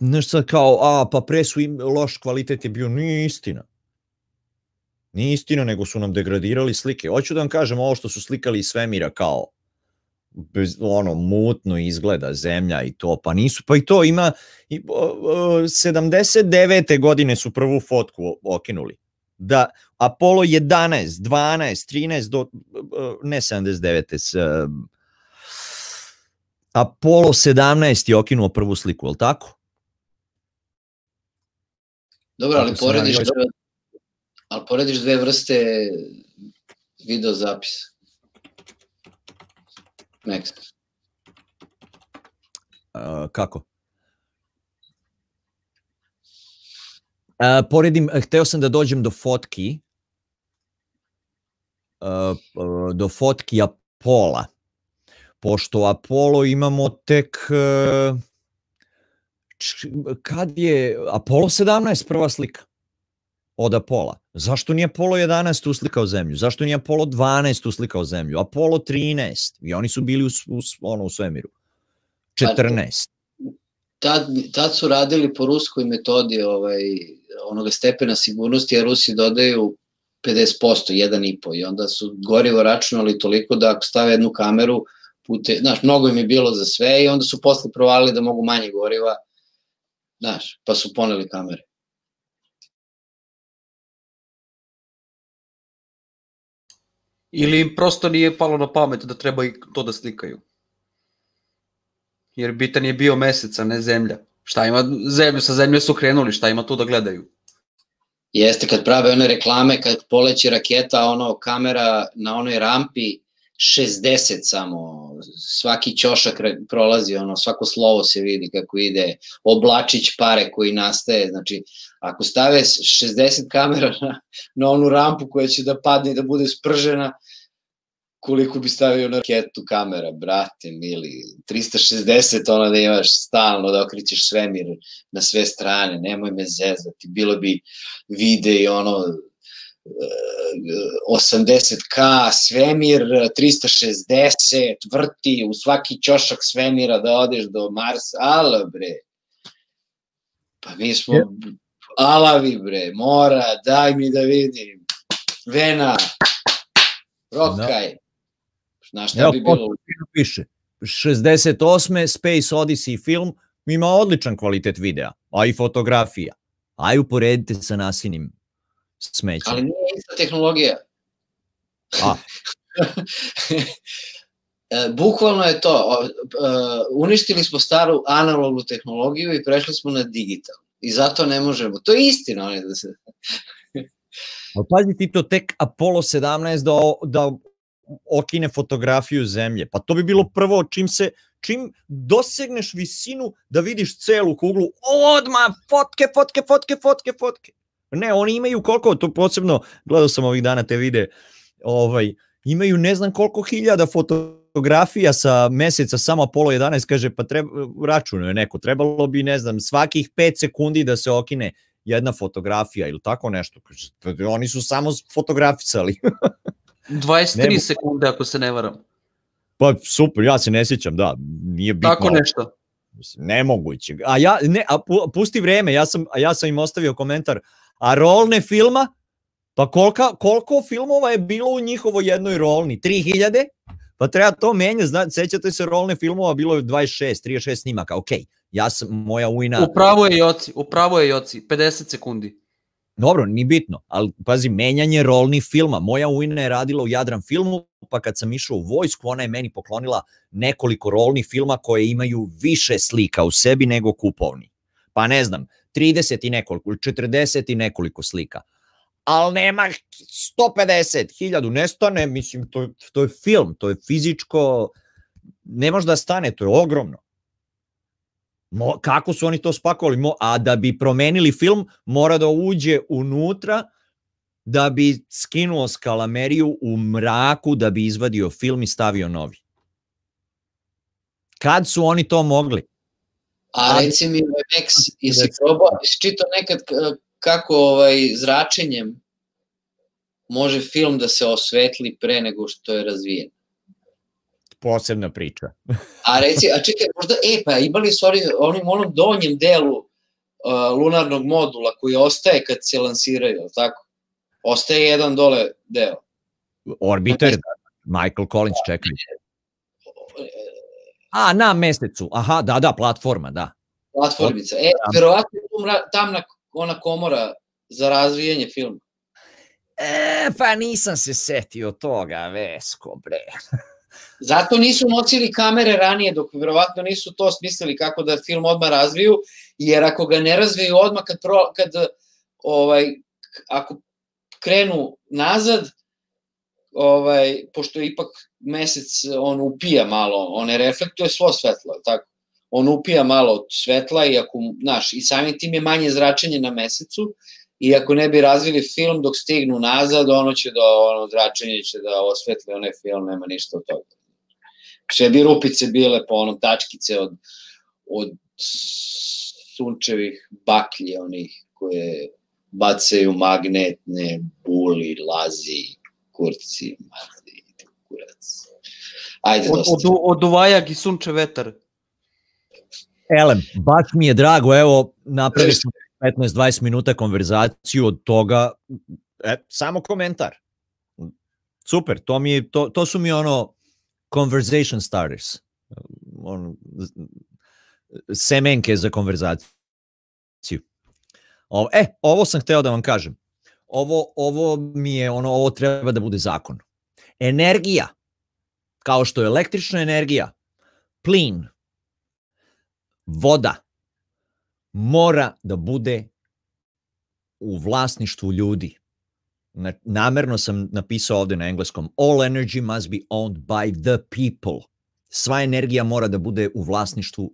nešto sad kao, a pa pre su im loš kvalitet je bio, nije istina. Nije istina, nego su nam degradirali slike. Hoću da vam kažem ovo što su slikali iz svemira kao bez, ono, mutno izgleda zemlja i to, pa nisu, pa i to ima, i, o, o, 79. godine su prvu fotku okinuli. Da, Apollo 11, 12, 13, do, ne 79. S, Apollo 17 je okinuo prvu sliku, je li tako? Dobro, ali porediš, dve, ali porediš dve vrste video zapisa. Next. Uh, kako? Uh, poredim, hteo sam da dođem do fotki, uh, uh, do fotki Apola, pošto Apollo imamo tek, č- kad je, Apollo 17 prva slika od Apola. Zašto nije Apollo 11 uslikao zemlju? Zašto nije Apollo 12 uslikao zemlju? Apollo 13, i oni su bili u, u, ono, u svemiru. 14. Tad, tad su radili po ruskoj metodi ovaj, onoga stepena sigurnosti, a Rusi dodaju 50%, 1,5 i onda su gorivo računali toliko da ako stave jednu kameru, pute, znaš, mnogo im je bilo za sve i onda su posle provalili da mogu manje goriva, znaš, pa su poneli kamere. Ili im prosto nije palo na pamet da treba i to da slikaju. Jer bitan je bio mesec, a ne zemlja. Šta ima zemlju, sa zemlje su krenuli, šta ima tu da gledaju? Jeste kad prave one reklame, kad poleće raketa, ono kamera na onoj rampi 60 samo, svaki ćošak prolazi, ono, svako slovo se vidi kako ide, oblačić pare koji nastaje, znači ako stave 60 kamera na, na onu rampu koja će da padne i da bude spržena, koliko bi stavio na raketu kamera, brate, mili, 360, ono da imaš stalno, da okrećeš svemir na sve strane, nemoj me zezati, bilo bi vide i ono, 80k, svemir 360, vrti u svaki ćošak svemira da odeš do Marsa, ala bre. Pa mi smo alavi bre, mora, daj mi da vidim. Vena, rokaj. Znaš šta bi bilo? piše. 68. Space Odyssey film ima odličan kvalitet videa, a i fotografija. Aj uporedite sa nasinim smećem. Ali nije ista tehnologija. A. E, Bukvalno je to, e, uništili smo staru analognu tehnologiju i prešli smo na digital. I zato ne možemo. To je istina. ali Da se... Ali pazi ti to tek Apollo 17 da, da okine fotografiju zemlje. Pa to bi bilo prvo čim se čim dosegneš visinu da vidiš celu kuglu, odma fotke, fotke, fotke, fotke, fotke. Ne, oni imaju koliko, to posebno, gledao sam ovih dana te vide, ovaj, imaju ne znam koliko hiljada fotografija sa meseca samo Apollo 11, kaže, pa treba, računuje neko, trebalo bi, ne znam, svakih 5 sekundi da se okine jedna fotografija ili tako nešto. Kaže, pa Oni su samo fotografisali. 23 Ne- sekunde ako se ne varam. Pa super, ja se ne sjećam, da, nije bitno. Tako nešto. Nemoguće. A ja, ne, a pu- pusti vreme, ja sam, a ja sam im ostavio komentar, a rolne filma, pa kolika, koliko filmova je bilo u njihovoj jednoj rolni? 3000? Pa treba to menjati, zna, sećate se rolne filmova, bilo je 26, 36 snimaka, ok, ja sam, moja ujna... Upravo je Joci, upravo je Joci, 50 sekundi. Dobro, ni bitno, ali pazi, menjanje rolnih filma. Moja ujna je radila u Jadran filmu, pa kad sam išao u vojsku, ona je meni poklonila nekoliko rolnih filma koje imaju više slika u sebi nego kupovni. Pa ne znam, 30 i nekoliko, ili 40 i nekoliko slika. Ali nema 150, hiljadu, nestane, mislim, to, to je film, to je fizičko, ne može da stane, to je ogromno. Mo, kako su oni to spakovali? Mo, a da bi promenili film, mora da uđe unutra, da bi skinuo skalameriju u mraku, da bi izvadio film i stavio novi. Kad su oni to mogli? A reci mi, Max, jesi probao, jesi čitao nekad kako ovaj, zračenjem može film da se osvetli pre nego što je razvijen? Posebna priča. A reci, a čekaj, možda, e, pa imali su oni, onim onom donjem delu uh, lunarnog modula koji ostaje kad se lansiraju, tako? Ostaje jedan dole deo. Orbiter, Michael Collins, čekaj. A, na mesecu. Aha, da, da, platforma, da. Platformica. E, Da. verovatno je tamna ona komora za razvijanje filma. E, pa nisam se setio toga, Vesko, bre. Zato nisu nosili kamere ranije, dok verovatno nisu to smislili kako da film odmah razviju, jer ako ga ne razviju odmah kad, pro, kad ovaj, ako krenu nazad, ovaj, pošto ipak mesec on upija malo, on ne reflektuje svo svetlo, tako? On upija malo od svetla i ako, znaš, i samim tim je manje zračenje na mesecu i ako ne bi razvili film dok stignu nazad, ono će da, ono zračenje će da osvetli onaj film, nema ništa od toga. Sve bi rupice bile po onom tačkice od, od sunčevih baklji, onih koje bacaju magnetne buli, lazi, kurci, mati, kurac. Ajde, Od, dosta. od, od uvajak i sunče vetar. Elem, baš mi je drago, evo, napravili smo 15-20 minuta konverzaciju od toga, e, samo komentar. Super, to, mi je, to, to su mi ono conversation starters. On, semenke za konverzaciju. Ovo, e, ovo sam hteo da vam kažem. Ovo, ovo mi je ono, ovo treba da bude zakon. Energija, kao što je električna energija, plin, voda mora da bude u vlasništvu ljudi. Na, namerno sam napisao ovde na engleskom all energy must be owned by the people. Sva energija mora da bude u vlasništvu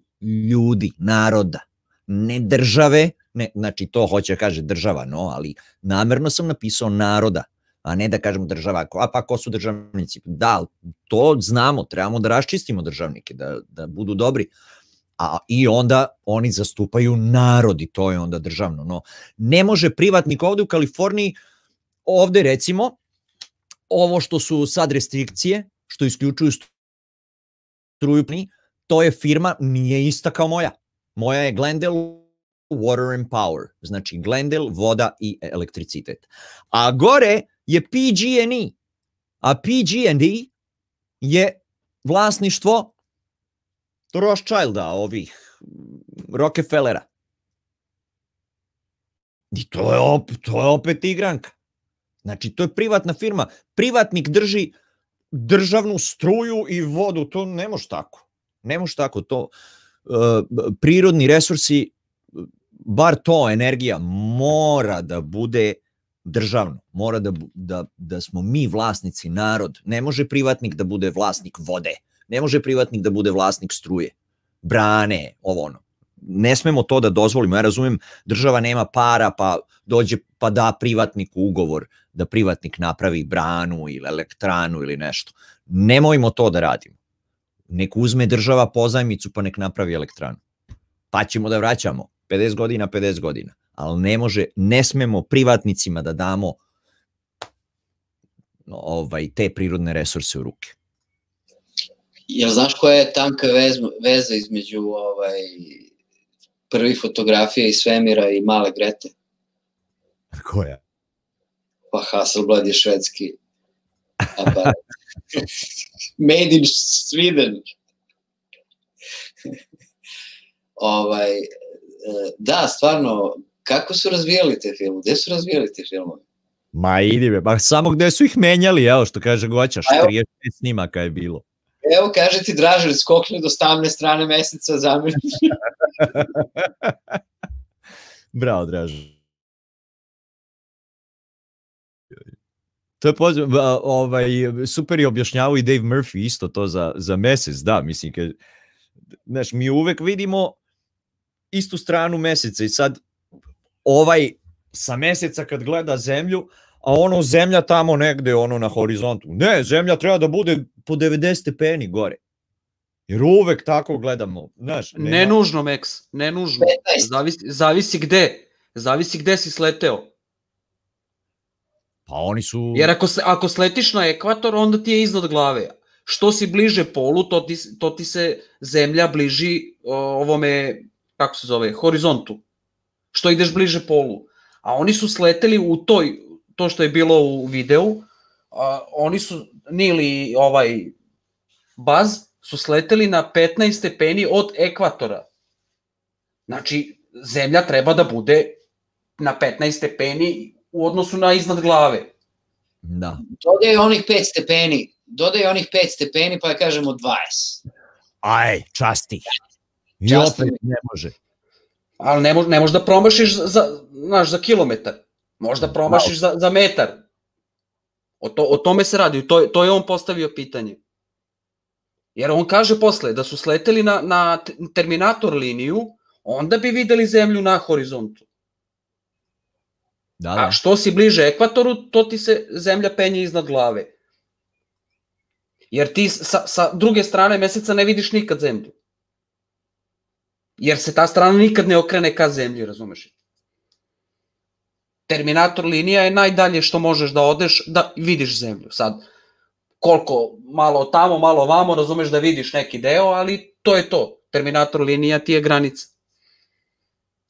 ljudi, naroda, ne države, ne, znači to hoće da kaže država, no, ali namerno sam napisao naroda, a ne da kažem država, a pa ko su državnici? Da, to znamo, trebamo da raščistimo državnike, da, da budu dobri, a i onda oni zastupaju narod i to je onda državno. No, ne može privatnik ovde u Kaliforniji, ovde recimo, ovo što su sad restrikcije, što isključuju struju, to je firma, nije ista kao moja. Moja je Glendale Water and Power, znači Glendale, voda i elektricitet. A gore je PG&E, a PG&E je vlasništvo Rothschilda, ovih Rockefellera. I to je, op, to je opet igranka. Znači, to je privatna firma. Privatnik drži državnu struju i vodu, to ne može tako. Ne može tako. To, uh, prirodni resursi, bar to, energija, mora da bude državno. Mora da, da, da smo mi vlasnici, narod. Ne može privatnik da bude vlasnik vode. Ne može privatnik da bude vlasnik struje, brane, ovo ono. Ne smemo to da dozvolimo. Ja razumem, država nema para, pa dođe pa da privatniku ugovor da privatnik napravi branu ili elektranu ili nešto. Nemojmo to da radimo. Nek uzme država pozajmicu pa nek napravi elektranu. Pa ćemo da vraćamo 50 godina, 50 godina. Ali ne može, ne smemo privatnicima da damo ovaj te prirodne resurse u ruke. Jel znaš koja je tanka vez, veza između ovaj, prvih fotografija iz svemira i male Grete? Koja? Pa Hasselblad je švedski aparat. Made in Sweden. ovaj, da, stvarno, kako su razvijali te filmove? Gde su razvijali te filmove? Ma idi be, ba samo gde su ih menjali, evo što kaže Goćaš, A evo- 36 snimaka je bilo. Evo, kaže ti Dražar, skokne do stavne strane meseca zameni. Bravo, Dražen. To je ba, ovaj, super je objašnjavao i Dave Murphy isto to za, za mesec, da, mislim, kad, znaš, mi uvek vidimo istu stranu meseca i sad ovaj sa meseca kad gleda zemlju, a ono zemlja tamo negde ono na horizontu. Ne, zemlja treba da bude po 90 stepeni gore. Jer uvek tako gledamo, znaš. nema- Ne nužno, Max, ne nužno. Zavisi, zavisi gde. Zavisi gde si sleteo. Pa oni su... Jer ako, se, ako sletiš na ekvator, onda ti je iznad glave. Što si bliže polu, to ti, to ti se zemlja bliži o, ovome, kako se zove, horizontu. Što ideš bliže polu. A oni su sleteli u toj, to što je bilo u videu, a, oni su, Nili ovaj Baz, su sleteli na 15 stepeni od ekvatora. Znači, zemlja treba da bude na 15 stepeni u odnosu na iznad glave. Da. Dodaj onih 5 stepeni, dodaj onih 5 stepeni, pa da kažemo 20. Aj, časti. I opet ne može. Ali ne, mož, ne možeš da promašiš za, znaš, za kilometar. Možda promašiš za, za metar. O, to, o tome se radi. To, to je on postavio pitanje. Jer on kaže posle da su sleteli na, na Terminator liniju, onda bi videli zemlju na horizontu. Da, A što si bliže ekvatoru, to ti se zemlja penje iznad glave. Jer ti sa, sa druge strane meseca ne vidiš nikad zemlju. Jer se ta strana nikad ne okrene ka zemlji, razumeš? Terminator linija je najdalje što možeš da odeš da vidiš zemlju. Sad, koliko malo tamo, malo vamo, razumeš da vidiš neki deo, ali to je to. Terminator linija ti je granica.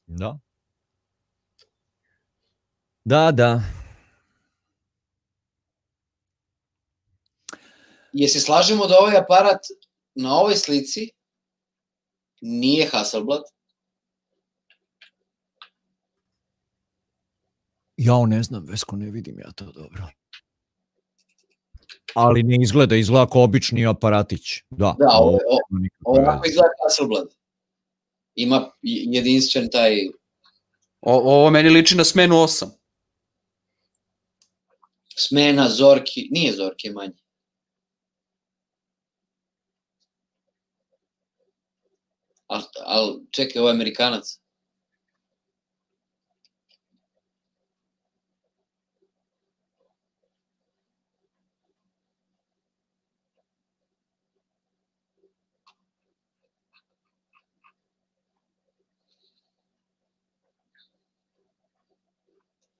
Da. Da, da. Je se slažemo da ovaj aparat na ovoj slici nije Hasselblad? Ja ne znam, Vesko, ne vidim ja to dobro. Ali ne izgleda, izgleda kao obični aparatić. Da, Da, ovo, ovo ovo, izgleda Hasselblad. Ima jedinstven taj... O, ovo meni liči na smenu 8. Smena, Zorki, nije Zorki manje. Al, al, čekaj, ovo je Amerikanac.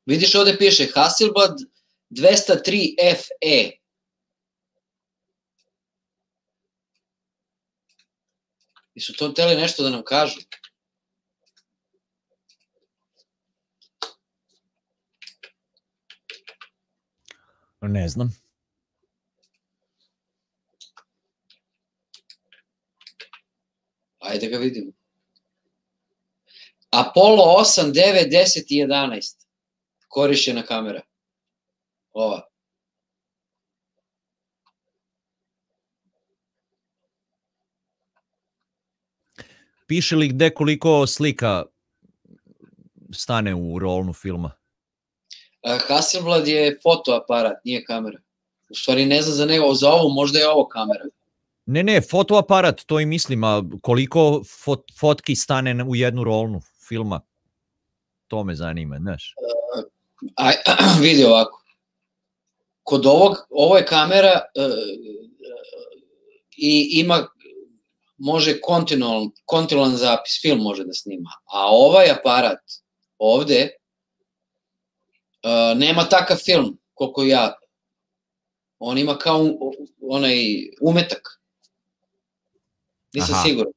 Vidiš ovde piše Hasselblad 203 FE. I su to hteli nešto da nam kažu. Ne znam. Ajde ga vidimo. Apollo 8, 9, 10 i 11. Korišćena kamera. Ova. Piše li gde koliko slika stane u rolnu filma? A, Hasselblad je fotoaparat, nije kamera. U stvari ne znam za nego, za ovo možda je ovo kamera. Ne, ne, fotoaparat, to i mislim, a koliko fot, fotki stane u jednu rolnu filma? To me zanima, znaš. Aj, vidi ovako. Kod ovog, ovo je kamera e, e, i ima, može kontinualan, kontinualan zapis, film može da snima. A ovaj aparat ovde e, nema takav film, koliko ja. On ima kao onaj umetak. Nisam Aha. siguran.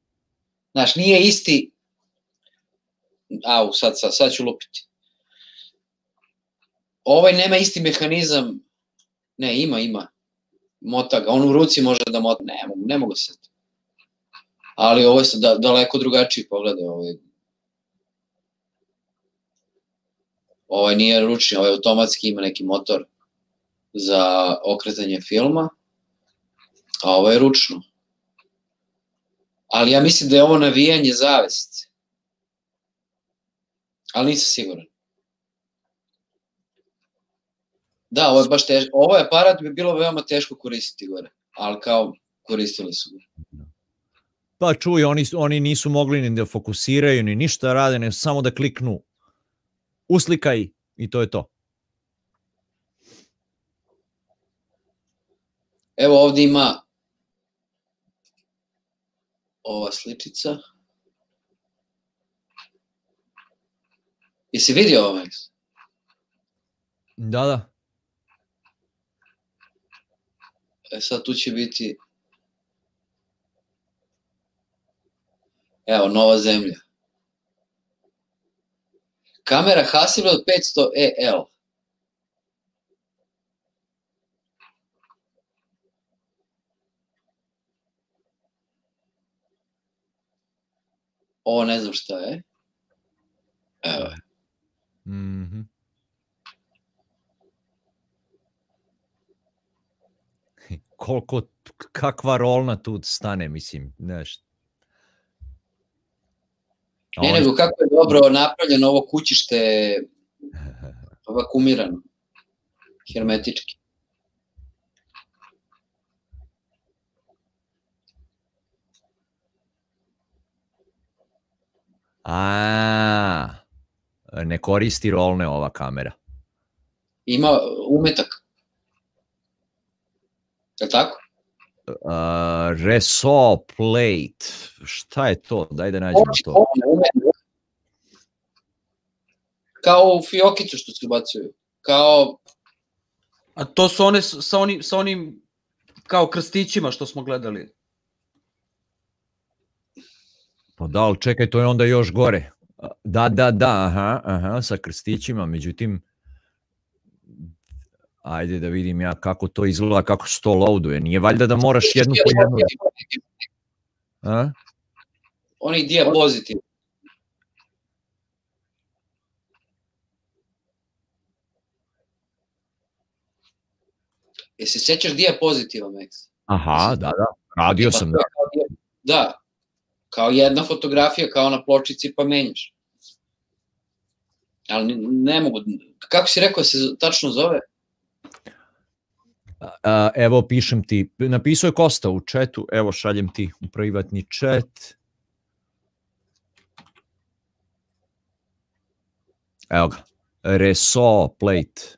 Znaš, nije isti... Au, sad, sad, sad ću lupiti. Ovaj nema isti mehanizam. Ne, ima, ima. Mota ga. On u ruci može da mota. Ne, mogu, ne mogu se. Ali ovo je da, daleko drugačiji pogledaj. Ovaj. ovaj nije ručni, ovaj automatski ima neki motor za okretanje filma, a ovo je ručno. Ali ja mislim da je ovo navijanje zavesti. Ali nisam siguran. Da, ovo je baš teško. Ovo je aparat bi bilo veoma teško koristiti gore, ali kao koristili su ga. Pa čuj, oni, oni nisu mogli ni da fokusiraju, ni ništa da rade, nego samo da kliknu uslikaj i to je to. Evo ovdje ima ova sličica. Jesi vidio ovo, Max? Da, da. E sad tu će biti... Evo, nova zemlja. Kamera Hasselblad 500 EL. Ovo ne znam šta je. Evo je. Mhm. Koliko, kakva rolna tu stane, mislim, znaš. Ne, oni- nego kako je dobro napravljeno ovo kućište vakumirano. Hermetički. A, ne koristi rolne ova kamera. Ima umetak. Je li tako? Uh, Reso plate. Šta je to? Daj da nađemo to. Ovo. Kao u fiokicu što se ubacuju. Kao, A to su one sa onim, sa onim kao krstićima što smo gledali. Pa da, ali čekaj, to je onda još gore. Da, da, da, aha, aha, sa krstićima, međutim, ajde da vidim ja kako to izgleda, kako se to loaduje. Nije valjda da moraš jednu po jednu. A? onih diapozitiv. Jesi se sećaš diapozitiva, Max? Aha, da, da, radio Pa sam, da. Da, kao jedna fotografija, kao na pločici, pa menjaš. Ali ne, ne mogu, kako si rekao da se tačno zove? A, evo pišem ti, napisao je Kosta u četu, evo šaljem ti u privatni čet. Evo ga, Reso plate.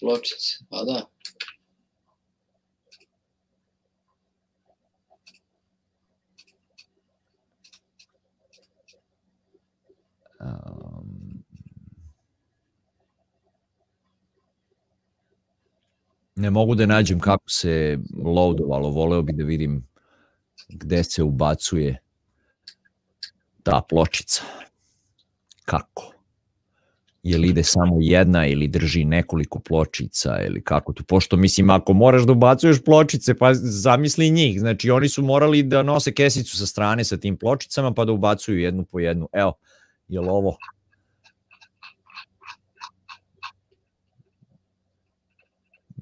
Pločice, pa da. Um, ne mogu da nađem kako se loadovalo, voleo bi da vidim gde se ubacuje ta pločica. Kako? Je li ide samo jedna ili drži nekoliko pločica ili kako tu? Pošto mislim ako moraš da ubacuješ pločice, pa zamisli njih. Znači oni su morali da nose kesicu sa strane sa tim pločicama pa da ubacuju jednu po jednu. Evo, je li ovo?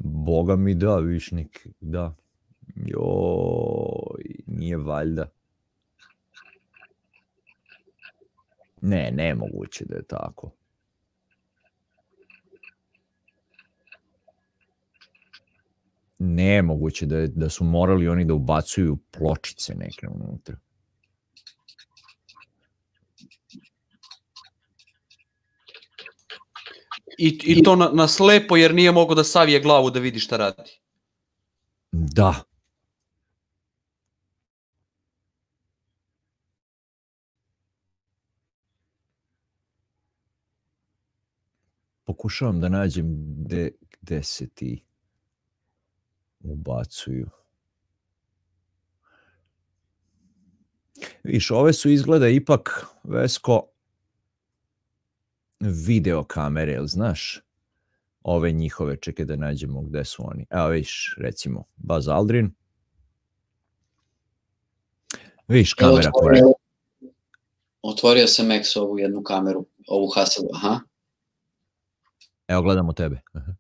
Boga mi da, višnik, da. Joj, nije valjda. Ne, nemoguće da je tako. Nemoguće da, je, da su morali oni da ubacuju pločice neke unutra. I, i to na, na slepo jer nije mogao da savije glavu da vidi šta radi. Da. Pokušavam da nađem gde, gde se ti ubacuju. Viš, ove su izgleda ipak, Vesko, video kamere, jel znaš? Ove njihove, čekaj da nađemo gde su oni. Evo viš, recimo, Buzz Aldrin. Viš, kamera koja... otvorio, otvorio sam Max ovu jednu kameru, ovu Hasselblad, aha. Evo, gledamo tebe. Aha.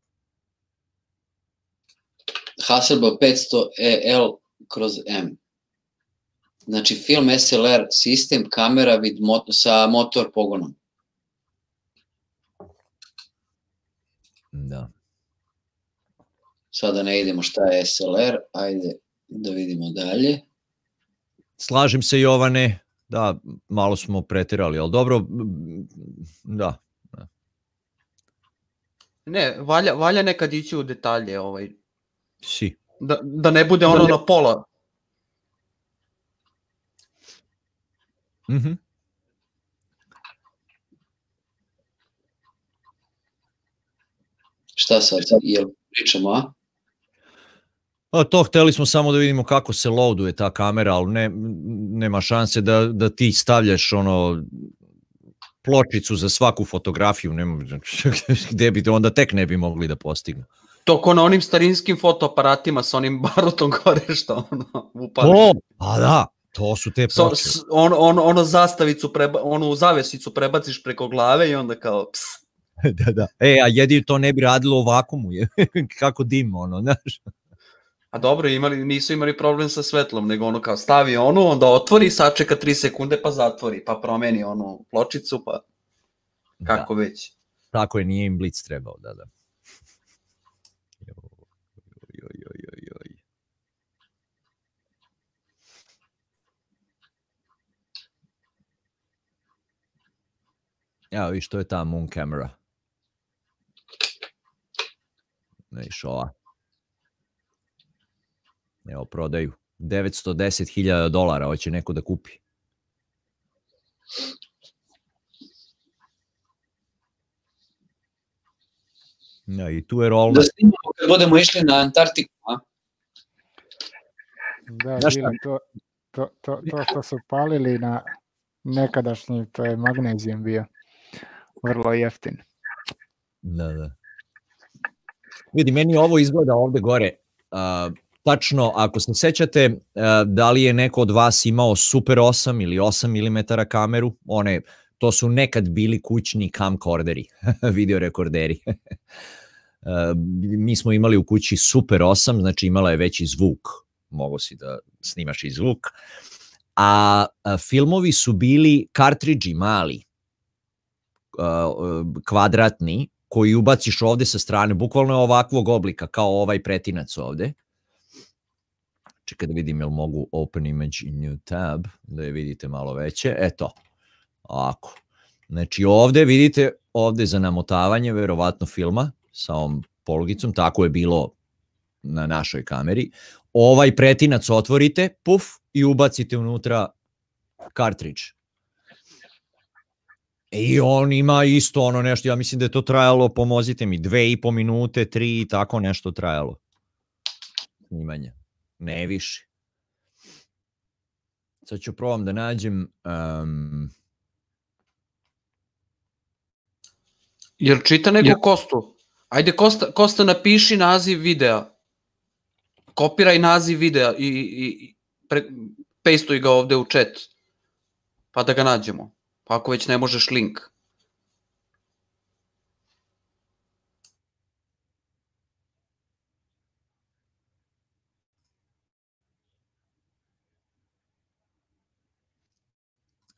Hasselblad 500 EL kroz M. Znači film SLR sistem, kamera vid mot sa motor pogonom. Da. Sada ne idemo šta je SLR, ajde da vidimo dalje. Slažem se Jovane, da, malo smo pretirali, ali dobro, da. Ne, valja, valja nekad ići u detalje, ovaj, Si. da, da ne bude ono ne- na pola. Mhm. Šta sad, jel pričamo, a? A to hteli smo samo da vidimo kako se loaduje ta kamera, ali ne, nema šanse da, da ti stavljaš ono pločicu za svaku fotografiju, nema, gde bi onda tek ne bi mogli da postignu. To ko na onim starinskim fotoaparatima sa onim barutom gore što ono upali. To, a da, to su te So, ploče. s, on, on, ono zastavicu, preba, onu zavesicu prebaciš preko glave i onda kao ps. da, da. E, a jedino to ne bi radilo u vakumu, je. kako dim, ono, znaš. A dobro, imali, nisu imali problem sa svetlom, nego ono kao stavi onu, onda otvori, sačeka 3 sekunde pa zatvori, pa promeni onu pločicu, pa kako već. Tako je, nije im blic trebao, da, da. Joj, joj, joj. Evo viš, to je ta moon camera. Viš ova. Evo, prodaju. 910.000 dolara, hoće neko da kupi. Ja, I tu je rolna. Da snimamo kad budemo išli na Antarktiku, a? Da, Znaš bilo šta? to, to, to, to što su palili na nekadašnji, to je magnezijum bio. Vrlo jeftin. Da, da. Vidi, meni ovo izgleda ovde gore. Uh, tačno, ako se sećate, uh, da li je neko od vas imao Super 8 ili 8 mm kameru, one, to su nekad bili kućni camcorderi, video rekorderi. Uh, mi smo imali u kući Super 8, znači imala je veći zvuk, mogo si da snimaš i zvuk, a, a filmovi su bili kartridži mali, uh, kvadratni koji ubaciš ovde sa strane, bukvalno je ovakvog oblika kao ovaj pretinac ovde. Čekaj da vidim jel mogu open image in new tab, da je vidite malo veće. Eto, ovako. Znači ovde vidite, ovde za namotavanje verovatno filma sa ovom polugicom, tako je bilo na našoj kameri. Ovaj pretinac otvorite, puf, i ubacite unutra kartridž. I on ima isto ono nešto, ja mislim da je to trajalo, pomozite mi, dve i po minute, tri i tako nešto trajalo. Snimanje. Ne više. Sad ću probam da nađem... Um, Jel čita neko Kostu? Ajde Kosta, Kosta napiši naziv videa. Kopiraj naziv videa i, i, i pre, pastuj ga ovde u chat. Pa da ga nađemo. Pa ako već ne možeš link.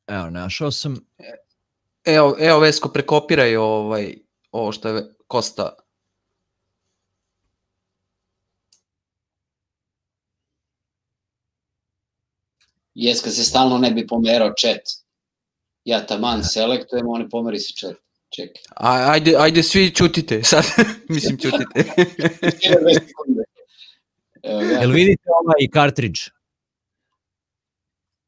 evo, našao sam. Evo, evo Vesko, prekopiraj ovaj, ovo što je Kosta. Jes, kad se stalno ne bi pomerao chat. Ja taman selektujem, oni pomeri se chat. Čekaj. A, ajde, ajde svi čutite, sad, mislim čutite. Evo ga. Jel vidite ovaj kartridž?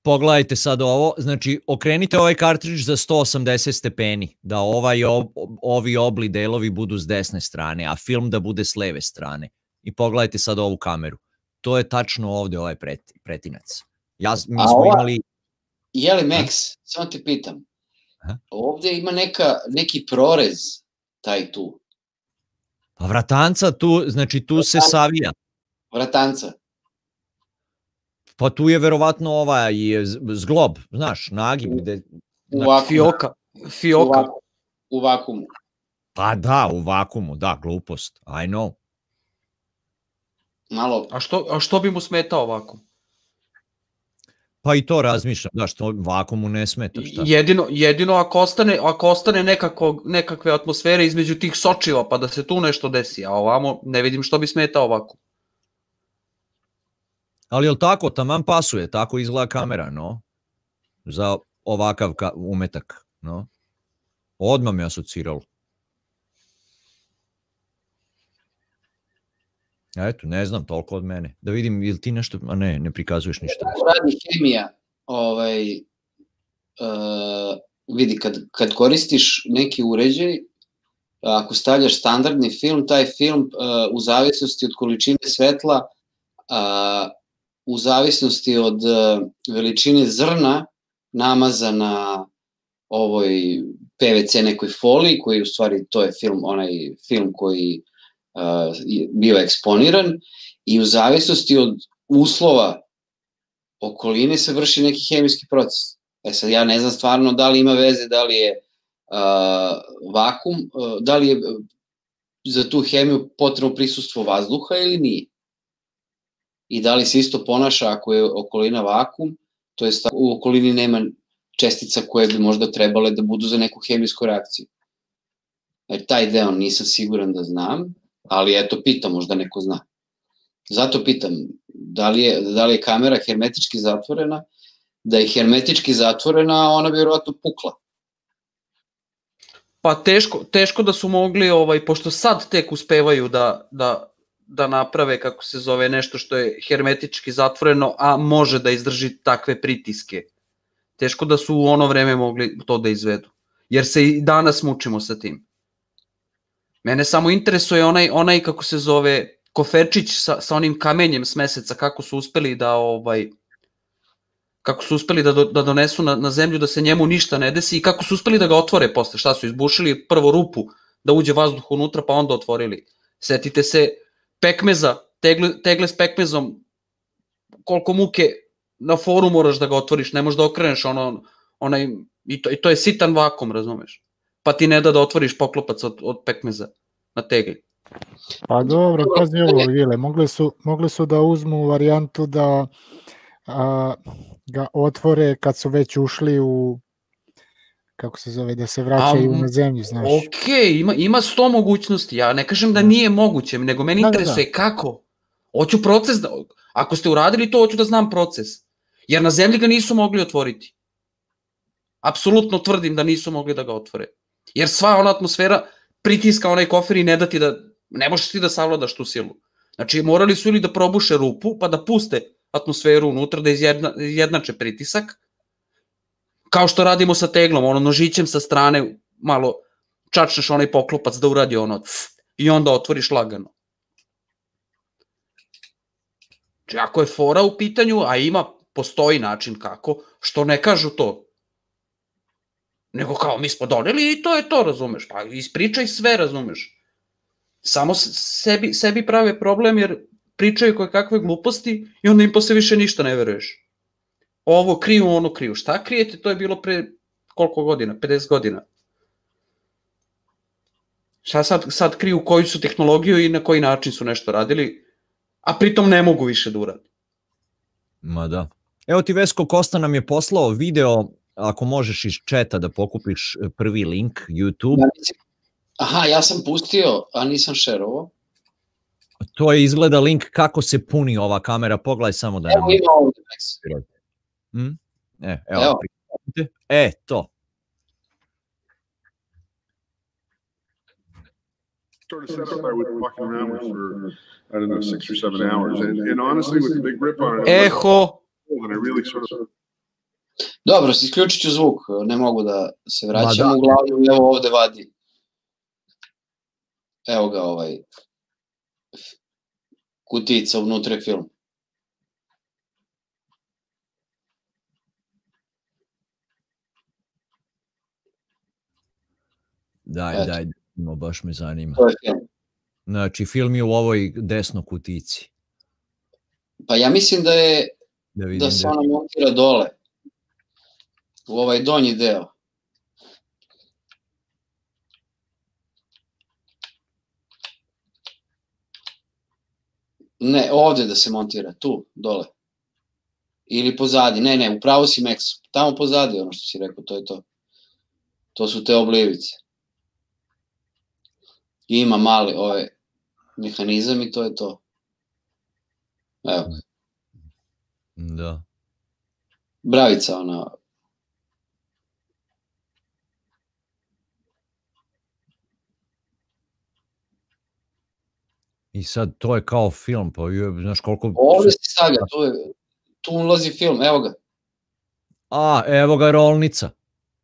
Pogledajte sad ovo, znači okrenite ovaj kartridž za 180 stepeni, da ovaj, ob, ovi obli delovi budu s desne strane, a film da bude s leve strane. I pogledajte sad ovu kameru. To je tačno ovde ovaj pret, pretinac. Ja, mi A smo ova- imali Jeli Max, samo te pitam. Ovde ima neka, neki prorez, taj tu. Pa vratanca tu, znači tu se savija. Vratanca. Pa tu je verovatno ovaj zglob, znaš, nagib gde... U na- vakuumu. Fioka. U, Fioka. u vakumu. Pa da, u vakumu, da, glupost. I know. Malo. A što, a što bi mu smetao ovako? Pa i to razmišljam, da, što vakumu ne smeta, šta? Jedino, jedino ako ostane, ako ostane nekako, nekakve atmosfere između tih sočiva, pa da se tu nešto desi, a ovamo ne vidim što bi smetao ovako. Ali jel tako, taman pasuje, tako izgleda kamera, no? Za ovakav ka umetak, no? Odmah me asociralo. Eto, ne znam, toliko od mene. Da vidim, ili ti nešto, a ne, ne prikazuješ ništa. radi hemija, ovaj, uh, vidi, kad, kad koristiš neki uređaj, ako stavljaš standardni film, taj film uh, u zavisnosti od količine svetla, uh, u zavisnosti od uh, veličine zrna namaza na ovoj PVC nekoj foliji, koji u stvari to je film, onaj film koji bio eksponiran i u zavisnosti od uslova okoline se vrši neki hemijski proces. E sad ja ne znam stvarno da li ima veze, da li je uh, vakum, uh, da li je za tu hemiju potrebno prisustvo vazduha ili nije. I da li se isto ponaša ako je okolina vakum, to je u okolini nema čestica koje bi možda trebale da budu za neku hemijsku reakciju. E, taj deo nisam siguran da znam, ali eto pitam, možda neko zna. Zato pitam, da li je, da li je kamera hermetički zatvorena? Da je hermetički zatvorena, ona bi vjerojatno pukla. Pa teško, teško da su mogli, ovaj, pošto sad tek uspevaju da, da, da naprave, kako se zove, nešto što je hermetički zatvoreno, a može da izdrži takve pritiske. Teško da su u ono vreme mogli to da izvedu. Jer se i danas mučimo sa tim. Mene samo interesuje onaj, onaj kako se zove, koferčić sa, sa onim kamenjem s meseca, kako su uspeli da ovaj kako su uspeli da, do, da donesu na, na zemlju da se njemu ništa ne desi i kako su uspeli da ga otvore posle, šta su izbušili prvo rupu da uđe vazduh unutra pa onda otvorili. Setite se pekmeza, tegle, tegle s pekmezom, koliko muke na foru moraš da ga otvoriš, ne možeš da okreneš ono, onaj, i to, i to je sitan vakum, razumeš? Pa ti ne da da otvoriš poklopac od, od pekmeza na tegli. Pa dobro, pazi ovo, Vile, mogli su, mogli su da uzmu varijantu da a, ga otvore kad su već ušli u kako se zove, da se vraćaju na zemlju, znaš. Ok, ima, ima sto mogućnosti. Ja ne kažem da nije moguće, nego meni Da, da, interesuje da. kako. Hoću proces, da, ako ste uradili to, hoću da znam proces. Jer na zemlji ga nisu mogli otvoriti. Apsolutno tvrdim da nisu mogli da ga otvore. Jer sva ona atmosfera pritiska onaj kofer i ne da ti da, ne možeš ti da savladaš tu silu. Znači morali su ili da probuše rupu, pa da puste atmosferu unutra, da izjedna, izjednače pritisak, kao što radimo sa teglom, ono nožićem sa strane malo čačneš onaj poklopac da uradi ono cs, i onda otvoriš lagano. Znači, ako je fora u pitanju, a ima, postoji način kako, što ne kažu to. Nego kao, mi smo doneli i to je to, razumeš. Pa ispričaj sve, razumeš. Samo sebi, sebi prave problem jer pričaju koje kakve gluposti i onda im posle više ništa ne veruješ. Ovo kriju, ono kriju. Šta krijete? To je bilo pre koliko godina? 50 godina. Šta sad, sad kriju koju su tehnologiju i na koji način su nešto radili, a pritom ne mogu više da urade. Ma da. Evo ti Vesko Kosta nam je poslao video, ako možeš iz četa da pokupiš e, prvi link, YouTube. Ja mislim- Aha, ja sam pustio, a nisam šerovo. To je izgleda link kako se puni ova kamera, pogledaj samo da. Evo ima ovde, Max. Mm? E, evo, Evo. E, to. sort of setup I was walking around with for, I don't know, six or seven hours. And, and honestly, with the big rip on it, and I really sort of Dobro, se isključit ću zvuk, ne mogu da se vraćam, Ma da. uglavnom evo ovde vadi. Evo ga ovaj, kutica unutra film. Daj, Eto. daj, no, baš me zanima. To je film. Znači, film je u ovoj desno kutici. Pa ja mislim da je, da, da se da- ona montira dole. U ovaj donji deo. Ne, ovde da se montira, tu, dole. Ili pozadi, ne, ne, upravo si Max, tamo pozadi ono što si rekao, to je to. To su te oblivice. I ima mali ovaj mehanizam i to je to. Evo, Da. bravica ona, I sad to je kao film, pa je, znaš koliko... ovde se stavlja, tu, je, tu ulazi film, evo ga. A, evo ga rolnica.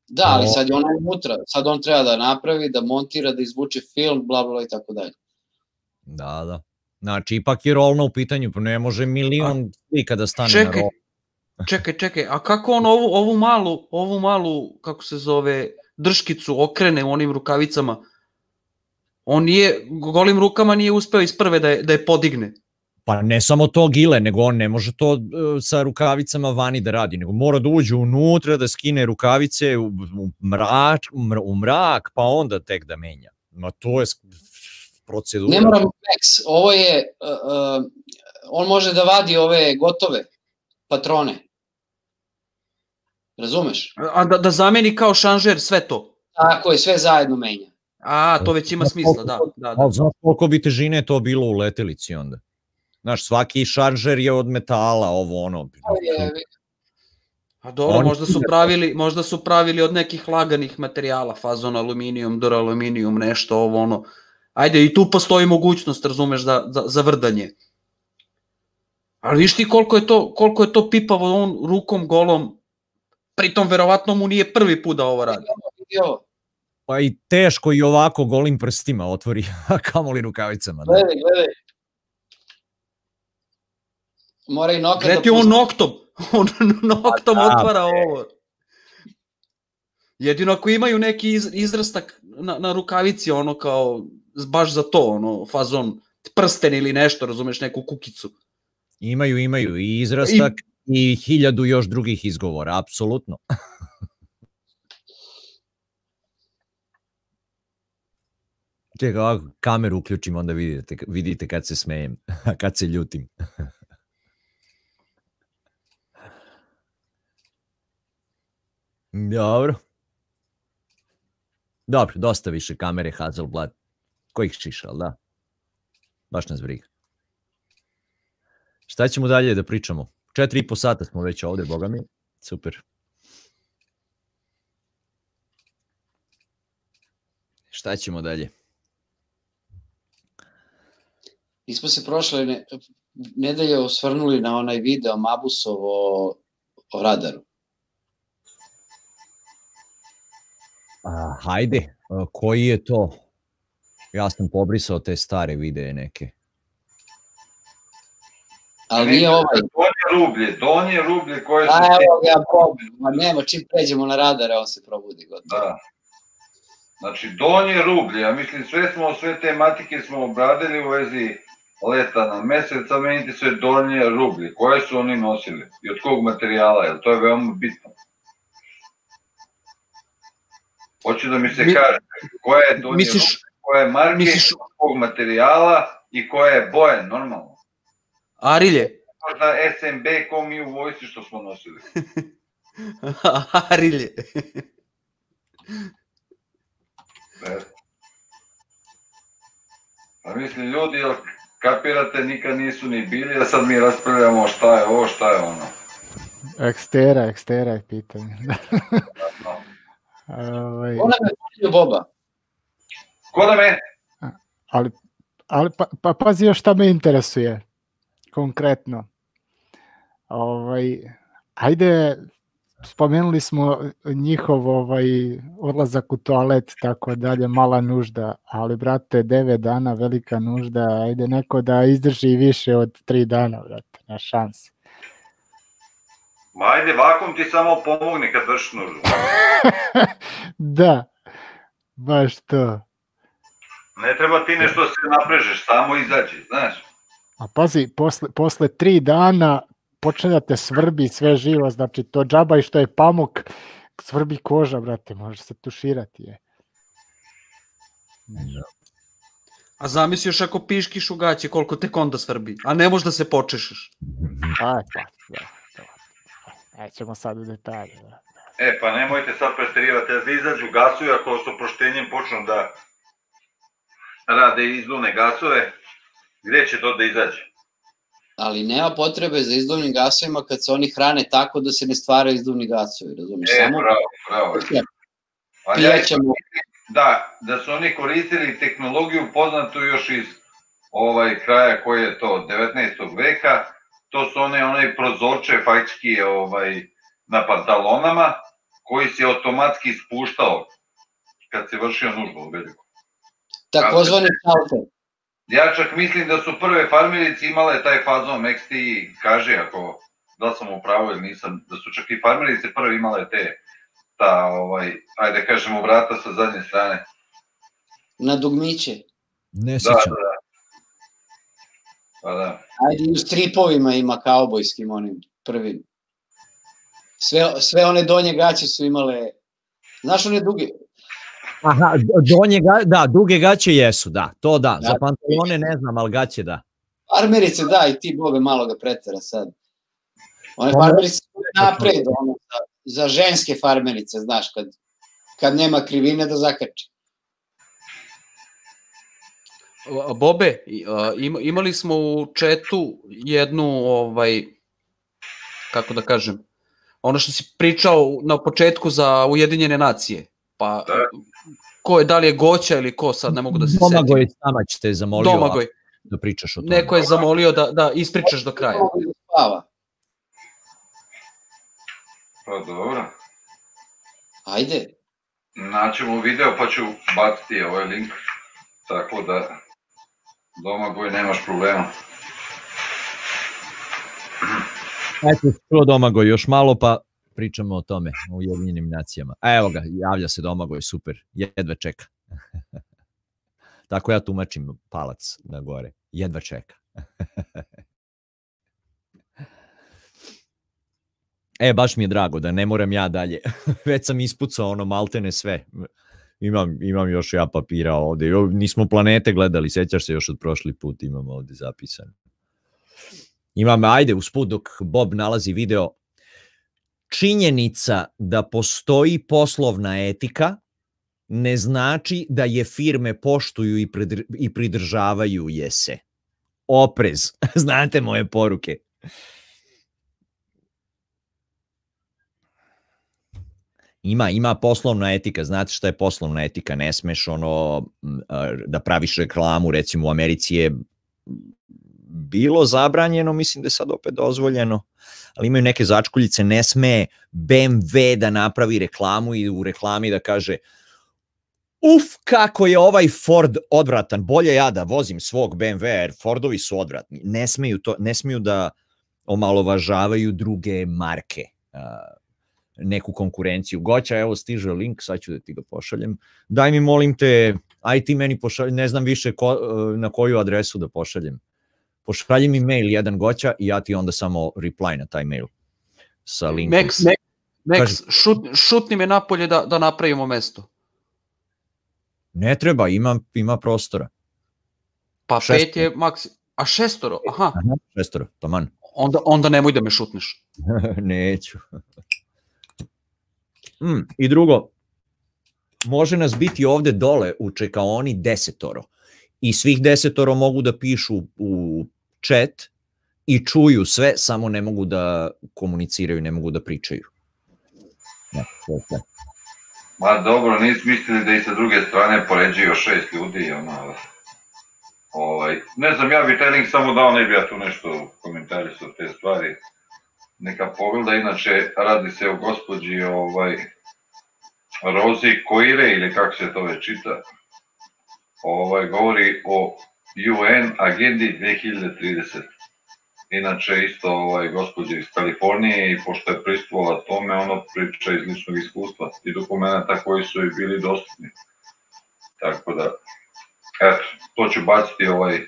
Da, ali sad je ona unutra, sad on treba da napravi, da montira, da izvuče film, bla bla i tako dalje. Da, da. Znači, ipak je rolna u pitanju, pa ne može milion slika da stane na Čekaj, rol. čekaj, čekaj, a kako on ovu, ovu malu, ovu malu, kako se zove, drškicu okrene u onim rukavicama? On nije, golim rukama nije uspeo iz prve da je, da je podigne. Pa ne samo to gile, nego on ne može to e, sa rukavicama vani da radi, nego mora da uđe unutra, da skine rukavice u, u, mrak, u mra- u mrak, pa onda tek da menja. Ma to je procedura. Ne moram Max, ovo je, uh, uh, on može da vadi ove gotove patrone. Razumeš? A da, da zameni kao šanžer sve to. Tako je, sve zajedno menja. A, to već ima smisla, da. da, da. Znaš koliko bi težine to bilo u letelici onda? Znaš, svaki šaržer je od metala, ovo ono. A dobro, Oni možda su pravili, možda su pravili od nekih laganih materijala, fazon aluminijum, duraluminijum, nešto ovo ono. Ajde, i tu postoji mogućnost, razumeš, da, za, za vrdanje. Ali viš ti koliko je to, koliko je to pipavo on rukom golom, pritom verovatno mu nije prvi put da ovo radi. Pa i teško i ovako golim prstima otvori, a kamoli rukavicama. Da. gledaj, gledaj. Mora i nokat Gledaj ti on noktom, on noktom da, otvara bre. ovo. Jedino ako imaju neki iz, izrastak na, na rukavici, ono kao, baš za to, ono, fazon prsten ili nešto, razumeš, neku kukicu. Imaju, imaju i izrastak i, hiljadu još drugih izgovora, apsolutno. Čekaj, ovako kameru uključim, onda vidite, vidite kad se smejem, kad se ljutim. Dobro. Dobro, dosta više kamere Hasselblad. Kojih šiša, ali da? Baš nas briga. Šta ćemo dalje da pričamo? Četiri i po sata smo već ovde, boga mi. Super. Šta ćemo dalje? Mi smo se prošle ne, nedelje osvrnuli na onaj video Mabusov o, o radaru. A, hajde, a, koji je to? Ja sam pobrisao te stare videe neke. Ali nije ovaj. Donje rublje, donje rublje koje su... A evo ga ja problem. Ma nema, čim pređemo na radare, on se probudi gotovo. Da. Znači, donje rublje, ja mislim sve smo, sve tematike smo obradili u vezi leta na mesec, a meni sve donje rublje. Koje su oni nosili i od kog materijala, jer to je veoma bitno. Hoću da mi se Mi- kaže koja je donje misliš- rublje, koje je marke, misliš- od kog materijala i koje je boje, normalno. Arilje. Možda SMB ko mi u vojsci što smo nosili. Arilje. E. Pa mislim, ljudi, jel kapirate, nikad nisu ni bili, a sad mi raspravljamo šta je ovo, šta je ono. Ekstera, ekstera je pitanje. Ovaj, Ona me pitaju Boba. Ko da me? ali, ali pa, pa pazi još šta me interesuje konkretno. Ovaj, ajde, spomenuli smo njihov ovaj, odlazak u toalet, tako dalje, mala nužda, ali brate, 9 dana, velika nužda, ajde neko da izdrži više od 3 dana, brate, na šanse. Ma ajde, vakum ti samo pomogne kad vrši nuždu. da, Baš to. Ne treba ti nešto se naprežeš, samo izađi, znaš. A pazi, posle, posle tri dana počne da te svrbi sve živo, znači to džaba i što je pamuk, svrbi koža, brate, može se tuširati je. A zamisli još ako piškiš u gaće, koliko tek onda svrbi. A ne možeš da se počešeš. Aj, pa, da, to. Nećemo sad u detalje. Da. E, pa nemojte sad preterivati, da izađu gasovi, ako s oproštenjem počnu da rade izduvne gasove, gde će to da izađe? Ali nema potrebe za izduvnim gasovima kad se oni hrane tako da se ne stvaraju izduvni gasovi, razumiješ? E, bravo, bravo. Ali ja Pijaćemo- da, da su oni koristili tehnologiju poznatu još iz ovaj kraja koji je to 19. veka, to su one onaj prozorče fajčki ovaj na pantalonama koji se automatski spuštao kad se vršio nužba u veliku. Takozvani šalter. Ja čak mislim da su prve farmerice imale taj fazon, Max ti kaže ako da sam u pravu ili nisam, da su čak i farmerice prve imale te ta, ovaj, ajde da kažemo, vrata sa zadnje strane. Na dugmiće. Ne Da, sjećam. da, da. Pa da. Ajde, u stripovima ima kaubojskim onim prvim. Sve, sve one donje gaće su imale, znaš one duge, Aha, donje ga, da, duge gaće jesu, da, to da. Za Da. pantalone ne znam, ali gaće da. farmerice, da, i ti bobe malo ga pretera sad. One Pa farmerice su napred, ono, za, za ženske farmerice, znaš, kad, kad nema krivine da zakači. A, Bobe, imali smo u četu jednu, ovaj, kako da kažem, ono što si pričao na početku za Ujedinjene nacije. Pa, ko je, da li je Goća ili ko sad, ne mogu da se setim. Domagoj Samać te je zamolio Domagoj. da pričaš o tome. Neko je zamolio da, da ispričaš do kraja. Spava. Pa dobro. Ajde. Naćemo video pa ću baciti ovaj link. Tako da Domagoj nemaš problema. Eto, čuo Domagoj još malo, pa pričamo o tome, o Ujedinjenim nacijama. A evo ga, javlja se Domagoj, super, jedva čeka. Tako ja tumačim palac na gore, jedva čeka. e, baš mi je drago da ne moram ja dalje. Već sam ispucao ono maltene sve. Imam, imam još ja papira ovde. Jo, Nismo planete gledali, sećaš se još od prošli put, imam ovde zapisano. Imam, ajde, usput dok Bob nalazi video, činjenica da postoji poslovna etika ne znači da je firme poštuju i, pridr i pridržavaju je se. Oprez, znate moje poruke. Ima, ima poslovna etika, znate šta je poslovna etika, ne smeš ono da praviš reklamu, recimo u Americi je bilo zabranjeno, mislim da je sad opet dozvoljeno, ali imaju neke začkuljice, ne sme BMW da napravi reklamu i u reklami da kaže uf, kako je ovaj Ford odvratan, bolje ja da vozim svog BMW, jer Fordovi su odvratni. Ne smeju, to, ne smeju da omalovažavaju druge marke, neku konkurenciju. Goća, evo stiže link, sad ću da ti ga pošaljem. Daj mi molim te, aj ti meni pošalj, ne znam više ko, na koju adresu da pošaljem. Pošalji mi mail jedan goća i ja ti onda samo reply na taj mail sa linkom. Max, Max Kaži. šut, šutni me napolje da, da napravimo mesto. Ne treba, ima, ima prostora. Pa Šestoro. pet je maks... A šestoro? Aha. Aha, šestoro, taman. Onda, onda nemoj da me šutneš. Neću. Mm, I drugo, može nas biti ovde dole u čekaoni desetoro i svih desetoro mogu da pišu u chat i čuju sve, samo ne mogu da komuniciraju, ne mogu da pričaju. Ja, to je sve. Ma dobro, nis mislili da i sa druge strane poređio šest ljudi, ono, ovaj, ne znam, ja bi taj link samo dao, ne bi ja tu nešto komentarisao te stvari. Neka pogleda, inače radi se o gospođi ovaj, Rozi Koire, ili kako se to već čita, ovaj, govori o UN agendi 2030. Inače isto ovaj gospođa iz Kalifornije i pošto je pristvovala tome, ono priča iz ličnog iskustva i dokumenta koji su joj bili dostupni. Tako da, eto, to ću baciti ovaj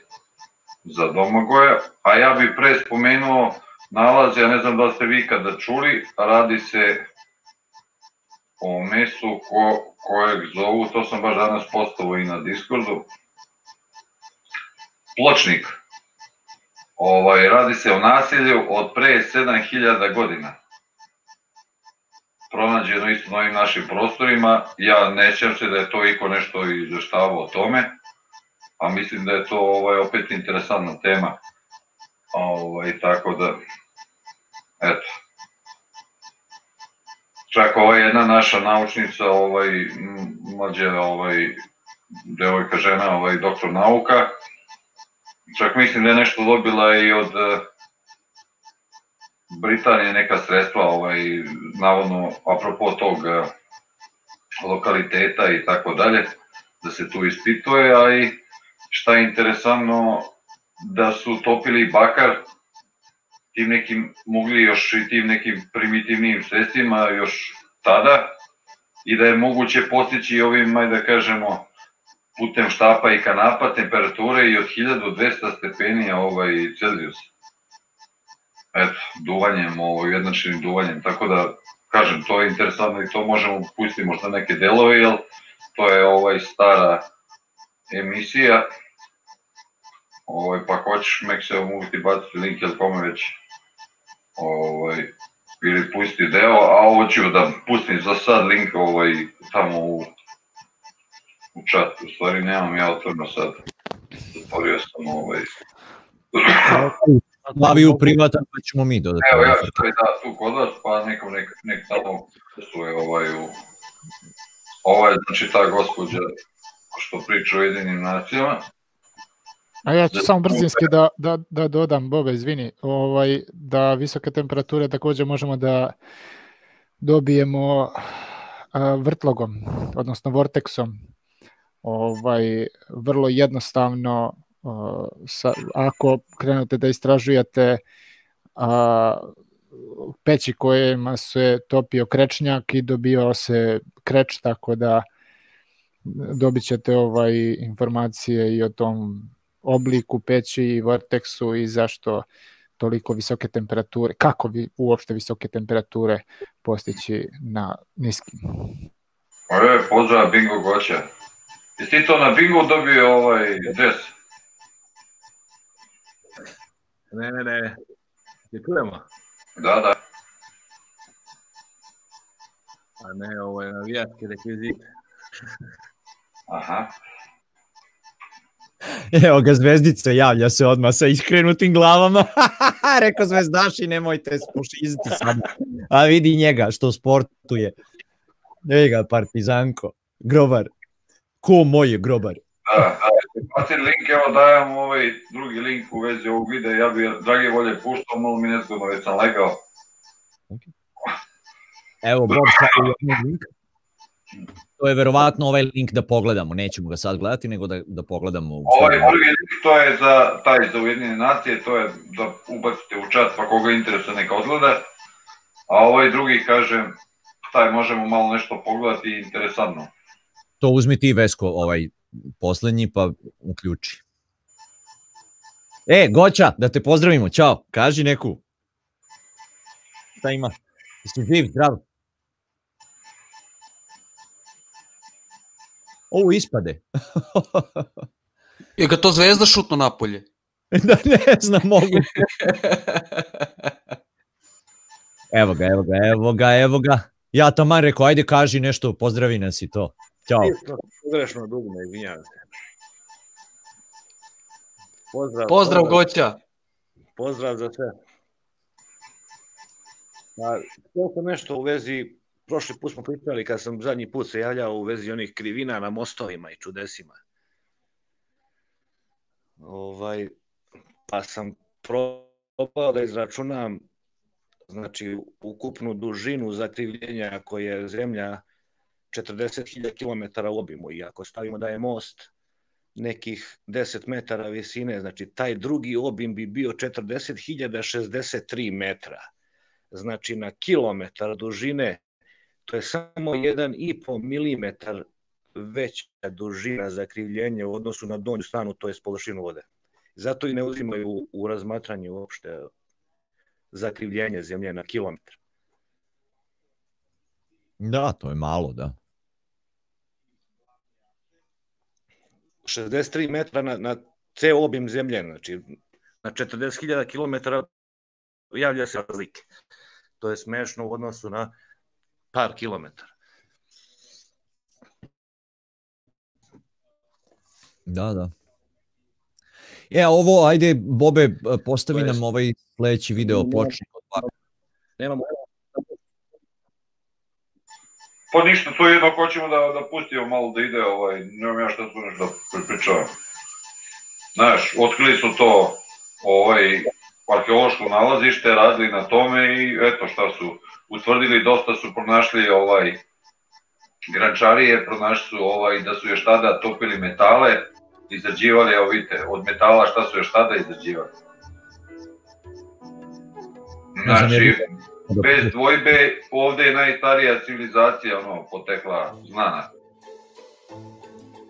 za Domagoja. A ja bih pre spomenuo nalaz, ja ne znam da ste vi kada čuli, radi se o mesu ko, kojeg zovu, to sam baš danas postavio i na Discordu, pločnik. Ovaj, radi se o nasilju od pre 7000 godina. Pronađeno isto na ovim našim prostorima. Ja ne sjećam se da je to iko nešto izveštavao o tome, a mislim da je to ovaj, opet interesantna tema. Ovaj, tako da, eto. Čak ovaj jedna naša naučnica, ovaj, mlađa ovaj, devojka žena, ovaj, doktor nauka, čak mislim da je nešto dobila i od eh, Britanije neka sredstva, ovaj, navodno, apropo tog eh, lokaliteta i tako dalje, da se tu ispituje, a i šta je interesantno, da su topili bakar tim nekim, mogli još i tim nekim primitivnijim sredstvima još tada i da je moguće postići ovim, ajde da kažemo, putem štapa i kanapa temperature i od 1200 stepeni ovaj, Celzijus. Eto, duvanjem, ovaj, jednačnim duvanjem, tako da, kažem, to je interesantno i to možemo pustiti možda neke delove, jer to je ovaj stara emisija. Ovaj, pa ako hoćeš, mek se mogu ti baciti link ili kome već ovaj, ili pusti deo, a ovo ću da pustim za sad link ovaj, tamo u, u chat, u stvari nemam ja otvorno sad, zatvorio sam ovaj, Slavi u privatan, pa ćemo mi dodati. Evo ja ću da tu kod vas, pa nekom nek, nek tamo posluje ovaj u... Ovo je znači ta gospođa što priča o jedinim nacijama. A ja ću samo brzinski da, da, da dodam, Boga, izvini, ovaj, da visoke temperature također možemo da dobijemo a, vrtlogom, odnosno vorteksom. Ovaj, vrlo jednostavno, a, sa, ako krenete da istražujete a, peći kojima se topio krečnjak i dobio se kreč, tako da dobit ćete ovaj informacije i o tom obliku peći i vorteksu i zašto toliko visoke temperature, kako vi uopšte visoke temperature postići na niskim. E, pozdrav Bingo Goća. Jesi ti to na Bingo dobio ovaj dres? Ne, ne, ne. Je čujemo? Da, da. A ne, ovo je navijački rekvizit. Aha. Evo ga zvezdica, javlja se odmah sa iskrenutim glavama. Rekao zvezdaši, nemojte spošiziti sad. A vidi njega što sportuje. Evo ga, partizanko. Grobar. Ko moj je grobar? Da, da, link, evo dajem ovaj drugi link u vezi ovog videa, ja bi drage volje puštao, malo mi nezgodno, već sam legao. Evo, Bob stavio jedan link. To je verovatno ovaj link da pogledamo, nećemo ga sad gledati, nego da, da pogledamo. Ovaj prvi link, to je za taj za Ujedinjene nacije, to je da ubacite u chat, pa koga interesuje neka odgleda. A ovaj drugi, kažem, taj možemo malo nešto pogledati, interesantno. To uzmi ti Vesko, ovaj poslednji, pa uključi. E, Goća, da te pozdravimo, ćao, kaži neku. Šta ima? Jesi živ, zdrav? Ovo ispade. Je ga to zvezda šutno napolje? da ne znam, mogu. evo ga, evo ga, evo ga, evo ga. Ja taman rekao, ajde kaži nešto, pozdravi nas i to. Ćao. Pogrešno dugme, izvinjavam se. Pozdrav, Pozdrav, Goća. Pozdrav za sve. Pa, htio sam nešto u vezi, prošli put smo pričali kad sam zadnji put se javljao u vezi onih krivina na mostovima i čudesima. Ovaj, pa sam probao da izračunam znači ukupnu dužinu zakrivljenja koje je zemlja 40.000 km u obimu i ako stavimo da je most nekih 10 metara visine, znači taj drugi obim bi bio 40.063 metra. Znači na kilometar dužine to je samo 1,5 milimetar veća dužina zakrivljenja u odnosu na donju stranu, to je površinu vode. Zato i ne uzimaju u, razmatranje uopšte zakrivljenje zemlje na kilometar. Da, to je malo, da. 63 metra na, na ceo obim zemlje, znači na 40.000 km javlja se razlike. To je smešno u odnosu na par kilometara. Da, da. E, a ovo, ajde, Bobe, postavi nam ovaj sledeći video, počni od ovako. Nemamo Pa ništa, to je jedno ako ćemo da, da pustimo malo da ide, ovaj, nemam ja šta tu nešto da prepričavam. Znaš, otkrili su to ovaj, arheološko nalazište, radili na tome i eto šta su utvrdili, dosta su pronašli ovaj, grančarije, pronašli su ovaj, da su još tada topili metale, izrađivali, evo vidite, od metala šta su još tada izrađivali. Znači, bez dvojbe, ovde je najstarija civilizacija, ono, potekla, znana.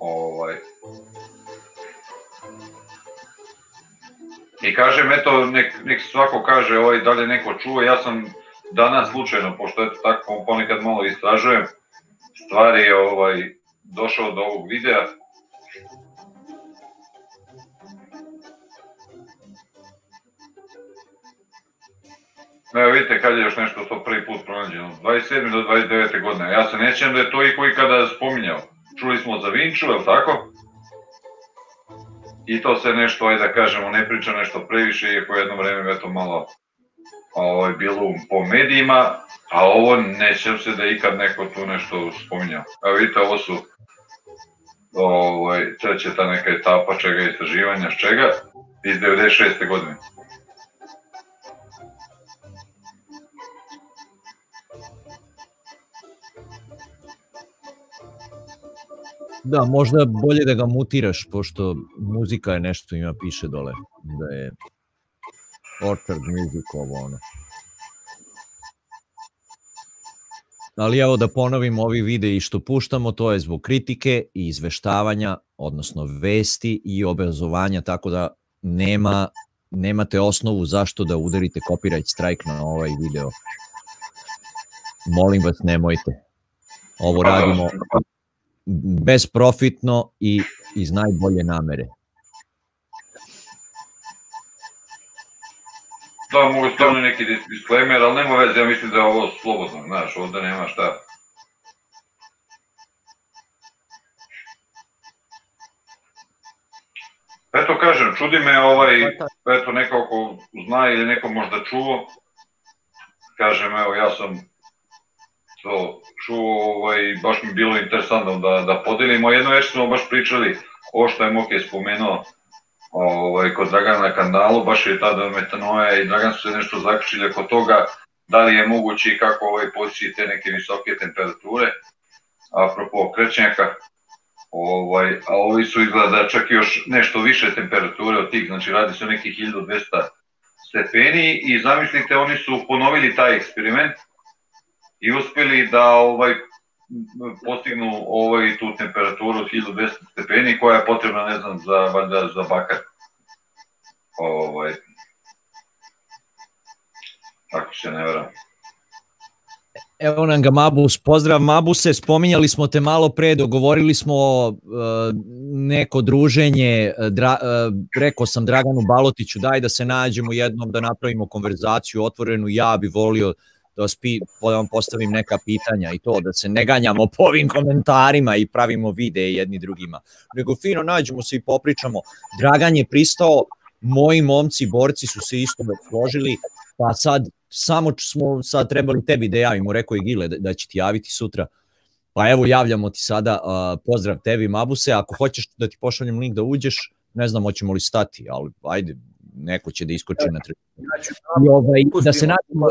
Ovaj. I kažem, eto, nek, nek svako kaže, ovaj, da li neko čuo, ja sam danas slučajno, pošto eto tako ponekad malo istražujem stvari, ovaj, došao do ovog videa, Evo vidite kad je još nešto to prvi put pronađeno, 27. do 29. godine. Ja se nećem da je to i koji kada spominjao. Čuli smo za Vinču, je tako? I to se nešto, ajde da kažemo, ne priča nešto previše, iako jedno vreme je to malo ovaj, bilo po medijima, a ovo nećem se da ikad neko tu nešto spominjao. Evo vidite, ovo su ovaj, treća ta neka etapa čega istraživanja, čega, iz 96. godine. Da, možda bolje da ga mutiraš, pošto muzika je nešto ima piše dole, da je Orchard Music ovo ono. Ali evo da ponovim ovi videi što puštamo, to je zbog kritike i izveštavanja, odnosno vesti i obrazovanja, tako da nema, nemate osnovu zašto da udarite copyright strike na ovaj video. Molim vas, nemojte. Ovo radimo besprofitno i iz najbolje namere. Da, mogu staviti neki disclaimer, ali nema veze, ja mislim da je ovo slobodno, znaš, ovde nema šta. Eto kažem, čudi me ovaj, eto neko ko zna ili neko možda čuo, kažem, evo ja sam to čuo, ovaj, baš mi bilo interesantno da, da podelimo. Jedno već smo baš pričali o što je Moke spomenuo ovaj, kod Dragana na kanalu, baš je tada metanoja i Dragan su se nešto zaključili oko toga da li je moguće i kako ovaj postići te neke visoke temperature, apropo krećnjaka, ovaj, a ovi su izgleda čak još nešto više temperature od tih, znači radi se o nekih 1200 stepeni i zamislite oni su ponovili taj eksperiment i uspeli da ovaj postignu ovaj tu temperaturu od 1200 stepeni koja je potrebna ne znam za valjda za bakar. Ovaj Ako se ne veram. Evo nam ga Mabus, pozdrav Mabuse, spominjali smo te malo pre, dogovorili smo uh, neko druženje, dra, uh, rekao sam Draganu Balotiću, daj da se nađemo jednom da napravimo konverzaciju otvorenu, ja bi volio da, vas pi, da vam postavim neka pitanja i to, da se ne ganjamo po ovim komentarima i pravimo videe jedni drugima, nego fino nađemo se i popričamo. Dragan je pristao, moji momci, borci su se isto složili, pa sad samo smo sad trebali tebi da javimo, rekao je Gile da, da će ti javiti sutra, pa evo javljamo ti sada, uh, pozdrav tebi Mabuse, ako hoćeš da ti pošaljem link da uđeš, ne znam hoćemo li stati, ali ajde, neko će da iskoči na trenutak. I ovaj, da se nađemo,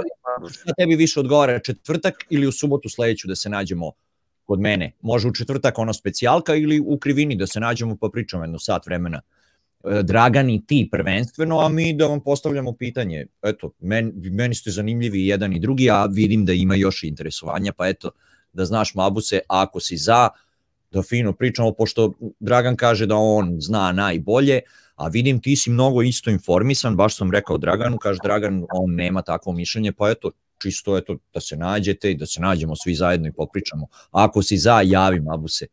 šta tebi više odgovara, četvrtak ili u subotu sledeću da se nađemo kod mene. Može u četvrtak ono specijalka ili u krivini da se nađemo pa pričamo jedno sat vremena. Dragan i ti prvenstveno, a mi da vam postavljamo pitanje. Eto, men, meni ste zanimljivi jedan i drugi, a vidim da ima još interesovanja, pa eto, da znaš Mabuse, ako si za, da fino pričamo, pošto Dragan kaže da on zna najbolje, a vidim ti si mnogo isto informisan, baš sam rekao Draganu, kaže Dragan, on nema takvo mišljenje, pa eto, čisto eto, da se nađete i da se nađemo svi zajedno i popričamo. A ako si za, javi Mabuse.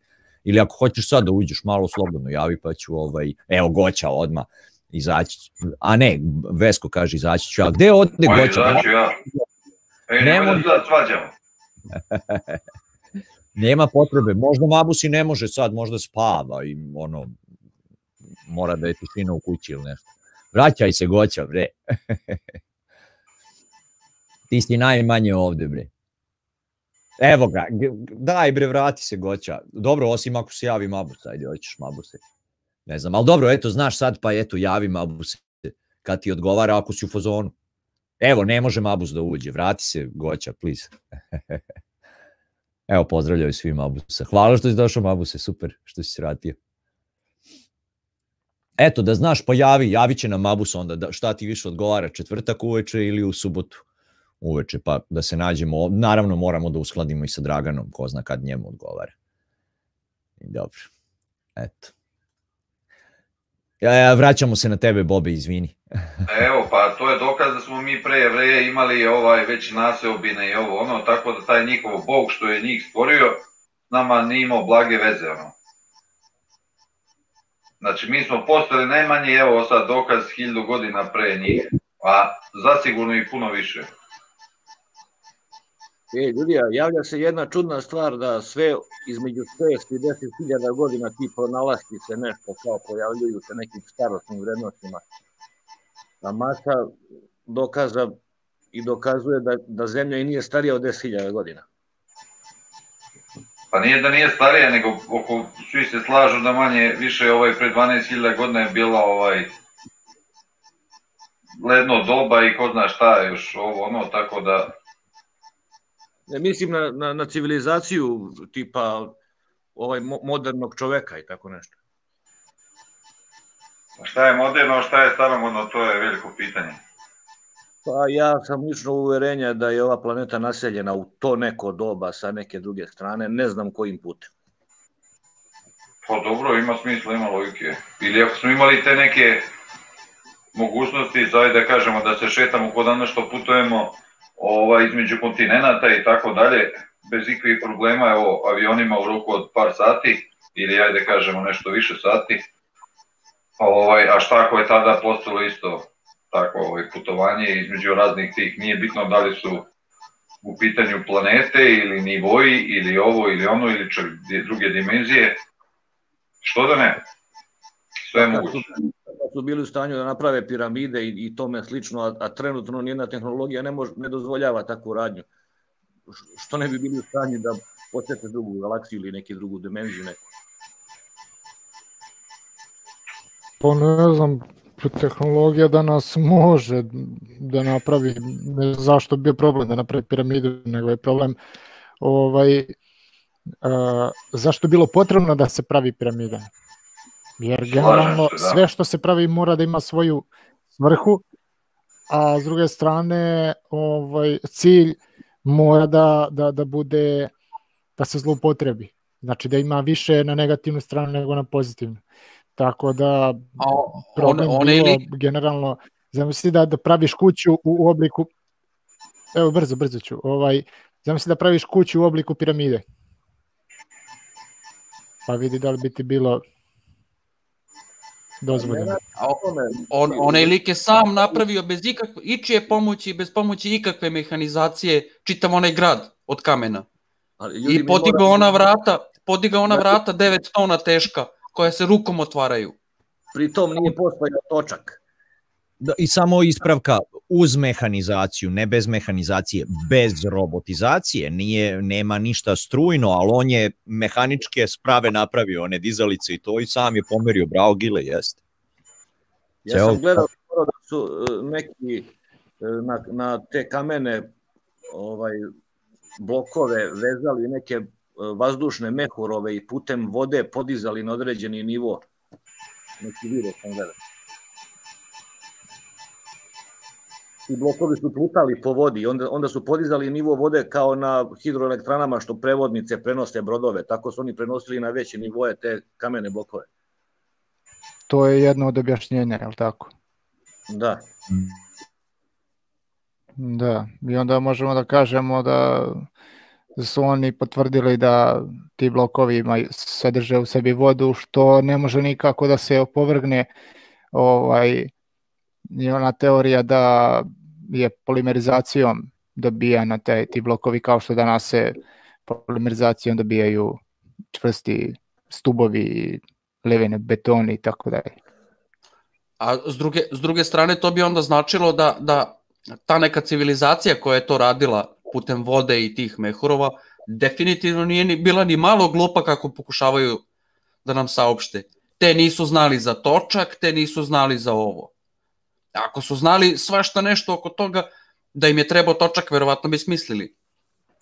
Ili ako hoćeš sad da uđeš malo slobodno, javi pa ću, ovaj, evo Goća odma izaći. A ne, Vesko kaže izaći ću ja. Gde ode Ma, Goća? izaću ja. Ej, nemoj Nemoj- da svađamo. Nema potrebe, možda Mabusi ne može sad, možda spava i ono, mora da je tišina u kući ili nešto. Vraćaj se Goća, bre. Ti si najmanje ovde, bre. Evo ga, daj bre, vrati se Goća. Dobro, osim ako se javi Mabus, ajde, hoćeš Mabuse. Ne znam, ali dobro, eto, znaš sad, pa eto, javi Mabuse kad ti odgovara ako si u fazonu. Evo, ne može Mabus da uđe, vrati se Goća, please. Evo, pozdravljaju svi Mabusa. Hvala što si došao Mabuse, super što si se vratio. Eto, da znaš, pa javi, će nam Mabus onda, da, šta ti više odgovara, četvrtak uveče ili u subotu uveče, pa da se nađemo. Naravno, moramo da uskladimo i sa Draganom, ko zna kad njemu odgovara. I dobro, eto. Ja, ja, vraćamo se na tebe, Bobe, izvini. Evo, pa to je dokaz da smo mi pre jevreje imali ovaj već naseobine i ovo ono, tako da taj njihov bog što je njih stvorio, nama nije imao blage veze, ono. Znači, mi smo postali najmanje, evo sad dokaz hiljadu godina pre njih, a zasigurno i puno više. E, Ljudija, javlja se jedna čudna stvar da sve između 6 i 10 hiljada godina ti pronalasti se nešto, kao pojavljuju se nekim starostnim vrednostima. A masa dokaza i dokazuje da, da zemlja i nije starija od 10.000 godina. Pa nije da nije starija, nego oko, svi se slažu da manje, više ovaj pre 12.000 godina je bila ovaj ledno doba i ko zna šta je još ovo ono, tako da Ne mislim na, na, na civilizaciju tipa ovaj mo- modernog čoveka i tako nešto. šta je moderno, šta je staromodno, to je veliko pitanje. Pa ja sam lično uverenja da je ova planeta naseljena u to neko doba sa neke druge strane, ne znam kojim putem. Pa dobro, ima smisla, ima logike. Ili ako smo imali te neke mogućnosti, za da kažemo da se šetamo kod danas što putujemo ovaj, između kontinenta i tako dalje, bez ikakvih problema, evo, avionima u roku od par sati, ili ajde kažemo nešto više sati, ovaj, a šta ako je tada postalo isto tako ovaj, putovanje između raznih tih, nije bitno da li su u pitanju planete ili nivoji ili ovo ili ono ili čak druge dimenzije, što da ne? Sve je moguće. su, kad su bili u stanju da naprave piramide i, i tome slično, a, a trenutno nijedna tehnologija ne, može, ne dozvoljava takvu radnju. Š- Što ne bi bili u stanju da posete drugu galaksiju ili neku drugu dimenziju neku? Pa ne znam, tehnologija danas može da napravi, ne znam zašto bi bio problem da napravi piramidu, nego je problem ovaj, a, zašto je bilo potrebno da se pravi piramida. Jer generalno se, da. sve što se pravi mora da ima svoju svrhu, a s druge strane ovaj, cilj mora da, da, da bude da se zloupotrebi. Znači da ima više na negativnu stranu nego na pozitivnu. Tako da problem one bilo ili- generalno, zamisli da, da praviš kuću u, u obliku, evo brzo, brzo ću, ovaj, zamisli da praviš kuću u obliku piramide. Pa vidi da li bi ti bilo dozvoljeno. A on, onaj lik je sam napravio bez ikakve, ičije pomoći, bez pomoći ikakve mehanizacije, čitav onaj grad od kamena. Ali ljudi, I podigao ona vrata, podigao ona vrata 9 tona teška, koja se rukom otvaraju. Pritom nije postojao točak. Da, I samo ispravka uz mehanizaciju, ne bez mehanizacije, bez robotizacije, nije, nema ništa strujno, ali on je mehaničke sprave napravio, one dizalice i to i sam je pomerio, bravo Gile, jeste. Ja Ceo- sam gledao skoro da su e, neki e, na, na te kamene ovaj blokove vezali neke vazdušne mehurove i putem vode podizali na određeni nivo. Neki video sam gledao. i blokovi su plutali po vodi, onda, onda su podizali nivo vode kao na hidroelektranama što prevodnice prenose brodove, tako su oni prenosili na veće nivoje te kamene blokove. To je jedno od objašnjenja, je li tako? Da. Da, i onda možemo da kažemo da su oni potvrdili da ti blokovi imaju, sadrže u sebi vodu, što ne može nikako da se opovrgne ovaj, i ona teorija da je polimerizacijom dobijana te, ti blokovi kao što danas se polimerizacijom dobijaju čvrsti stubovi, levene betoni i tako dalje. A s druge, s druge strane to bi onda značilo da, da ta neka civilizacija koja je to radila putem vode i tih mehurova definitivno nije ni, bila ni malo glupa kako pokušavaju da nam saopšte. Te nisu znali za točak, te nisu znali za ovo. Ako su znali svašta nešto oko toga da im je trebao točak, verovatno bi smislili.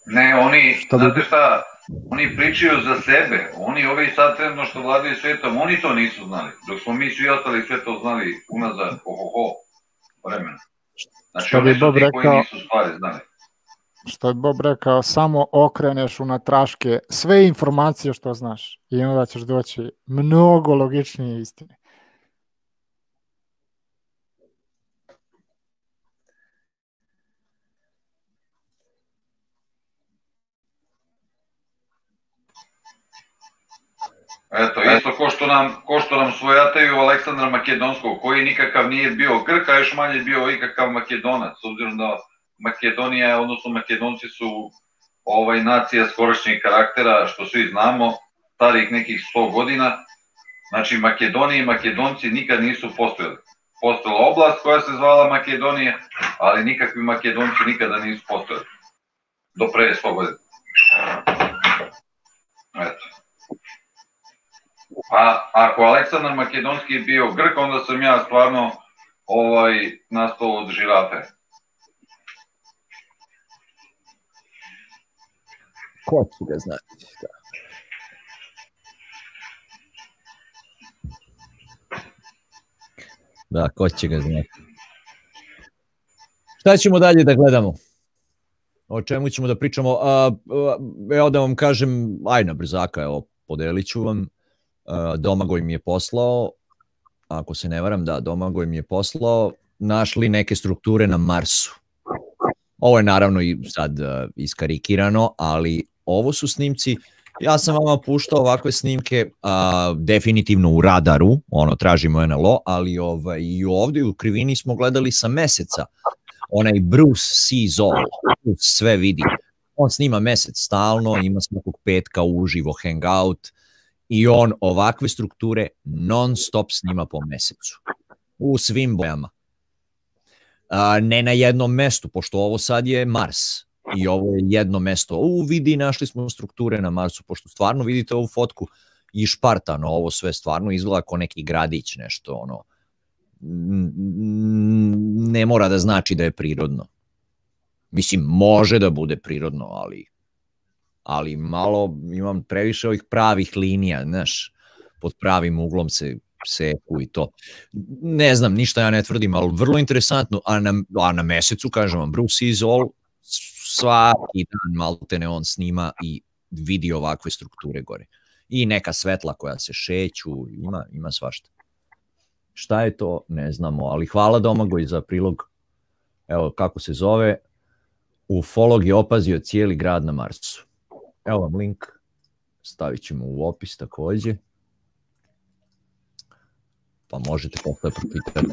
Ne, oni, Šta bi- znate šta, oni pričaju za sebe, oni ovi sad trenutno što vladaju svetom, oni to nisu znali, dok smo mi svi ostali sve to znali unazad, ho, ho, ho, vremena. Znači, Što bi oni su Bob ti koji rekao- nisu stvari znali. Što je Bob rekao, samo okreneš u natraške sve informacije što znaš i onda ćeš doći mnogo logičnije istine. Eto, isto ko što nam, ko što nam svojataju Aleksandra Makedonskog, koji nikakav nije bio Grk, a još manje bio ikakav Makedonac, s obzirom da Makedonija, odnosno Makedonci su ovaj nacija skorašnjeg karaktera, što svi znamo, starih nekih 100 godina. Znači, Makedoniji i Makedonci nikad nisu postojali. Postojala oblast koja se zvala Makedonija, ali nikakvi Makedonci nikada nisu postojali. Do pre 100 godina. Eto. A ako Aleksandar Makedonski je bio Grk, onda sam ja stvarno ovaj, nastao od žirafe. Ko će ga znati? Da. Da, ko će ga znati? Šta ćemo dalje da gledamo? O čemu ćemo da pričamo? A, a, evo da vam kažem, aj na brzaka, evo, podelit ću vam. A, Domagoj mi je poslao, ako se ne varam, da, Domagoj mi je poslao, našli neke strukture na Marsu. Ovo je naravno i sad uh, iskarikirano, ali ovo su snimci, ja sam vama puštao ovakve snimke a, definitivno u radaru, ono tražimo NLO, ali ovaj, i ovdje u krivini smo gledali sa meseca, onaj Bruce sees all, Bruce sve vidi. On snima mesec stalno, ima svakog petka uživo hangout i on ovakve strukture non stop snima po mesecu. U svim bojama. A, ne na jednom mestu, pošto ovo sad je Mars i ovo je jedno mesto. U, vidi, našli smo strukture na Marsu, pošto stvarno vidite ovu fotku i špartano, ovo sve stvarno izgleda kao neki gradić, nešto ono, ne mora da znači da je prirodno. Mislim, može da bude prirodno, ali ali malo imam previše ovih pravih linija, znaš, pod pravim uglom se seku i to. Ne znam, ništa ja ne tvrdim, ali vrlo interesantno, a na, a na mesecu, kažem vam, Bruce is all, svaki dan maltene on snima i vidi ovakve strukture gore. I neka svetla koja se šeću, ima, ima svašta. Šta je to, ne znamo, ali hvala Domagoj za prilog. Evo kako se zove, ufolog je opazio cijeli grad na Marsu. Evo vam link, stavit ćemo u opis takođe. Pa možete posle pročitati.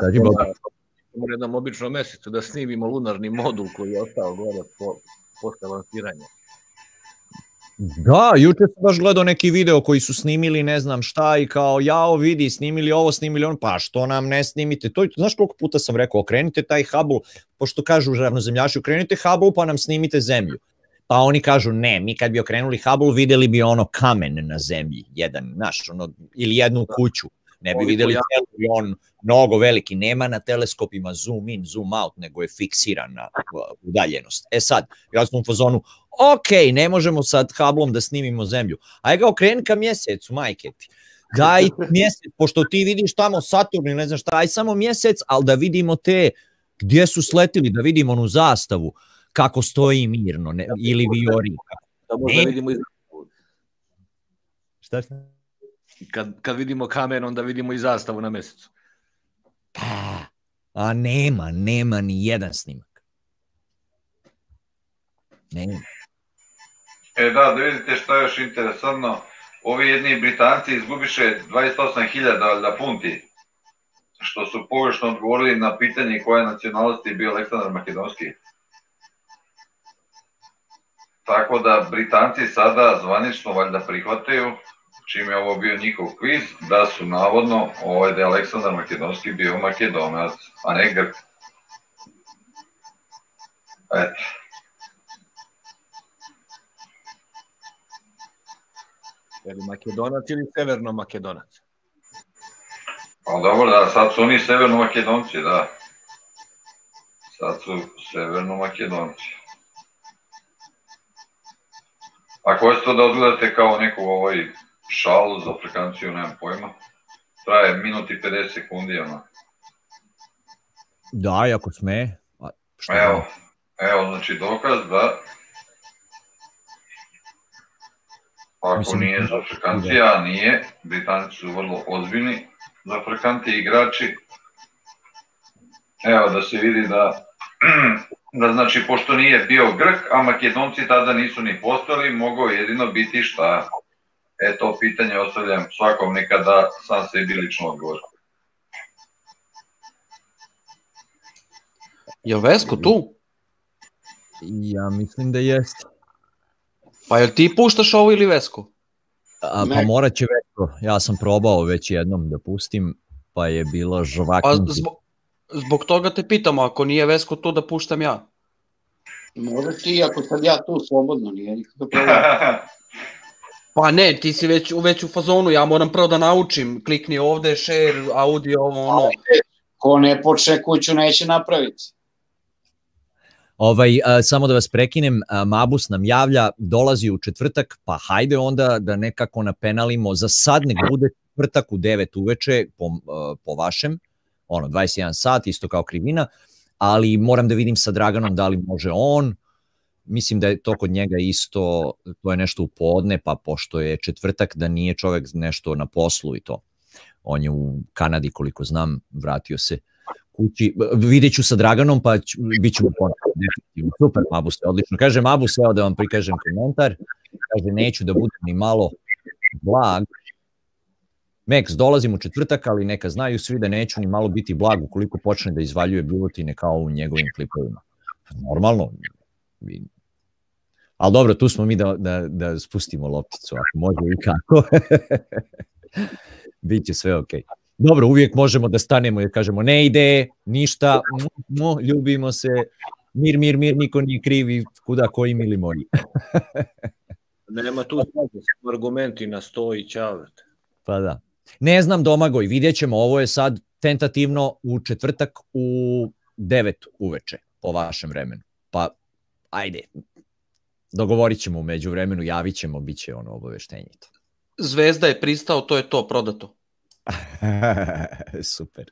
Kaži Boga. U jednom običnom mesecu da snimimo lunarni modul koji je ostao gore po, posle lansiranja. Da, juče sam baš gledao neki video koji su snimili ne znam šta i kao jao vidi snimili ovo, snimili on, pa što nam ne snimite to, znaš koliko puta sam rekao, okrenite taj Hubble, pošto kažu ravnozemljaši, okrenite Hubble pa nam snimite zemlju. Pa oni kažu ne, mi kad bi okrenuli Hubble videli bi ono kamen na zemlji, jedan, znaš, ono, ili jednu kuću, ne bi Oni videli celu on mnogo veliki, nema na teleskopima zoom in, zoom out, nego je fiksirana uh, udaljenost. E sad, ja sam u fazonu, ok, ne možemo sad Hubble-om da snimimo zemlju, aj ga okreni ka mjesecu, majke ti. Daj mjesec, pošto ti vidiš tamo Saturn ne znam šta, aj samo mjesec, ali da vidimo te Gdje su sletili da vidimo onu zastavu kako stoji mirno ne, ili viori. Da možda vidimo i Šta šta? kad, kad vidimo kamen, onda vidimo i zastavu na mesecu. A nema, nema ni jedan snimak. Nema. E da, da vidite šta je još interesantno. Ovi jedni Britanci izgubiše 28.000 da funti, što su pogrešno odgovorili na pitanje koje nacionalnosti je bio Aleksandar Makedonski. Tako da Britanci sada zvanično valjda prihvataju, čim je ovo bio njihov kviz, da su navodno ovaj da je Aleksandar Makedonski bio Makedonac, a ne Grk. Eto. Je li Makedonac ili Severno Makedonac? Pa dobro, da, sad su oni severno Makedonci, da. Sad su severno Makedonci. Ako hoćete to da odgledate kao neku ovaj šalu za Afrikanciju, nemam pojma. Traje minut i 50 sekundi, ono. Da, i ako sme. A, šta Evo, evo, znači dokaz da ako Mislim- nije za Afrikancija, a nije, Britanci su vrlo ozbiljni za Afrikanti igrači. Evo da se vidi da, da znači pošto nije bio Grk, a Makedonci tada nisu ni postali, mogao je jedino biti šta? E to pitanje ostavljam svakom nekada sam sebi lično odgovor. Je Vesko tu? Ja mislim da jeste. Pa jel ti puštaš ovo ili Vesko? A, pa morat će Vesko. Ja sam probao već jednom da pustim, pa je bilo Pa žvakinki. zbog, zbog toga te pitamo, ako nije Vesko tu da puštam ja. Možeš ti, ako sam ja tu slobodno, nije nikakav problem. Pa ne, ti si već, već u fazonu, ja moram prvo da naučim, klikni ovde, share, audio, ovo ono. Ko ne počne kuću neće napraviti. Ovaj, a, samo da vas prekinem, a, Mabus nam javlja, dolazi u četvrtak, pa hajde onda da nekako napenalimo, za sad nek bude četvrtak u 9 uveče po, a, po vašem, ono, 21 sat, isto kao krivina, ali moram da vidim sa Draganom da li može on, mislim da je to kod njega isto, to je nešto u podne, pa pošto je četvrtak da nije čovek nešto na poslu i to. On je u Kanadi, koliko znam, vratio se kući. Vidjet ću sa Draganom, pa ću, bit ću u definitivno. Super, Mabuse, odlično. Kaže Mabuse, evo da vam prikažem komentar. Kaže, neću da budem ni malo blag. Max, dolazim u četvrtak, ali neka znaju svi da neću ni malo biti blag ukoliko počne da izvaljuje bilotine kao u njegovim klipovima. Normalno. Ali dobro, tu smo mi da, da, da spustimo lopticu, ako može i kako. Biće sve okej. Dobro, uvijek možemo da stanemo i kažemo ne ide, ništa, mu, mu, ljubimo se, mir, mir, mir, niko nije krivi, kuda koji mili moji. Nema tu argumenti na sto i ćao. Pa da. Ne znam Domagoj, vidjet ćemo, ovo je sad tentativno u četvrtak u 9 uveče po vašem vremenu. Pa ajde, dogovorit ćemo umeđu vremenu, javit ćemo, bit će ono obaveštenje. to. Zvezda je pristao, to je to, prodato. Super.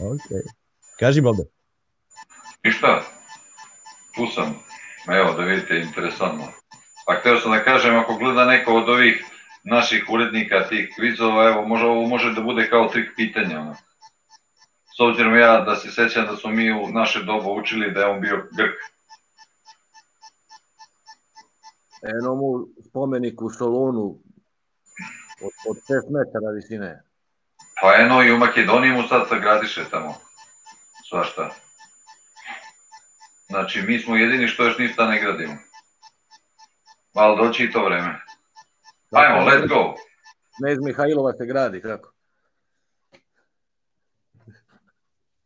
Ok. Kaži Balde. Ništa, tu sam. Evo da vidite, interesantno. A hteo sam da kažem, ako gleda neko od ovih naših urednika tih kvizova, evo, može, ovo može da bude kao trik pitanja. Ono. S obzirom ja da se sećam da smo mi u naše doba učili da je on bio Grk. Eno mu spomenik u Solunu od, od 6 metara visine. Pa eno i u Makedoniji mu sad sagradiše tamo. Svašta. Znači, mi smo jedini što još ništa ne gradimo. Ali doći i to vreme. Ajmo, let's go. Knez Mihajlova se gradi, kako?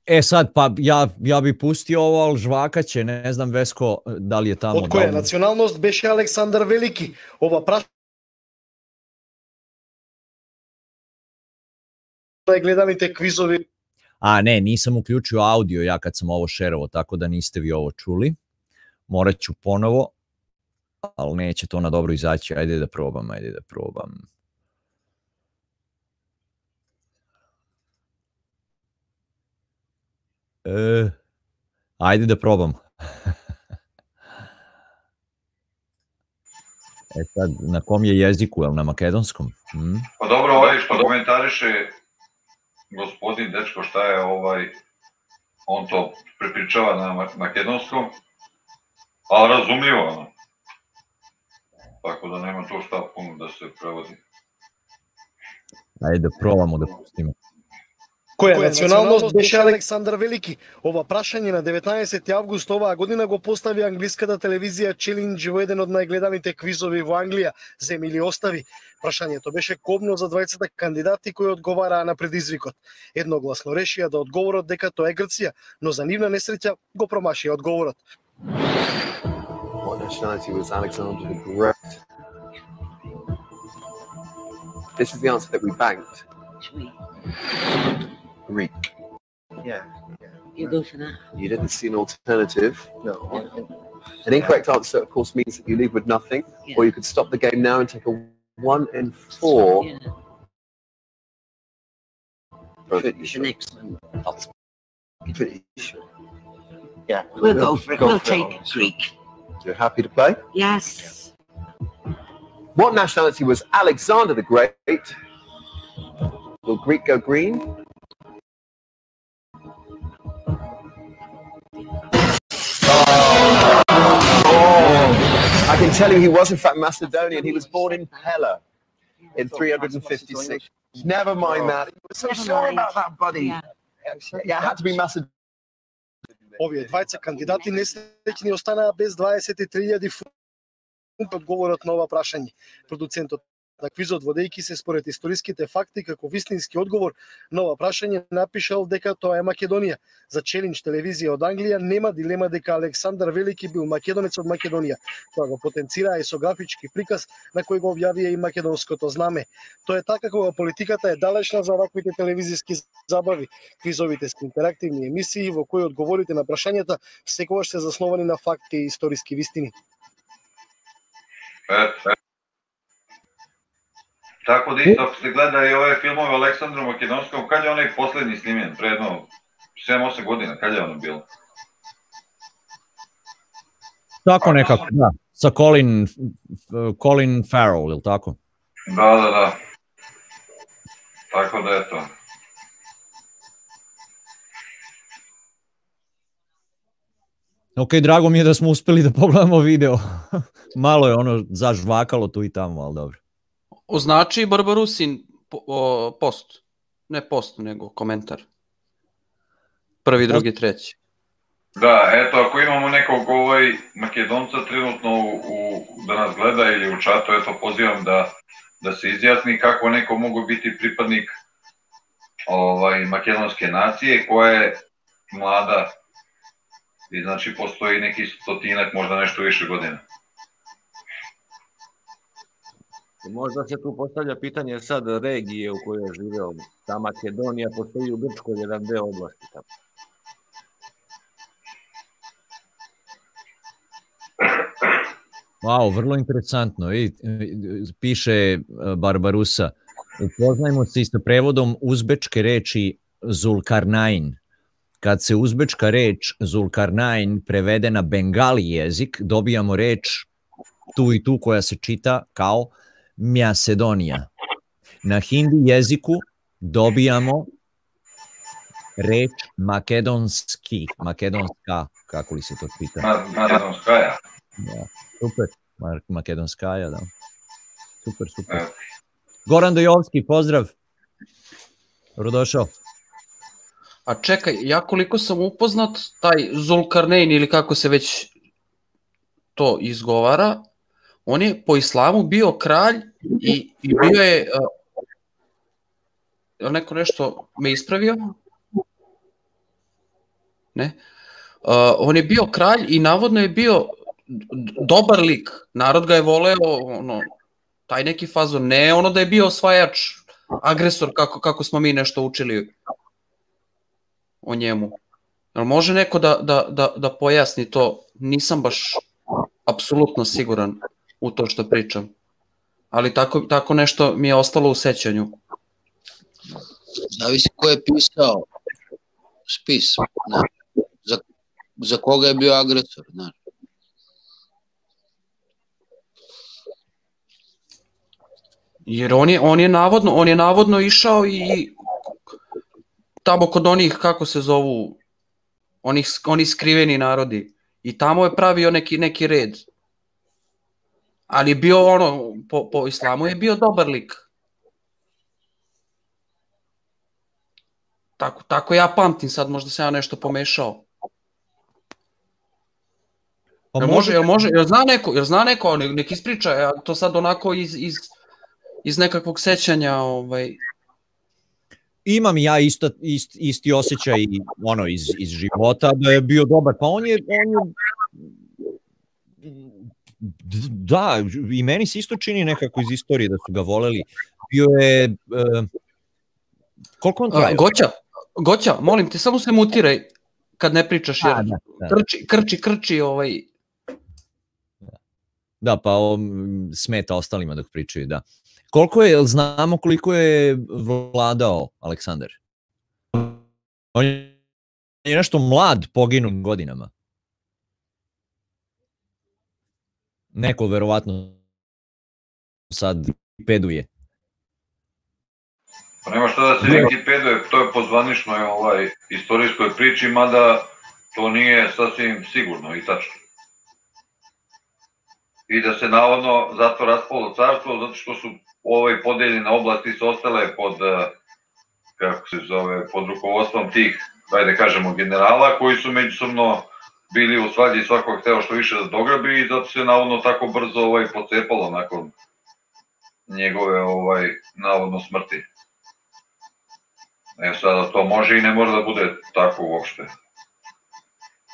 E sad, pa ja, ja bi pustio ovo, ali žvaka će, ne znam Vesko, da li je tamo. Од која da li- националност беше Александар Велики? Ова прашање е гледалите квизови A ne, nisam uključio audio ja kad sam ovo šerovo, tako da niste vi ovo čuli. Morat ću ponovo, ali neće to na dobro izaći. Ajde da probam, ajde da probam. E, ajde da probam. e sad, na kom je jeziku, jel na makedonskom? Hmm? Pa dobro, ovaj što komentariše gospodin dečko šta je ovaj, on to prepričava na ma- makedonskom, ali razumljivo, ono. Tako da nema to šta puno da se prevodi. Ajde da probamo da pustimo. Која националност беше Александар Велики? Ова прашање на 19 август оваа година го постави англиската телевизија Challenge во еден од најгледаните квизови во Англија, Земи или остави. Прашањето беше кобно за двајцата кандидати кои одговараа на предизвикот. Едногласно решија да одговорат дека тоа е Грција, но за нивна несреќа го промашија одговорот. What nationality was Alexander the Great? This is the answer that we banked. Greek. Yeah. You go for that. You didn't see an alternative. No. An incorrect answer, of course, means that you leave with nothing, or you could stop the game now and take a one and four. Pretty sure. next one. Pretty sure. Yeah. We'll go for it. We'll take Greek. You're happy to play? Yes. What nationality was Alexander the Great? Will Greek go green? I can tell you he was in fact Macedonian. He was born in Pella in 356. Never mind that. So Never sorry mind. about that, buddy. Yeah. Yeah, it had to be Macedonian. Овие двајца кандидати несреќни останаа без 23.000 фунт одговорот на ова прашање. Продуцентот на квизот водејќи се според историските факти како вистински одговор на ова прашање напишал дека тоа е Македонија. За Челинч телевизија од Англија нема дилема дека Александар Велики бил македонец од Македонија. Тоа го потенцира и со графички приказ на кој го објавија и македонското знаме. Тоа е така кога политиката е далечна за ваквите телевизиски забави. Квизовите се интерактивни емисии во кои одговорите на прашањата секогаш се засновани на факти и историски вистини. Tako da isto se gleda i ove filmove Aleksandru Makedonskom, kad je onaj poslednji snimljen, pre jedno 7-8 godina, kad je ono bilo? Tako nekako, da. Sa Colin, Colin Farrell, ili tako? Da, da, da. Tako da eto. Ok, drago mi je da smo uspeli da pogledamo video. Malo je ono zažvakalo tu i tamo, ali dobro. Označi Barbarusin po- o, post. Ne post, nego komentar. Prvi, drugi, treći. Da, eto, ako imamo nekog ovaj Makedonca trenutno u, u, da nas gleda ili u čatu, eto, pozivam da, da se izjasni kako neko mogu biti pripadnik ovaj, makedonske nacije koja je mlada i znači postoji neki stotinak, možda nešto više godina. Možda se tu postavlja pitanje sad regije u kojoj je živeo. Ta Makedonija postoji u Grčkoj jedan deo oblasti tamo. Wow, vrlo interesantno. I, piše e, Barbarusa, upoznajmo se i sa prevodom uzbečke reči Zulkarnain. Kad se uzbečka reč Zulkarnain prevede na bengali jezik, dobijamo reč tu i tu koja se čita kao Na hindi jeziku dobijamo reč makedonski, makedonska, kako li se to čita? Ma- Makedonskaja. Da, super, Mar- makedonskaja, da. Super, super. Goran Dojovski, pozdrav. Dobrodošao. A čekaj, ja koliko sam upoznat, taj Zulkarnein ili kako se već to izgovara, on je po islamu bio kralj i, i bio je... Uh, neko nešto me ispravio? Ne? Uh, on je bio kralj i navodno je bio dobar lik. Narod ga je voleo, ono, taj neki fazon. Ne ono da je bio osvajač, agresor, kako, kako smo mi nešto učili o njemu. Jel može neko da, da, da, da pojasni to? Nisam baš apsolutno siguran u to što pričam. Ali tako, tako nešto mi je ostalo u sećanju. Zavisi ko je pisao spis. Znaš, za, za koga je bio agresor, znaš. Jer on je, on je navodno, on je navodno išao i tamo kod onih, kako se zovu, onih, oni skriveni narodi. I tamo je pravio neki, neki red. Ali je bio ono, po, po islamu je bio dobar lik. Tako, tako ja pamtim sad, možda se ja nešto pomešao. Pa Jel može, jel može, jel zna neko, jel zna neko, nek, nek ispriča, ja to sad onako iz, iz, iz nekakvog sećanja, ovaj, imam ja isto, ist, isti osjećaj ono iz, iz života da je bio dobar. Pa on je, on je da, i meni se isto čini nekako iz istorije da su ga voleli. Bio je uh, koliko on traje? Goća, Goća, molim te, samo se mutiraj kad ne pričaš, jer A, da, da. krči, krči, krči, ovaj, Da, pa on smeta ostalima dok pričaju, da. Koliko je, znamo koliko je vladao Aleksandar? On je nešto mlad poginu godinama. Neko verovatno sad peduje. Pa nema šta da se Wikipeduje, to je po zvaničnoj ovaj, istorijskoj priči, mada to nije sasvim sigurno i tačno. I da se navodno zato raspalo carstvo, zato što su ove podeljene oblasti su ostale pod, eh, kako se zove, pod rukovodstvom tih, ajde kažemo, generala, koji su međusobno bili u svađi svako hteo što više da dograbi i zato se navodno tako brzo ovaj pocepalo nakon njegove ovaj navodno smrti. E sada to može i ne mora da bude tako uopšte.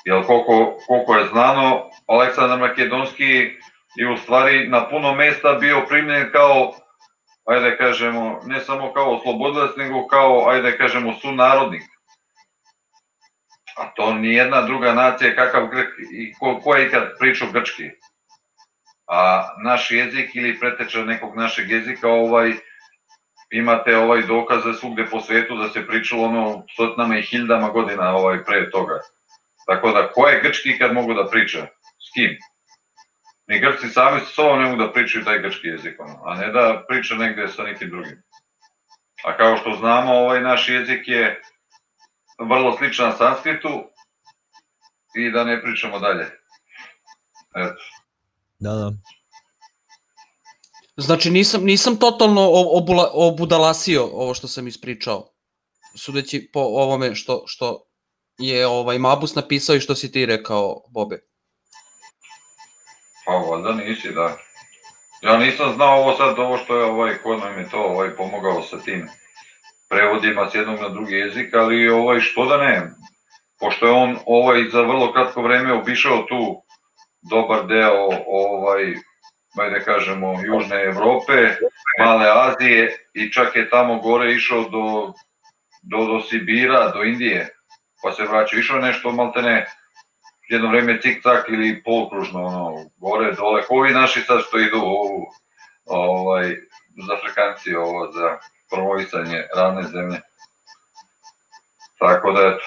Jer koliko, koliko je znano, Aleksandar Makedonski je u stvari na puno mesta bio primljen kao, ajde da kažemo, ne samo kao oslobodilac, nego kao, ajde da kažemo, sunarodnik. A to ni jedna druga nacija kakav Grk i ko, ko je ikad pričao grčki. A naš jezik ili preteča nekog našeg jezika ovaj imate ovaj dokaze svugde po svetu da se pričalo ono stotinama i hiljadama godina ovaj pre toga. Tako da ko je grčki kad mogu da priča? S kim? Ni Grci sami sa sobom ne mogu da pričaju taj grčki jezik, ono, a ne da priča negde sa nekim drugim. A kao što znamo, ovaj naš jezik je vrlo sličan sanskritu i da ne pričamo dalje. Eto. Da, da. Znači nisam, nisam totalno obula, obudalasio ovo što sam ispričao. Sudeći po ovome što, što je ovaj Mabus napisao i što si ti rekao, Bobe. Pa valjda nisi, da. Ja nisam znao ovo sad, ovo što je ovaj, ko nam je to ovaj, pomogao sa tim prevodima s jednog na drugi jezik, ali ovaj, što da ne, pošto je on ovaj, za vrlo kratko vreme obišao tu dobar deo ovaj, ajde kažemo, Južne Evrope, Male Azije i čak je tamo gore išao do, do, do Sibira, do Indije, pa se vraćao. Išao nešto maltene jedno vreme cik-cak ili polukružno, ono, gore, dole, ko ovi naši sad što idu ovu, ovaj, za Afrikanci, ovo, za promovisanje ravne zemlje. Tako da, eto,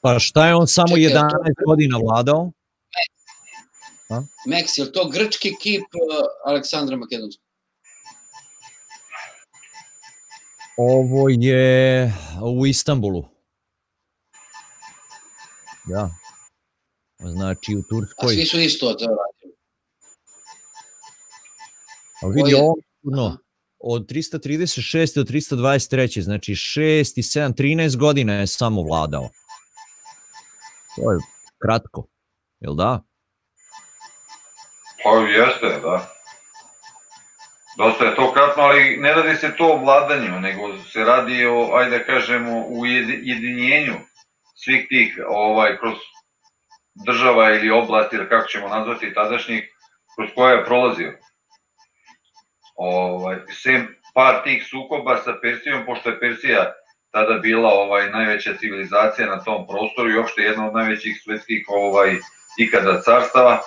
Pa šta je on samo Čekaj, 11 to- godina vladao? Meks, je li to grčki kip uh, Aleksandra Makedonskog? Ovo je u Istanbulu. Da. Znači u A Turskoj. svi su isto to Ali vidi ovo, no, od 336. do 323. Znači 6 i 7, 13 godina je samo vladao. To je kratko, jel da? Pa jeste, da. Dosta je to kratno, ali ne radi se to o vladanju, nego se radi o, ajde da kažemo, u jedi- jedinjenju svih tih, ovaj, kroz država ili oblasti, ili kako ćemo nazvati, tadašnjih, kroz koje je prolazio. Ovaj, sem par tih sukoba sa Persijom, pošto je Persija tada bila ovaj najveća civilizacija na tom prostoru i uopšte jedna od najvećih svetskih ovaj ikada carstava.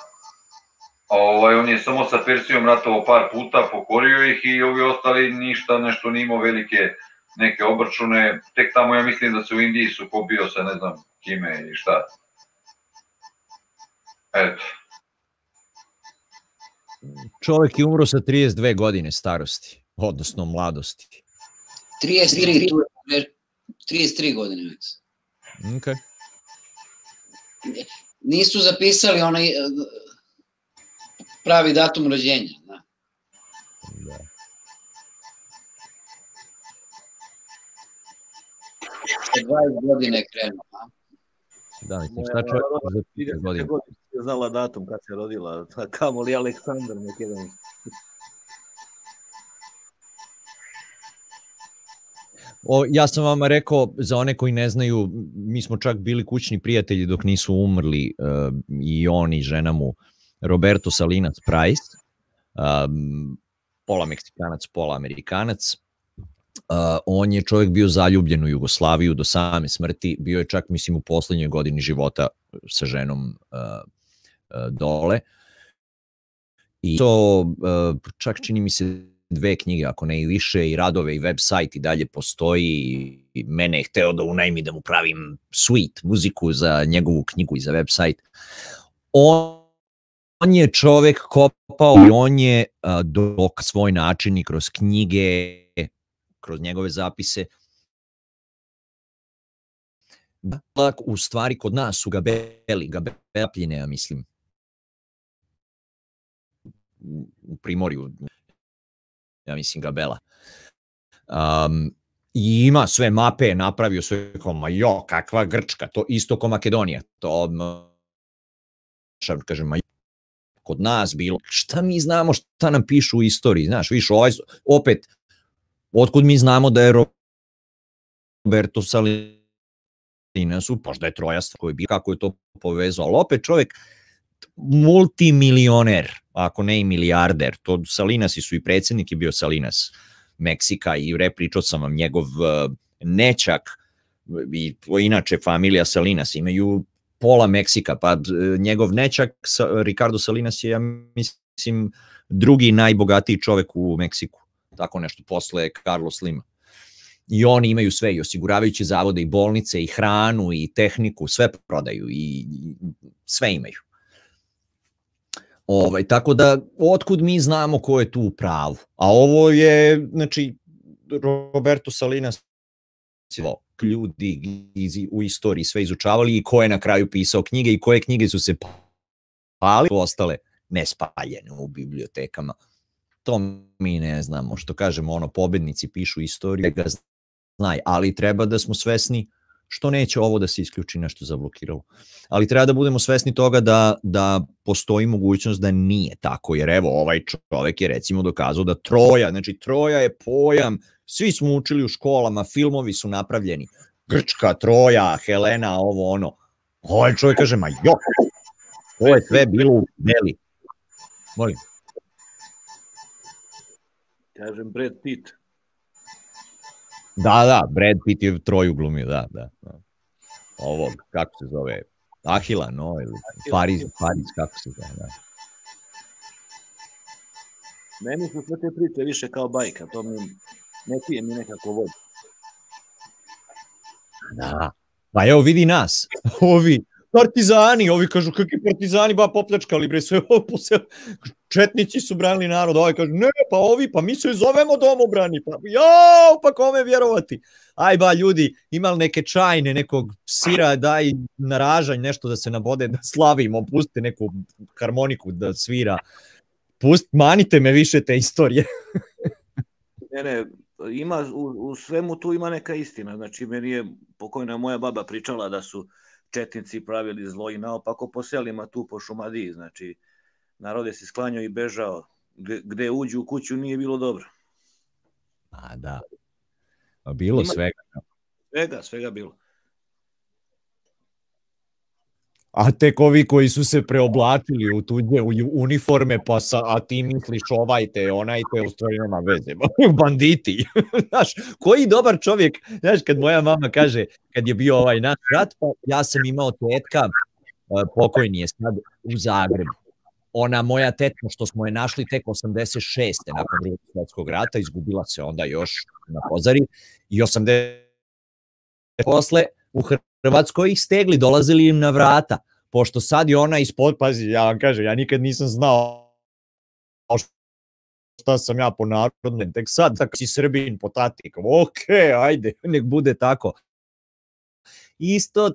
Ovaj, on je samo sa Persijom ratovao par puta, pokorio ih i ovi ostali ništa, nešto nije imao velike neke obračune, tek tamo ja mislim da se u Indiji su pobio sa ne znam kime i šta. Eto. Čovjek je umro sa 32 godine starosti, odnosno mladosti. 33, tu je ne- 33 godine. Okay. Nisu zapisali onaj e, pravi datum rođenja. Da. Sa 20 godine je krenuo. A? Da, mislim, Moja šta čovjek za 30 30 godina? je znala datum kad se rodila, a kamoli Aleksandar Makedonski. O, ja sam vama rekao, za one koji ne znaju, mi smo čak bili kućni prijatelji dok nisu umrli uh, i on i žena mu Roberto Salinas Price, um, pola Meksikanac, pola Amerikanac. Uh, on je čovjek bio zaljubljen u Jugoslaviju do same smrti, bio je čak mislim u poslednjoj godini života sa ženom uh, uh, dole. I to uh, čak čini mi se dve knjige, ako ne i više, i radove i website i dalje postoji i mene je hteo da unajmi da mu pravim suite, muziku za njegovu knjigu i za website. On, on je čovek kopao i on je a, dok svoj način i kroz knjige, kroz njegove zapise, da, u stvari kod nas su gabeli, gabepljene, ja mislim, u Primorju, ja mislim Gabela. Um, I ima sve mape, napravio sve kao, ma jo, kakva Grčka, to isto ko Makedonija. To, šta kažem, ma jo, kod nas bilo, šta mi znamo šta nam pišu u istoriji, znaš, viš, ovaj, opet, otkud mi znamo da je Roberto Salinasu, možda je Trojas koji bio, kako je to povezao, ali opet čovek, multimilioner, ako ne i milijarder. To Salinasi su i predsednik je bio Salinas Meksika i re pričao sam vam njegov uh, nečak i inače familija Salinas imaju pola Meksika, pa njegov nečak sa, Ricardo Salinas je ja mislim drugi najbogatiji čovek u Meksiku. Tako nešto posle Carlos Lima. I oni imaju sve, i osiguravajuće zavode, i bolnice, i hranu, i tehniku, sve prodaju, i i sve imaju. Ovaj, tako da, otkud mi znamo ko je tu u pravu? A ovo je, znači, Roberto Salinas ljudi iz, u istoriji sve izučavali i ko je na kraju pisao knjige i koje knjige su se pali, ostale nespaljene u bibliotekama. To mi ne znamo, što kažemo, ono, pobednici pišu istoriju, ga znaj, ali treba da smo svesni što neće ovo da se isključi nešto zablokiralo. Ali treba da budemo svesni toga da, da postoji mogućnost da nije tako, jer evo ovaj čovek je recimo dokazao da Troja, znači Troja je pojam, svi smo učili u školama, filmovi su napravljeni, Grčka, Troja, Helena, ovo ono. Ovaj čovjek kaže, ma jo, to je sve bilo u deli. Molim. Kažem Brad Pitt. Da, da, Brad Pitt je Troju glumio, da, da. da. Ovog, kako se zove, Ahila, no, ili Pariz, Pariz, kako se zove, da. Meni su sve te priče više kao bajka, to mi ne pije mi nekako vodu. Da. Pa evo vidi nas, ovi partizani, ovi kažu kakvi partizani, ba popljačkali bre sve ovo po selu. Četnici su branili narod, ovaj kažu ne, pa ovi, pa mi se zovemo domobrani, pa jao, pa kome vjerovati? Aj ba ljudi, imali neke čajne, nekog sira, daj na ražanj nešto da se nabode, da slavimo, pustite neku harmoniku da svira. Pust, manite me više te istorije. Ne, ne, ima, u, u svemu tu ima neka istina. Znači, meni je pokojna moja baba pričala da su četnici pravili zlo i naopako po selima tu po Šumadiji. Znači, narod je se sklanjao i bežao. Gde, gde uđu u kuću nije bilo dobro. A da. Pa bilo Ima- svega. Svega, svega bilo. A tek ovi koji su se preoblačili u tuđe u uniforme, pa sa, a ti misliš ovaj te, onaj te, u stvari nema veze. Banditi. Znaš, koji dobar čovjek, znaš, kad moja mama kaže, kad je bio ovaj naš rat, pa ja sam imao tetka, e, pokojni je sad u Zagrebu. ona moja tetka što smo je našli tek 86. nakon drugog svjetskog rata, izgubila se onda još na pozari i 80. posle u Hrvatskoj ih stegli, dolazili im na vrata, pošto sad je ona ispod, pazi, ja vam kažem, ja nikad nisam znao šta sam ja po narodnom, tek sad tako si Srbin po tati, kao, ok, ajde, nek bude tako. Isto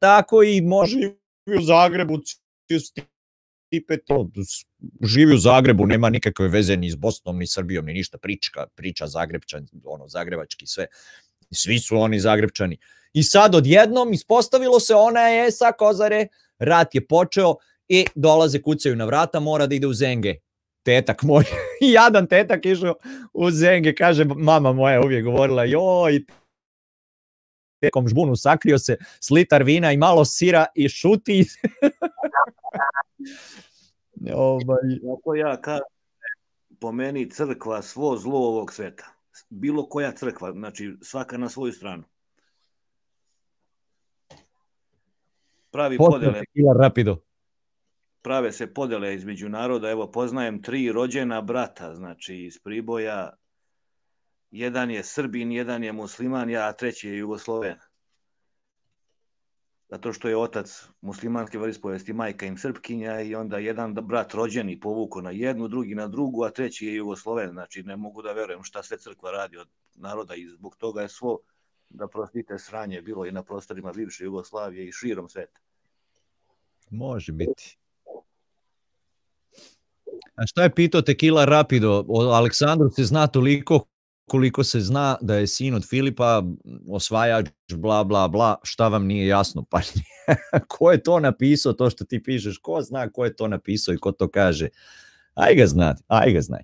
tako i može u Zagrebu, tipe to, živi u Zagrebu, nema nikakve veze ni s Bosnom, ni Srbijom, ni ništa, priča, priča Zagrebčan, ono, zagrebački sve. Svi su oni Zagrebčani. I sad odjednom ispostavilo se, ona je sa Kozare, rat je počeo i dolaze, kucaju na vrata, mora da ide u Zenge. Tetak moj, jadan tetak išao u Zenge, kaže, mama moja uvijek govorila, joj, tekom žbunu sakrio se s litar vina i malo sira i šuti. ovaj, Ako ja kažem, po meni crkva svo zlo ovog sveta. Bilo koja crkva, znači svaka na svoju stranu. Pravi podele, Tequila rapido. prave se podele između naroda. Evo, poznajem tri rođena brata, znači iz Priboja. Jedan je Srbin, jedan je musliman, ja, a treći je Jugosloven. Zato što je otac muslimanske verispovesti, majka im Srpkinja i onda jedan brat rođeni povuko na jednu, drugi na drugu, a treći je Jugosloven. Znači, ne mogu da verujem šta sve crkva radi od naroda i zbog toga je svo, da prostite, sranje bilo i na prostorima bivše Jugoslavije i širom sveta. Može biti. A šta je pitao Tequila Rapido? O Aleksandru se zna toliko koliko se zna da je sin od Filipa, osvajač, bla, bla, bla, šta vam nije jasno? Pa ko je to napisao, to što ti pišeš, ko zna ko je to napisao i ko to kaže? Aj ga znati, aj ga znaj.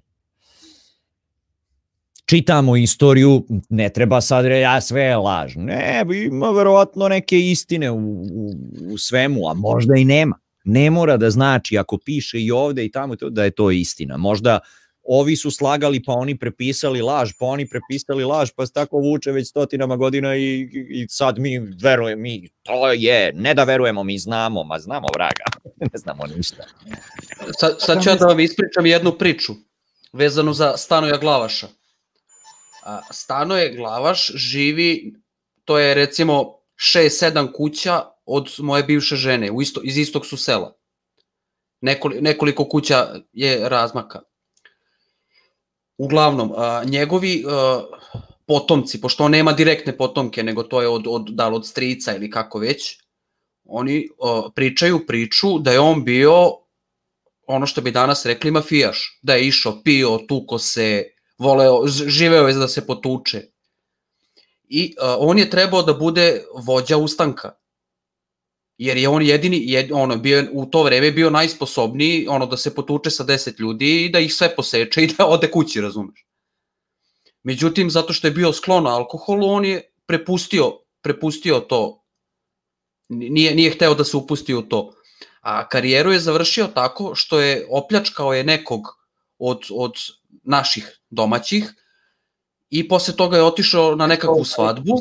Čitamo istoriju, ne treba sad reći, ja sve je laž. Ne, ima verovatno neke istine u, u, u svemu, a možda i nema. Ne mora da znači, ako piše i ovde i tamo, da je to istina. Možda ovi su slagali pa oni prepisali laž, pa oni prepisali laž, pa se tako vuče već stotinama godina i, i sad mi verujemo, mi to je, ne da verujemo, mi znamo, ma znamo vraga, ne znamo ništa. Sad, sad ću ja da vam ispričam jednu priču vezanu za Stanoja Glavaša. A, Stanoje Glavaš živi, to je recimo 6-7 kuća od moje bivše žene, u isto, iz istog su sela. Nekoli, nekoliko kuća je razmaka. Uglavnom, a, njegovi a, potomci, pošto on nema direktne potomke, nego to je od, od, da od strica ili kako već, oni a, pričaju priču da je on bio ono što bi danas rekli mafijaš, da je išao, pio, tuko se, voleo, živeo je da se potuče. I a, on je trebao da bude vođa ustanka. Jer je on jedini, jed, ono, bio, u to vreme bio najsposobniji ono, da se potuče sa 10 ljudi i da ih sve poseče i da ode kući, razumeš. Međutim, zato što je bio sklon alkoholu, on je prepustio, prepustio to. Nije, nije hteo da se upusti u to. A karijeru je završio tako što je opljačkao je nekog od, od naših domaćih i posle toga je otišao na nekakvu svadbu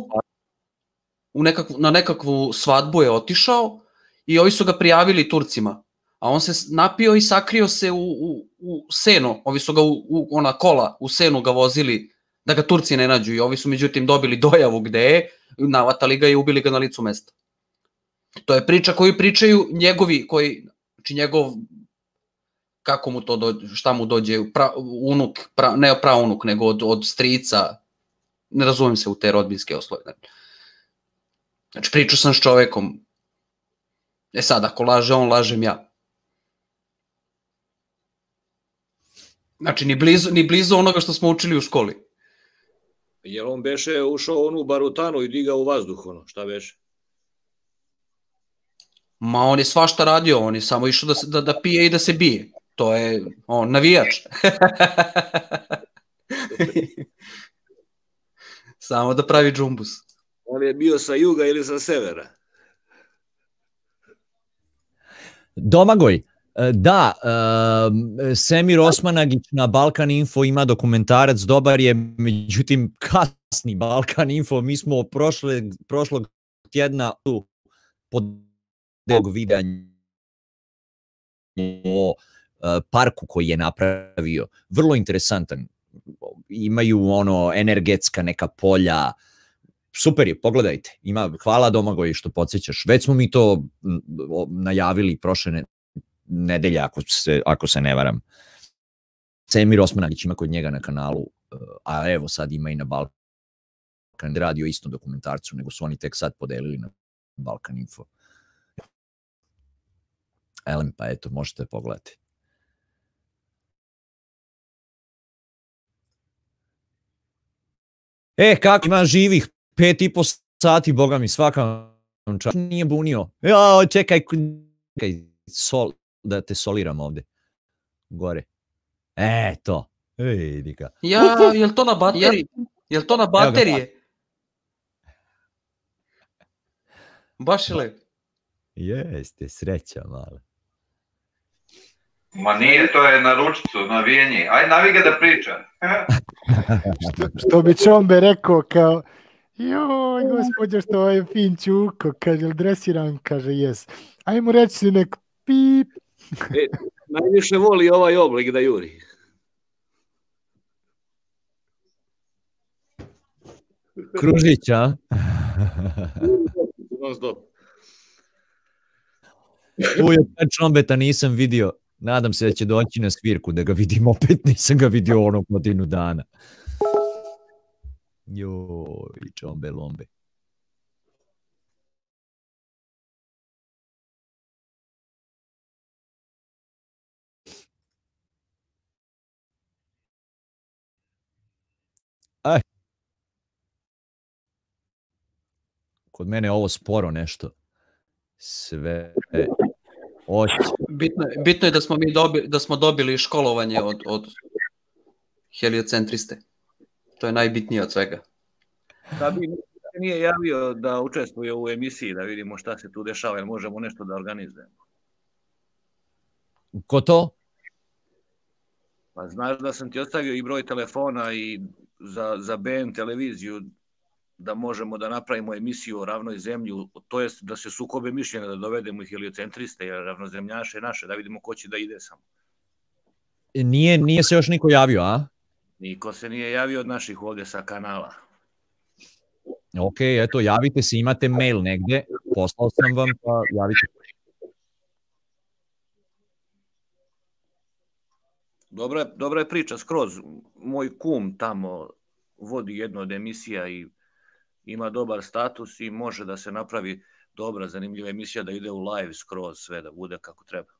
u nekakvu, na nekakvu svadbu je otišao i ovi su ga prijavili Turcima. A on se napio i sakrio se u, u, u seno. Ovi su ga u, u ona kola u senu ga vozili da ga Turci ne nađu i ovi su međutim dobili dojavu gde je, navatali ga i ubili ga na licu mesta. To je priča koju pričaju njegovi, koji, znači njegov, kako mu to dođe, šta mu dođe, pra, unuk, pra, ne praunuk, nego od, od strica, ne razumem se u te rodbinske oslove. Znači, pričao sam s čovekom. E sad, ako laže on, lažem ja. Znači, ni blizu, ni blizu onoga što smo učili u školi. Jer on beše ušao onu barutanu i digao u vazduh, ono, šta beše? Ma on je svašta radio, on je samo išao da, se- da, da pije i da se bije. To je on, navijač. samo da pravi džumbus. On je bio sa juga ili sa severa? Domagoj, e, da, e, Semir Osmanagić na Balkan Info ima dokumentarac, dobar je, međutim kasni Balkan Info, mi smo prošle, prošlog tjedna tu pod videa o e, parku koji je napravio. Vrlo interesantan. Imaju ono energetska neka polja, super je, pogledajte. Ima, hvala Domagoji što podsjećaš. Već smo mi to najavili prošle ne, nedelje, ako se, ako se ne varam. Semir Osmanagić ima kod njega na kanalu, e, a evo sad ima i na Balkan radio isto dokumentarcu, nego su oni tek sad podelili na Balkan Info. Elem, pa eto, možete pogledati. E, kako ima živih pet i po sati, boga mi, svaka vam čast. Nije bunio. Ja, čekaj, čekaj, sol, da te soliram ovde. Gore. E, to. Ej, vidi ga. Ja, jel to na bateriji? Jel to na ga, pa. baterije? Baš je lep. Jeste, sreća mala. Ma nije, to je na ručicu, na vijenji. Aj, navi ga da priča. Što bi Čombe rekao kao, joj, gospodje, što je fin čuko, kaže, jel dresiran, kaže, jes. Ajmo reći nek pip. E, najviše voli ovaj oblik da juri. Kružić, a? Non stop. Uj, taj čombeta nisam vidio. Nadam se da će doći na svirku da ga vidim opet, nisam ga vidio ono godinu dana. Joj, čombe lombe. Aj. Kod mene je ovo sporo nešto. Sve Oće. Bitno je, bitno je da smo mi dobili, da smo dobili školovanje od, od heliocentriste. To je najbitnije od svega. Da bi se nije javio da učestvuje u emisiji, da vidimo šta se tu dešava, jer možemo nešto da organizujemo. Ko to? Pa znaš da sam ti ostavio i broj telefona i za, za BN televiziju da možemo da napravimo emisiju o ravnoj zemlji, to jest da se sukobe mišljenja, da dovedemo i heliocentriste i ravnozemljaše naše, da vidimo ko će da ide samo. Nije, nije se još niko javio, a? Niko se nije javio od naših ovde sa kanala. Ok, eto, javite se, imate mail negde, poslao sam vam, pa javite se. Dobra, dobra je priča skroz. Moj kum tamo vodi jednu od emisija i ima dobar status i može da se napravi dobra, zanimljiva emisija da ide u live skroz sve, da bude kako treba.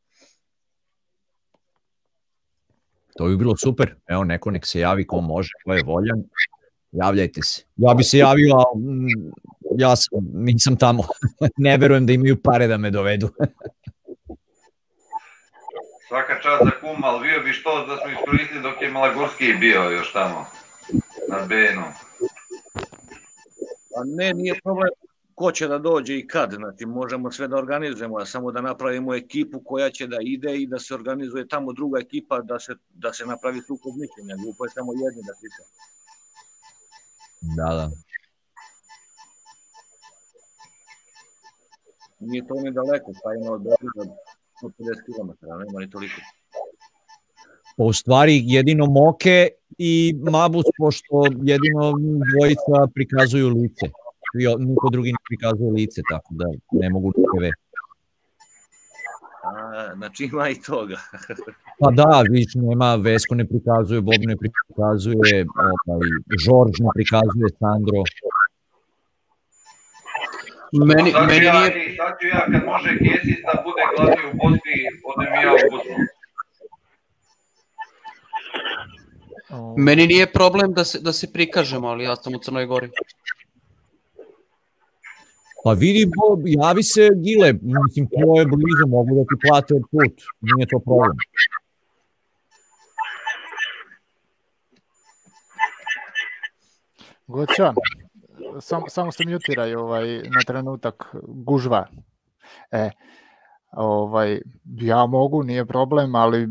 To bi bilo super. Evo, neko nek se javi ko može, ko je voljan. Javljajte se. Ja bi se javio, a mm, ja sam, nisam tamo. ne verujem da imaju pare da me dovedu. Svaka čast za kum, ali bio bi što da smo iskoristili dok je Malagorski bio još tamo, na BN-u. A ne, nije problem ko će da dođe i kad, znači možemo sve da organizujemo, a samo da napravimo ekipu koja će da ide i da se organizuje tamo druga ekipa, da se, da se napravi sukob mišljenja, glupo je samo jedni da priča. Da, da. Nije to ni daleko, pa ima od Beograda 150 km, nema ni toliko. Pa u stvari jedino Moke i Mabus, pošto jedino dvojica prikazuju lice. I niko drugi ne prikazuje lice, tako da ne mogu na TV. A, znači ima i toga. Pa da, viš nema, Vesko ne prikazuje, Bob ne prikazuje, ovaj, Žorž ne prikazuje, Sandro. Meni, sad, meni ja, nije, sad ću ja, kad može Kesis da bude glavni u Bosni, odem ja u Bosnu. Meni nije problem da se, da se prikažemo, ali ja sam u Crnoj Gori. Pa vidi, Bob, javi se Gile, mislim, to je blizu, mogu da ti plate put, nije to problem. Goća, sam, samo se mutiraj ovaj, na trenutak gužva. E, ovaj, ja mogu, nije problem, ali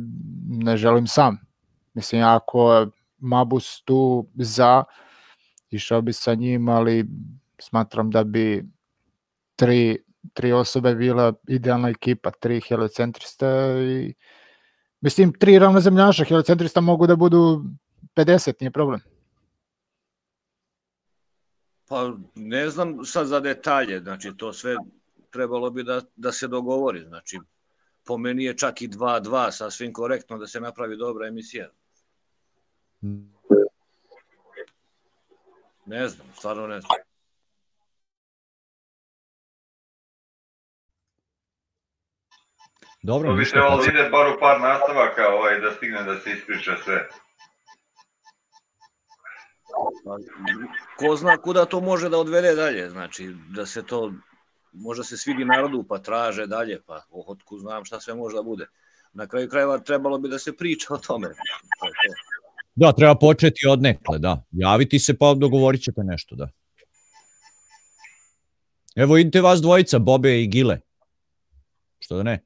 ne želim sam. Mislim, ako Mabus tu za, išao bi sa njim, ali smatram da bi tri tri osobe bila idealna ekipa, tri heliocentrista i mislim tri ravnozemljaša heliocentrista mogu da budu 50, nije problem. Pa ne znam sad za detalje, znači to sve trebalo bi da, da se dogovori, znači po meni je čak i 2-2 sasvim korektno da se napravi dobra emisija. Ne znam, stvarno ne znam. Dobro, To bi trebalo da ide bar u par nastavaka ovaj, da stigne da se ispriča sve. Pa, Ko zna kuda to može da odvede dalje, znači da se to možda se svidi narodu pa traže dalje, pa otku znam šta sve može da bude. Na kraju krajeva trebalo bi da se priča o tome. To je to. Da, treba početi odnekle, da. Javiti se pa dogovorit ćete nešto, da. Evo idite vas dvojica, Bobe i Gile. Što da ne?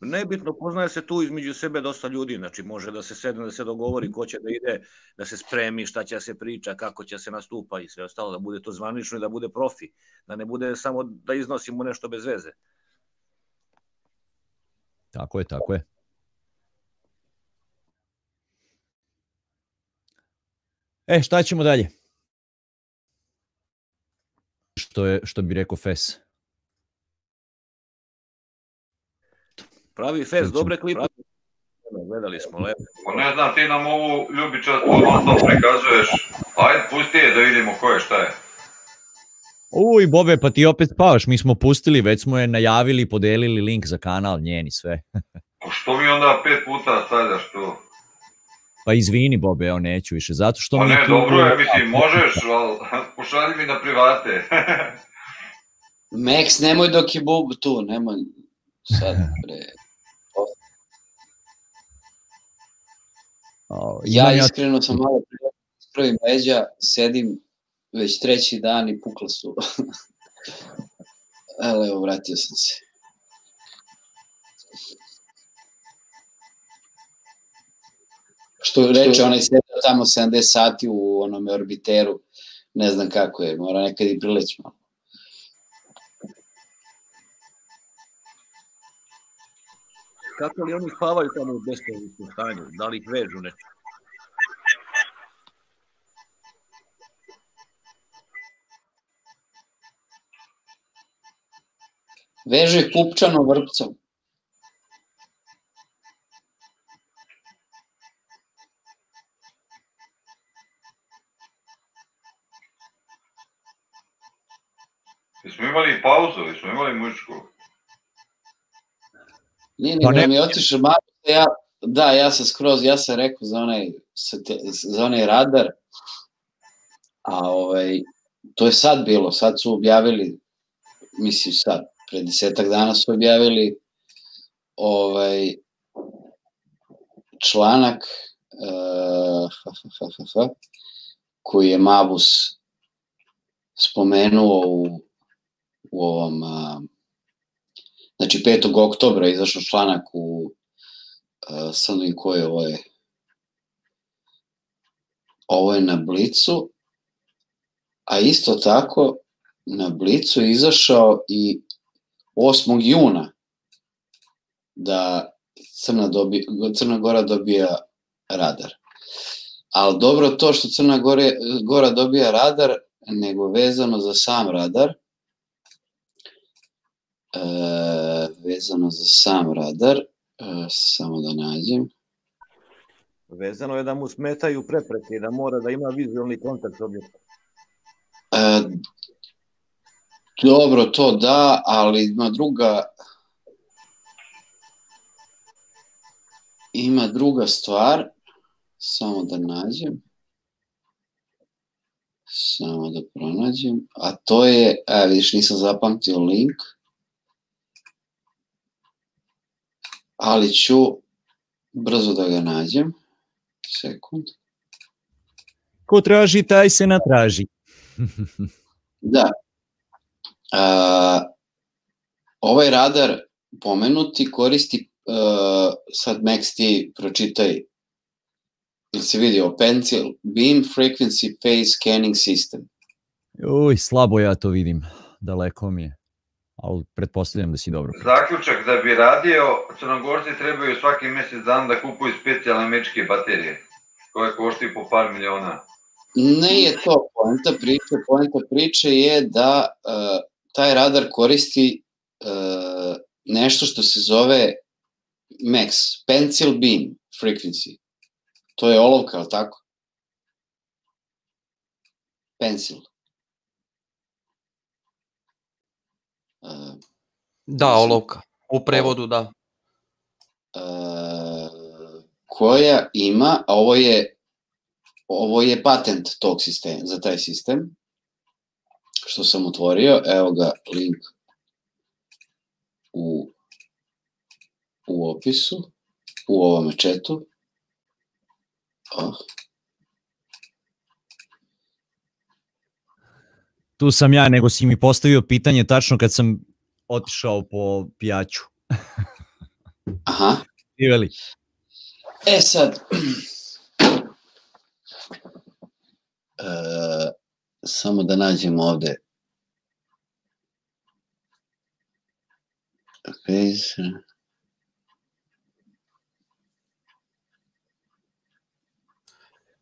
Nebitno, poznaje se tu između sebe dosta ljudi, znači može da se sedne, da se dogovori ko će da ide, da se spremi, šta će da se priča, kako će se nastupa i sve ostalo, da bude to zvanično i da bude profi, da ne bude samo da iznosimo nešto bez veze. Tako je, tako je. E, šta ćemo dalje? Što, je, što bi rekao Fes. Pravi fest, dobre klipe. Gledali smo lepo. Pa ne znam, ti nam ovu ljubičastu stop prikazuješ. Ajde, pusti je da vidimo ko je, šta je. Uj, Bobe, pa ti opet spavaš. Mi smo pustili, već smo je najavili, podelili link za kanal, njeni sve. Pa što mi onda pet puta stavljaš to? Pa izvini, Bobe, evo neću više. Zato što Pa mi ne, tu- dobro je, mislim, možeš, ali pošalji mi na private. Max, nemoj dok je Bub tu, nemoj sad, bre. O, Ja iskreno sam malo prvim leđa, sedim već treći dan i pukla su. Ali evo, vratio sam se. Što reče, onaj sedao tamo 70 sati u onome orbiteru, ne znam kako je, mora nekad i prileć malo. Kako li oni spavaju tamo u bespovjetnom stanju? Da li ih vežu nešto? Veže ih pupčanom vrpcom. Jesmo imali pauzu, jesmo imali muzičku. Nije, Pa nego ne- je otišao malo, ja, da, ja sam skroz, ja sam rekao za onaj, za onaj radar, a ovaj, to je sad bilo, sad su objavili, mislim sad, pre desetak dana su objavili ovaj, članak uh, ha, ha, ha, ha, ha, koji je Mabus spomenuo u, u ovom a, znači 5. oktobra izašao članak u uh, sad vidim ko je ovo je ovo je na Blicu a isto tako na Blicu je izašao i 8. juna da Crna, dobi, Crna Gora dobija radar. Ali dobro to što Crna Gore, Gora dobija radar, nego vezano za sam radar, vezano za sam radar, e, samo da nađem, Vezano je da mu smetaju prepreke da mora da ima vizualni kontakt s objektom. E, dobro, to da, ali ima druga ima druga stvar, samo da nađem, samo da pronađem, a to je, a vidiš, nisam zapamtio link, ali ću brzo da ga nađem, sekund. Ko traži, taj se natraži. Da. A, ovaj radar pomenuti koristi, uh, sad Max ti pročitaj, ili si vidio, Pencil Beam Frequency Phase Scanning System. Uj, slabo ja to vidim. Daleko mi je. Ali pretpostavljam da si dobro. Zaključak da bi radio, crnogorci trebaju svaki mjesec dan da kupuju specijalne američke baterije, koje koštaju po par miliona. Nije to poenta priče. Poenta priče je da uh, taj radar koristi uh, nešto što se zove MAX, Pencil Beam Frequency. To je olovka, ali tako? Pencil. Uh, Da, olovka. U prevodu, da. uh, koja ima, a ovo je ovo je patent tog sistema, za taj sistem, što sam otvorio, evo ga link u, u opisu, u ovom četu. Oh, Tu sam ja, nego si mi postavio pitanje tačno kad sam otišao po pijaću. Aha. Živeli. E sad, e, samo da nađem ovde. Face.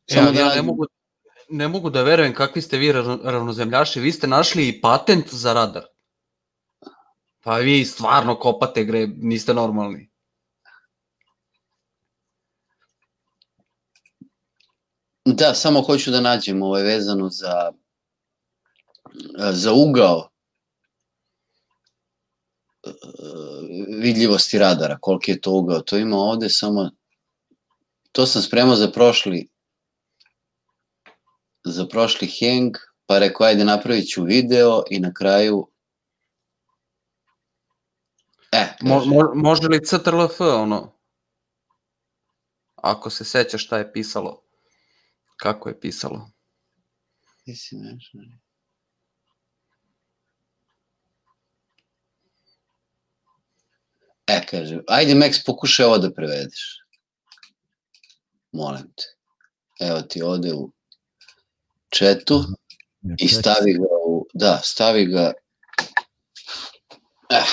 Ja, ja ne mogu, ne mogu da verujem kakvi ste vi ravno- ravnozemljaši. Vi ste našli i patent za radar. Pa vi stvarno kopate gre, niste normalni. Da, samo hoću da nađem ovaj vezano za za ugao e, vidljivosti radara, koliki je to ugao. To ima ovde samo to sam spremao za prošli za prošli hang, pa rekao ajde napravit ću video i na kraju E, Mo, mo, može li CTRLF ono? Ako se seća šta je pisalo. Kako je pisalo? Ti si nešto- E, kaže, ajde Max, pokušaj ovo da prevedeš. Molim te. Evo ti ovde u četu i stavi ga u, da, stavi ga, eh,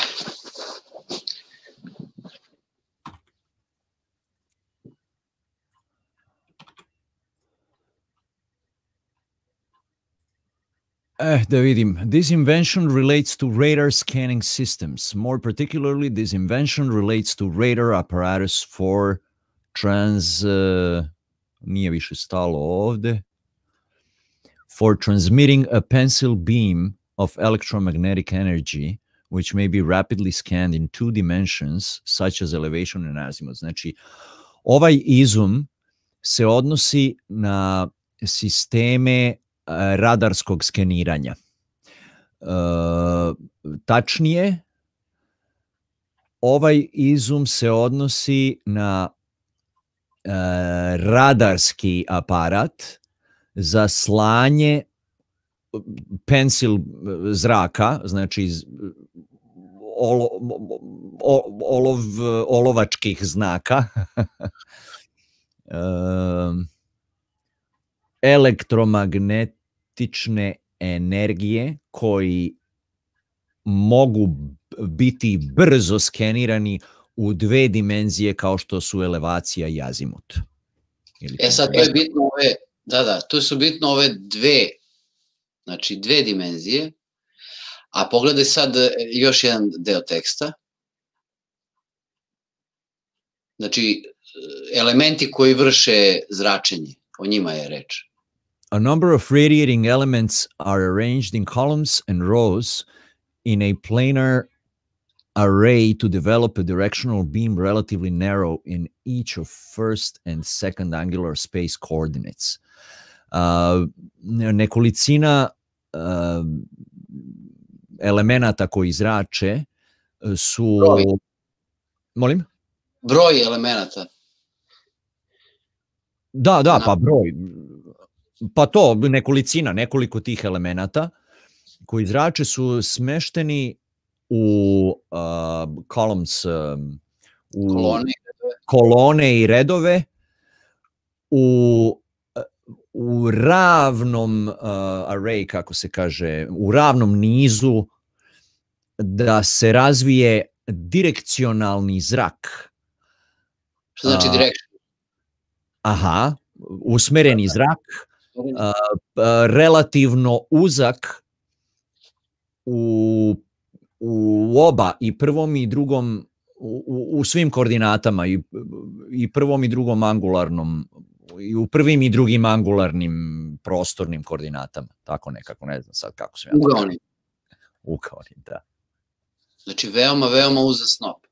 Eh, da vidim. This invention relates to radar scanning systems. More particularly, this invention relates to radar apparatus for trans... uh, nije više stalo ovde. For transmitting a pencil beam of electromagnetic energy which may be rapidly scanned in two dimensions such as elevation and azimuth. Znači, ovaj izum se odnosi na sisteme e, radarskog skeniranja. E, tačnije, ovaj izum se odnosi na e, radarski aparat za slanje pencil zraka, znači iz- olo, o- olov, olovačkih znaka, em, elektromagnetične energije koji mogu biti brzo skenirani u dve dimenzije kao što su elevacija i azimut. Ili E sad, to je bitno ove, da, da, tu su bitno ove dve, znači dve dimenzije, a pogledaj sad još jedan deo teksta. Znači, elementi koji vrše zračenje, o njima je reč. A number of radiating elements are arranged in columns and rows in a planar array to develop a directional beam relatively narrow in each of first and second angular space coordinates. Uh, nekolicina uh, elemenata koji zrače uh, su... Broj. Molim? Broj elemenata. Da, da, pa broj. Pa to, nekolicina, nekoliko tih elemenata koji zrače su smešteni u uh, columns, um, u Kolone kolone i redove u u ravnom uh, array, kako se kaže, u ravnom nizu da se razvije direkcionalni zrak. Što znači A, direktno? Aha, usmereni zrak, a, a, relativno uzak u, u oba i prvom i drugom u- u svim koordinatama i, i prvom i drugom angularnom i u prvim i drugim angularnim prostornim koordinatama, tako nekako, ne znam sad kako sam ja to Ugaoni. Ugaoni, da. Znači veoma, veoma uzan snop.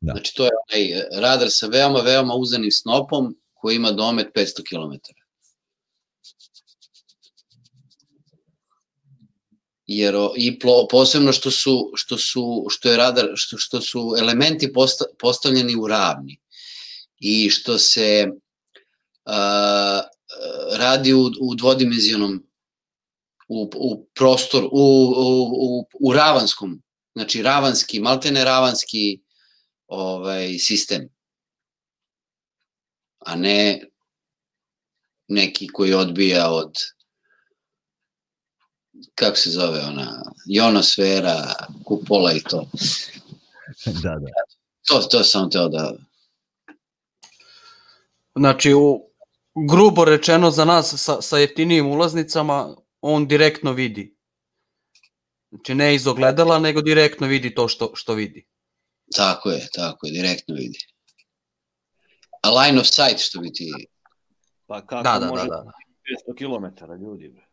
Da. Znači to je onaj e, radar sa veoma, veoma uzanim snopom koji ima domet 500 km. Jer i plo, posebno što su što su što je radar što što su elementi posta, postavljeni u ravni i što se a, radi u, u dvodimenzionom u, u prostor, u, u, u, u ravanskom, znači ravanski, maltene ravanski ovaj, sistem, a ne neki koji odbija od kako se zove ona, ionosfera, kupola i to. da, da. To, to sam teo da... Znači, u, grubo rečeno za nas sa, sa jeftinijim ulaznicama, on direktno vidi. Znači, ne iz ogledala, nego direktno vidi to što, što vidi. Tako je, tako je, direktno vidi. A line of sight, što bi ti... Pa kako Da, da, može da, da. 500 km ljudi? bre?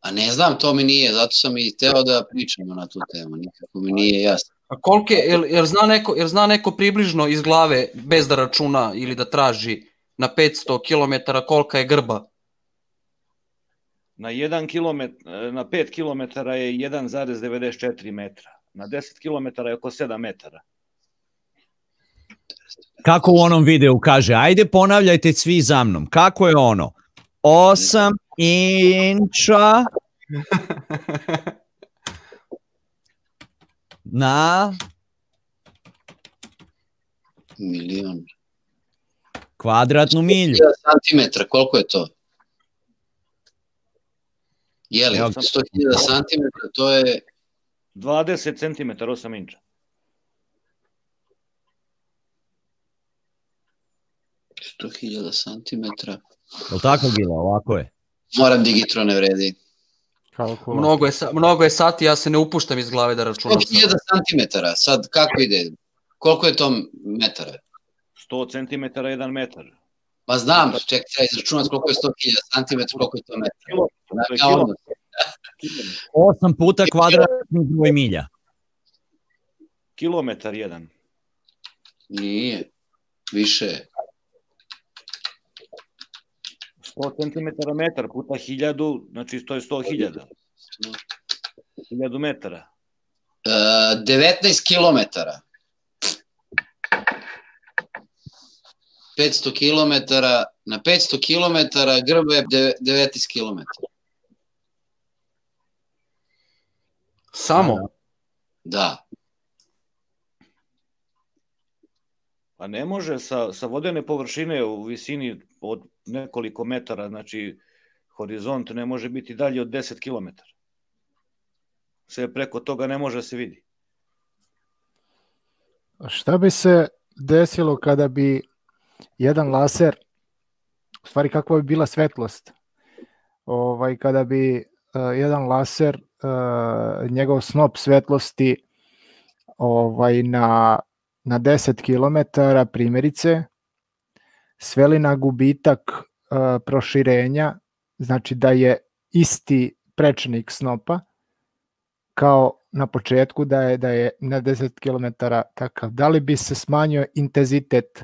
A ne znam, to mi nije, zato sam i teo da pričamo na tu temu, nikako mi nije jasno. A kolike, jel, jel, zna neko, jel zna neko približno iz glave, bez da računa ili da traži na 500 km kolika je grba? Na 1 km, na 5 km je 1,94 metra. Na 10 km je oko 7 metara. Kako u onom videu kaže, ajde ponavljajte svi za mnom. Kako je ono? 8 inča na Milion. kvadratnu milju. 1000 santimetra, koliko je to? Je li, Evo, 100.000 santimetra, to je 20 cm 8 inča. sto hiljada santimetra. Je li tako Gila? Ovako je. Moram digitro ne vredi. Mnogo je, sa- mnogo je sati, ja se ne upuštam iz glave da računam. 100 hiljada santimetara, sad kako ide? Koliko je to metara? 100 cm 1 metar. Pa znam, čekaj, treba izračunati koliko je 100 hiljada santimetara, koliko je to Ja, kilo. odmah. 8 puta kvadratni broj milja. Kilometar jedan. Nije, više je. 100 cm metar puta 1000, znači to je 100.000. 1000 metara. E, 19 kilometara. 500 kilometara, na 500 kilometara grba je de- 19 kilometara. Samo? Da. Pa ne može sa, sa vodene površine u visini od nekoliko metara, znači horizont ne može biti dalje od 10 km. Sve preko toga ne može se vidi. Šta bi se desilo kada bi jedan laser, u stvari kakva bi bila svetlost, ovaj, kada bi uh, jedan laser, uh, njegov snop svetlosti ovaj, na, na 10 km primjerice, sveli na gubitak uh, proširenja, znači da je isti prečnik snopa, kao na početku da je da je na 10 km takav. Da li bi se smanjio intenzitet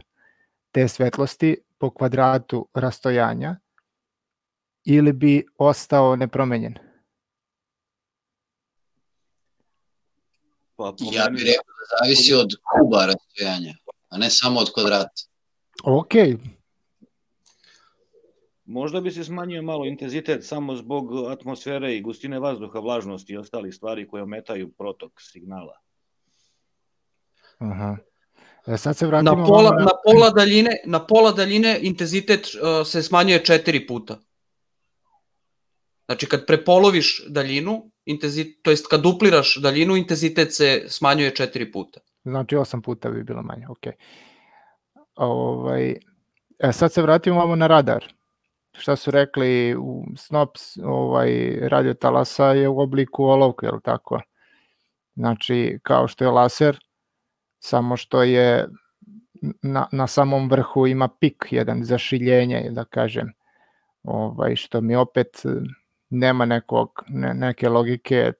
te svetlosti po kvadratu rastojanja ili bi ostao nepromenjen? Pa, Ja bih rekao da zavisi od kuba rastojanja, a ne samo od kvadrata. Ok, Možda bi se smanjio malo intenzitet samo zbog atmosfere i gustine vazduha, vlažnosti i ostalih stvari koje ometaju protok signala. aha. E, sad se vratimo Na pola, na pola daljine, na pola daljine intenzitet uh, se smanjuje četiri puta. Znači kad prepoloviš daljinu, intenzitet, to jest kad dupliraš daljinu, intenzitet se smanjuje četiri puta. Znači 8 puta bi bilo manje, ok. Ovaj, e, sad se vratimo malo na radar. Šta su rekli, u SNOPS ovaj, radio talasa je u obliku olovke, je tako? Znači, kao što je laser, samo što je na, na samom vrhu ima pik, jedan zašiljenje, da kažem, ovaj, što mi opet eh, nema nekog, ne, neke logike,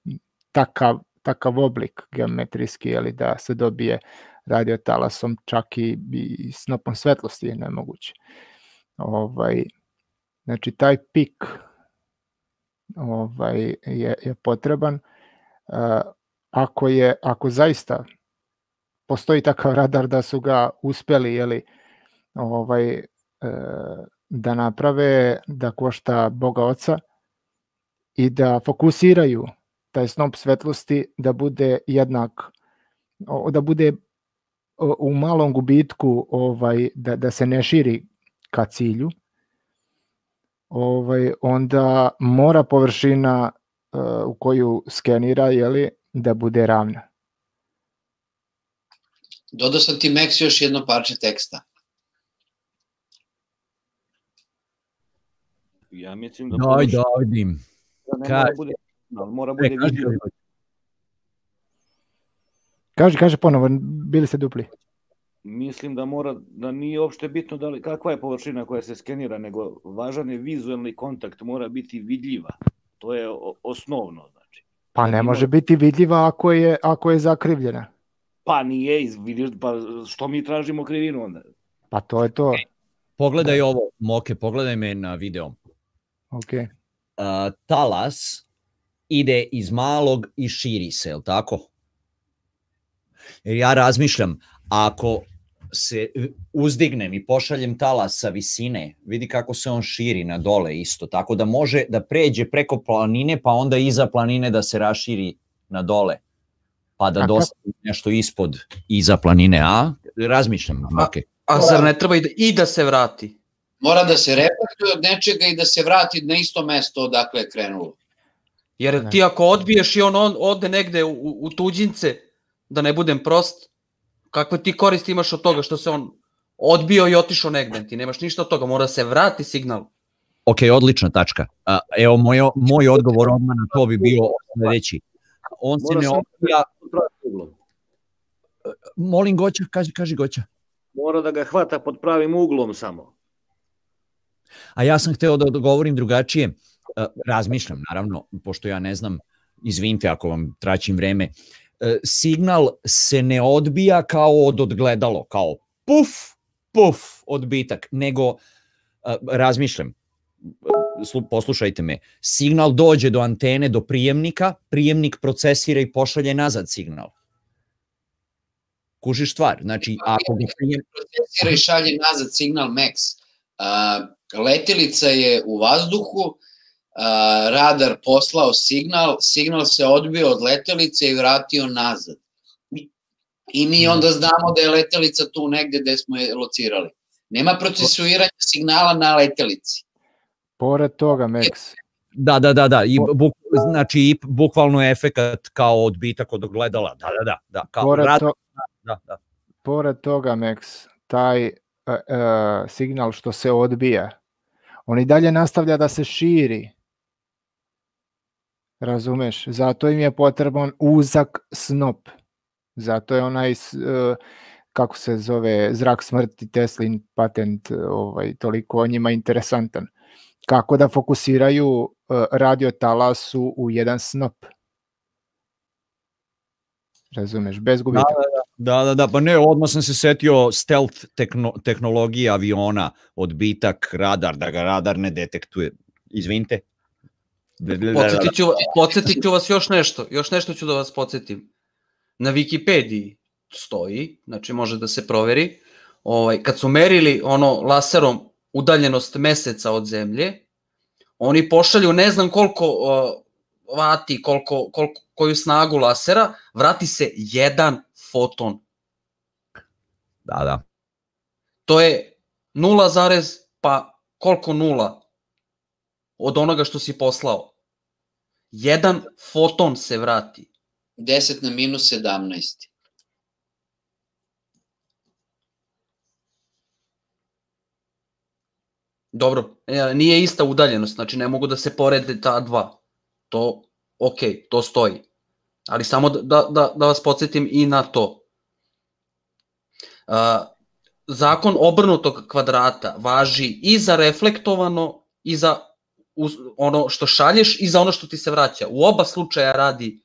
takav, takav oblik geometrijski, ali da se dobije radiotalasom, čak i, i snopom svetlosti je nemoguće. Ovaj, znači, taj pik ovaj, je, je potreban. Uh, ako je, ako zaista postoji takav radar da su ga uspeli jeli, ovaj, e, da naprave da košta Boga Oca i da fokusiraju taj snop svetlosti da bude jednak da bude u malom gubitku ovaj da, da se ne širi ka cilju ovaj onda mora površina uh, u koju skenira jeli, da bude ravna Dodao sam ti Max još jedno parče teksta. Ja mislim da... Daj, da vidim. Da ne Kaži. mora bude, ali mora bude E, kaži. Kaže, kaže ponovo, bili ste dupli. Mislim da mora, da nije uopšte bitno da li, kakva je površina koja se skenira, nego važan je vizualni kontakt, mora biti vidljiva. To je osnovno. Znači. Pa ne može biti vidljiva ako je, ako je zakrivljena. Pa nije, vidiš, pa što mi tražimo krivinu onda? Pa to je to. Pogledaj ovo, Moke, pogledaj me na video. Ok. Uh, talas ide iz malog i širi se, je tako? Jer ja razmišljam, ako se uzdignem i pošaljem talas sa visine, vidi kako se on širi na dole isto, tako da može da pređe preko planine, pa onda iza planine da se raširi na dole, pa da A dostavi nešto ispod iza planine, a? Razmišljam, Moke. A zar ne treba i da, i da se vrati? Mora da se reflektuje od nečega i da se vrati na isto mesto odakle je krenulo. Jer ti ako odbiješ i on, on ode negde u, u tuđince, da ne budem prost, kakve ti koristi imaš od toga što se on odbio i otišao negde, ti nemaš ništa od toga, mora se vrati signal. Ok, odlična tačka. A, evo, moj, moj odgovor odmah na to bi bio sledeći. On se ne odbija... pravim uglom. Molim Goća, kaži, kaži Goća. Mora da ga hvata pod pravim uglom samo. A ja sam hteo da odgovorim drugačije. E, Razmišljam, naravno, pošto ja ne znam, izvinite ako vam traćim vreme. E, Signal se ne odbija kao od odgledalo, kao puf, puf, odbitak, nego e, razmišljam, slu- poslušajte me, signal dođe do antene, do prijemnika, prijemnik procesira i pošalje nazad signal. Kužiš stvar, znači ako ga prijem... Procesira i šalje nazad signal Max. Letelica je u vazduhu, radar poslao signal, signal se odbio od letelice i vratio nazad. I- I mi onda znamo da je letelica tu negde gde smo je locirali. Nema procesuiranja signala na letelici. Pored toga, Max, Da, da, da, da, i buk, znači i bukvalno je efekat kao odbitak od ogledala, da, da, da, da, kao Pored rad, to- da, da. pored toga, Max, taj e, e, signal što se odbija, on i dalje nastavlja da se širi. Razumeš? Zato im je potreban uzak snop. Zato je onaj, e, kako se zove, zrak smrti Teslin patent ovaj, toliko njima interesantan. Kako da fokusiraju e, radio talasu u jedan snop. Razumeš? Bez gubitaka. Da, da, da, pa ne, odmah sam se setio stealth tehno, tehnologije aviona, odbitak, radar, da ga radar ne detektuje. Izvinite. Da, da, da. Podsjetit ću, podsjetit ću vas još nešto, još nešto ću da vas podsjetim. Na Wikipediji stoji, znači može da se proveri, ovaj, kad su merili ono laserom udaljenost meseca od zemlje, oni pošalju ne znam koliko uh, vati, koliko, koliko, koju snagu lasera, vrati se jedan foton. Da, da. To je 0, zarez, pa koliko nula od onoga što si poslao. Jedan foton se vrati. 10 na minus 17. Dobro, e, nije ista udaljenost, znači ne mogu da se porede ta dva. To, ok, to stoji. Ali samo da, da, da, da vas podsjetim i na to. A, zakon obrnutog kvadrata važi i za reflektovano i za ono što šalješ i za ono što ti se vraća. U oba slučaja radi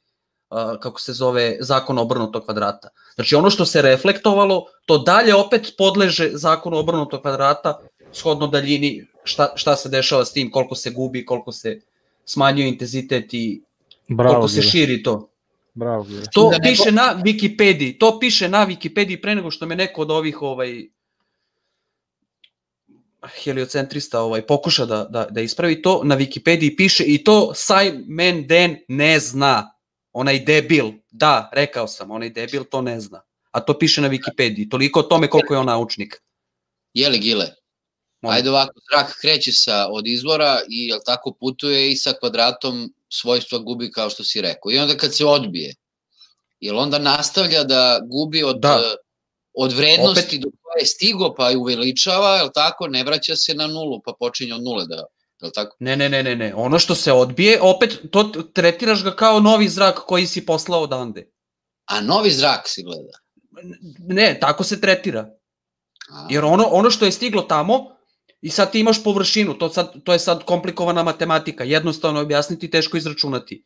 kako se zove zakon obrnutog kvadrata. Znači ono što se reflektovalo, to dalje opet podleže zakonu obrnutog kvadrata shodno daljini šta, šta se dešava s tim, koliko se gubi, koliko se smanjuje intenzitet i Bravo, koliko se širi to. Bravo. To Da piše na Wikipediji, to piše na Wikipediji pre nego što me neko od ovih ovaj heliocentrista ovaj pokuša da, da, da ispravi to, na Wikipediji piše i to Simon Den ne zna. Onaj debil, da, rekao sam, onaj debil to ne zna. A to piše na Wikipediji. Toliko o tome koliko je on naučnik. Jeli Gile? Ajde ovako, zrak kreće sa, od izvora i jel tako putuje i sa kvadratom svojstva gubi kao što si rekao. I onda kad se odbije, jel onda nastavlja da gubi od, Da. Od vrednosti Opet- do koje je stigo pa je uveličava, jel tako, ne vraća se na nulu pa počinje od nule da, jel tako? Ne, ne, ne, ne, ne. Ono što se odbije, opet to tretiraš ga kao novi zrak koji si poslao odande. A novi zrak si gleda? Ne, tako se tretira. Jer ono, ono što je stiglo tamo, i sad ti imaš površinu, to, sad, to je sad komplikovana matematika, jednostavno objasniti, teško izračunati.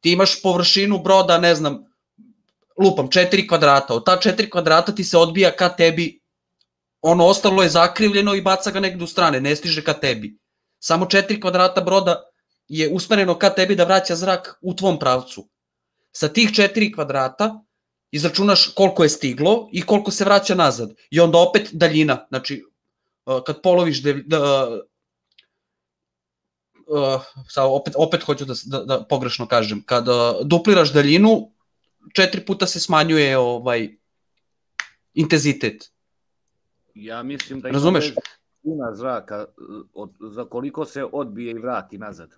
Ti imaš površinu broda, ne znam, lupam, četiri kvadrata, od ta četiri kvadrata ti se odbija ka tebi, ono ostalo je zakrivljeno i baca ga negde u strane, ne stiže ka tebi. Samo četiri kvadrata broda je usmereno ka tebi da vraća zrak u tvom pravcu. Sa tih četiri kvadrata izračunaš koliko je stiglo i koliko se vraća nazad. I onda opet daljina, znači uh, kad poloviš de, da, uh, sad opet, opet hoću da, da, da pogrešno kažem, kad uh, dupliraš daljinu, četiri puta se smanjuje ovaj intenzitet. Ja mislim da ima Razumeš? veze brzina zraka, e, od, za koliko se odbije i vrati nazad.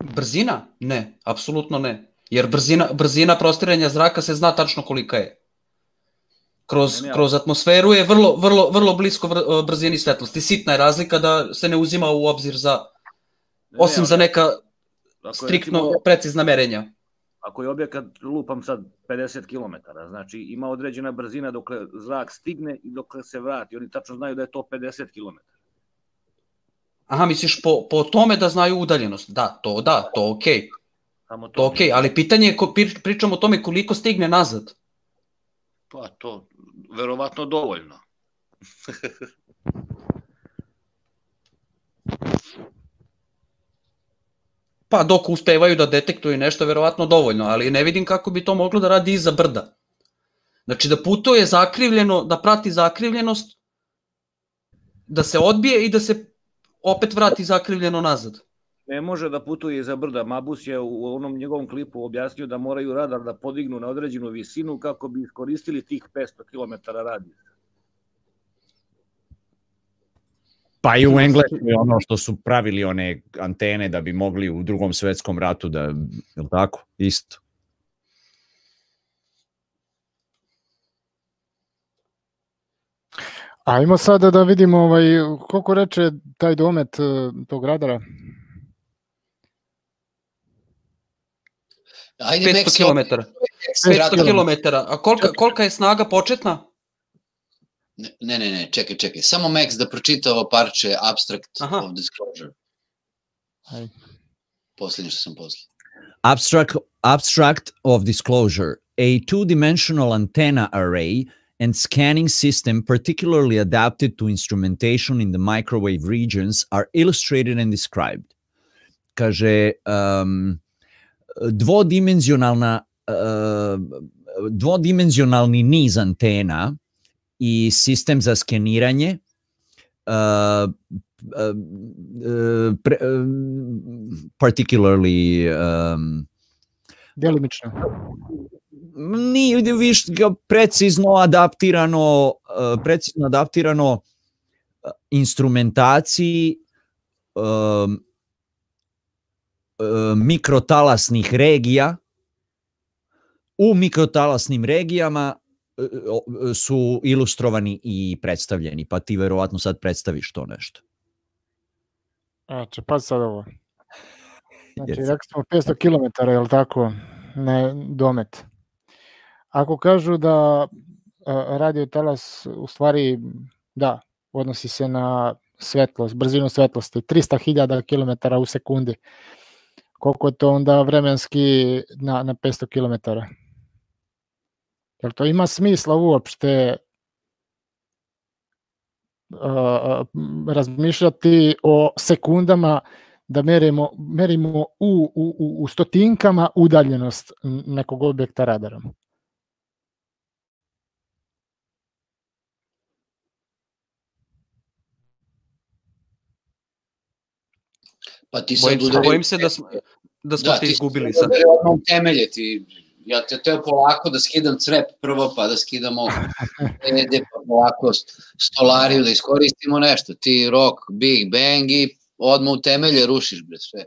Brzina? Ne, apsolutno ne. Jer brzina, brzina prostiranja zraka se zna tačno kolika je. Kroz, Ne, ne, kroz atmosferu je vrlo, vrlo, vrlo blisko vr- brzini svetlosti. Sitna je razlika da se ne uzima u obzir za, Ne, osim ali- za neka Je, striktno recimo, precizna merenja. ako je objekat, lupam sad 50 km, znači ima određena brzina dok zrak stigne i dok se vrati. Oni tačno znaju da je to 50 km. Aha, misliš po, po tome da znaju udaljenost? Da, to da, to okej. Samo to. To okej, ali pitanje je, ko, pri- pričamo o tome koliko stigne nazad. Pa to, verovatno dovoljno. Pa dok uspevaju da detektuju nešto, verovatno dovoljno, ali ne vidim kako bi to moglo da radi iza brda. Znači da putuje zakrivljeno, da prati zakrivljenost, da se odbije i da se opet vrati zakrivljeno nazad. Ne može da putuje iza brda. Mabus je u onom njegovom klipu objasnio da moraju radar da podignu na određenu visinu kako bi iskoristili tih 500 km radija. Pa i u Engleskoj ono što su pravili one antene da bi mogli u drugom svetskom ratu da, je tako? Isto. Ajmo sada da vidimo ovaj, koliko reče taj domet eh, tog radara. Ajde, 500 Meksi, km. Meksi, 500 km. A kolika, kolika je snaga početna? Ne, ne, ne, ne, čekaj, čekaj. Samo Max da pročita ovo parče Abstract Aha. of Disclosure. Ajde. Poslednje što sam poslao. Abstract, abstract of disclosure, a two-dimensional antenna array and scanning system particularly adapted to instrumentation in the microwave regions are illustrated and described. Kaže, um, dvodimenzionalna, uh, dvodimenzionalni niz antena i sistem za skeniranje uh, uh, uh, pre, uh, particularly um, Delimično. nije viš precizno adaptirano uh, precizno adaptirano uh, instrumentaciji um, mikrotalasnih regija. U mikrotalasnim regijama su ilustrovani i predstavljeni, pa ti verovatno sad predstaviš to nešto. Znači, pa sad ovo. Znači, rekli smo 500 km, je li tako, ne, domet. Ako kažu da radio talas u stvari, da, odnosi se na svetlost, brzinu svetlosti, 300.000 km u sekundi. Koliko je to onda vremenski na, na 500 km? Jel to ima smisla uopšte m, razmišljati o sekundama da merimo, merimo u, u, u- u stotinkama udaljenost nekog objekta radarom. Pa ti sad Bojim se, udari- bojim se da smo, da smo te ti izgubili sad temelje, ti, ja te teo polako da skidam crep prvo, pa da skidamo ede, pa polako stolariju da iskoristimo nešto. Ti rock, big bang i odmah u temelje rušiš bre sve.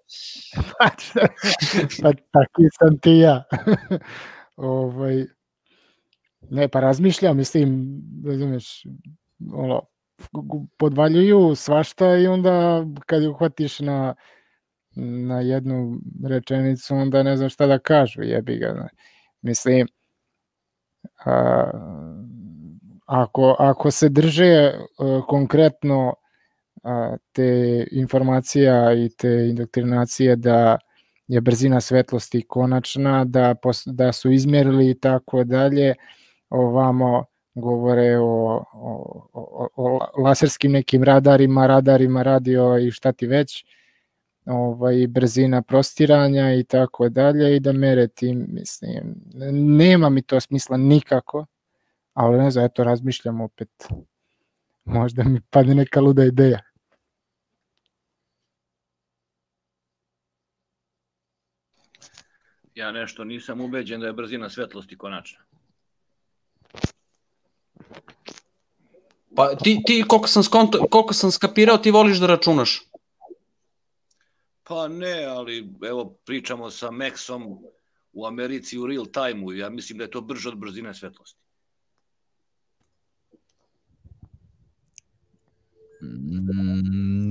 pa taki sam ti ja. ovaj, ne, pa razmišljam, mislim, razumeš, ono, podvaljuju svašta i onda kad uhvatiš na, na jednu rečenicu, onda ne znam šta da kažu, jebi ga. Mislim, a, ako, ako se drže e, konkretno a, te informacija i te indoktrinacije da je brzina svetlosti konačna, da, pos, da su izmjerili i tako dalje, ovamo govore o, o, o, o laserskim nekim radarima, radarima radio i šta ti već, ovaj, brzina prostiranja i tako dalje i da mere tim, mislim, nema mi to smisla nikako, ali ne znam, eto razmišljam opet, možda mi padne neka luda ideja. Ja nešto nisam ubeđen da je brzina svetlosti konačna. Pa ti, ti koliko, sam skonto, koliko sam skapirao, ti voliš da računaš. Pa ne, ali evo pričamo sa Maxom u Americi u real time-u. Ja mislim da je to brže od brzine svetlosti.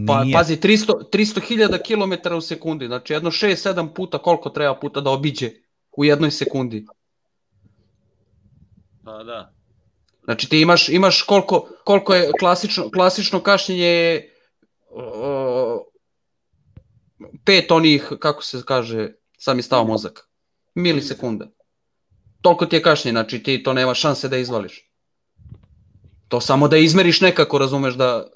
Pa Nije. pazi, 300 300.000 km u sekundi, znači jedno 6-7 puta koliko treba puta da obiđe u jednoj sekundi. Pa da. Znači ti imaš imaš koliko koliko je klasično klasično kašnjenje je, pet onih kako se kaže, sam mi stao mozak. Milisekunda. Toliko ti je kašnjenje, znači ti to nema šanse da izvališ. To samo da izmeriš nekako, razumeš da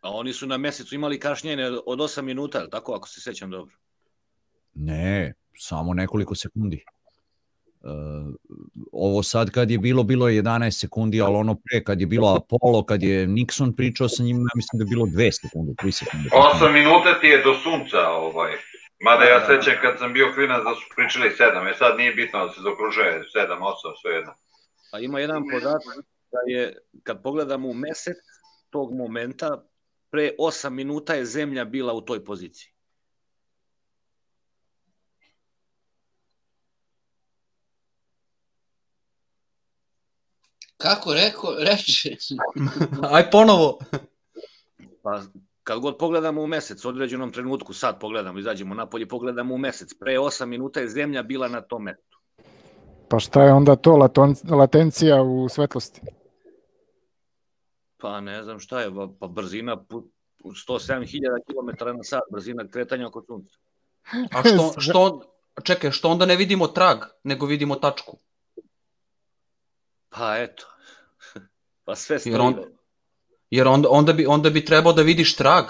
A oni su na mesecu imali kašnjenje od 8 minuta, je tako, ako se sećam dobro? Ne, samo nekoliko sekundi. E, ovo sad kad je bilo, bilo je 11 sekundi, ali ono pre kad je bilo Apollo, kad je Nixon pričao sa njim, ja mislim da je bilo 2 sekunde, 3 sekunde. 8 minuta ti je do sunca, ovaj. Mada ja sećam kad sam bio klinac da su pričali 7, e sad nije bitno da se zaokružuje 7, 8, sve jedno. A ima jedan podatak da je, kad pogledamo u mesec tog momenta, pre 8 minuta je zemlja bila u toj poziciji. Kako rekao, reče. Aj ponovo. Pa kad god pogledamo u mesec, u određenom trenutku, sad pogledamo, izađemo napolje, pogledamo u mesec, pre 8 minuta je zemlja bila na tom mestu. Pa šta je onda to laton- latencija u svetlosti? Pa ne znam šta je, pa- brzina pu- 107.000 km na sat, brzina kretanja oko sunca. A što, što, čekaj, što onda ne vidimo trag, nego vidimo tačku? Pa eto, pa sve stoji. Jer, on, jer onda, onda, bi, onda bi trebao da vidiš trag.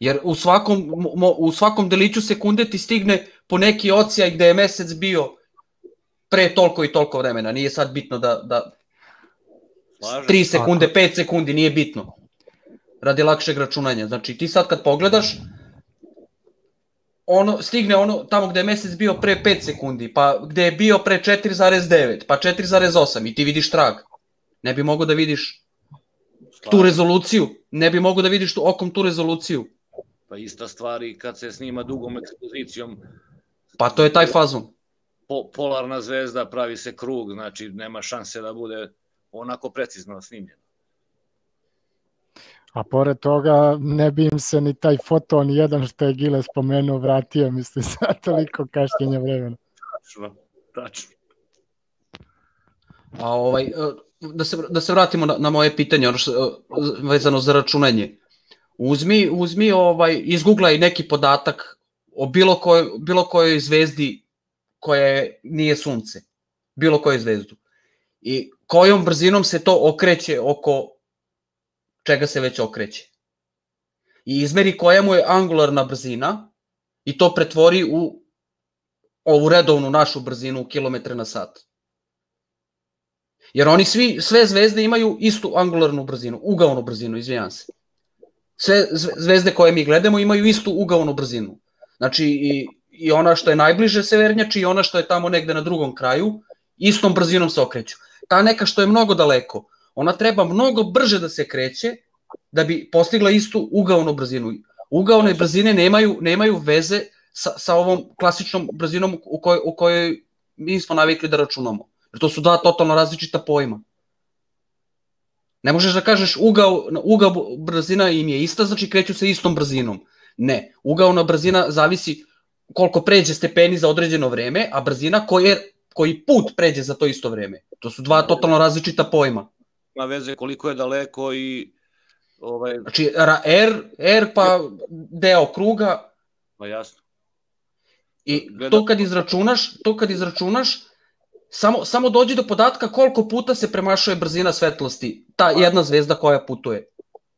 Jer u svakom, mo, u svakom deliću sekunde ti stigne po neki ocijaj gde je mesec bio pre toliko i toliko vremena. Nije sad bitno da, da Slažem 3 se. sekunde, 5 sekundi, nije bitno. Radi lakšeg računanja. Znači ti sad kad pogledaš, ono, stigne ono tamo gde je mesec bio pre 5 sekundi, pa gde je bio pre 4,9, pa 4,8 i ti vidiš trag. Ne bi mogao da vidiš tu rezoluciju, ne bi mogao da vidiš tu, okom tu rezoluciju. Pa ista stvar i kad se snima dugom ekspozicijom, Pa to je taj fazon. po, polarna zvezda, pravi se krug, znači nema šanse da bude onako precizno snimljen. A pored toga ne bi im se ni taj foton jedan što je Gile spomenuo vratio, mislim, za toliko kašnjenja vremena. Tačno, tačno. A ovaj, e, da se, da se vratimo na, na moje pitanje, ono što, e, vezano za računanje. Uzmi, uzmi ovaj, izguglaj neki podatak o bilo kojoj, bilo kojoj zvezdi koja je- nije sunce. Bilo koju zvezdu. I kojom brzinom se to okreće oko čega se već okreće. I izmeri koja mu je angularna brzina i to pretvori u ovu redovnu našu brzinu u kilometre na sat. Jer oni svi, sve zvezde imaju istu angularnu brzinu, ugaonu brzinu, izvinjam se. Sve zve- zvezde koje mi gledamo imaju istu ugaonu brzinu. Znači i, i ona što je najbliže severnjači i ona što je tamo negde na drugom kraju, istom brzinom se okreću. Ta neka što je mnogo daleko, ona treba mnogo brže da se kreće da bi postigla istu ugaonu brzinu. Ugaone brzine nemaju, nemaju veze sa, sa ovom klasičnom brzinom u kojoj, u kojoj mi smo navikli da računamo. Jer to su dva totalno različita pojma. Ne možeš da kažeš ugao, ugao brzina im je ista, znači kreću se istom brzinom. Ne, ugaona brzina zavisi koliko pređe stepeni za određeno vreme, a brzina koje, koji put pređe za to isto vreme. To su dva totalno različita pojma. Ima veze koliko je daleko i ovaj, Znači, R, R pa deo kruga, pa jasno. I Gleda- to kad izračunaš, to kad izračunaš, samo, samo dođi do podatka koliko puta se premašuje brzina svetlosti, ta jedna zvezda koja putuje.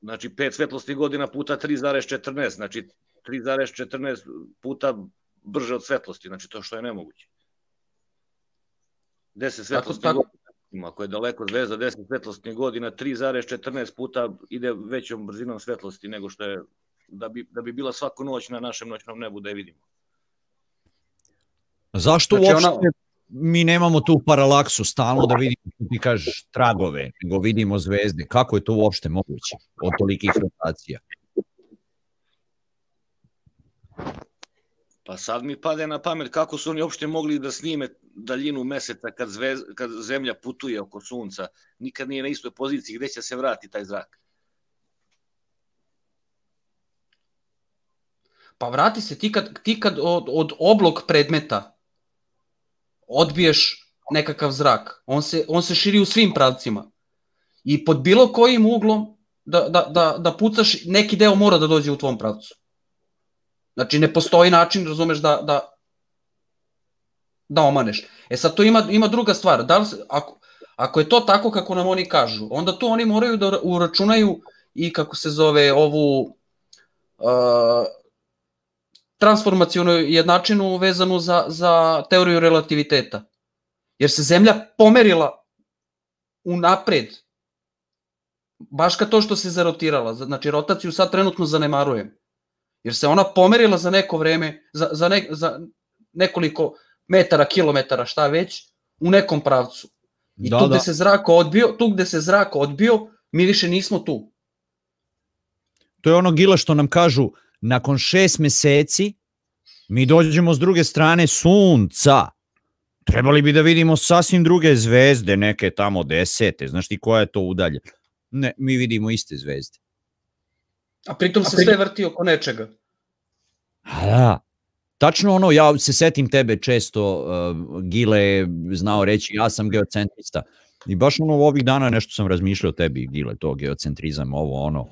Znači 5 svetlosnih godina puta 3,14, znači 3,14 puta brže od svetlosti, znači to što je nemoguće. 10 svetlosnih tako. ima, ako je daleko zvezda 10 svetlosnih godina, 3,14 puta ide većom brzinom svetlosti nego što je, da bi, da bi bila svaku noć na našem noćnom nebu da je vidimo. Zašto Znači, uopšte ona- mi nemamo tu paralaksu stalno da vidimo, što ti kažeš, tragove, nego vidimo zvezde. Kako je to uopšte moguće od tolikih rotacija? Pa sad mi pade na pamet kako su oni uopšte mogli da snime daljinu meseca kad, zvez, kad zemlja putuje oko sunca. Nikad nije na istoj poziciji gde će se vrati taj zrak. Pa vrati se, ti kad, ti kad od, od oblog predmeta odbiješ nekakav zrak, on se, on se širi u svim pravcima. I pod bilo kojim uglom da, da, da, da pucaš, neki deo mora da dođe u tvom pravcu. Znači ne postoji način, razumeš, da, da, da omaneš. E sad to ima, ima druga stvar. Da li, ako, ako je to tako kako nam oni kažu, onda tu oni moraju da uračunaju i kako se zove ovu uh, transformacijonu jednačinu vezanu za, za teoriju relativiteta. Jer se zemlja pomerila u napred. Baš ka to što se zarotirala. Znači, rotaciju sad trenutno zanemarujem. Jer se ona pomerila za neko vreme, za, za, ne, za nekoliko metara, kilometara, šta već, u nekom pravcu. I Da, tu gde da. se zrak odbio, tu gde se zrak odbio, mi više nismo tu. To je ono gila što nam kažu, nakon šest meseci mi dođemo s druge strane sunca. Trebali bi da vidimo sasvim druge zvezde, neke tamo desete. Znaš ti koja je to udalje? Ne, mi vidimo iste zvezde. A pritom se sve vrti oko nečega. A da, tačno ono, ja se setim tebe često, uh, Gile je znao reći, ja sam geocentrista. I baš ono ovih dana nešto sam razmišljao o tebi, Gile, to geocentrizam, ovo ono,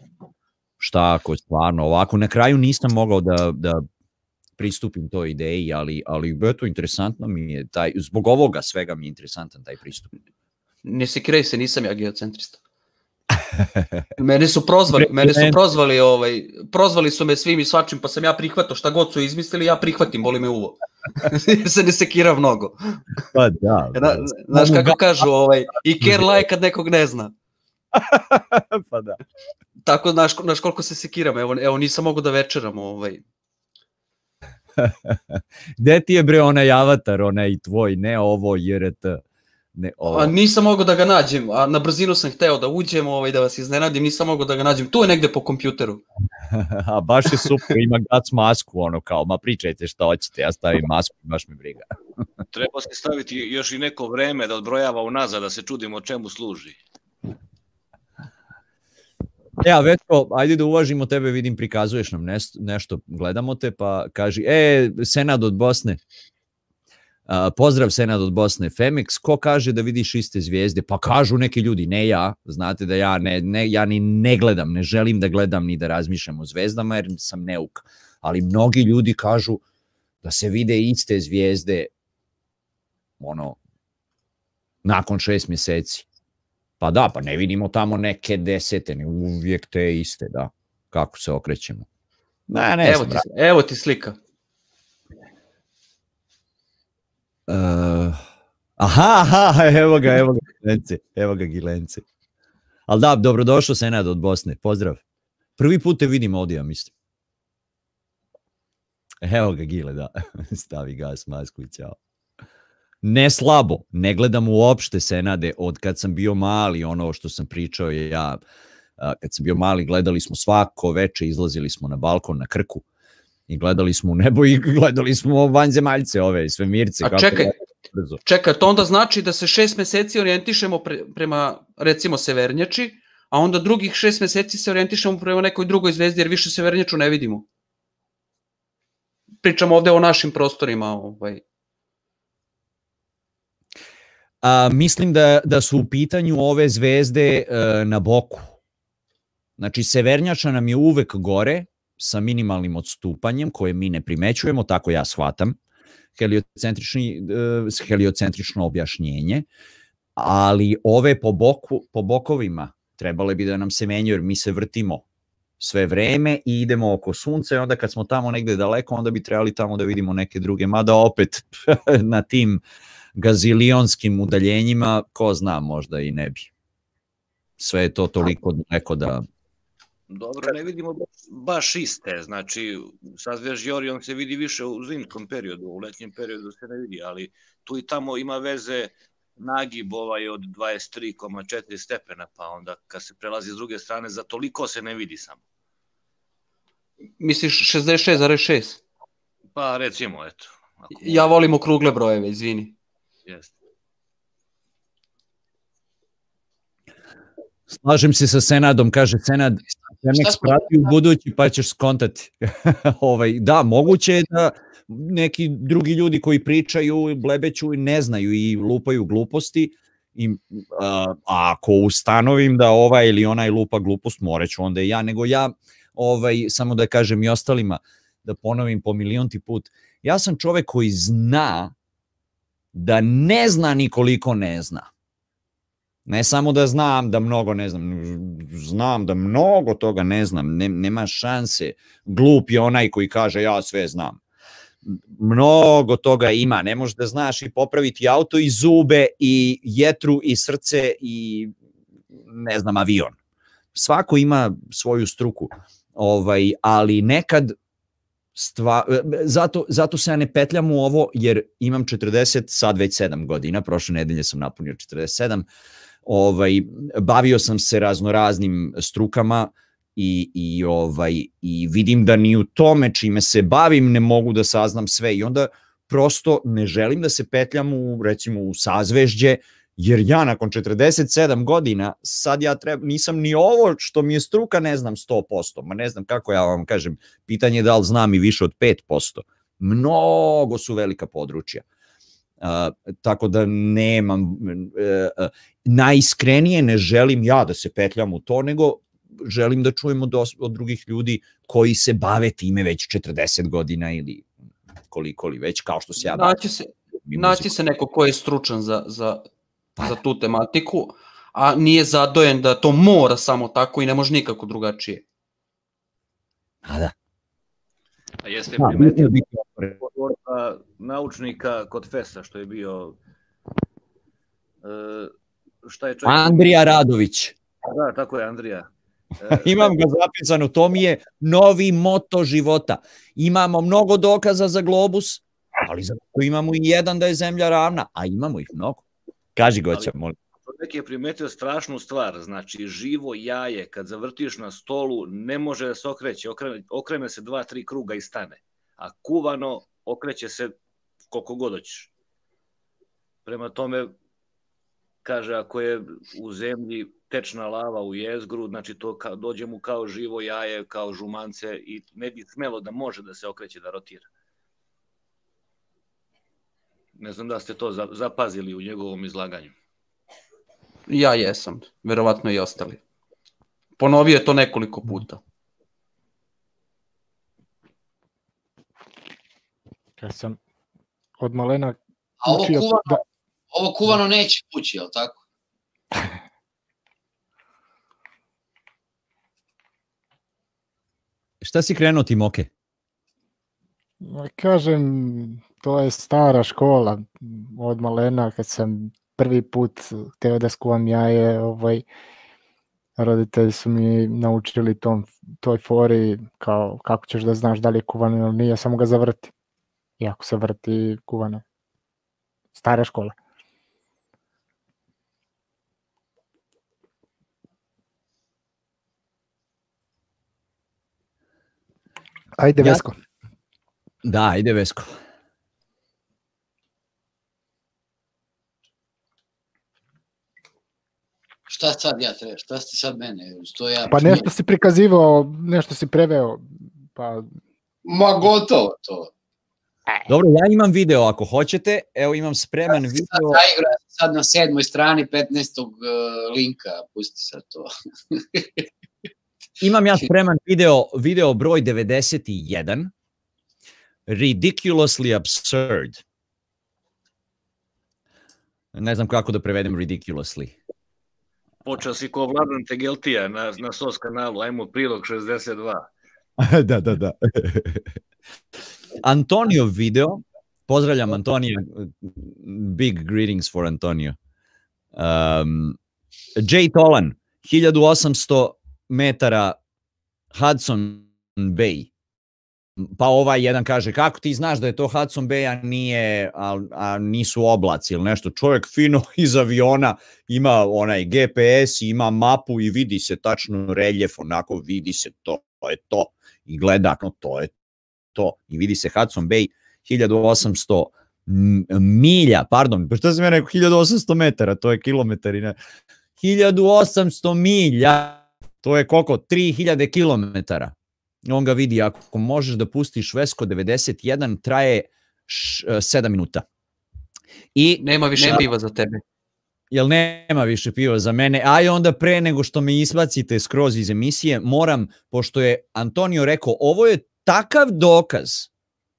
šta ako je stvarno ovako. Na kraju nisam mogao da, da pristupim toj ideji, ali, ali eto, interesantno mi je taj, zbog ovoga svega mi je interesantan taj pristup. Ne se krej se, nisam ja geocentrista. Mene su prozvali, mene su prozvali, ovaj, prozvali su me svim i svačim, pa sam ja prihvatao šta god su izmislili, ja prihvatim, boli me uvo. se ne sekira mnogo. Pa da. Na, znaš kako kažu, ovaj, i care like kad nekog ne zna. pa da. Tako, znaš, znaš koliko se sekiram, evo, evo nisam mogu da večeram, ovaj. Gde ti je bre onaj avatar, onaj tvoj, ne ovo JRT? Ne, A ovo, nisam mogao da ga nađem, a na brzinu sam hteo da uđem, ovaj, da vas iznenadim, nisam mogao da ga nađem. Tu je negde po kompjuteru. a baš je super, ima gac masku, ono kao, ma pričajte šta hoćete, ja stavim masku, baš mi briga. Treba se staviti još i neko vreme da odbrojava unazad, da se čudimo čemu služi. Ja, Vetko, ajde da uvažimo tebe, vidim prikazuješ nam nešto, gledamo te, pa kaži, e, Senad od Bosne, A, pozdrav Senad od Bosne, Femix, ko kaže da vidiš iste zvijezde? Pa kažu neki ljudi, ne ja, znate da ja, ne, ne, ja ni ne gledam, ne želim da gledam ni da razmišljam o zvezdama jer sam neuk, ali mnogi ljudi kažu da se vide iste zvijezde ono, nakon šest mjeseci. Pa da, pa ne vidimo tamo neke desete, ne uvijek te iste, da. Kako se okrećemo. Ne, ne, evo, ti, evo ti slika. Uh, aha, aha, evo ga, evo ga Gilence, evo ga Gilence. Ali da, dobrodošao Senad od Bosne, pozdrav. Prvi put te vidim ovdje, ja mislim. Evo ga Gile, da, stavi gas, masku i ćao. Ne slabo, ne gledam uopšte Senade od kad sam bio mali, ono što sam pričao je ja, kad sam bio mali gledali smo svako veče, izlazili smo na balkon na Krku i gledali smo u nebo i gledali smo vanzemaljce ove, svemirce. A kako čekaj, brzo. čekaj, to onda znači da se šest meseci orijentišemo pre, prema, recimo, Severnjači, a onda drugih šest meseci se orijentišemo prema nekoj drugoj zvezdi, jer više Severnjaču ne vidimo. Pričamo ovde o našim prostorima. Ovaj. A, mislim da, da su u pitanju ove zvezde e, na boku. Znači, severnjača nam je uvek gore, sa minimalnim odstupanjem koje mi ne primećujemo, tako ja shvatam, heliocentrični, e, heliocentrično objašnjenje, ali ove po, boku, po bokovima trebale bi da nam se menjaju, jer mi se vrtimo sve vreme i idemo oko sunca i onda kad smo tamo negde daleko, onda bi trebali tamo da vidimo neke druge, mada opet na tim gazilionskim udaljenjima, ko zna, možda i ne bi. Sve je to toliko daleko da Dobro, ne vidimo baš, iste, znači sazvežđe Orion se vidi više u zimskom periodu, u letnjem periodu se ne vidi, ali tu i tamo ima veze nagib ovaj od 23,4 stepena, pa onda kad se prelazi s druge strane, za toliko se ne vidi samo. Misliš 66,6? Pa recimo, eto. Ja volim okrugle brojeve, izvini. Jeste. Slažem se sa Senadom, kaže Senad, Femex smo- prati u budući pa ćeš skontati. ovaj, da, moguće je da neki drugi ljudi koji pričaju, blebeću i ne znaju i lupaju gluposti, I, a, a ako ustanovim da ova ili onaj lupa glupost, moreću onda i ja, nego ja, ovaj, samo da kažem i ostalima, da ponovim po milionti put, ja sam čovek koji zna da ne zna nikoliko ne zna. Ne samo da znam da mnogo ne znam, znam da mnogo toga ne znam, ne, nema šanse. Glup je onaj koji kaže ja sve znam. Mnogo toga ima, ne možeš da znaš i popraviti auto i zube i jetru i srce i ne znam avion. Svako ima svoju struku. Ovaj, ali nekad stva, zato, zato se ja ne petljam u ovo jer imam 40, sad već 7 godina, prošle nedelje sam napunio 47, ovaj bavio sam se raznoraznim strukama i i ovaj i vidim da ni u tome čime se bavim ne mogu da saznam sve i onda prosto ne želim da se petljam u recimo u sazvežđe jer ja nakon 47 godina sad ja treba, nisam ni ovo što mi je struka ne znam 100%, ma ne znam kako ja vam kažem, pitanje je da li znam i više od 5%. Mnogo su velika područja. Uh, tako da nemam uh, uh, najiskrenije ne želim ja da se petljam u to, nego želim da čujem od, od drugih ljudi koji se bave time već 40 godina ili koliko li već, kao što se ja Naći se, naći se neko ko je stručan za, za, za tu tematiku, a nije zadojen da to mora samo tako i ne može nikako drugačije. A da. A jeste Da, primetili bitno je biti odgovorna naučnika kod FESA što je bio e, šta je čovjek? Andrija Radović. Da, tako je Andrija. E, Imam ga zapisano, to mi je novi moto života. Imamo mnogo dokaza za globus, ali zato imamo i jedan da je zemlja ravna, a imamo ih mnogo. Kaži goća, molim. Čovjek je primetio strašnu stvar, znači živo jaje kad zavrtiš na stolu ne može da se okreće, okrene, okrene se dva, tri kruga i stane. A kuvano okreće se koliko god hoćeš. Prema tome, kaže, ako je u zemlji tečna lava u jezgru, znači to ka, dođe mu kao živo jaje, kao žumance i ne bi smelo da može da se okreće, da rotira. Ne znam da ste to za- zapazili u njegovom izlaganju. Ja jesam, verovatno i ostali. Ponovio je to nekoliko puta. Ja sam od malena A ovo kuvano, da, ovo kuvano neće pući, jel tako? Šta si krenuo Timoke? Ma, Kažem, to je stara škola od malena kad sam prvi put hteo da skuvam jaje, ovaj, roditelji su mi naučili tom, toj fori kao kako ćeš da znaš da li je kuvano ili nije, samo ga zavrti. I ako se vrti, kuvano. Stara škola. Ajde, Ja- Vesko. Da, ide Vesko. Šta sad ja treba? Šta ste sad mene? Što ja... Pa nešto si prikazivao, nešto si preveo, pa Ma gotovo to. Dobro, ja imam video ako hoćete. Evo imam spreman Sad video. ta igra sad na sedmoj strani 15. uh, linka, pusti sad to. Imam ja spreman video, video broj 91. Ridiculously absurd. Ne znam kako da prevedem ridiculously. Počeo si ko Vladan Tegeltija na, na SOS kanalu, ajmo prilog 62. da, da, da. Antonio video. Pozdravljam Antonija. Big greetings for Antonio. Um, Jay Tolan, 1800 metara Hudson Bay. Pa ovaj jedan kaže, kako ti znaš da je to Hudson Bay, a, nije, a, a nisu oblaci ili nešto. Čovjek fino iz aviona ima onaj GPS, ima mapu i vidi se tačno reljef, onako vidi se to, to je to. I gleda, no, to je to. I vidi se Hudson Bay 1800 m- milja, pardon, pa šta sam ja rekao, 1800 metara, to je kilometar i ne. 1800 milja, to je koliko? 3000 kilometara. On ga vidi, ako možeš da pustiš Vesko 91, traje 7 minuta. I Nema više nema- piva za tebe. jel nema više piva za mene, aj onda pre nego što me izbacite skroz iz emisije, moram, pošto je Antonio rekao, ovo je takav dokaz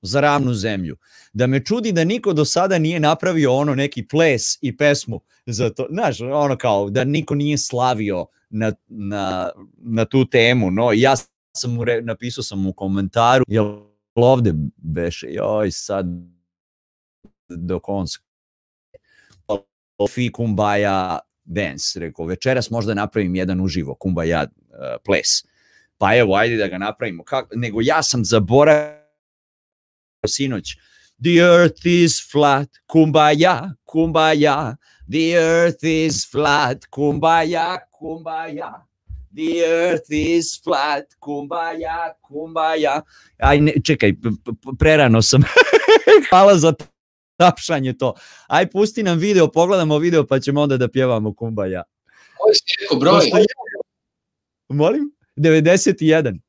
za ravnu zemlju, da me čudi da niko do sada nije napravio ono neki ples i pesmu za to, znaš, ono kao da niko nije slavio na, na, na tu temu, no ja sam mu re, napisao sam u komentaru, jel ovde beše, joj sad dok on Fi Kumbaya Dance, rekao, večeras možda napravim jedan uživo Kumbaya uh, ples. Pa evo, ajde da ga napravimo. Kako? Nego ja sam zaboravio sinoć. The earth is flat, kumbaya, kumbaya. The earth is flat, kumbaya, kumbaya. The earth is flat, kumbaya, kumbaya. Aj, ne, čekaj, prerano sam. Hvala za tapšanje to. Aj, pusti nam video, pogledamo video, pa ćemo onda da pjevamo kumbaya. Koji si rekao broj? Je- Molim? 91.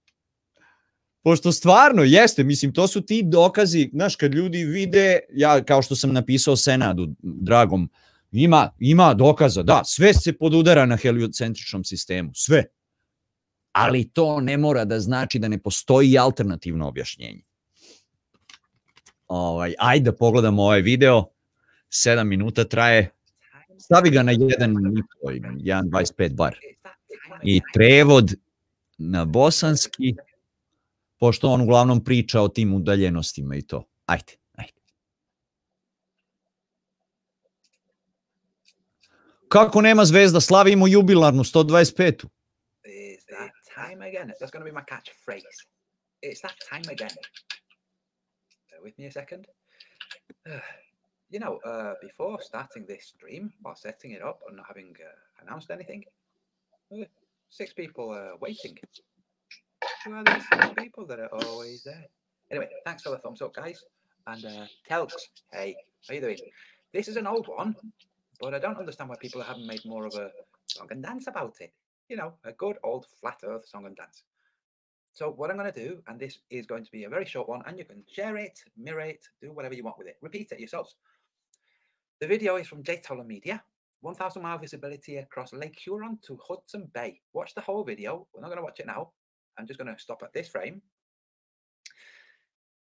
Pošto stvarno jeste, mislim, to su ti dokazi, znaš, kad ljudi vide, ja kao što sam napisao Senadu, dragom, ima, ima dokaza, da, sve se podudara na heliocentričnom sistemu, sve. Ali to ne mora da znači da ne postoji alternativno objašnjenje. Ovaj, ajde da pogledamo ovaj video, 7 minuta traje, stavi ga na 1,5, 1,25 bar. I prevod na bosanski, pošto on uglavnom priča o tim udaljenostima i to. Ajde, ajde. Kako nema zvezda, slavimo jubilarnu 125. Time again. That's going to be my catchphrase. It's that time again. Bear with me a second. you know, uh, before starting this stream, while setting it up and not having uh, announced anything, uh, six people are waiting. Who are these six people that are always there? Anyway, thanks for the thumbs up, guys. And uh, Kelks, hey, how you doing? This is an old one, but I don't understand why people haven't made more of a song and dance about it. You know, a good old flat earth song and dance. So what I'm going to do, and this is going to be a very short one, and you can share it, mirror it, do whatever you want with it. Repeat it yourselves. The video is from Jay Toller Media. 1,000 mile visibility across Lake Huron to Hudson Bay. Watch the whole video. We're not going to watch it now. I'm just going to stop at this frame.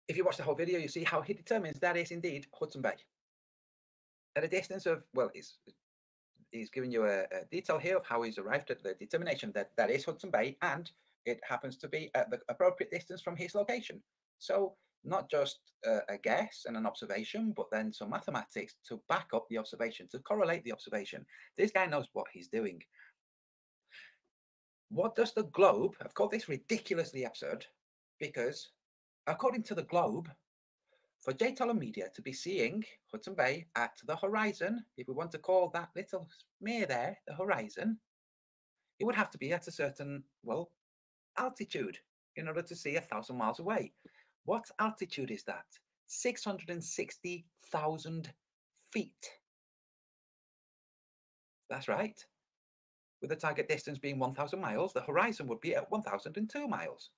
If you watch the whole video, you see how he determines that is indeed Hudson Bay. At a distance of, well, he's, he's giving you a, a detail here of how he's arrived at the determination that that is Hudson Bay and it happens to be at the appropriate distance from his location. So not just uh, a guess and an observation, but then some mathematics to back up the observation, to correlate the observation. This guy knows what he's doing. What does the globe? I've called this ridiculously absurd because, according to the globe, for J Toller Media to be seeing Hudson Bay at the horizon, if we want to call that little smear there the horizon, it would have to be at a certain, well, altitude in order to see a thousand miles away. What altitude is that? 660,000 feet. That's right. With the target distance being 1,000 miles, the horizon would be at 1,002 miles.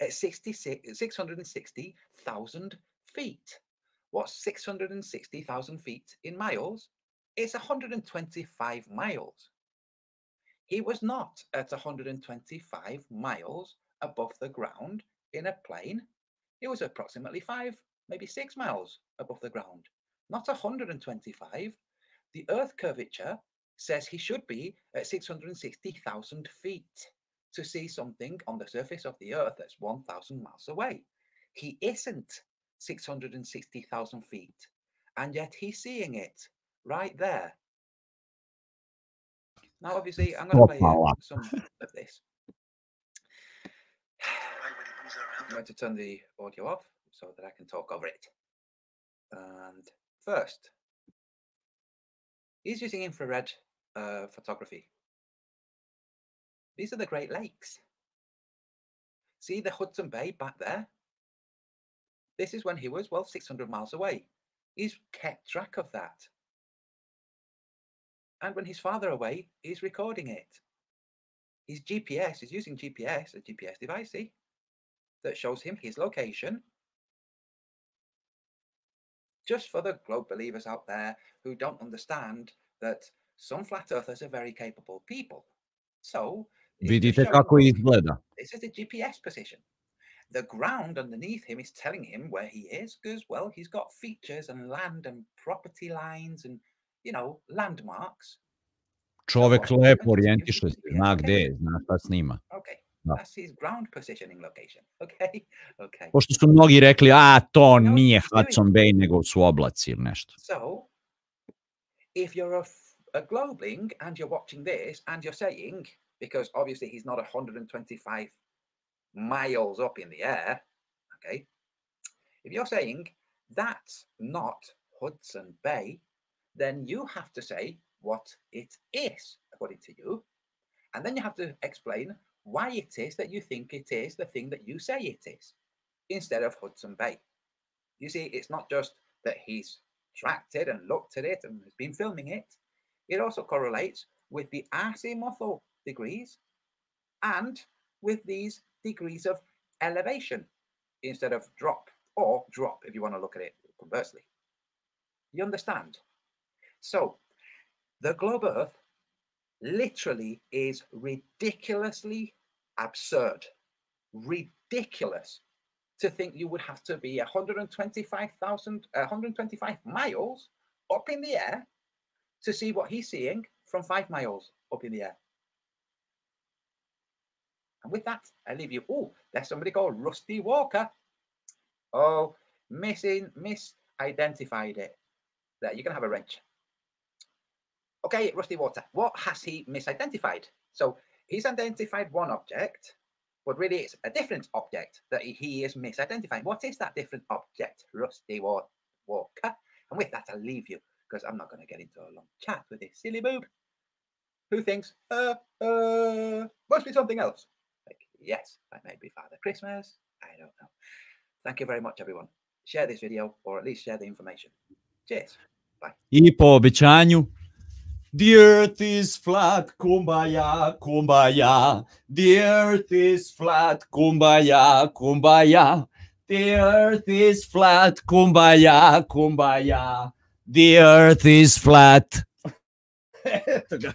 At 66 660,000 feet. What's 660,000 feet in miles? It's 125 miles. He was not at 125 miles above the ground in a plane. It was approximately five, maybe six miles above the ground, not 125. The Earth curvature says he should be at 660,000 feet to see something on the surface of the Earth that's 1,000 miles away. He isn't 660,000 feet, and yet he's seeing it right there. Now, obviously, I'm going to play some of this. I'm going to turn the audio off so that I can talk over it. And first, he's using infrared uh, photography. These are the Great Lakes. See the Hudson Bay back there? This is when he was, well, 600 miles away. He's kept track of that. And when he's farther away, he's recording it. His GPS is using GPS, a GPS device, see, that shows him his location. Just for the globe believers out there who don't understand that some flat earthers are very capable people. So, it's Vidite just kako showing this is the GPS position. The ground underneath him is telling him where he is because, well, he's got features and land and property lines and, you know, landmarks. Čovek lepo orijentiše se, zna gde je, zna šta snima. Okay, Da. that's his ground positioning location. Okay, okay. Pošto su mnogi rekli, a to nije Hudson Bay, nego su oblaci ili nešto. So, if you're a globing and you're watching this and you're saying, because obviously he's not 125 miles up in the air, okay, if you're saying that's not Hudson Bay, then you have to say what it is, according to you. And then you have to explain why it is that you think it is the thing that you say it is, instead of Hudson Bay. You see, it's not just that he's tracked it and looked at it and has been filming it. It also correlates with the azimuthal degrees and with these degrees of elevation instead of drop or drop if you want to look at it conversely. You understand? So, the globe Earth literally is ridiculously absurd. Ridiculous to think you would have to be 125,000, uh, 125 miles up in the air to see what he's seeing from five miles up in the air. And with that, I leave you. Oh, there's somebody called Rusty Walker. Oh, missing, misidentified it. There, you're going to have a wrench. Okay, Rusty Walker, what has he misidentified? So he's identified one object, but really it's a different object that he- is misidentifying. What is that different object, Rusty Walker? And with that, I'll leave you because I'm not going to get into a long chat with this silly boob who thinks, uh, uh, must be something else. Like, yes, that may be Father Christmas. I don't know. Thank you very much, everyone. Share this video or at least share the information. Cheers. I po obećanju The earth is flat, kumbaya, kumbaya. The earth is flat, kumbaya, kumbaya. The earth is flat, kumbaya, kumbaya. The earth is flat.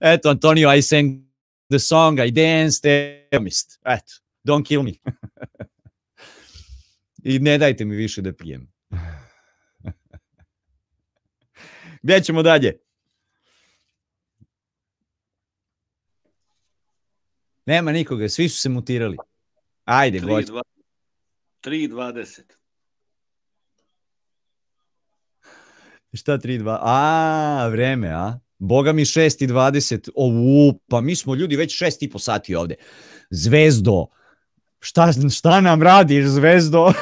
Eto Antonio, I sang the song, I danced, missed. Eto, don't kill me. I ne dajte mi više da pijem. Gdje ćemo dalje? Nema nikoga, svi su se mutirali. Ajde, goć. 3.20. Šta 3.2? A, vreme, a? Boga mi 6.20. Ovu, pa mi smo ljudi već 6 i po sati ovde. Zvezdo, šta, šta nam radiš, Zvezdo?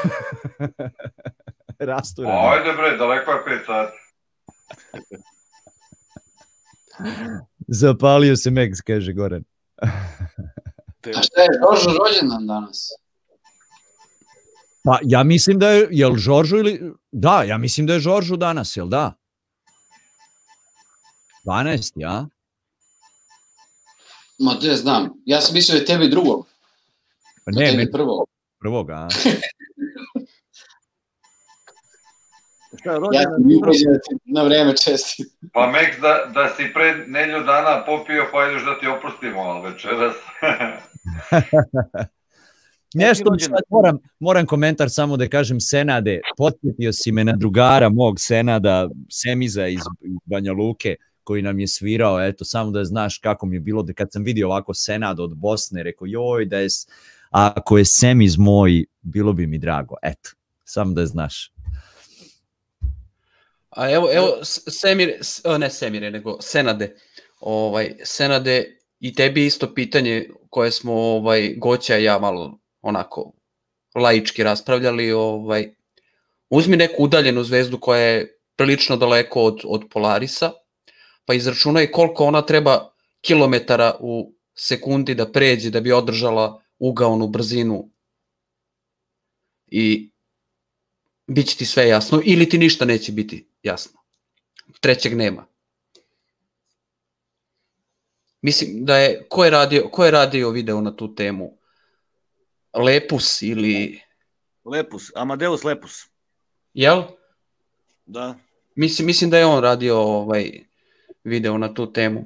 Rastura. Ajde bre, daleko je 5 sati. Zapalio se Mex, kaže Goran. A šta je, Žoržo rođendan danas? Pa ja mislim da je, jel Žoržu ili, da, ja mislim da je Žoržu danas, jel da? 12, ja? Ma te znam, ja sam mislio da je tebi drugog. Pa Da ne, tebi meni prvog. prvog, a? Ja sam ubeđen da ti na vreme česti. Pa Mek, da, da si pre nelju dana popio, pa ideš da ti oprostimo, ali večeras... Nešto mi sad moram, moram komentar samo da kažem Senade, podsjetio si me na drugara mog Senada, Semiza iz, iz Banja Luke, koji nam je svirao, eto, samo da znaš kako mi je bilo, da kad sam vidio ovako Senad od Bosne, rekao, joj, da je, ako je Semiz moj, bilo bi mi drago, eto, samo da znaš. A evo, evo Semir, ne Semire, nego Senade. Ovaj, Senade, i tebi isto pitanje koje smo ovaj, Goća i ja malo onako laički raspravljali. Ovaj, uzmi neku udaljenu zvezdu koja je prilično daleko od, od Polarisa, pa izračunaj koliko ona treba kilometara u sekundi da pređe da bi održala ugaonu brzinu i bit će ti sve jasno ili ti ništa neće biti jasno. Trećeg nema. Mislim da je, ko je radio, ko je radio video na tu temu? Lepus ili, Lepus, Amadeus Lepus. jel? Da. Mislim, mislim da je on radio ovaj video na tu temu.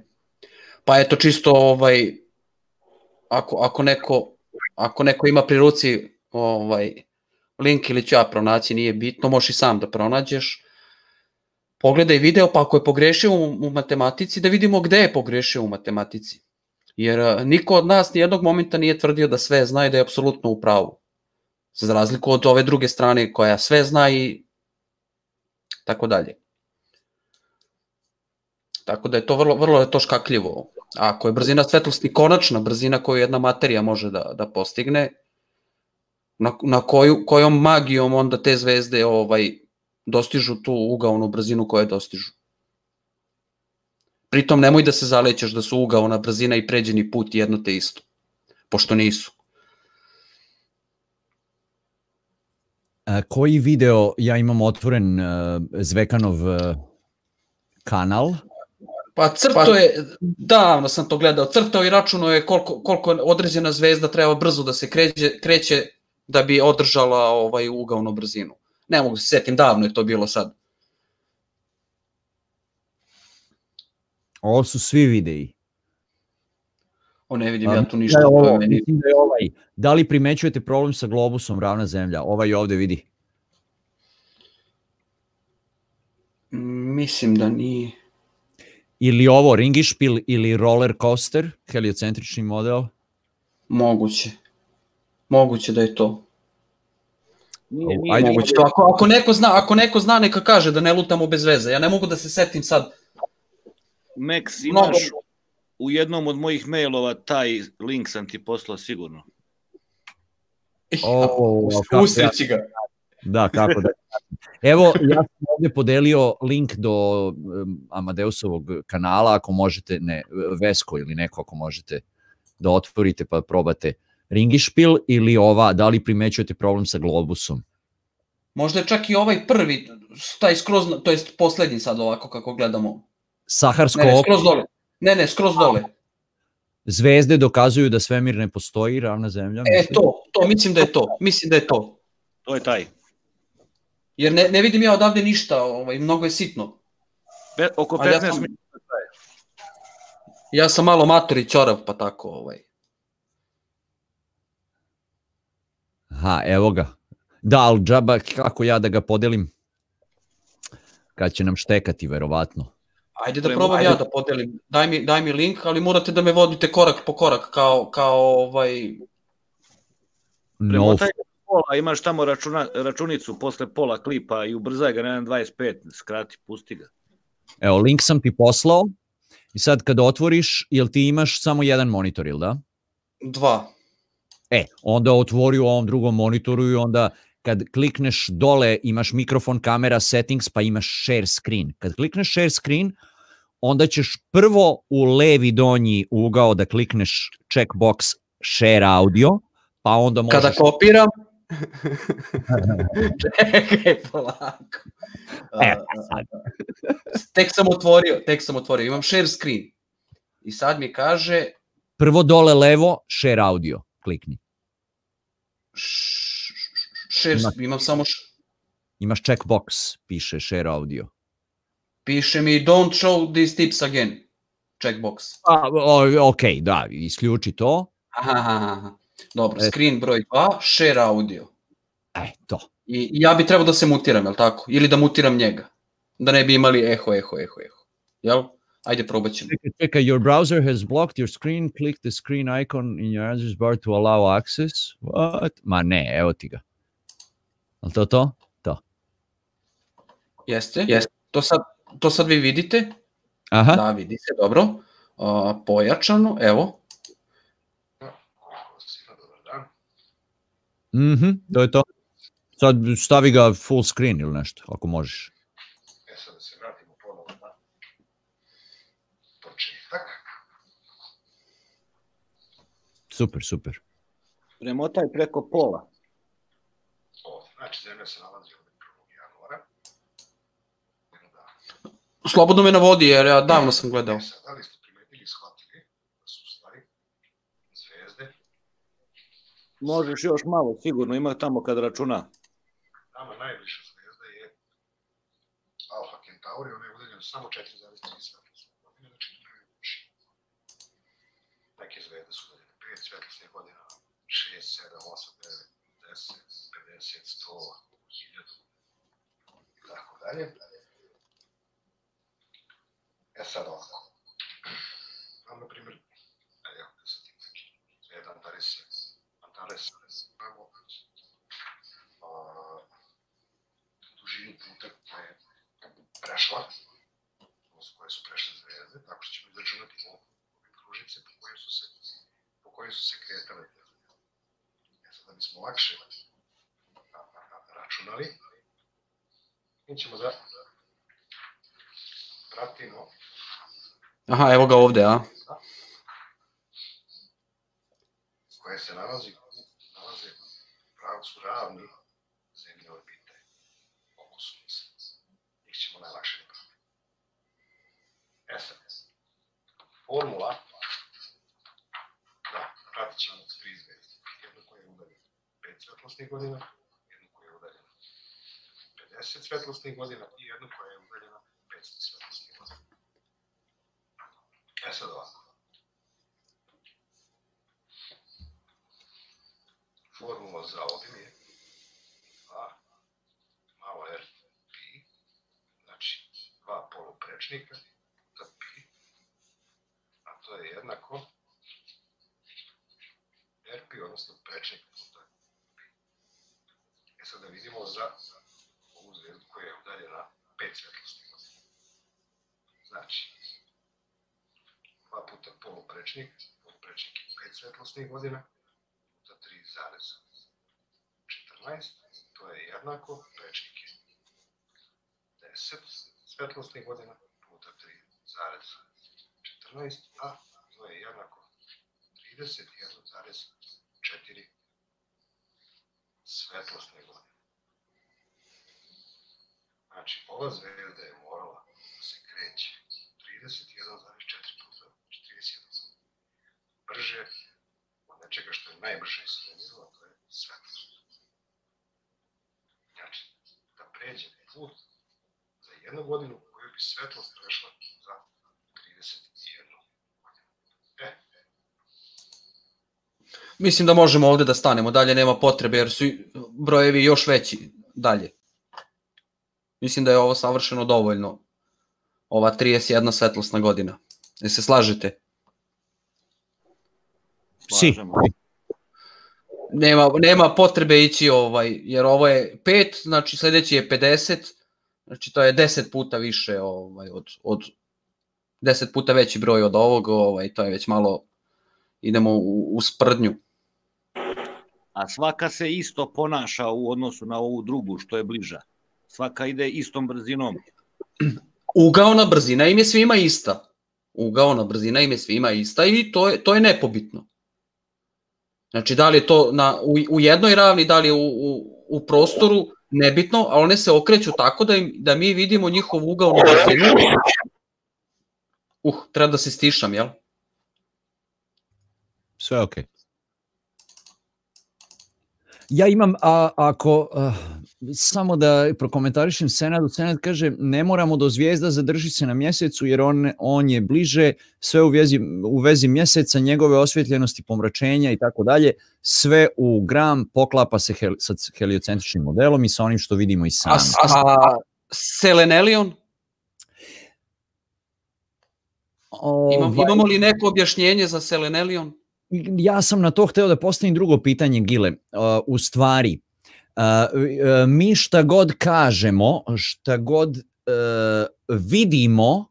Pa eto čisto ovaj ako, ako neko ako neko ima pri ruci ovaj link ili ću ja pronaći, nije bitno, možeš i sam da pronađeš. Pogledaj video, pa ako je pogrešio u, u matematici, da vidimo gde je pogrešio u matematici. Jer a, niko od nas nijednog momenta nije tvrdio da sve zna i da je apsolutno u pravu. Za razliku od ove druge strane koja sve zna i tako dalje. Tako da je to vrlo, vrlo je to škakljivo. Ako je brzina svetlosti konačna brzina koju jedna materija može da, da postigne, na, na koju, kojom magijom onda te zvezde ovaj dostižu tu ugaonu brzinu koju dostižu. Pritom nemoj da se zalećeš da su ugaona brzina i pređeni put jedno te isto, pošto nisu. A, koji video, ja imam otvoren uh, Zvekanov uh, kanal, Pa crto je, davno sam to gledao, crtao i računao je koliko, koliko određena zvezda treba brzo da se kreće, kreće da bi održala ovaj ugaonu brzinu. Ne mogu se setim, davno je to bilo sad. ovo su svi videi. O, ne vidim A, ja tu mislim ništa. da je ovo, meni- mislim da je ovaj, da li primećujete problem sa globusom ravna zemlja? Ovaj ovde vidi. Mislim da nije. Ili ovo ringišpil ili roller coaster, heliocentrični model. Moguće. Moguće da je to. Nije, nije, Ajde. Moguće to. Ako, ako, neko zna, ako neko zna, neka kaže da ne lutamo bez veze. Ja ne mogu da se setim sad. Max, Mnogo- imaš u jednom od mojih mailova taj link sam ti poslao sigurno. O, Usreći ga. Da, kako da. Evo, ja sam ovdje podelio link do um, Amadeusovog kanala, ako možete, ne, Vesko ili neko, ako možete da otvorite pa probate Ringišpil ili ova, da li primećujete problem sa globusom? Možda je čak i ovaj prvi, taj skroz, to jest poslednji sad ovako kako gledamo. Saharsko Ne, ne, skroz dole. Ne, ne, skroz dole. zvezde dokazuju da svemir ne postoji, ravna zemlja. E, mislim. to, to, mislim da je to. Mislim da je to. To je taj. Jer ne, ne vidim ja odavde ništa, ovaj, mnogo je sitno. Pe, oko Ali ja 15 sam- minuta traje. Ja sam malo mator i ćorav, pa tako, ovaj. Aha, evo ga. Da, ali džaba, kako ja da ga podelim? Kad će nam štekati, verovatno. Ajde da probam ja da podelim. Daj mi, daj mi link, ali morate da me vodite korak po korak, kao, kao ovaj... No, pola, imaš tamo računa, računicu posle pola klipa i ubrzaj ga na 1.25, skrati, pusti ga. evo, link sam ti poslao i sad kad otvoriš, jel ti imaš samo jedan monitor, ili da? Dva. E, onda otvori u ovom drugom monitoru i onda kad klikneš dole imaš mikrofon, kamera, settings, pa imaš share screen. Kad klikneš share screen, onda ćeš prvo u levi donji ugao da klikneš checkbox share audio, pa onda možeš... Kada kopiram... Čekaj, polako. E, tek sam otvorio, tek sam otvorio. Imam share screen. I sad mi kaže Prvo dole levo, share audio, klikni. share, Ima- imam samo Imaš checkbox, piše share audio. piše mi don't show these tips again. Checkbox. A, o, ok, da, isključi to. Aha, aha, aha. Dobro, E. screen broj 2, share audio. E, to. I i ja bi trebao da se mutiram, jel tako? Ili da mutiram njega. Da ne bi imali eho, eho, eho, eho. Jel? Ajde, probat ćemo. Čekaj, čekaj, your browser has blocked your screen, click the screen icon in your address bar to allow access. What? Ma ne, evo ti ga. Al to to? To. Jeste? Jeste. To sad, to sad vi vidite? Aha. Da, vidi se, dobro. A, pojačano, evo. Mhm, to je to. Sad stavi ga full screen ili nešto, ako možeš. E sad da se vratimo ponovo na početak. Super, super. Premotaj preko pola. Ovdje. Znači, zemlja se nalazi ovdje 1. januara. Slobodno me navodi, jer ja davno sam gledao. E sad, da li ste primetili i shvatili da su u stvari zvezde Možeš još malo, sigurno, ima tamo kad računa. Nama najbliža zvezda je Alfa Centauri, ona je udaljena samo 4,3 svetlosne znači. Neke zvezde su udaljene 5 svetlosnih godina, 6, 7, 8, 9, 10, 50, 100, 1000 i tako dalje. E sad ovako. Imam, na primjer, evo, da sad im neki zvezda Antares, Antares, imamo a, dužinu puta koja je prešla, odnosno koje su prešle zvezde, tako što ćemo izračunati ove kružnice po kojim su se, po kojim su se kretale zvezde. E sad, da bismo lakše računali, mi ćemo da pratimo Aha, evo ga ovde, a? koje se nalazi, u pravcu ravni zemlje orbite oko sunca. Njih ćemo najlakše da pratimo. E sad, formula da pratit ćemo tri zvezde. Jednu koja je udaljena 5 svetlosnih godina, jednu koja je udaljena 50 svetlosnih godina i jednu koja je udaljena 500 svetlosnih godina. E sad ovako. Formula za ovim je a malo r pi, znači dva poluprečnika za pi, a to je jednako r pi, odnosno prečnik puta pi. E sad da vidimo za ovu zvezdu koja je udaljena 5 svetlosnih godina. Znači, 2 puta poluprečnik, poluprečnik je 5 svetlosnih godina, 3,14, to je jednako prečnik je 10 svetlosnih godina puta 3,14, a to je jednako 31,4 svetlosne godine. Znači, ova zvezda je morala da se kreće 31,4 puta 31 brže nečega što je najbrže a to je svetlost. Znači, da pređe put za jednu godinu koju bi svetlost prešla za 31 godinu. E, Mislim da možemo ovde da stanemo, dalje nema potrebe jer su brojevi još veći dalje. Mislim da je ovo savršeno dovoljno, ova 31 svetlosna godina. Jel se slažete? Si. Nema, nema potrebe ići ovaj, jer ovo je 5, znači sledeći je 50, znači to je 10 puta više ovaj, od, od 10 puta veći broj od ovog, ovaj, to je već malo, idemo u, u sprdnju. A svaka se isto ponaša u odnosu na ovu drugu što je bliža. Svaka ide istom brzinom. Ugaona brzina im je svima ista. Ugaona brzina im je svima ista i to je, to je nepobitno. Znači, da li je to na, u, u jednoj ravni, da li je u, u, u prostoru, nebitno, a one se okreću tako da, im, da mi vidimo njihov ugaonu brzinu. Uh, treba da se stišam, jel? Sve okej. Ja imam, a, ako, a, samo da prokomentarišem Senadu, Senad kaže ne moramo do zvijezda zadrži se na mjesecu jer on, on je bliže, sve u vezi, u vezi mjeseca, njegove osvjetljenosti, pomračenja i tako dalje, sve u gram poklapa se hel, sa heliocentričnim modelom i sa onim što vidimo i sami. A, a Selenelion? Imam, Ovaj- imamo li neko objašnjenje za Selenelion? ja sam na to hteo da postavim drugo pitanje, Gile. Uh, u stvari, mi šta god kažemo, šta god uh, vidimo,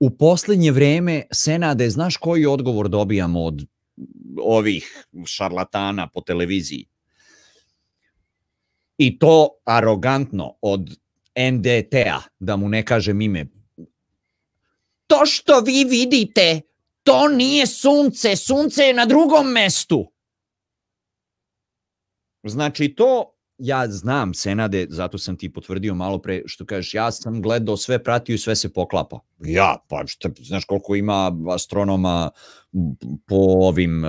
u poslednje vreme, Senade, znaš koji odgovor dobijamo od ovih šarlatana po televiziji? I to arogantno od NDT-a, da mu ne kažem ime. To što vi vidite, to nije sunce, sunce je na drugom mestu. Znači to, ja znam Senade, zato sam ti potvrdio malo pre što kažeš, ja sam gledao sve, pratio i sve se poklapa. Ja, pa šta, znaš koliko ima astronoma po ovim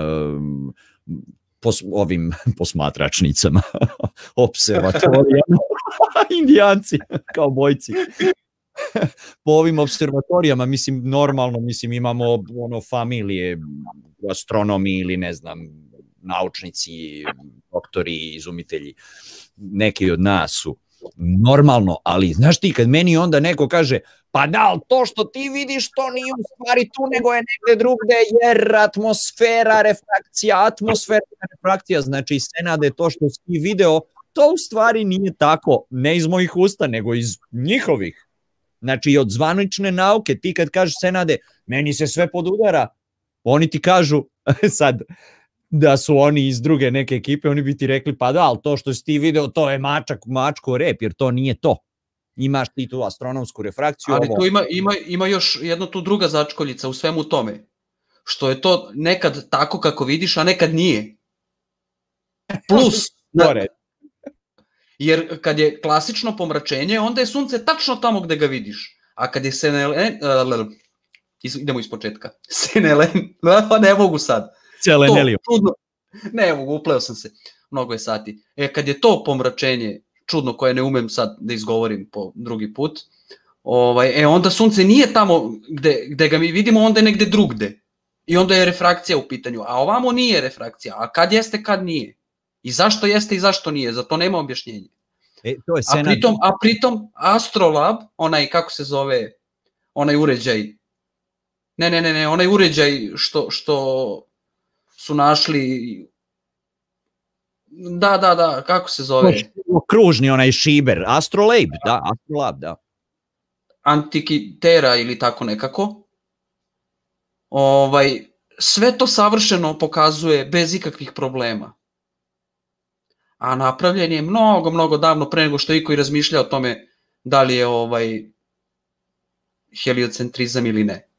po ovim posmatračnicama, observatorijama, indijanci, kao bojci po ovim observatorijama, mislim, normalno, mislim, imamo ono familije, astronomi ili ne znam, naučnici, doktori, izumitelji, neki od nas su normalno, ali znaš ti kad meni onda neko kaže pa da, ali to što ti vidiš to nije u stvari tu nego je negde drugde jer atmosfera, refrakcija, atmosfera, refrakcija, znači Senade to što si video, to u stvari nije tako, ne iz mojih usta, nego iz njihovih. Znači i od zvanične nauke, ti kad kažeš Senade, meni se sve podudara, oni ti kažu sad da su oni iz druge neke ekipe, oni bi ti rekli pa da, ali to što si ti video, to je mačak, mačko rep, jer to nije to. Imaš ti tu astronomsku refrakciju. Ali ovo. tu ima, ima, ima još jedna tu druga začkoljica u svemu tome. Što je to nekad tako kako vidiš, a nekad nije. Plus, Gore. jer kad je klasično pomračenje, onda je sunce tačno tamo gde ga vidiš. A kad je senelen, uh, idemo iz početka. Senelen, ne mogu sad. Selenelio. To, čudno, ne mogu, upleo sam se. Mnogo je sati. E, kad je to pomračenje, čudno koje ne umem sad da izgovorim po drugi put, ovaj, e, onda sunce nije tamo gde, gde ga mi vidimo, onda je negde drugde. I onda je refrakcija u pitanju. A ovamo nije refrakcija. A kad jeste, kad nije. I zašto jeste i zašto nije. Za to nema objašnjenja. E, to je A Senad. pritom, a pritom Astrolab, onaj, kako se zove, onaj uređaj, ne, ne, ne, ne, onaj uređaj što, što su našli, da, da, da, kako se zove, Kružni onaj šiber, Astrolabe, da, Astrolab, da. Antikitera ili tako nekako, ovaj, sve to savršeno pokazuje bez ikakvih problema. a napravljen je mnogo, mnogo davno pre nego što je iko i razmišlja o tome da li je ovaj heliocentrizam ili ne.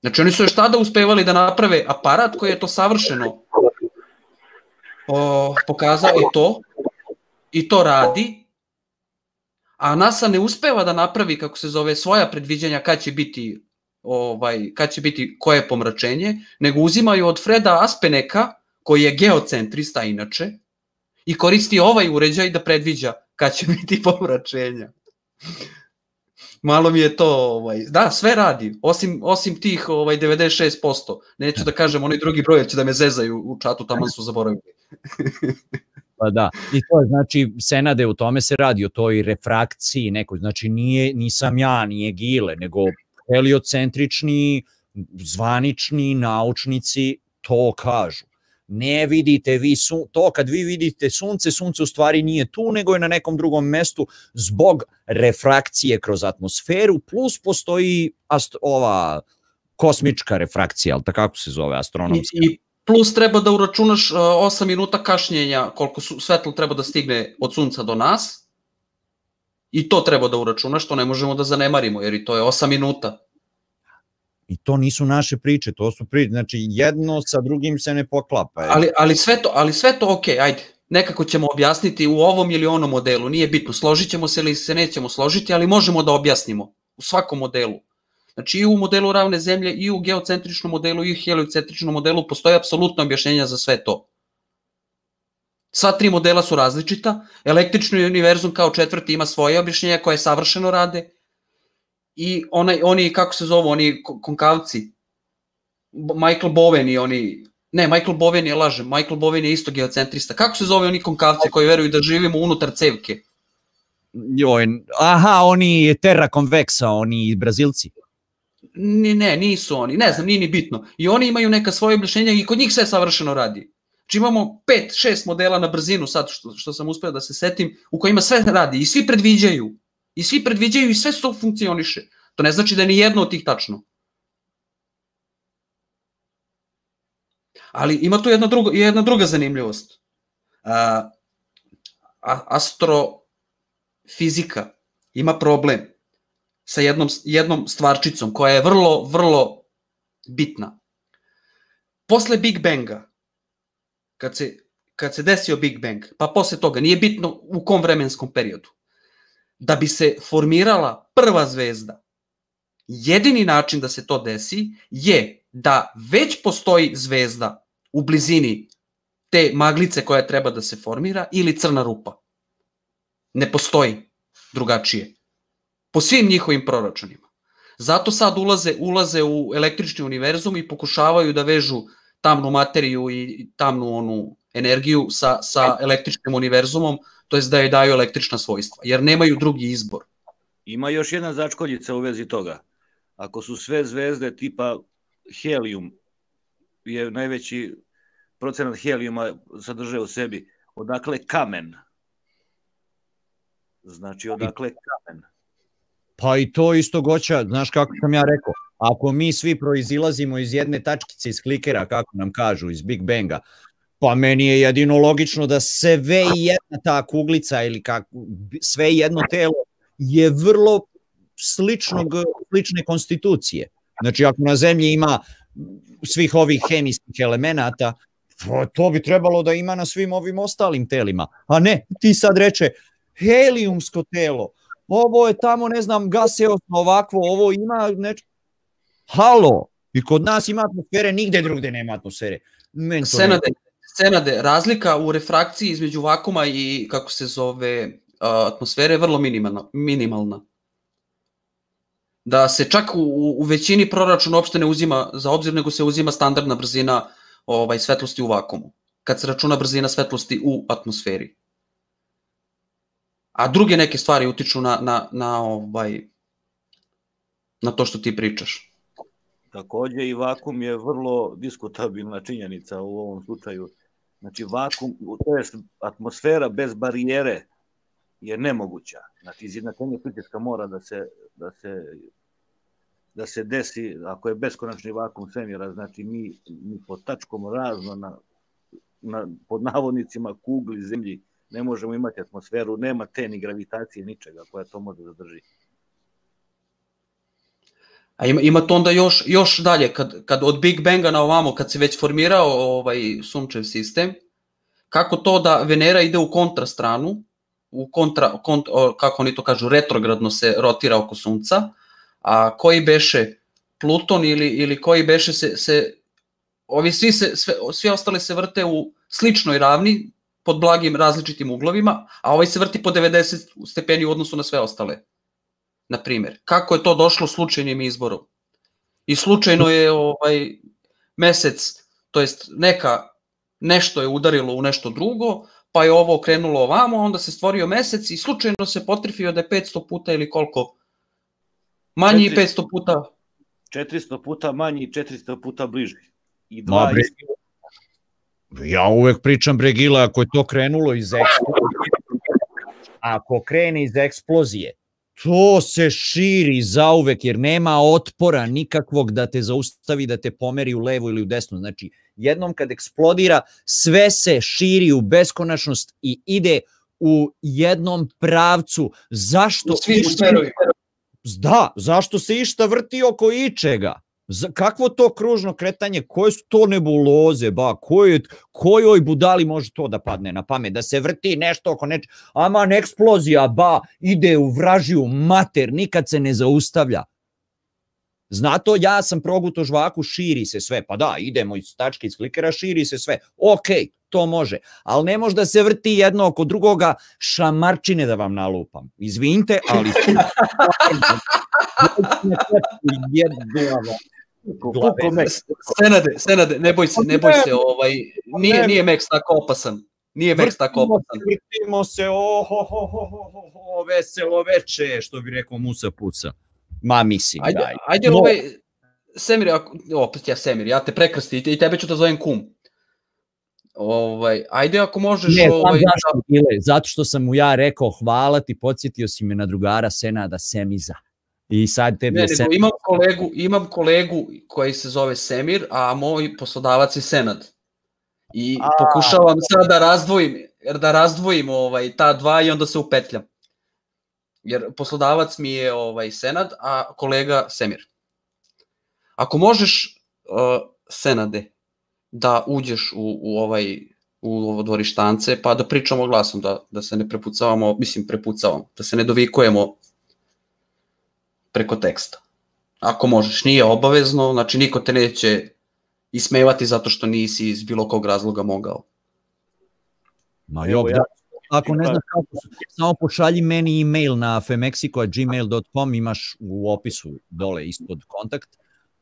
Znači oni su još tada uspevali da naprave aparat koji je to savršeno o, pokazao i to, i to radi, a NASA ne uspeva da napravi, kako se zove, svoja predviđanja kad će biti ovaj, kad će biti koje pomračenje, nego uzimaju od Freda Aspeneka, koji je geocentrista inače, i koristi ovaj uređaj da predviđa kad će biti pomračenja. Malo mi je to, ovaj, da, sve radi, osim, osim tih ovaj, 96%. Neću da kažem onaj drugi broj, će da me zezaju u čatu, tamo su zaboravili. Pa da, i to je znači Senade u tome se radi o toj refrakciji nekoj, znači nije nisam ja, nije Gile, nego heliocentrični zvanični naučnici to kažu. Ne vidite vi su, to kad vi vidite sunce, sunce u stvari nije tu, nego je na nekom drugom mestu zbog refrakcije kroz atmosferu, plus postoji ast, ova kosmička refrakcija, ali kako se zove, astronomska. I, I plus treba da uračunaš uh, 8 minuta kašnjenja koliko su, svetlo treba da stigne od sunca do nas. I to treba da uračunaš, to ne možemo da zanemarimo, jer i to je 8 minuta. I to nisu naše priče, to su priče, znači jedno sa drugim se ne poklapa. Ali, ali, sve to, ali sve to ok, ajde, nekako ćemo objasniti u ovom ili onom modelu, nije bitno, složit ćemo se ili se nećemo složiti, ali možemo da objasnimo u svakom modelu. Znači i u modelu ravne zemlje, i u geocentričnom modelu, i u heliocentričnom modelu postoje apsolutno objašnjenja za sve to. Sva tri modela su različita, električni univerzum kao četvrti ima svoje objašnjenja koje savršeno rade, i onaj, oni, kako se zovu, oni konkavci, Michael Bowen i oni, ne, Michael Bowen je lažem, Michael Bowen je isto geocentrista. Kako se zove oni konkavci koji veruju da živimo unutar cevke? Joj, aha, oni Terra Convexa, oni Brazilci. Ne, ne, nisu oni, ne znam, nije ni bitno. I oni imaju neka svoje objašnjenja i kod njih sve savršeno radi. Znači imamo pet, šest modela na brzinu sad što, što sam uspeo da se setim, u kojima sve radi i svi predviđaju. I svi predviđaju i sve to funkcioniše. To ne znači da je ni jedno od tih tačno. Ali ima tu jedna druga, jedna druga zanimljivost. A, astrofizika ima problem sa jednom, jednom stvarčicom koja je vrlo, vrlo bitna. Posle Big Banga, kad se, kad se desio Big Bang, pa posle toga, nije bitno u kom vremenskom periodu, da bi se formirala prva zvezda, jedini način da se to desi je da već postoji zvezda u blizini te maglice koja treba da se formira ili crna rupa. Ne postoji drugačije. Po svim njihovim proračunima. Zato sad ulaze, ulaze u električni univerzum i pokušavaju da vežu tamnu materiju i tamnu onu energiju sa, sa električnim univerzumom, to jest da je daju električna svojstva, jer nemaju drugi izbor. Ima još jedna začkoljica u vezi toga. Ako su sve zvezde tipa helium, je najveći procenat helijuma sadrže u sebi, odakle kamen? Znači, odakle kamen? Pa i to isto goća, znaš kako sam ja rekao, ako mi svi proizilazimo iz jedne tačkice iz klikera, kako nam kažu, iz Big Banga, pa meni je jedino logično da sve jedna ta kuglica ili kako, sve jedno telo je vrlo sličnog, slične konstitucije. Znači, ako na zemlji ima svih ovih hemijskih elemenata, pa to bi trebalo da ima na svim ovim ostalim telima. A ne, ti sad reče, helijumsko telo, ovo je tamo, ne znam, gaseosno ovakvo, ovo ima neč... Halo, i kod nas ima atmosfere, nigde drugde nema atmosfere. Men to Senade, razlika u refrakciji između vakuma i, kako se zove, atmosfere je vrlo minimalna. minimalna. Da se čak u, u većini proračuna uopšte ne uzima za obzir, nego se uzima standardna brzina ovaj, svetlosti u vakumu. Kad se računa brzina svetlosti u atmosferi. A druge neke stvari utiču na, na, na, ovaj, na to što ti pričaš. Takođe i vakum je vrlo diskutabilna činjenica u ovom slučaju. Znači vakum, to je atmosfera bez barijere je nemoguća. Znači izjednačenje pritiska mora da se, da se da se desi, ako je beskonačni vakum svemira, znači mi, mi pod tačkom razno na na, pod navodnicima kugli zemlji ne možemo imati atmosferu, nema te ni gravitacije, ničega koja to može da drži. A ima, ima to onda još, još dalje, kad, kad od Big Banga na ovamo, kad se već formirao ovaj sunčev sistem, kako to da Venera ide u kontrastranu, u kontra, kont, kako oni to kažu, retrogradno se rotira oko sunca, a koji beše Pluton ili, ili koji beše se, se ovi svi, se, sve, svi ostali se vrte u sličnoj ravni, pod blagim različitim uglovima, a ovaj se vrti po 90 stepeni u odnosu na sve ostale. Na primjer, kako je to došlo slučajnim izborom? I slučajno je ovaj mesec, to jest neka nešto je udarilo u nešto drugo, pa je ovo krenulo ovamo, onda se stvorio mesec i slučajno se potrefio da je 500 puta ili koliko? Manji i 500 puta. 400 puta manji i 400 puta bliži. I Ma, dva bre, isti- Ja uvek pričam Bregila, ako je to krenulo iz eksplozije, ako krene iz eksplozije, to se širi zauvek jer nema otpora nikakvog da te zaustavi, da te pomeri u levo ili u desno. Znači, jednom kad eksplodira, sve se širi u beskonačnost i ide u jednom pravcu. Zašto? U svim. Da, zašto se išta vrti oko ičega? Za, kakvo to kružno kretanje, koje su to nebuloze, ba, koje, kojoj budali može to da padne na pamet, da se vrti nešto oko neč, aman eksplozija, ba, ide u vražiju mater, nikad se ne zaustavlja. Znato, ja sam proguto žvaku, širi se sve, pa da, idemo iz tačke iz klikera, širi se sve, ok, to može, ali ne može da se vrti jedno oko drugoga, šamarčine da vam nalupam. Izvinite, ali... Glave. Senade, Senade, ne boj se, ne boj se, ovaj, nije, nije Max tako opasan. Nije Max tako opasan. vrtimo se, o, ho, ho, ho, ho, ho, veselo veče, što bi rekao Musa Puca. Ma mislim, Ajde, daj. ajde No, ovaj, Semir, ako, opet ja Semir, ja te prekrsti i tebe ću da zovem kum. Ovaj, ajde ako možeš... Ne, ovaj, zašto, Bile, zato što sam mu ja rekao hvala ti, podsjetio si me na drugara Senada Semiza. I sad tebi Ne, je Sem... imam kolegu, imam kolegu koji se zove Semir, a moj poslodavac je Senad. I A. pokušavam sad da razdvojim, jer da razdvojim ovaj ta dva i onda se upetljam. Jer poslodavac mi je ovaj Senad, a kolega Semir. Ako možeš uh, Senade da uđeš u, u ovaj u ovo dvorištance, pa da pričamo glasom, da, da se ne prepucavamo, mislim prepucavamo, da se ne dovikujemo preko teksta. Ako možeš, nije obavezno, znači niko te neće ismevati zato što nisi iz bilo kog razloga mogao. Ma jok, ja-. Ako ne znaš kako, samo pošalji meni e-mail na femexico.gmail.com, imaš u opisu dole ispod kontakt,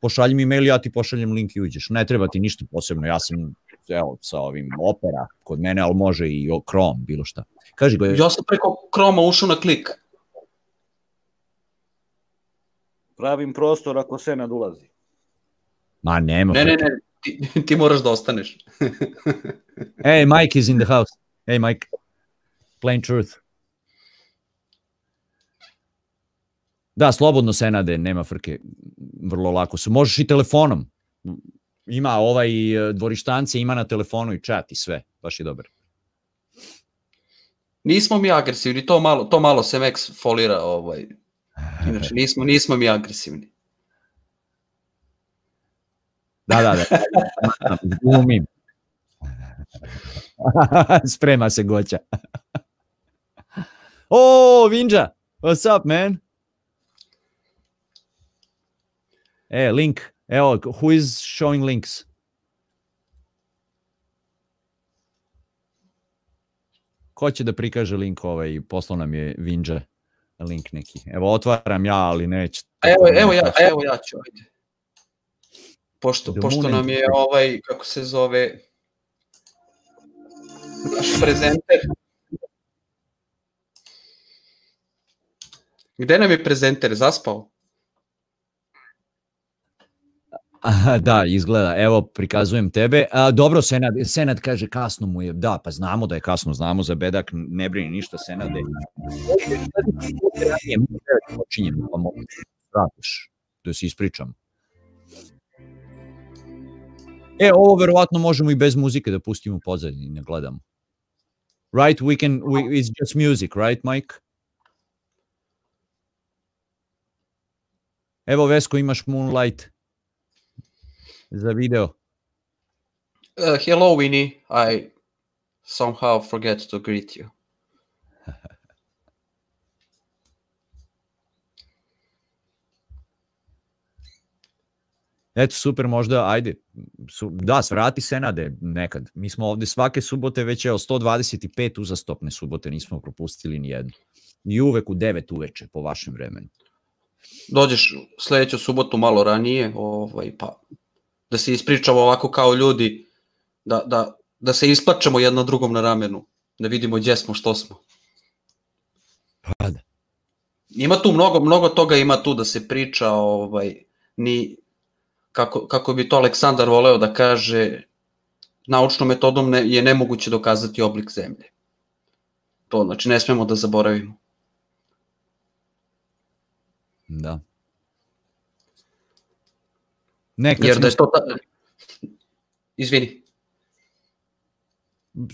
pošalji mi e-mail, ja ti pošaljem link i uđeš. Ne treba ti ništa posebno, ja sam evo, sa ovim opera kod mene, ali može i o Chrome, bilo šta. Kaži go, Ja sam preko Chroma ušao na klik. Pravim prostor ako Senad ulazi. ma nema. Ne, ne, ne, ti, ti moraš da ostaneš. Hey, Mike is in the house. Hey, Mike. Plain truth. Da, slobodno Senade, nema frke, vrlo lako su. Možeš i telefonom. Ima ovaj e, dvorištance, ima na telefonu i chat i sve, baš je dobar. Nismo mi agresivni, to malo, to malo se Max folira, ovaj. Inače, nismo, nismo mi agresivni. Da, da, da. Glumim. Sprema se goća. o, Vinđa, what's up, man? E, link. Evo, who is showing links? Ko će da prikaže link ovaj? Poslao nam je Vinđa link neki. Evo, otvaram ja, ali neće. Evo, evo ja, evo ja ću, ajde. Pošto, The pošto nam je ovaj, kako se zove, naš prezenter. Gde nam je prezenter? Zaspao? Aha, da, izgleda. Evo, prikazujem tebe. A, dobro, Senad, Senad kaže kasno mu je. Da, pa znamo da je kasno, znamo za bedak, ne brini ništa, mi devet počinjemo, pa mogu vratiš, da se ispričam. E, ovo verovatno možemo i bez muzike da pustimo u pozadini, ne gledamo. Right, we can, we, it's just music, right, Mike? Evo, Vesko, imaš Moonlight za video. Uh, hello, Winnie. I somehow forget to greet you. Eto, super, možda, ajde, su, da, svrati Senade nekad. Mi smo ovde svake subote već, evo, 125 uzastopne subote nismo propustili ni jednu. I uvek u 9 uveče, po vašem vremenu. Dođeš sledeću subotu malo ranije, ovaj, pa da se ispričamo ovako kao ljudi, da, da, da se isplačemo jedno drugom na ramenu, da vidimo gdje smo, što smo. Pa da. Ima tu mnogo, mnogo toga ima tu da se priča, ovaj, ni, kako, kako bi to Aleksandar voleo da kaže, naučnom metodom ne, je nemoguće dokazati oblik zemlje. To znači ne smemo da zaboravimo. Da. Nekad Jer smo da je to ta... Izvini.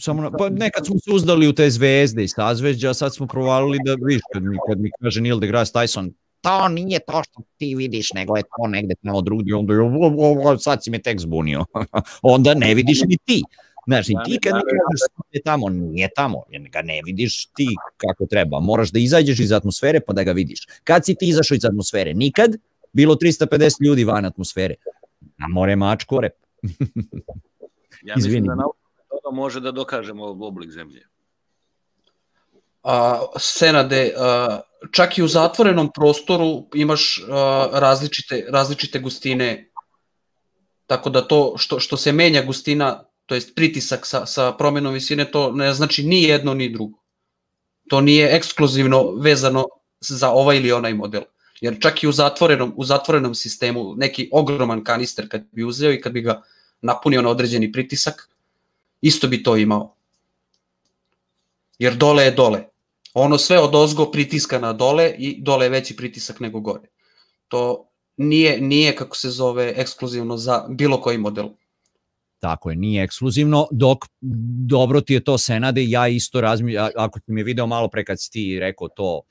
samo na, pa nekad smo se uzdali u te zvezde i sazveđa, a sad smo provalili da, viš, kad mi, kad mi kaže Neil deGrasse Tyson, to nije to što ti vidiš, nego je to negde tamo drugdje, onda je, "O, o, o, sad si me tek zbunio. onda ne vidiš ni ti. Znaš, i ti kad mi kažeš je tamo, nije tamo, jer ga ne vidiš ti kako treba. Moraš da izađeš iz atmosfere pa da ga vidiš. Kad si ti izašao iz atmosfere? Nikad? Bilo 350 ljudi van atmosfere. Na more mačko rep. Ja mislim da metoda može da dokažemo oblik zemlje. a, Senade, a, čak i u zatvorenom prostoru imaš a, različite, različite gustine, tako da to što, što se menja gustina, to jest pritisak sa, sa promenom visine, to ne znači ni jedno ni drugo. To nije ekskluzivno vezano za ovaj ili onaj model. Jer čak i u zatvorenom, u zatvorenom sistemu neki ogroman kanister kad bi uzeo i kad bi ga napunio na određeni pritisak, isto bi to imao. Jer dole je dole. Ono sve od ozgo pritiska na dole i dole je veći pritisak nego gore. To nije, nije kako se zove, ekskluzivno za bilo koji model. Tako je, nije ekskluzivno, dok dobro ti je to Senade, ja isto razmi, a- ako ti mi je video malo pre kad si ti rekao to,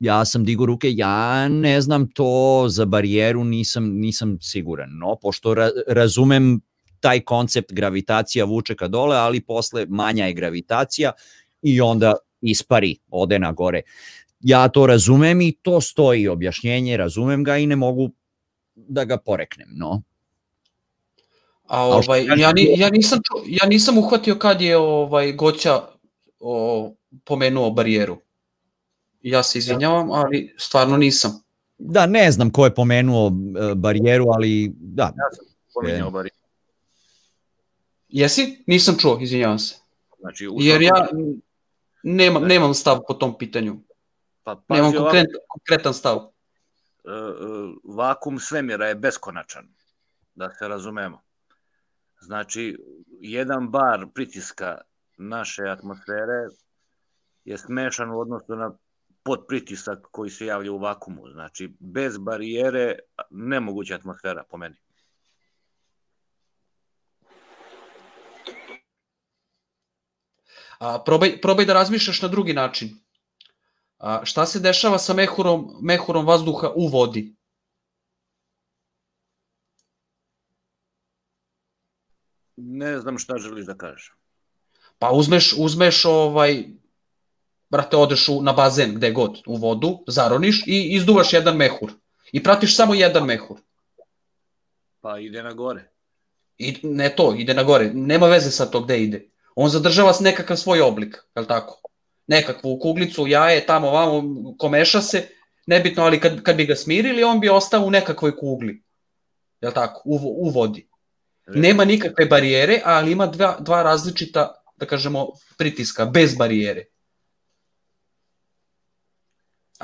ja sam digo ruke, ja ne znam to za barijeru, nisam, nisam siguran, no, pošto ra, razumem taj koncept gravitacija vuče ka dole, ali posle manja je gravitacija i onda ispari, ode na gore. Ja to razumem i to stoji objašnjenje, razumem ga i ne mogu da ga poreknem, no. A ovaj ja ni, ja nisam ja nisam uhvatio kad je ovaj Goća o, pomenuo barijeru. Ja se izvinjavam, ali stvarno nisam. Da, ne znam ko je pomenuo e, barijeru, ali da. Ja sam pominjao bar Jesi? Nisam čuo, izvinjavam se. Znači, Jer ja nemam, nemam stav po tom pitanju. Pa, pazi Nemam konkret, konkretan stav. e, e, vakum svemira je beskonačan, da se razumemo. Znači, jedan bar pritiska naše atmosfere je smešan u odnosu na podpritisak koji se javlja u vakumu. Znači, bez barijere nemoguća atmosfera, po meni. A, probaj, probaj da razmišljaš na drugi način. A, šta se dešava sa mehurom, mehurom vazduha u vodi? Ne znam šta želiš da kažeš. Pa uzmeš, uzmeš ovaj, brate, odeš u, na bazen gde god, u vodu, zaroniš i izduvaš jedan mehur. I pratiš samo jedan mehur. Pa ide na gore. I ne to, ide na gore. Nema veze sa to gde ide. On zadržava s nekakav svoj oblik, je li tako? Nekakvu kuglicu, jaje, tamo, vamo, komeša se, nebitno, ali kad, kad bi ga smirili, on bi ostao u nekakvoj kugli. Je li tako? U, u vodi. Nema nikakve barijere, ali ima dva, dva različita, da kažemo, pritiska, bez barijere.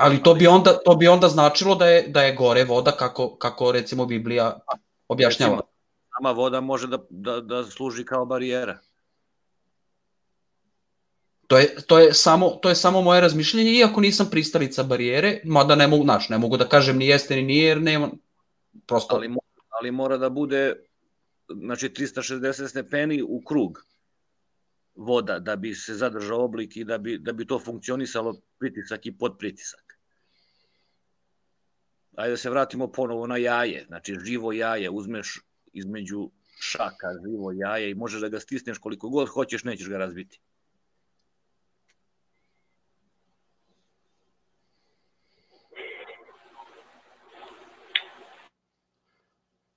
Ali to bi onda, to bi onda značilo da je, da je gore voda, kako, kako recimo Biblija objašnjava. Recimo, Sama voda može da, da, da služi kao barijera. To je, to, je samo, to je samo moje razmišljenje, iako nisam pristalica barijere, mada ne mogu, znaš, ne mogu da kažem ni jeste ni nije, jer nema, prosto... Ali, ali mora da bude znači 360 stepeni u krug voda da bi se zadržao oblik i da bi, da bi to funkcionisalo pritisak i pod pritisak. Ajde da se vratimo ponovo na jaje, znači živo jaje, uzmeš između šaka živo jaje i možeš da ga stisneš koliko god hoćeš, nećeš ga razbiti.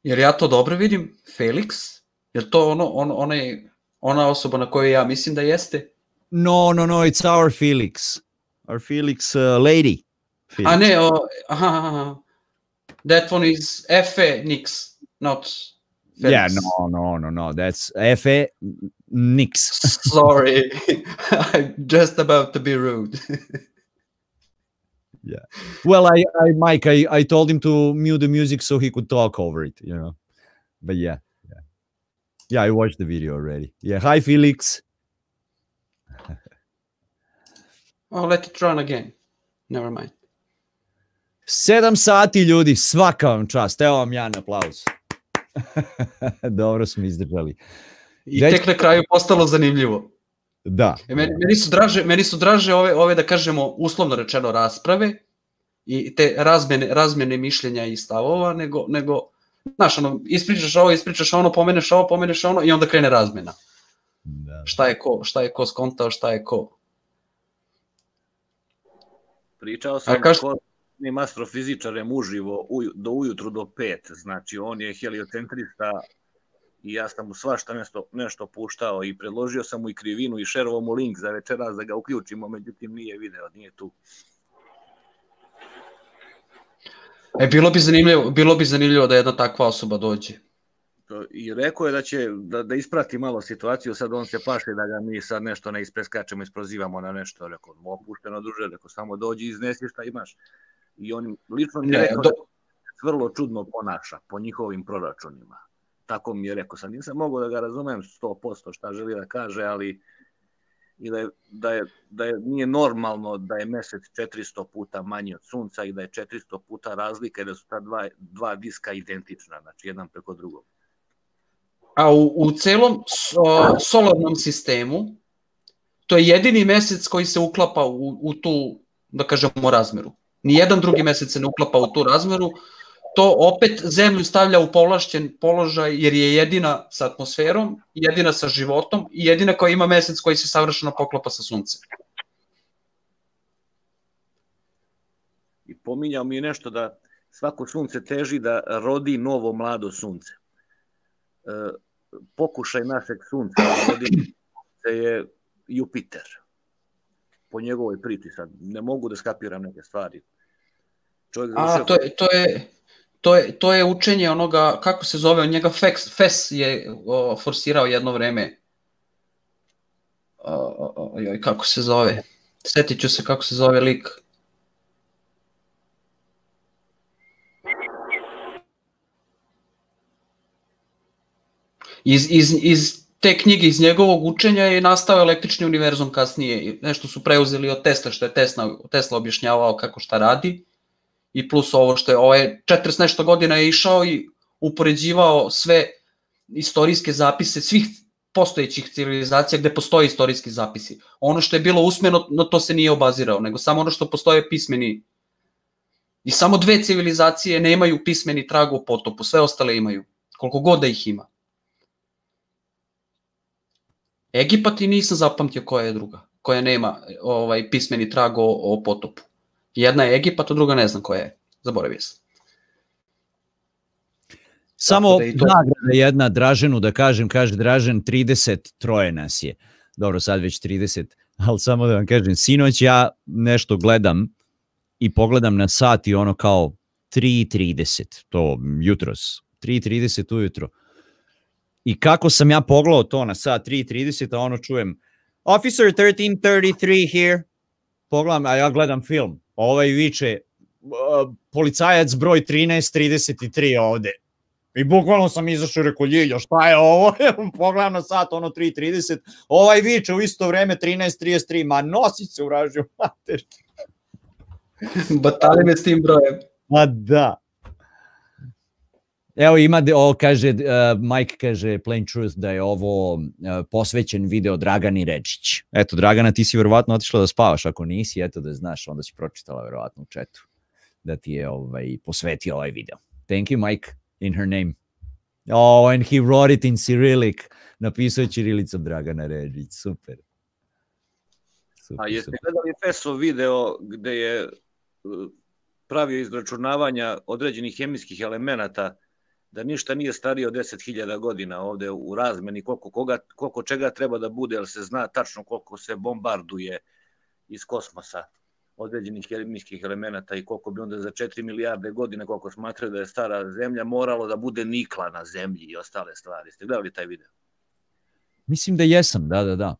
Jer ja to dobro vidim, Felix, jer to ono, on, onaj, ona osoba na koju ja mislim da jeste? No, no, no, it's our Felix. Our Felix uh, lady. Felix. A ne, o, aha, aha, aha. That one is Efe Nix, not Felix. Yeah, no, no, no, no. That's F.A. Nix. Sorry, I'm just about to be rude. yeah. Well, I, I, Mike, I, I told him to mute the music so he could talk over it, you know. But yeah, yeah, yeah. I watched the video already. Yeah. Hi, Felix. oh, let it run again. Never mind. Sedam sati ljudi, svaka vam čast. Evo vam jedan aplauz. Dobro smo izdržali. I tek na kraju postalo zanimljivo. Da. E, meni, meni, su draže, meni su draže ove, ove, da kažemo, uslovno rečeno rasprave i te razmene, razmene mišljenja i stavova, nego, nego znaš, ono, ispričaš ovo, ispričaš ono, pomeneš ovo, pomeneš ono i onda krene razmena. Da. Šta je ko, šta je ko skontao, šta je ko. Pričao sam kaž- ko jednim astrofizičarem uživo uju, do ujutru do pet, znači on je heliocentrista i ja sam mu svašta nešto, nešto puštao i predložio sam mu i krivinu i šerovao mu link za večeras da ga uključimo, međutim nije video, nije tu. E, bilo bi zanimljivo, bilo bi zanimljivo da jedna takva osoba dođe. I rekao je da će da, da isprati malo situaciju, sad on se plaši da ga mi sad nešto ne ispreskačemo, isprozivamo na nešto, rekao, opušteno druže, rekao, samo dođi iznesi šta imaš. I on lično mi je rekao do- da vrlo čudno ponaša po njihovim proračunima. Tako mi je rekao, sad nisam mogao da ga razumem 100% šta želi da kaže, ali i da je, da je, da je nije normalno da je mesec 400 puta manji od sunca i da je 400 puta razlika i da su ta dva, dva diska identična, znači jedan preko drugog. A u, u celom so, solarnom sistemu, to je jedini mesec koji se uklapa u, u tu, da kažemo, razmeru. Nijedan drugi mesec se ne uklapa u tu razmeru. To opet zemlju stavlja u povlašćen položaj jer je jedina sa atmosferom, jedina sa životom i jedina koja ima mesec koji se savršeno poklapa sa suncem. I pominjao mi je nešto da svako sunce teži da rodi novo mlado sunce. E, pokušaj našeg sunca da rodi sunce je Jupiter. Po njegovoj priči sad. Ne mogu da skapiram neke stvari. Čovjek A završio- to je, to je, to je, to je učenje onoga, kako se zove, njega Fex, Fes je o, forsirao jedno vreme. O, o, joj, kako se zove? Setit ću se kako se zove lik. Iz, iz, iz te knjige, iz njegovog učenja je nastao električni univerzum kasnije. Nešto su preuzeli od Tesla, što je Tesla, Tesla objašnjavao kako šta radi i plus ovo što je ovaj 40 nešto godina je išao i upoređivao sve istorijske zapise svih postojećih civilizacija gde postoje istorijski zapisi. Ono što je bilo usmeno, no to se nije obazirao, nego samo ono što postoje pismeni. I samo dve civilizacije nemaju pismeni trag o potopu, sve ostale imaju, koliko god da ih ima. Egipat i nisam zapamtio koja je druga, koja nema ovaj pismeni trag o, o potopu. Jedna je Egipat, a druga ne znam koja je. Zaboravio sam. Samo da to- nagrada jedna Draženu da kažem, kaže Dražen 30 troje nas je. Dobro, sad već 30, ali samo da vam kažem, sinoć ja nešto gledam i pogledam na sat i ono kao 3.30, to jutros, 3.30 ujutro. I kako sam ja pogledao to na sat 3.30, a ono čujem Officer 1333 here. Pogledam, a ja gledam film. Ovaj viče uh, policajac broj 1333 ovde. I bukvalno sam izašao i rekao, Ljiljo, šta je ovo? Pogledam na sat, ono 3.30, ovaj viče u isto vreme 13.33, ma nosi se u ražju, mater. Batali me s tim brojem. Ma da. Evo ima, de- o, kaže, uh, Mike kaže, plain truth, da je ovo uh, posvećen video Dragani Rečić. Eto, Dragana, ti si verovatno otišla da spavaš, ako nisi, eto da znaš, onda si pročitala verovatno u četu da ti je ovaj, posvetio ovaj video. Thank you, Mike, in her name. Oh, and he wrote it in Cyrillic. Napisao je Čirilicom Dragana Rečić, super. A jeste gledali Feso video gde je uh, pravio izračunavanja određenih hemijskih elemenata da ništa nije starije od 10.000 godina ovde u razmeni, koliko, koga, koliko čega treba da bude, jer se zna tačno koliko se bombarduje iz kosmosa određenih hemijskih elemenata i koliko bi onda za 4 milijarde godina, koliko smatraju da je stara zemlja, moralo da bude nikla na zemlji i ostale stvari. Ste gledali taj video? Mislim da jesam, da, da, da.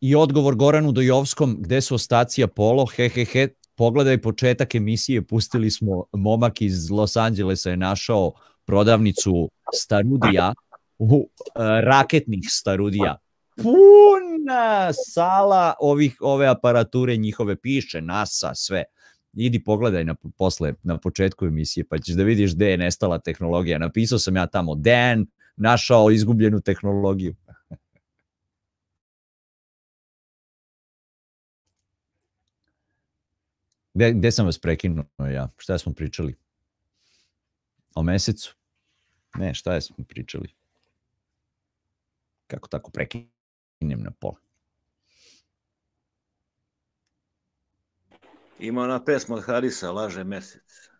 I odgovor Goranu Dojovskom, gde su ostaci Apollo, he, he, he, pogledaj početak emisije, pustili smo, momak iz Los Angelesa je našao prodavnicu starudija, u, uh, raketnih starudija. Puna sala ovih, ove aparature njihove piše, NASA, sve. Idi pogledaj na, posle, na početku emisije, pa ćeš da vidiš gde je nestala tehnologija. Napisao sam ja tamo, Dan, našao izgubljenu tehnologiju. Gde, gde sam vas prekinuo ja? Šta smo pričali? O mesecu? Ne, šta smo pričali? Kako tako prekinem na pola? Ima ona pesma od Harisa, Laže mesec.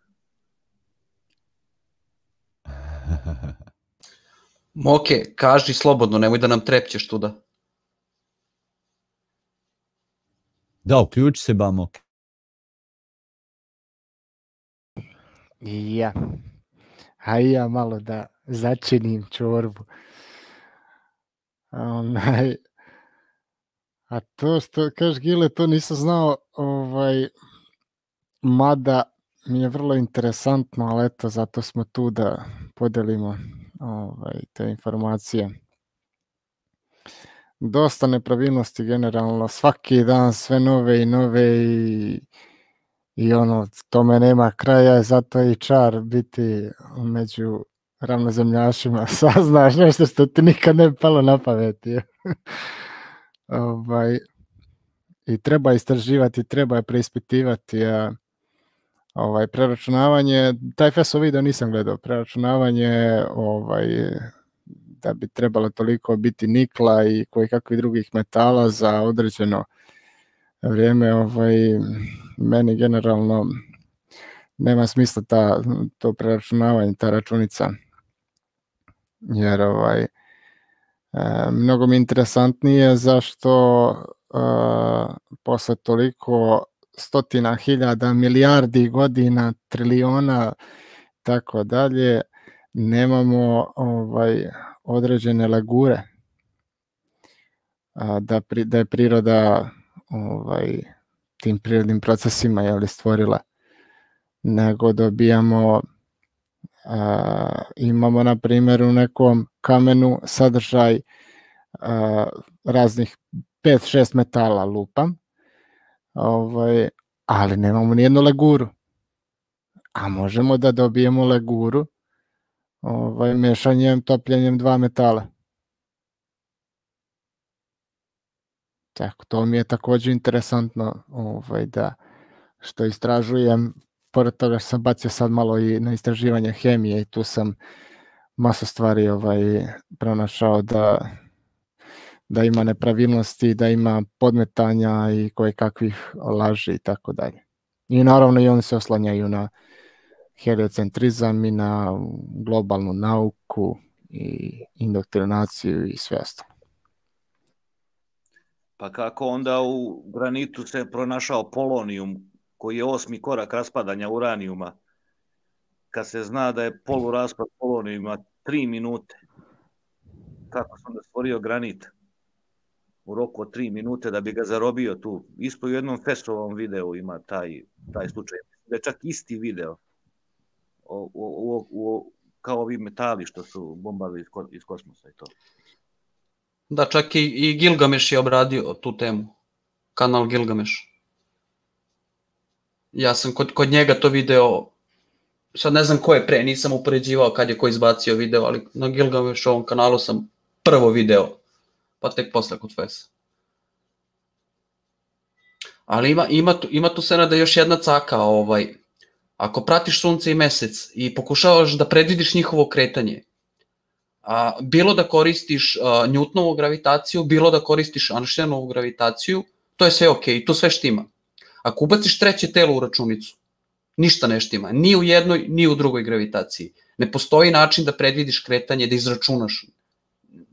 Moke, kaži slobodno, nemoj da nam trepćeš tuda. Da, uključi se Bamok. I ja. A i ja malo da začinim čorbu. Onaj, a to što kažeš Gile, to nisam znao, ovaj, mada mi je vrlo interesantno, ali eto, zato smo tu da podelimo ovaj, te informacije. Dosta nepravilnosti generalno, svaki dan sve nove i nove i i ono, tome nema kraja, zato je i čar biti među ravnozemljašima, saznaš nešto što ti nikad ne palo na pamet. ovaj, I treba istraživati, treba je preispitivati. A, ovaj, preračunavanje, taj FESO video nisam gledao, preračunavanje ovaj, da bi trebalo toliko biti nikla i koji kakvih drugih metala za određeno vrijeme ovaj, meni generalno nema smisla ta, to preračunavanje, ta računica. Jer ovaj, e, mnogo mi interesantnije zašto e, posle toliko stotina hiljada, milijardi godina, triliona, tako dalje, nemamo ovaj određene lagure da, pri, da je priroda ovaj, tim prirodnim procesima je stvorila nego dobijamo a, imamo na primjer u nekom kamenu sadržaj a, raznih 5-6 metala lupam ovaj, ali nemamo nijednu leguru. A možemo da dobijemo leguru ovaj, mešanjem, topljenjem dva metala Tako, to mi je takođe interesantno ovaj, da što istražujem, pored toga što sam bacio sad malo i na istraživanje hemije i tu sam masu stvari ovaj, pronašao da, da ima nepravilnosti, da ima podmetanja i koje kakvih laži i tako dalje. I naravno i oni se oslanjaju na heliocentrizam i na globalnu nauku i indoktrinaciju i sve ostalo. Pa kako onda u granitu se pronašao polonijum, koji je osmi korak raspadanja uranijuma, kad se zna da je poluraspad polonijuma tri minute. Kako sam da stvorio granit u roku od tri minute da bi ga zarobio tu. Isto u jednom festovom videu ima taj, taj slučaj. Da je čak isti video o, o, o, o, kao ovi metali što su bombali iz, iz kosmosa i to. Da, čak i, i Gilgameš je obradio tu temu. Kanal Gilgameš. Ja sam kod, kod njega to video sad ne znam ko je pre, nisam upoređivao kad je ko izbacio video, ali na Gilgameshovom kanalu sam prvo video, pa tek posle kod Fesa. Ali ima, ima, tu, ima tu se da još jedna caka, ovaj, ako pratiš sunce i mesec i pokušavaš da predvidiš njihovo kretanje, a, bilo da koristiš a, Newtonovu gravitaciju, bilo da koristiš Einsteinovu gravitaciju, to je sve ok, to sve štima. Ako ubaciš treće telo u računicu, ništa ne štima, ni u jednoj, ni u drugoj gravitaciji. Ne postoji način da predvidiš kretanje, da izračunaš.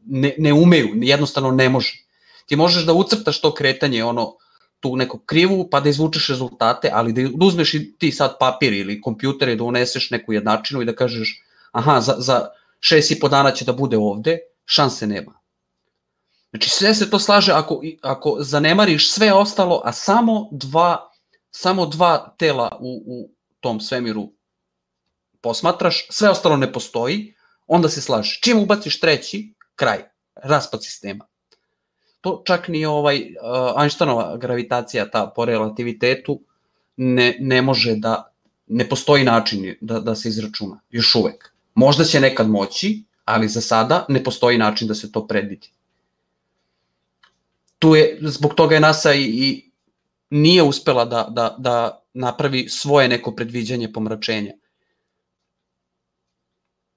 Ne, ne umeju, jednostavno ne može. Ti možeš da ucrtaš to kretanje, ono, tu neku krivu, pa da izvučeš rezultate, ali da uzmeš i ti sad papir ili kompjuter i da uneseš neku jednačinu i da kažeš, aha, za, za šest i po dana će da bude ovde, šanse nema. Znači sve se to slaže ako, ako zanemariš sve ostalo, a samo dva, samo dva tela u, u tom svemiru posmatraš, sve ostalo ne postoji, onda se slaže. Čim ubaciš treći, kraj, raspad sistema. To čak ni ovaj uh, Einsteinova gravitacija ta po relativitetu ne, ne može da ne postoji način da, da se izračuna, još uvek. Možda će nekad moći, ali za sada ne postoji način da se to predvidi. Tu je, zbog toga je NASA i, i nije uspela da, da, da napravi svoje neko predviđanje pomračenja.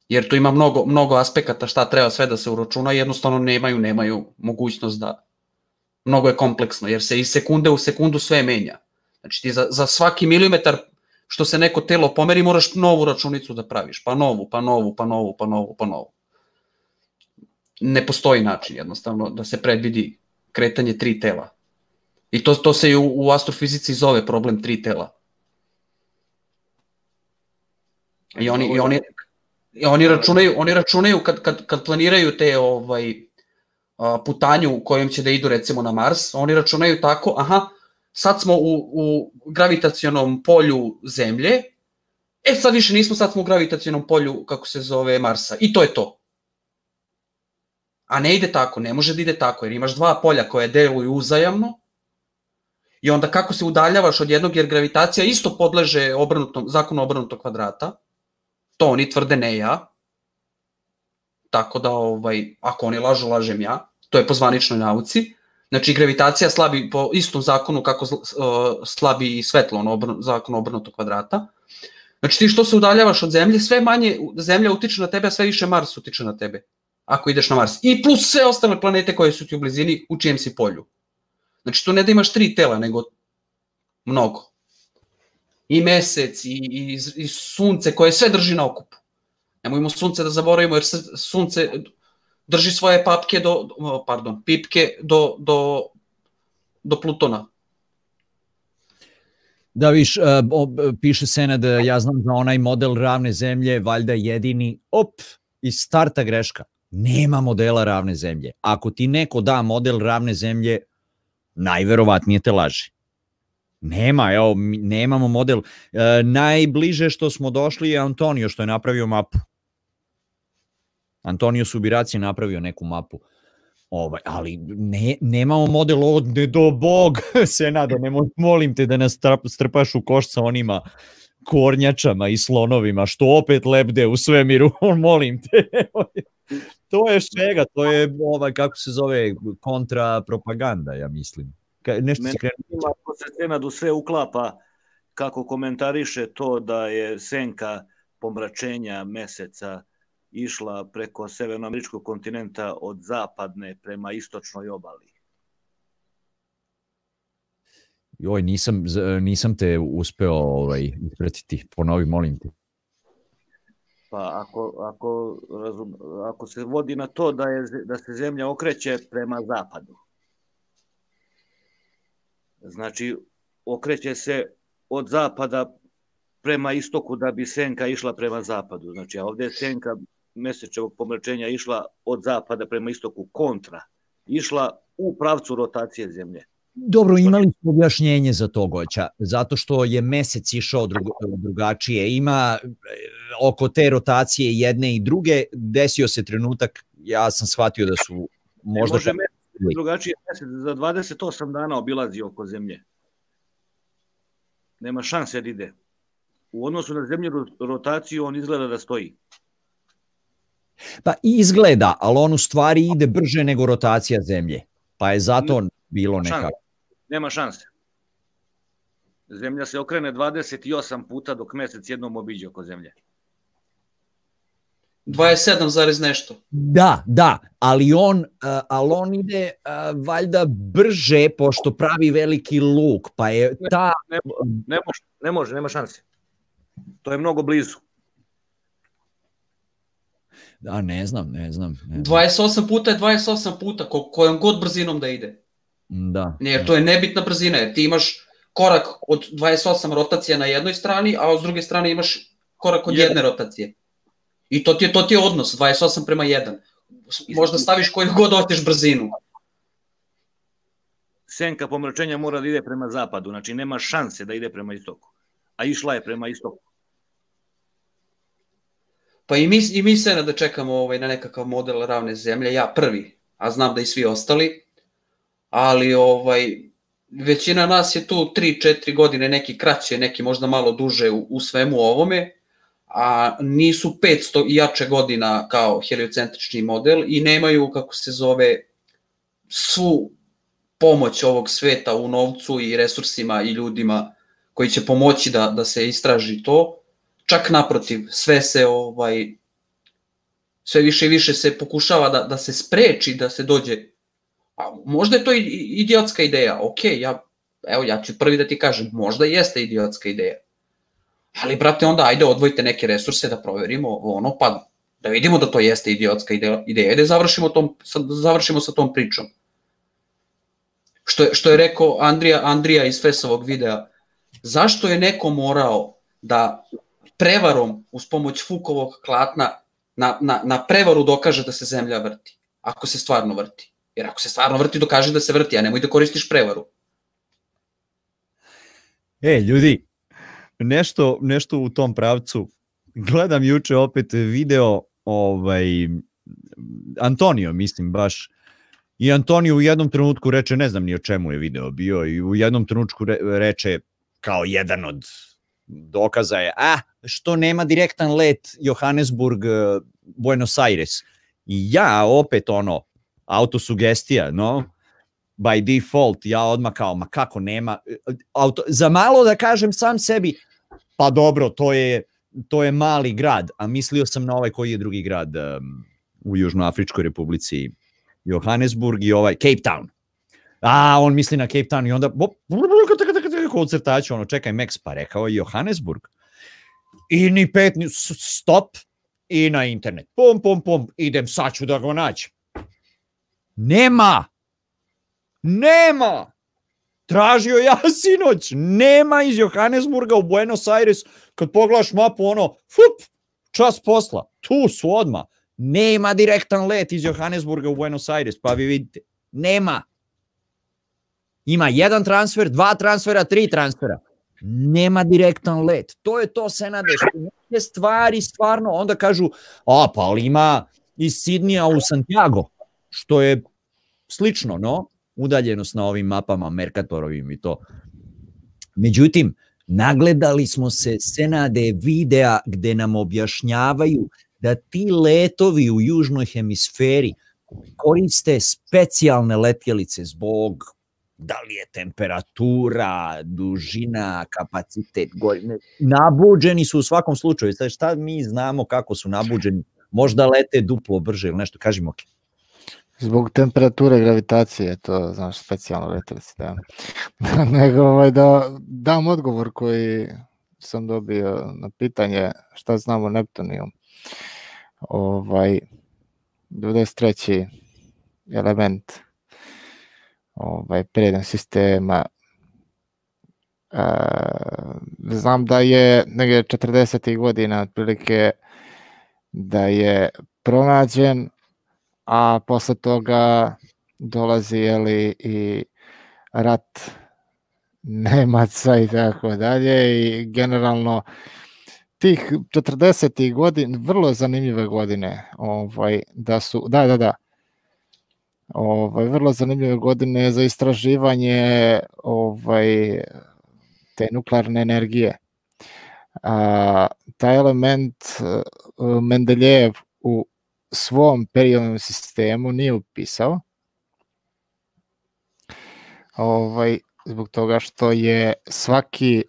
Jer tu ima mnogo, mnogo aspekata šta treba sve da se uračuna, jednostavno nemaju, nemaju mogućnost da... Mnogo je kompleksno, jer se iz sekunde u sekundu sve menja. Znači ti za, za svaki milimetar što se neko telo pomeri, moraš novu računicu da praviš, pa novu, pa novu, pa novu, pa novu, pa novu. Ne postoji način jednostavno da se predvidi kretanje tri tela. I to, to se i u, u astrofizici zove problem tri tela. I oni, i oni, i oni računaju, oni računaju kad, kad, kad planiraju te ovaj, putanju u kojom će da idu recimo na Mars, oni računaju tako, aha, sad smo u, u gravitacionom polju Zemlje, e sad više nismo, sad smo u gravitacionom polju, kako se zove, Marsa. I to je to. A ne ide tako, ne može da ide tako, jer imaš dva polja koje deluju uzajamno, i onda kako se udaljavaš od jednog, jer gravitacija isto podleže obrnutom, zakonu obrnutog kvadrata, to oni tvrde ne ja, tako da ovaj, ako oni lažu, lažem ja, to je po zvaničnoj nauci, Znači, gravitacija slabi po istom zakonu kako slabi i svetlo, ono obrn, zakon obrnutog kvadrata. Znači, ti što se udaljavaš od Zemlje, sve manje Zemlja utiče na tebe, a sve više Mars utiče na tebe. Ako ideš na Mars. I plus sve ostale planete koje su ti u blizini, u čijem si polju. Znači, tu ne da imaš tri tela, nego mnogo. I mesec, i, i, i sunce koje sve drži na okupu. Nemojmo sunce da zaboravimo, jer sunce drži svoje papke do, pardon, pipke do, do, do Plutona. Da, viš, uh, piše Senad, ja znam za onaj model ravne zemlje, valjda jedini, op, iz starta greška. Nema modela ravne zemlje. Ako ti neko da model ravne zemlje, najverovatnije te laži. Nema, evo, nemamo model. E, najbliže što smo došli je Antonio što je napravio mapu. Antonio Subirac je napravio neku mapu. Ovaj, ali ne, nemamo model od ne do bog, Senado, ne molim te da nas strpaš u koš sa onima kornjačama i slonovima, što opet lebde u svemiru, molim te. to je čega, to je ovaj, kako se zove, kontrapropaganda, ja mislim. Ka, nešto Mene, se ako se Senadu sve uklapa, kako komentariše to da je senka pomračenja meseca išla preko severnoameričkog kontinenta od zapadne prema istočnoj obali. Joj, nisam, nisam te uspeo ovaj, ispratiti. Ponovi, molim te. Pa ako, ako, razum, ako se vodi na to da, je, da se zemlja okreće prema zapadu, znači okreće se od zapada prema istoku da bi senka išla prema zapadu. Znači, a ovde je senka mesečevog pomračenja išla od zapada prema istoku kontra, išla u pravcu rotacije zemlje. Dobro, imali smo objašnjenje za to, Goća, zato što je mesec išao drugo, drugačije. Ima e, oko te rotacije jedne i druge, desio se trenutak, ja sam shvatio da su možda... Ne može mesec drugačije, mesec za 28 dana obilazi oko zemlje. Nema šanse da ide u odnosu na zemlju rotaciju on izgleda da stoji. Pa izgleda, ali on u stvari ide brže nego rotacija zemlje. Pa je zato bilo nekako. Nema šanse. Zemlja se okrene 28 puta dok mesec jednom obiđe oko zemlje. 27 zarez nešto. Da, da, ali on, uh, ali on ide uh, valjda brže pošto pravi veliki luk, pa je ta... Ne, ne, može, ne može, nema šanse. To je mnogo blizu. Da, ne znam, ne znam. Ne znam. 28 puta je 28 puta, ko, kojom god brzinom da ide. Da. Ne, jer to je nebitna brzina, jer ti imaš korak od 28 rotacija na jednoj strani, a s druge strane imaš korak od jedne rotacije. I to ti je, to ti je odnos, 28 prema 1. Možda staviš koju god hoćeš brzinu. Senka pomračenja mora da ide prema zapadu, znači nema šanse da ide prema istoku. A išla je prema istoku. Pa i mi, i mi se da čekamo ovaj, na nekakav model ravne zemlje, ja prvi, a znam da i svi ostali, ali ovaj, većina nas je tu 3-4 godine, neki kraće, neki možda malo duže u, u svemu ovome, a nisu 500 i jače godina kao heliocentrični model i nemaju, kako se zove, svu pomoć ovog sveta u novcu i resursima i ljudima koji će pomoći da, da se istraži to. Čak naprotiv, sve se ovaj sve više i više se pokušava da, da se spreči da se dođe a možda je to idiotska ideja, ok, ja, evo ja ću prvi da ti kažem, možda jeste idiotska ideja, ali brate onda ajde odvojite neke resurse da proverimo ono, pa da vidimo da to jeste idiotska ideja, ideja da završimo, tom, sa, završimo sa tom pričom. Što je, što je rekao Andrija, Andrija iz Fesovog videa, zašto je neko morao da prevarom uz pomoć Fukovog klatna na, na, na prevaru dokaže da se zemlja vrti, ako se stvarno vrti. Jer ako se stvarno vrti, dokaže da se vrti, a nemoj da koristiš prevaru. E, ljudi, nešto, nešto u tom pravcu. Gledam juče opet video ovaj, Antonio, mislim baš, i Antonio u jednom trenutku reče, ne znam ni o čemu je video bio, i u jednom trenutku re, reče kao jedan od dokaza je, a, što nema direktan let Johannesburg, eh, Buenos Aires. I ja opet ono, autosugestija, no, by default, ja odmah kao, ma kako nema, auto, za malo da kažem sam sebi, pa dobro, to je, to je mali grad, a mislio sam na ovaj koji je drugi grad um, u Južnoafričkoj republici, Johannesburg i ovaj Cape Town. A, on misli na Cape Town i onda bo, kod crtaču, ono, čekaj, Max, pa rekao je Johannesburg. I ni pet, ni stop, i na internet. Pum, pum, pum, idem, sad ću da ga nađem. Nema! Nema! Tražio ja sinoć, nema iz Johannesburga u Buenos Aires, kad pogledaš mapu, ono, fup, čas posla, tu su odma. Nema direktan let iz Johannesburga u Buenos Aires, pa vi vidite, nema. Ima jedan transfer, dva transfera, tri transfera. Nema direktan let. To je to Senade, što neke stvari stvarno onda kažu, a pa ali ima iz Sidnija u Santiago, što je slično, no, udaljenost na ovim mapama Mercatorovim i to. Međutim, nagledali smo se Senade videa gde nam objašnjavaju da ti letovi u južnoj hemisferi koriste specijalne letjelice zbog da li je temperatura, dužina, kapacitet, godine. Nabuđeni su u svakom slučaju. Sad šta mi znamo kako su nabuđeni? Možda lete duplo brže ili nešto, kažemo ok. Zbog temperature gravitacije, to znaš, specijalno letelice, da. Nego ovaj, da dam odgovor koji sam dobio na pitanje šta znamo o Neptuniju. Ovaj, 93. element ovaj, periodnog sistema e, znam da je negdje 40. godina otprilike da je pronađen a posle toga dolazi jeli, i rat Nemaca i tako dalje i generalno tih 40. godina, vrlo zanimljive godine, ovaj, da su, da, da, da, ovaj, vrlo zanimljive godine za istraživanje ovaj, te nuklearne energije. a, taj element a, Mendeljev u svom periodnom sistemu nije upisao, ovaj, zbog toga što je svaki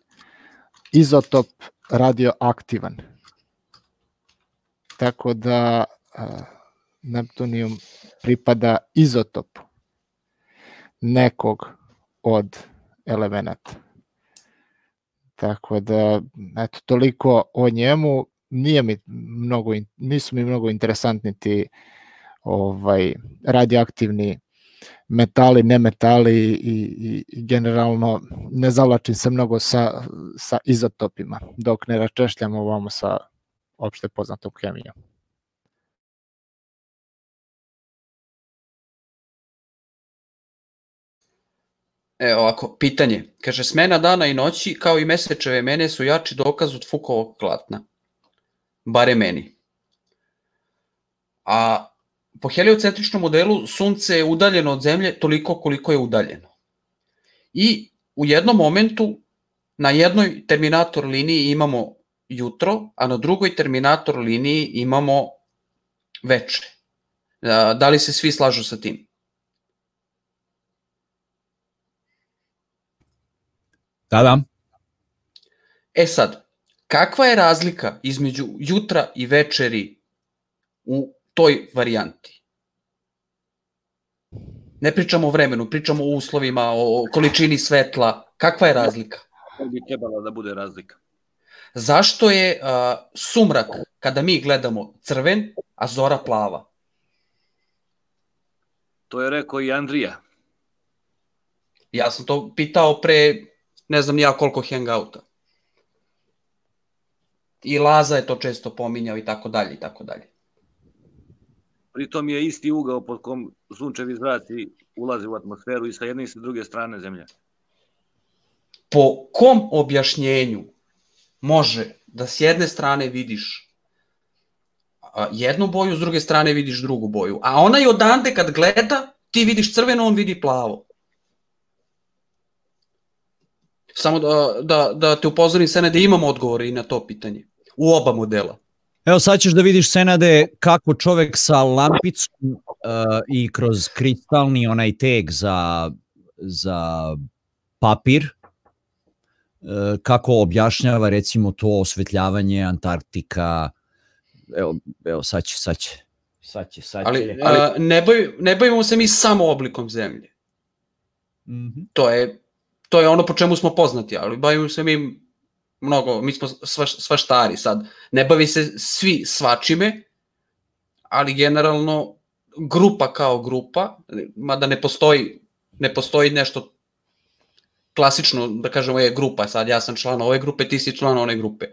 izotop radioaktivan. Tako da a, Neptunijum pripada izotopu nekog od elemenata. Tako da, eto, toliko o njemu, nije mi mnogo, nisu mi mnogo interesantni ti ovaj, radioaktivni metali, nemetali i, i, i generalno ne zavlačim se mnogo sa, sa izotopima, dok ne račešljam ovamo sa opšte poznatom hemijom. Evo ovako, pitanje. Kaže, smena dana i noći kao i mesečeve mene su jači dokaz od Fukovog klatna. Bare meni. A po heliocentričnom modelu sunce je udaljeno od zemlje toliko koliko je udaljeno. I u jednom momentu na jednoj terminator liniji imamo jutro, a na drugoj terminator liniji imamo veče. Da li se svi slažu sa tim? Da, da. E sad, kakva je razlika između jutra i večeri u toj varijanti? Ne pričamo o vremenu, pričamo o uslovima, o količini svetla. Kakva je razlika? To bi trebala da bude razlika. Zašto je a, sumrak kada mi gledamo crven, a zora plava? To je rekao i Andrija. Ja sam to pitao pre ne znam ni ja koliko hangouta. I Laza je to često pominjao i tako dalje i tako dalje. Pritom je isti ugao pod kom sunčevi zraci ulaze u atmosferu i sa jedne i sa druge strane zemlje. Po kom objašnjenju može da s jedne strane vidiš jednu boju, s druge strane vidiš drugu boju, a onaj odande kad gleda, ti vidiš crveno, on vidi plavo. Samo da, da, da te upozorim, Sene, da imamo odgovore i na to pitanje. U oba modela. Evo sad ćeš da vidiš Senade kako čovek sa lampicom uh, i kroz kristalni onaj teg za, za papir uh, kako objašnjava recimo to osvetljavanje Antarktika evo, evo sad će, sad će sad će, sad će Ali, a, ne, boj, ne bavimo se mi samo oblikom zemlje. Mhm. To je, to je ono po čemu smo poznati, ali bavimo se mi mnogo, mi smo sva, svaštari sad. Ne bavi se svi svačime, ali generalno grupa kao grupa, mada ne postoji, ne postoji nešto klasično, da kažemo, je grupa, sad ja sam član ove grupe, ti si član one grupe.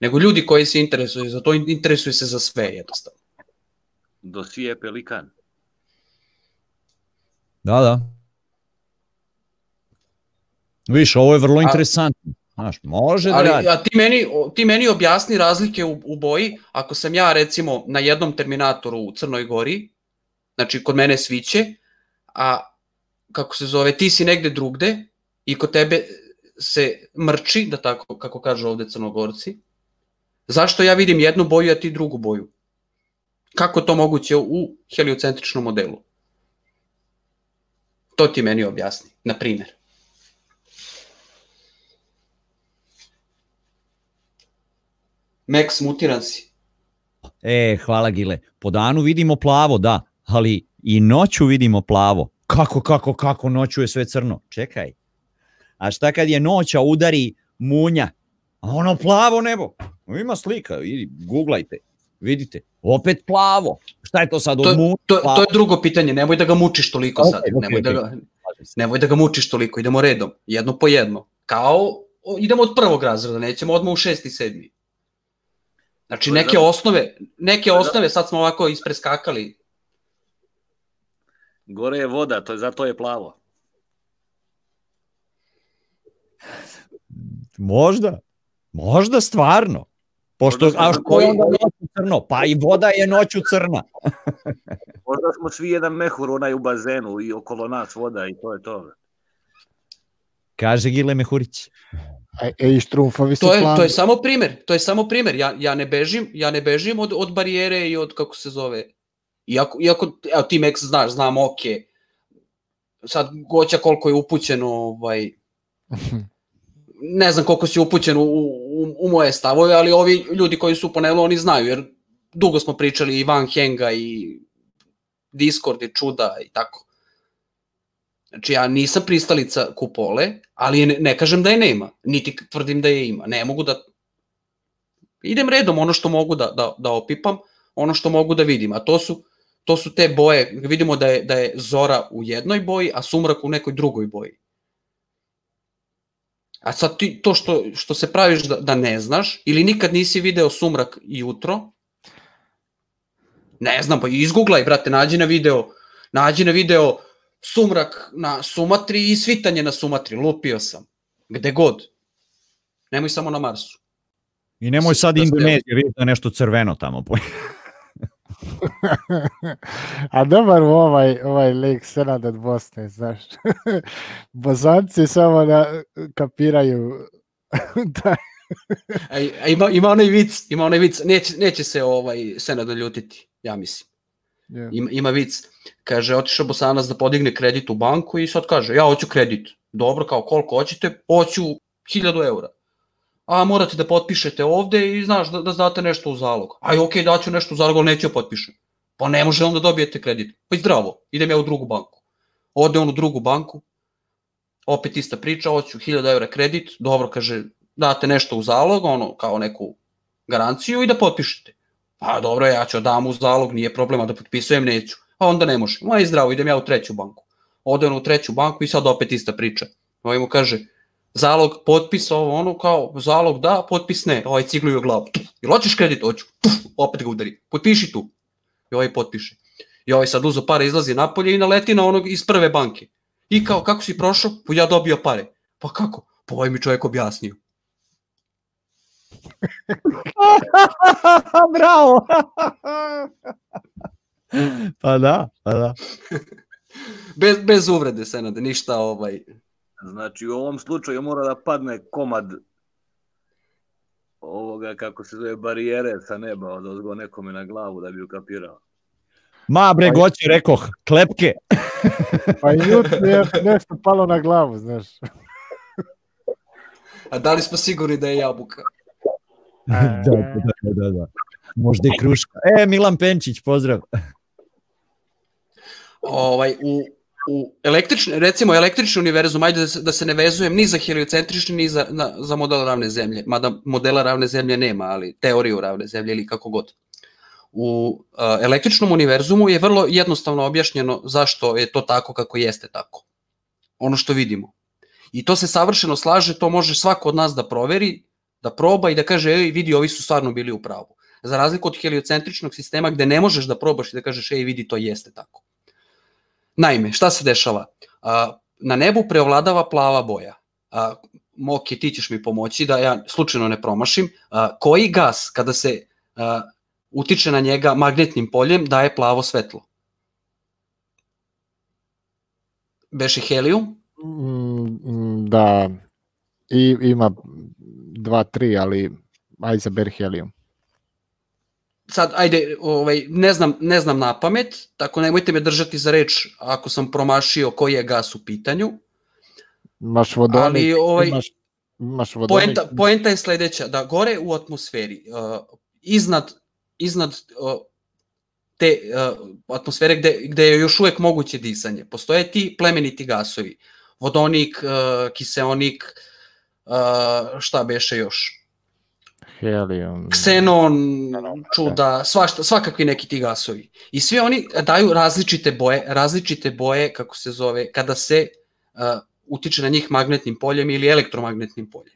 Nego ljudi koji se interesuju za to, interesuju se za sve jednostavno. Dosije Pelikan. Da, da. Viš, ovo je vrlo A- interesantno. Znaš, može da Ali radi. a ti, meni, ti meni objasni razlike u, u boji, ako sam ja recimo na jednom terminatoru u Crnoj Gori, znači kod mene sviće, a kako se zove, ti si negde drugde i kod tebe se mrči, da tako, kako kažu ovde crnogorci, zašto ja vidim jednu boju, a ti drugu boju? Kako to moguće u heliocentričnom modelu? To ti meni objasni, na primjer. Max, mutiran si. E, hvala Gile. Po danu vidimo plavo, da, ali i noću vidimo plavo. Kako, kako, kako, noću je sve crno. Čekaj. A šta kad je noć, a udari munja? A ono plavo nebo. Ima slika, vidi, googlajte. Vidite, opet plavo. Šta je to sad od To, munja? to, to plavo? je drugo pitanje, nemoj da ga mučiš toliko Ok, sad. ok, Nemoj, da ok. ga, nemoj da ga mučiš toliko, idemo redom, jedno po jedno. Kao, idemo od prvog razreda, nećemo odmah u šesti, sedmi. Znači neke zato- osnove, neke je osnove, sad smo ovako ispreskakali. Gore je voda, to je, zato je plavo. Možda. Možda stvarno. Pošto, Možda a što je koji- onda noću crno? Pa i voda je noću crna. Možda smo svi jedan mehur onaj u bazenu i okolo nas voda i to je to. Kaže Gile Mehurić. E, i štrumfovi su To je, plan. to je samo primer, to je samo primer. Ja, ja ne bežim, ja ne bežim od, od barijere i od kako se zove. Iako, iako evo ti Max znaš, znam, ok. Sad goća koliko je upućeno, ovaj, ne znam koliko si upućen u, u, u moje stavove, ali ovi ljudi koji su u panelu, oni znaju, jer dugo smo pričali i Van Henga i Discord i čuda i tako. Znači ja nisam pristalica kupole, ali ne, ne kažem da je nema, niti tvrdim da je ima. Ne mogu da... Idem redom ono što mogu da, da, da opipam, ono što mogu da vidim, a to su, to su te boje, vidimo da je, da je zora u jednoj boji, a sumrak u nekoj drugoj boji. A sad ti, to što, što se praviš da, da ne znaš, ili nikad nisi video sumrak jutro, ne znam, pa izguglaj, brate, nađi na video, nađi na video sumrak na Sumatri i svitanje na Sumatri, lupio sam. Gde god. Nemoj samo na Marsu. I nemoj sad Da Indonezija, vidite da nešto crveno tamo. A dobar mu ovaj, ovaj lik Senad od Bosne, znaš. Bozanci samo da kapiraju da a ima, ima onaj vic, ima onaj vic, neće, neće se ovaj Senad ljutiti, ja mislim. Je. Ima, ima vic, kaže, otišao Bosanac da podigne kredit u banku i sad kaže, ja hoću kredit. Dobro, kao koliko hoćete? Hoću 1000 eura. A morate da potpišete ovde i znaš da, da znate nešto u zalog. Aj, okej, daću nešto u zalog, ali neću da potpišem. Pa ne može onda dobijete kredit. Pa i zdravo, idem ja u drugu banku. Ode on u drugu banku, opet ista priča, hoću 1000 eura kredit, dobro, kaže, date nešto u zalog, ono, kao neku garanciju i da potpišete. Pa dobro, ja ću dam u zalog, nije problema da potpisujem, neću. A onda ne može. Ma i zdravo, idem ja u treću banku. Ode on u treću banku i sad opet ista priča. Ovaj mu kaže, zalog, potpis, ovo ono, kao, zalog da, potpis ne. Ovaj cigluje u glavu. Jel hoćeš kredit? Hoću. Tuf, opet ga udari. Potpiši tu. I ovaj potpiše. I ovaj sad uzo pare, izlazi napolje i naleti na onog iz prve banke. I kao, kako si prošao? Pa ja dobio pare. Pa kako? Pa ovaj mi čovjek objasnio. Bravo! pa da, pa da. Bez, bez uvrede, Senade, ništa ovaj... Znači u ovom slučaju mora da padne komad ovoga, kako se zove, barijere sa neba od ozgo nekome na glavu da bi ukapirao. Ma bre, goće, rekoh, klepke. Pa i jutro je nešto palo na glavu, znaš. A da li smo sigurni da je jabuka? da, da, da, da. Možda i kruška. E, Milan Penčić, pozdrav. ovaj, u, u električni, recimo električni univerzum, ajde da se, da se ne vezujem ni za heliocentrični, ni za, na, za model ravne zemlje, mada modela ravne zemlje nema, ali teoriju ravne zemlje ili kako god. U uh, električnom univerzumu je vrlo jednostavno objašnjeno zašto je to tako kako jeste tako. Ono što vidimo. I to se savršeno slaže, to može svako od nas da proveri, da proba i da kaže, ej, vidi, ovi su stvarno bili u pravu. Za razliku od heliocentričnog sistema gde ne možeš da probaš i da kažeš, ej, vidi, to jeste tako. Naime, šta se dešava? Na nebu preovladava plava boja. Moki, ti ćeš mi pomoći da ja slučajno ne promašim. Koji gas, kada se utiče na njega magnetnim poljem, daje plavo svetlo? Beše helijum? Mm, mm, Da, i, ima dva, tri, ali aj za helium. sad ajde, ovaj ne znam ne znam na pamet, tako nemojte me držati za reč ako sam promašio koji je gas u pitanju. Imaš vodonik, Ali, ovaj, imaš, imaš vodonik. Poenta, poenta je sledeća, da gore u atmosferi, uh, iznad, iznad uh, te uh, atmosfere gde, gde je još uvek moguće disanje, postoje ti plemeniti gasovi, vodonik, uh, kiseonik, uh, šta beše još, Helium. ksenon, čuda, svašta, svakakvi neki ti gasovi. I svi oni daju različite boje, različite boje, kako se zove, kada se uh, utiče na njih magnetnim poljem ili elektromagnetnim poljem.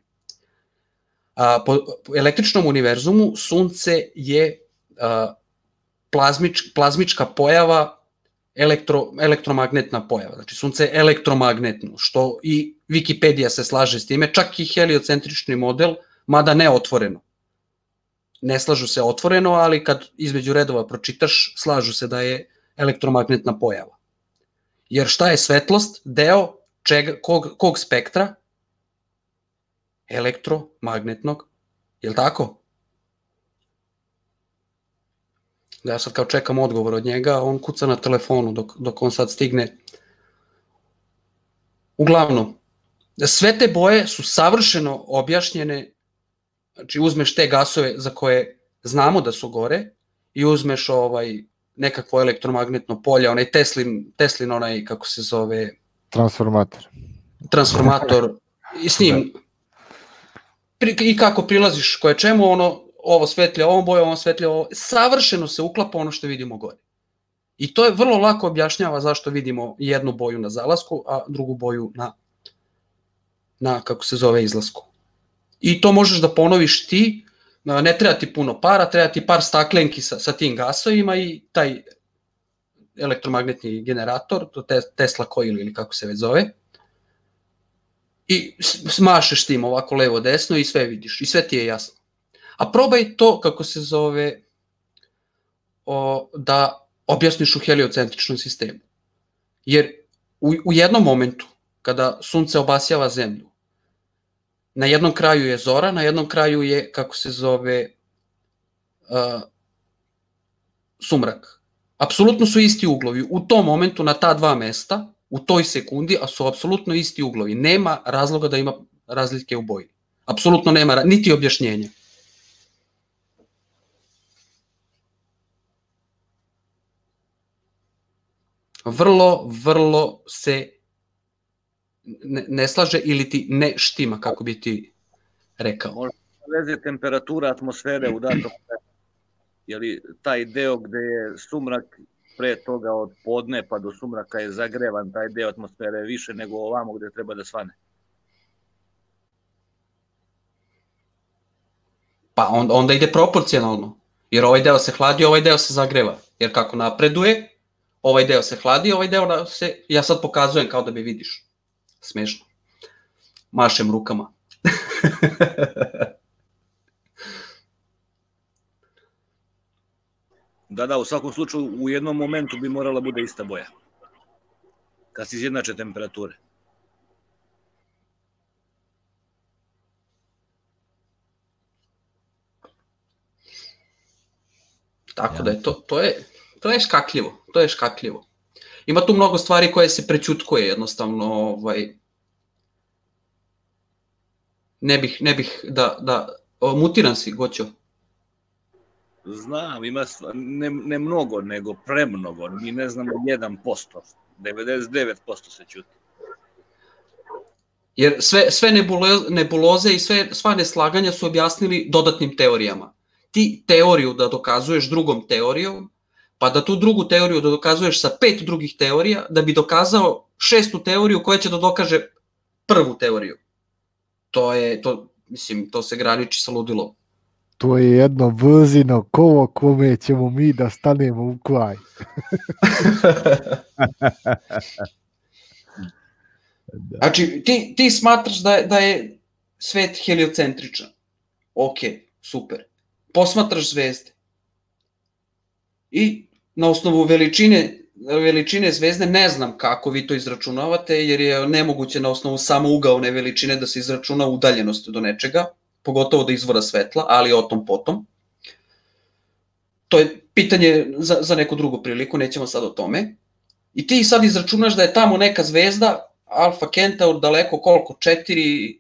A, po, po električnom univerzumu sunce je a, plazmič, plazmička pojava elektro, elektromagnetna pojava. Znači sunce je elektromagnetno, što i Wikipedia se slaže s time, čak i heliocentrični model, mada ne otvoreno. Ne slažu se otvoreno, ali kad između redova pročitaš, slažu se da je elektromagnetna pojava. Jer šta je svetlost? Deo čega, kog, kog spektra? elektromagnetnog, je li tako? Da ja sad kao čekam odgovor od njega, on kuca na telefonu dok, dok on sad stigne. Uglavnom, sve te boje su savršeno objašnjene, znači uzmeš te gasove za koje znamo da su gore i uzmeš ovaj nekakvo elektromagnetno polje, onaj Teslin, Teslin onaj, kako se zove, Transformator. transformator i s njim pri, i kako prilaziš koje čemu ono ovo svetlje ovom bojom, ovo svetlje ovo, savršeno se uklapa ono što vidimo gore. I to je vrlo lako objašnjava zašto vidimo jednu boju na zalasku, a drugu boju na, na kako se zove, izlasku. I to možeš da ponoviš ti, ne treba ti puno para, treba ti par staklenki sa, sa tim gasovima i taj elektromagnetni generator, to te, Tesla coil ili kako se već zove, i smašeš tim ovako levo desno i sve vidiš i sve ti je jasno. A probaj to kako se zove o, da objasniš u heliocentričnom sistemu. Jer u, u jednom momentu kada sunce obasjava zemlju, na jednom kraju je zora, na jednom kraju je, kako se zove, uh, sumrak. Apsolutno su isti uglovi. U tom momentu, na ta dva mesta, u toj sekundi, a su apsolutno isti uglovi. Nema razloga da ima razlike u boji. Apsolutno nema, niti objašnjenja. Vrlo, vrlo se ne, ne slaže ili ti ne štima, kako bi ti rekao. Možda veze temperatura atmosfere u datom vremenu. Je li taj deo gde je sumrak pre toga od podne pa do sumraka je zagrevan, taj deo atmosfere je više nego ovamo gde treba da svane. Pa on, onda ide proporcionalno. Jer ovaj deo se hladi, ovaj deo se zagreva. Jer kako napreduje, ovaj deo se hladi, ovaj deo se, ja sad pokazujem kao da bi vidiš. Smešno. Mašem rukama. Da, da, u svakom slučaju u jednom momentu bi morala bude ista boja. Kad se izjednače temperature. Tako da je to, to je, to je škakljivo, to je škakljivo. Ima tu mnogo stvari koje se prećutkuje jednostavno, ovaj, ne bih, ne bih da, da, o, mutiran si, Goćo. Znam, ima ne, ne mnogo, nego premnogo. Mi ne znamo 1%. 99% se ćuti. Jer sve, sve nebulo- nebuloze i sve, sva neslaganja su objasnili dodatnim teorijama. Ti teoriju da dokazuješ drugom teorijom, pa da tu drugu teoriju da dokazuješ sa pet drugih teorija, da bi dokazao šestu teoriju koja će da dokaže prvu teoriju. To je, to, mislim, to se graniči sa ludilom. To je jedno brzino kovo kome ćemo mi da stanemo u kraj. Znači, ti, ti smatraš da je, da je svet heliocentričan. Ok, super. Posmatraš zvezde. I na osnovu veličine, veličine zvezde ne znam kako vi to izračunavate, jer je nemoguće na osnovu samo ugaone veličine da se izračuna udaljenost do nečega, pogotovo do izvora svetla, ali o tom potom. To je pitanje za, za neku drugu priliku, nećemo sad o tome. I ti sad izračunaš da je tamo neka zvezda, Alfa Centaur, daleko koliko? 4,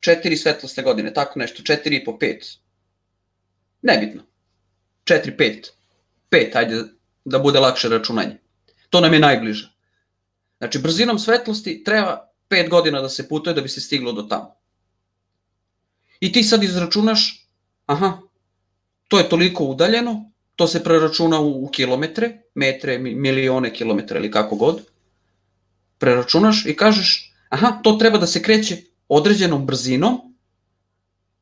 4 svetlosne godine, tako nešto, 4 i po 5. Nebitno. 4, 5. 5, ajde da bude lakše računanje. To nam je najbliže. Znači, brzinom svetlosti treba 5 godina da se putuje da bi se stiglo do tamo. I ti sad izračunaš, aha, to je toliko udaljeno, to se preračuna u, u kilometre, metre, mi- milione kilometra ili kako god, preračunaš i kažeš, aha, to treba da se kreće određenom brzinom,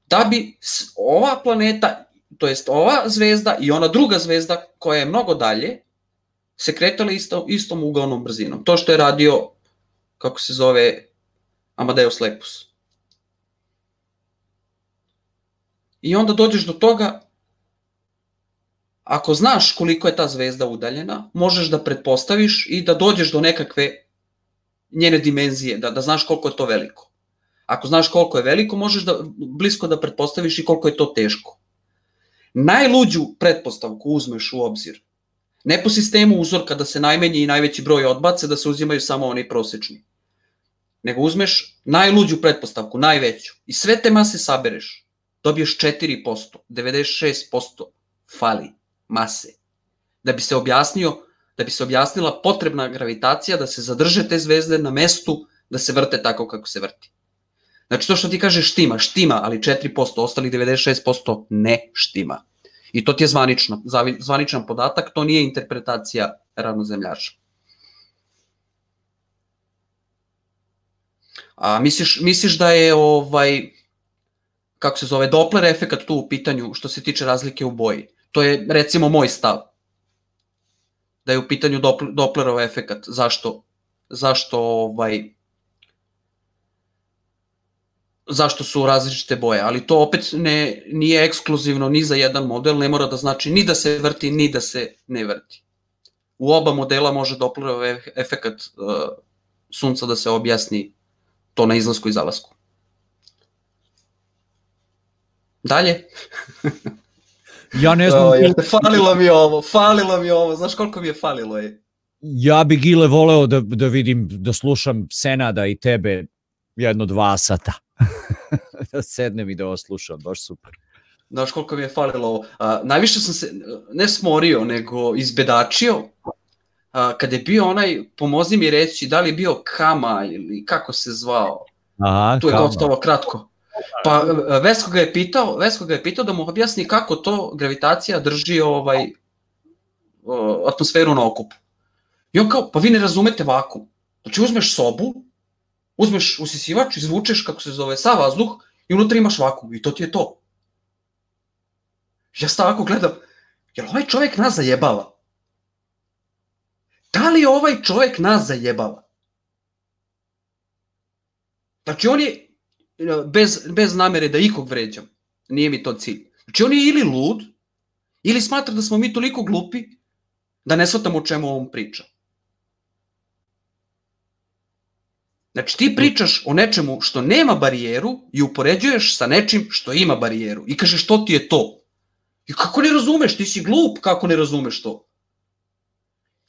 da bi ova planeta, to jest ova zvezda i ona druga zvezda koja je mnogo dalje, se kretala isto, istom ugaonom brzinom. To što je radio, kako se zove, Amadeus Lepus. I onda dođeš do toga, ako znaš koliko je ta zvezda udaljena, možeš da pretpostaviš i da dođeš do nekakve njene dimenzije, da, da znaš koliko je to veliko. Ako znaš koliko je veliko, možeš da blisko da pretpostaviš i koliko je to teško. Najluđu pretpostavku uzmeš u obzir. Ne po sistemu uzorka da se najmanji i najveći broj odbace, da se uzimaju samo oni prosečni. Nego uzmeš najluđu pretpostavku, najveću. I sve te mase sabereš. Dobiješ 4%, 96% fali mase. Da bi se objasnio, da bi se objasnila potrebna gravitacija da se zadrže te zvezde na mestu da se vrte tako kako se vrti. Znači to što ti kažeš štima, štima, ali 4%, ostalih 96% ne štima. I to ti je zvanično, zvaničan podatak, to nije interpretacija ravnozemljaša. A misliš, misliš da je ovaj, kako se zove, Doppler efekat tu u pitanju što se tiče razlike u boji? To je recimo moj stav. Da je u pitanju Doppler, Dopplerov efekat. Zašto? Zašto ovaj, zašto su različite boje, ali to opet ne, nije ekskluzivno ni za jedan model, ne mora da znači ni da se vrti, ni da se ne vrti. U oba modela može Dopplerov ef- efekat uh, sunca da se objasni to na izlasku i zalasku. Dalje? Ja ne znam... O, falilo mi ovo, falilo mi ovo, znaš koliko mi je falilo je. Ja bi Gile voleo da, da vidim, da slušam Senada i tebe jedno dva sata. da sednem i da ovo slušam, baš super. Znaš koliko mi je falilo ovo. A, najviše sam se, ne smorio, nego izbedačio, a, kada je bio onaj, pomozi mi reći, da li je bio Kama ili kako se zvao. Aha, tu je Kama. kratko. Pa Vesko ga je pitao, Vesko ga je pitao da mu objasni kako to gravitacija drži ovaj o, atmosferu na okupu. I on kao, pa vi ne razumete vakum. Znači uzmeš sobu, uzmeš usisivač, izvučeš kako se zove sa vazduh i unutra imaš vakum i to ti je to. Ja sad ovako gledam, jel ovaj čovjek nas zajebava? Da li ovaj čovjek nas zajebava? Znači on je, bez, bez namere da ikog vređam, nije mi to cilj. Znači on je ili lud, ili smatra da smo mi toliko glupi da ne shvatamo o čemu on priča. Znači ti pričaš o nečemu što nema barijeru i upoređuješ sa nečim što ima barijeru. I kažeš što ti je to? I kako ne razumeš? Ti si glup kako ne razumeš to?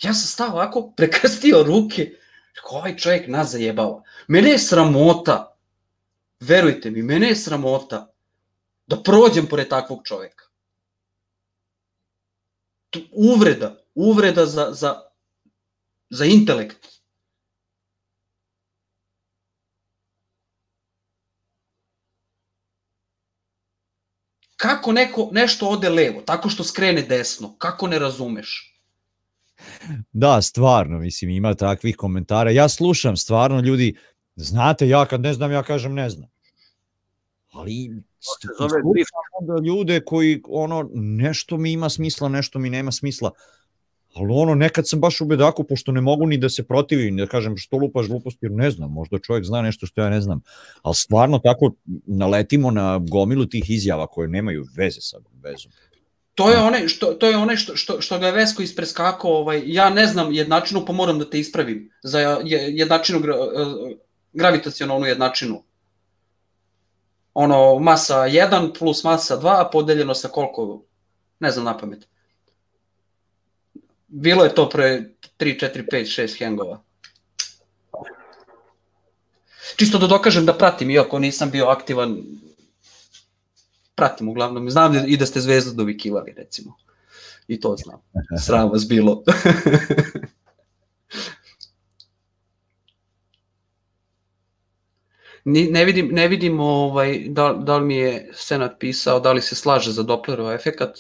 Ja sam stao ovako, prekrstio ruke, rekao, ovaj čovjek nas zajebava. Mene je sramota, verujte mi, mene je sramota da prođem pored takvog čovjeka. Uvreda, uvreda za, za, za intelekt. Kako neko, nešto ode levo, tako što skrene desno, kako ne razumeš? Da, stvarno, mislim, ima takvih komentara. Ja slušam, stvarno, ljudi, znate, ja kad ne znam, ja kažem ne znam. Ali slušam onda ljude koji, ono, nešto mi ima smisla, nešto mi nema smisla. Ali ono, nekad sam baš u bedaku, pošto ne mogu ni da se protivim, da kažem što lupaš gluposti, jer ne znam, možda čovjek zna nešto što ja ne znam. Ali stvarno tako naletimo na gomilu tih izjava koje nemaju veze sa vezom. To je onaj što to je onaj što što što ga je Vesko ispreskakao, ovaj ja ne znam jednačinu, pa moram da te ispravim. Za je- jednačinu eh, gravitacionalnu jednačinu. Ono masa 1 plus masa 2 podeljeno sa koliko? Ne znam na pamet. Bilo je to pre 3 4 5 6 hengova. Čisto da dokažem da pratim, iako nisam bio aktivan pratim uglavnom. Znam da, i da ste zvezdu dovikivali, recimo. I to znam. Sram vas bilo. Ni, ne vidim, ne vidim ovaj, da, da li mi je Senat pisao, da li se slaže za Dopplerov efekat.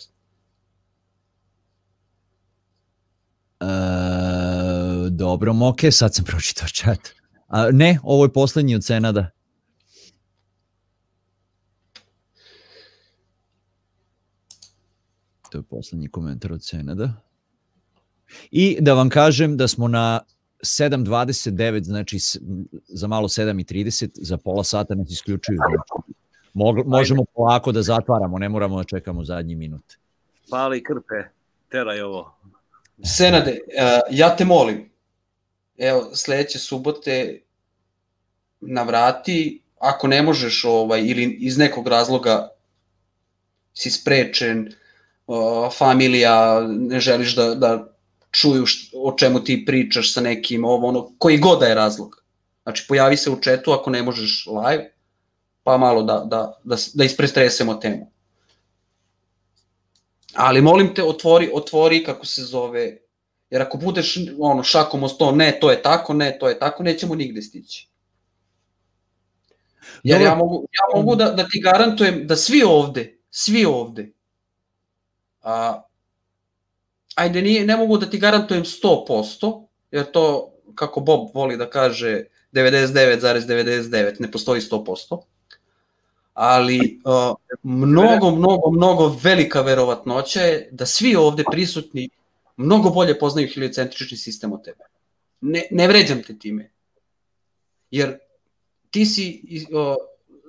E, dobro, Moke, sad sam pročitao chat. A, ne, ovo je poslednji od Senada. To je poslednji komentar od Senada. I da vam kažem da smo na 7.29, znači za malo 7.30, za pola sata nas isključuju. Znači, mog- možemo polako da zatvaramo, ne moramo da čekamo zadnji minut. Pali krpe, teraj ovo. Senade, eh, ja te molim, evo, sledeće subote navrati, ako ne možeš ovaj, ili iz nekog razloga si sprečen, familija, ne želiš da, da čuju o čemu ti pričaš sa nekim, ovo, ono, koji god da je razlog. Znači, pojavi se u četu ako ne možeš live, pa malo da, da, da, da isprestresemo temu. Ali molim te, otvori, otvori kako se zove, jer ako budeš ono, šakom o sto, ne, to je tako, ne, to je tako, nećemo nigde stići. Jer ja mogu, ja mogu da, da ti garantujem da svi ovde, svi ovde, a, ajde, nije, ne mogu da ti garantujem 100%, jer to, kako Bob voli da kaže, 99,99, ne postoji 100%, ali uh, mnogo, mnogo, mnogo velika verovatnoća je da svi ovde prisutni mnogo bolje poznaju heliocentrični sistem od tebe. Ne, ne vređam te time. Jer ti si uh,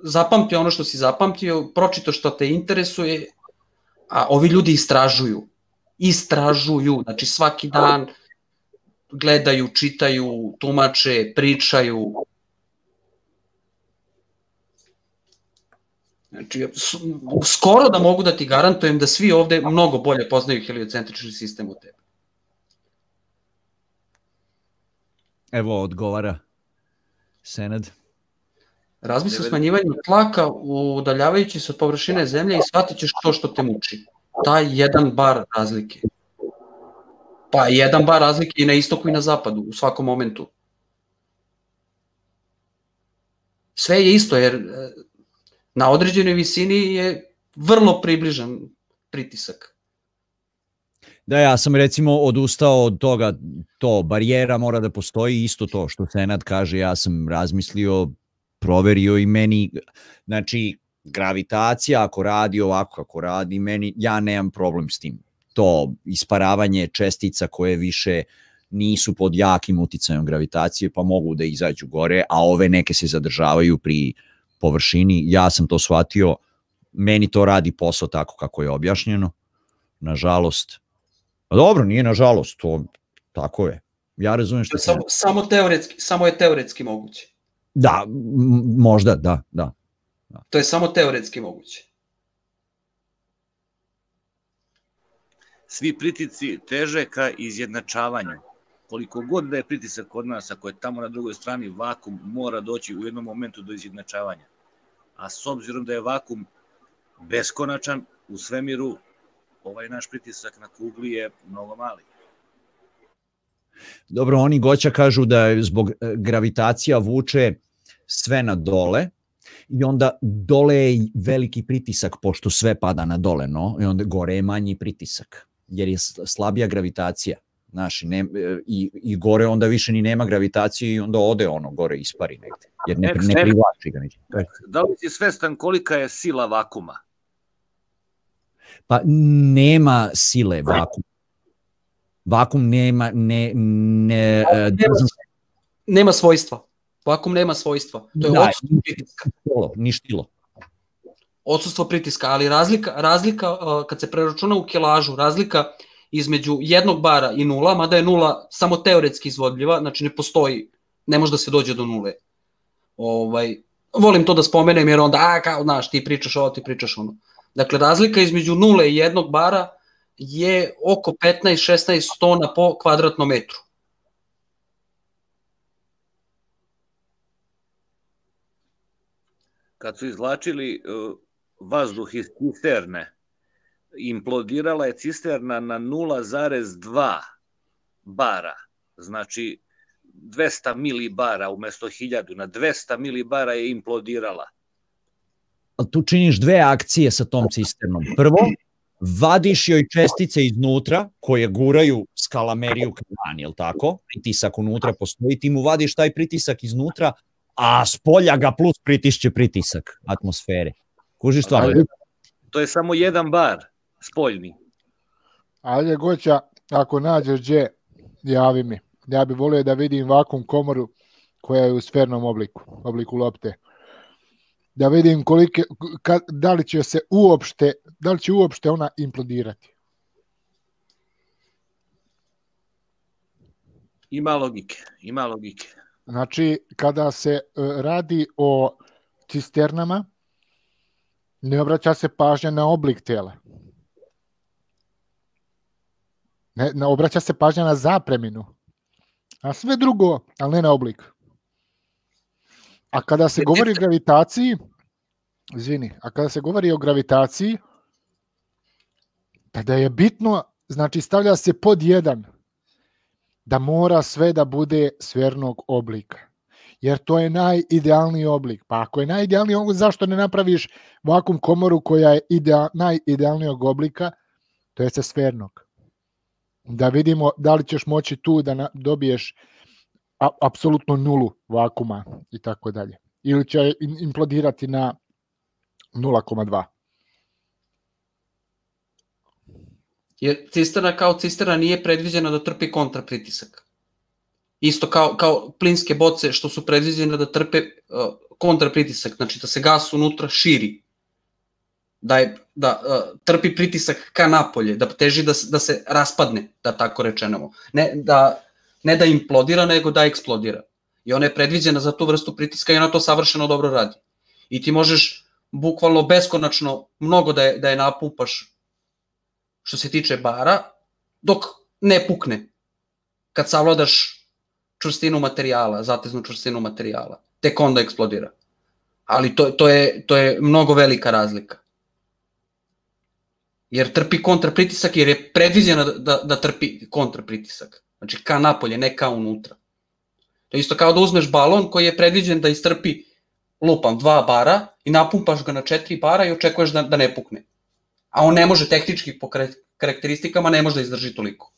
zapamtio ono što si zapamtio, pročito što te interesuje, a ovi ljudi istražuju. Istražuju, znači svaki dan gledaju, čitaju, tumače, pričaju. Znači, skoro da mogu da ti garantujem da svi ovde mnogo bolje poznaju heliocentrični sistem od tebe. Evo odgovara Senad. Razmisli o smanjivanju tlaka udaljavajući se od površine zemlje i shvatit ćeš to što te muči. Taj jedan bar razlike. Pa jedan bar razlike i na istoku i na zapadu, u svakom momentu. Sve je isto, jer na određenoj visini je vrlo približan pritisak. Da, ja sam recimo odustao od toga, to, barijera mora da postoji, isto to što Senad kaže, ja sam razmislio, proverio i meni, znači, gravitacija ako radi ovako kako radi, meni, ja nemam problem s tim. To isparavanje čestica koje više nisu pod jakim uticajem gravitacije, pa mogu da izađu gore, a ove neke se zadržavaju pri površini. Ja sam to shvatio, meni to radi posao tako kako je objašnjeno. Nažalost, A dobro, nije nažalost, to tako je. Ja razumem što samo, samo teoretski, samo je teoretski moguće. Da, možda, da, da. To je samo teoretski moguće. Svi pritici teže ka izjednačavanju. Koliko god da je pritisak kod nas, ako je tamo na drugoj strani vakum, mora doći u jednom momentu do izjednačavanja. A s obzirom da je vakum beskonačan u svemiru, ovaj naš pritisak na kugli je mnogo mali. Dobro, oni goća kažu da zbog e, gravitacija vuče sve na dole i onda dole je veliki pritisak pošto sve pada na dole, no, i onda gore je manji pritisak jer je slabija gravitacija. Znaš, ne, e, i, i gore onda više ni nema gravitacije i onda ode ono gore ispari negde, jer ne, ne privlači ga niče. Da li si svestan kolika je sila vakuma? Pa nema sile vakum. Vakum nema ne ne uh, nema, nema svojstva. Vakum nema svojstva. To je da, odsustvo pritiska. Ni štilo. Odsustvo pritiska, ali razlika, razlika uh, kad se preračuna u kilažu, razlika između jednog bara i nula, mada je nula samo teoretski izvodljiva, znači ne postoji, ne može da se dođe do nule. Ovaj, volim to da spomenem jer onda, a, kao, znaš, ti pričaš ovo, ti pričaš ono. Dakle, razlika između nule i jednog bara je oko 15-16 tona po kvadratnom metru. Kad su izvlačili uh, vazduh iz cisterne, implodirala je cisterna na 0,2 bara, znači 200 milibara umesto 1000, na 200 milibara je implodirala tu činiš dve akcije sa tom cisternom. Prvo, vadiš joj čestice iznutra koje guraju skalameriju ka van, jel tako? Pritisak unutra postoji, ti mu vadiš taj pritisak iznutra, a s polja ga plus pritišće pritisak atmosfere. Kužiš stvar? To je samo jedan bar, spoljni. Ajde, Goća, ako nađeš gdje, javi mi. Ja bih volio da vidim vakum komoru koja je u sfernom obliku, obliku lopte da vidim kolike, ka, da li će se uopšte, da li će uopšte ona implodirati. Ima logike, ima logike. Znači, kada se uh, radi o cisternama, ne obraća se pažnja na oblik tela. Ne, ne obraća se pažnja na zapreminu. A sve drugo, ali ne na oblik. A kada se govori o gravitaciji, izvini, a kada se govori o gravitaciji, tada je bitno, znači stavlja se pod jedan, da mora sve da bude sfernog oblika. Jer to je najidealniji oblik. Pa ako je najidealniji oblik, zašto ne napraviš vakum komoru koja je idea, najidealnijeg oblika, to je sfernog. Da vidimo da li ćeš moći tu da na, dobiješ a, apsolutno nulu vakuma i tako dalje. Ili će im- implodirati na 0,2. Jer cisterna kao cisterna nije predviđena da trpi kontrapritisak. Isto kao, kao plinske boce što su predviđene da trpe uh, kontrapritisak, znači da se gas unutra širi. Da, je, da uh, trpi pritisak ka napolje, da teži da, da se raspadne, da tako rečemo. Ne da, ne da implodira, nego da eksplodira. I ona je predviđena za tu vrstu pritiska i ona to savršeno dobro radi. I ti možeš bukvalno beskonačno mnogo da je, da je napumpaš što se tiče bara, dok ne pukne. Kad savladaš čvrstinu materijala, zateznu čvrstinu materijala, tek onda eksplodira. Ali to, to, je, to je mnogo velika razlika. Jer trpi kontrapritisak, jer je predviđena da, da, da trpi kontrapritisak. Znači ka napolje, ne ka unutra. To je isto kao da uzmeš balon koji je predviđen da istrpi lupam dva bara i napumpaš ga na četiri bara i očekuješ da, da ne pukne. A on ne može tehnički po karakteristikama ne može da izdrži toliko.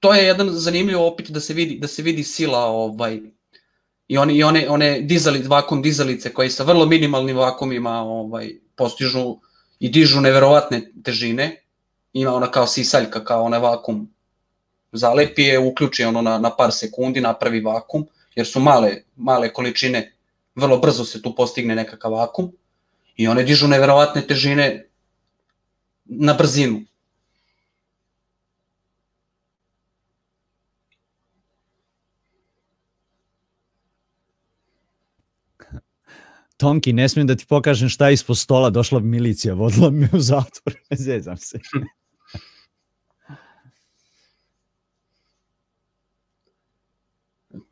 To je jedan zanimljiv opit da se vidi da se vidi sila ovaj i oni i one one dizali vakum dizalice koji sa vrlo minimalnim vakumima ovaj postižu i dižu neverovatne težine. Ima ona kao sisaljka, kao onaj vakum zalepi je, uključi ono na, na par sekundi, napravi vakum, jer su male, male količine, vrlo brzo se tu postigne nekakav vakum i one dižu neverovatne težine na brzinu. Tonki, ne smijem da ti pokažem šta je ispod stola, došla bi milicija, vodila bi me u zatvor, zezam se.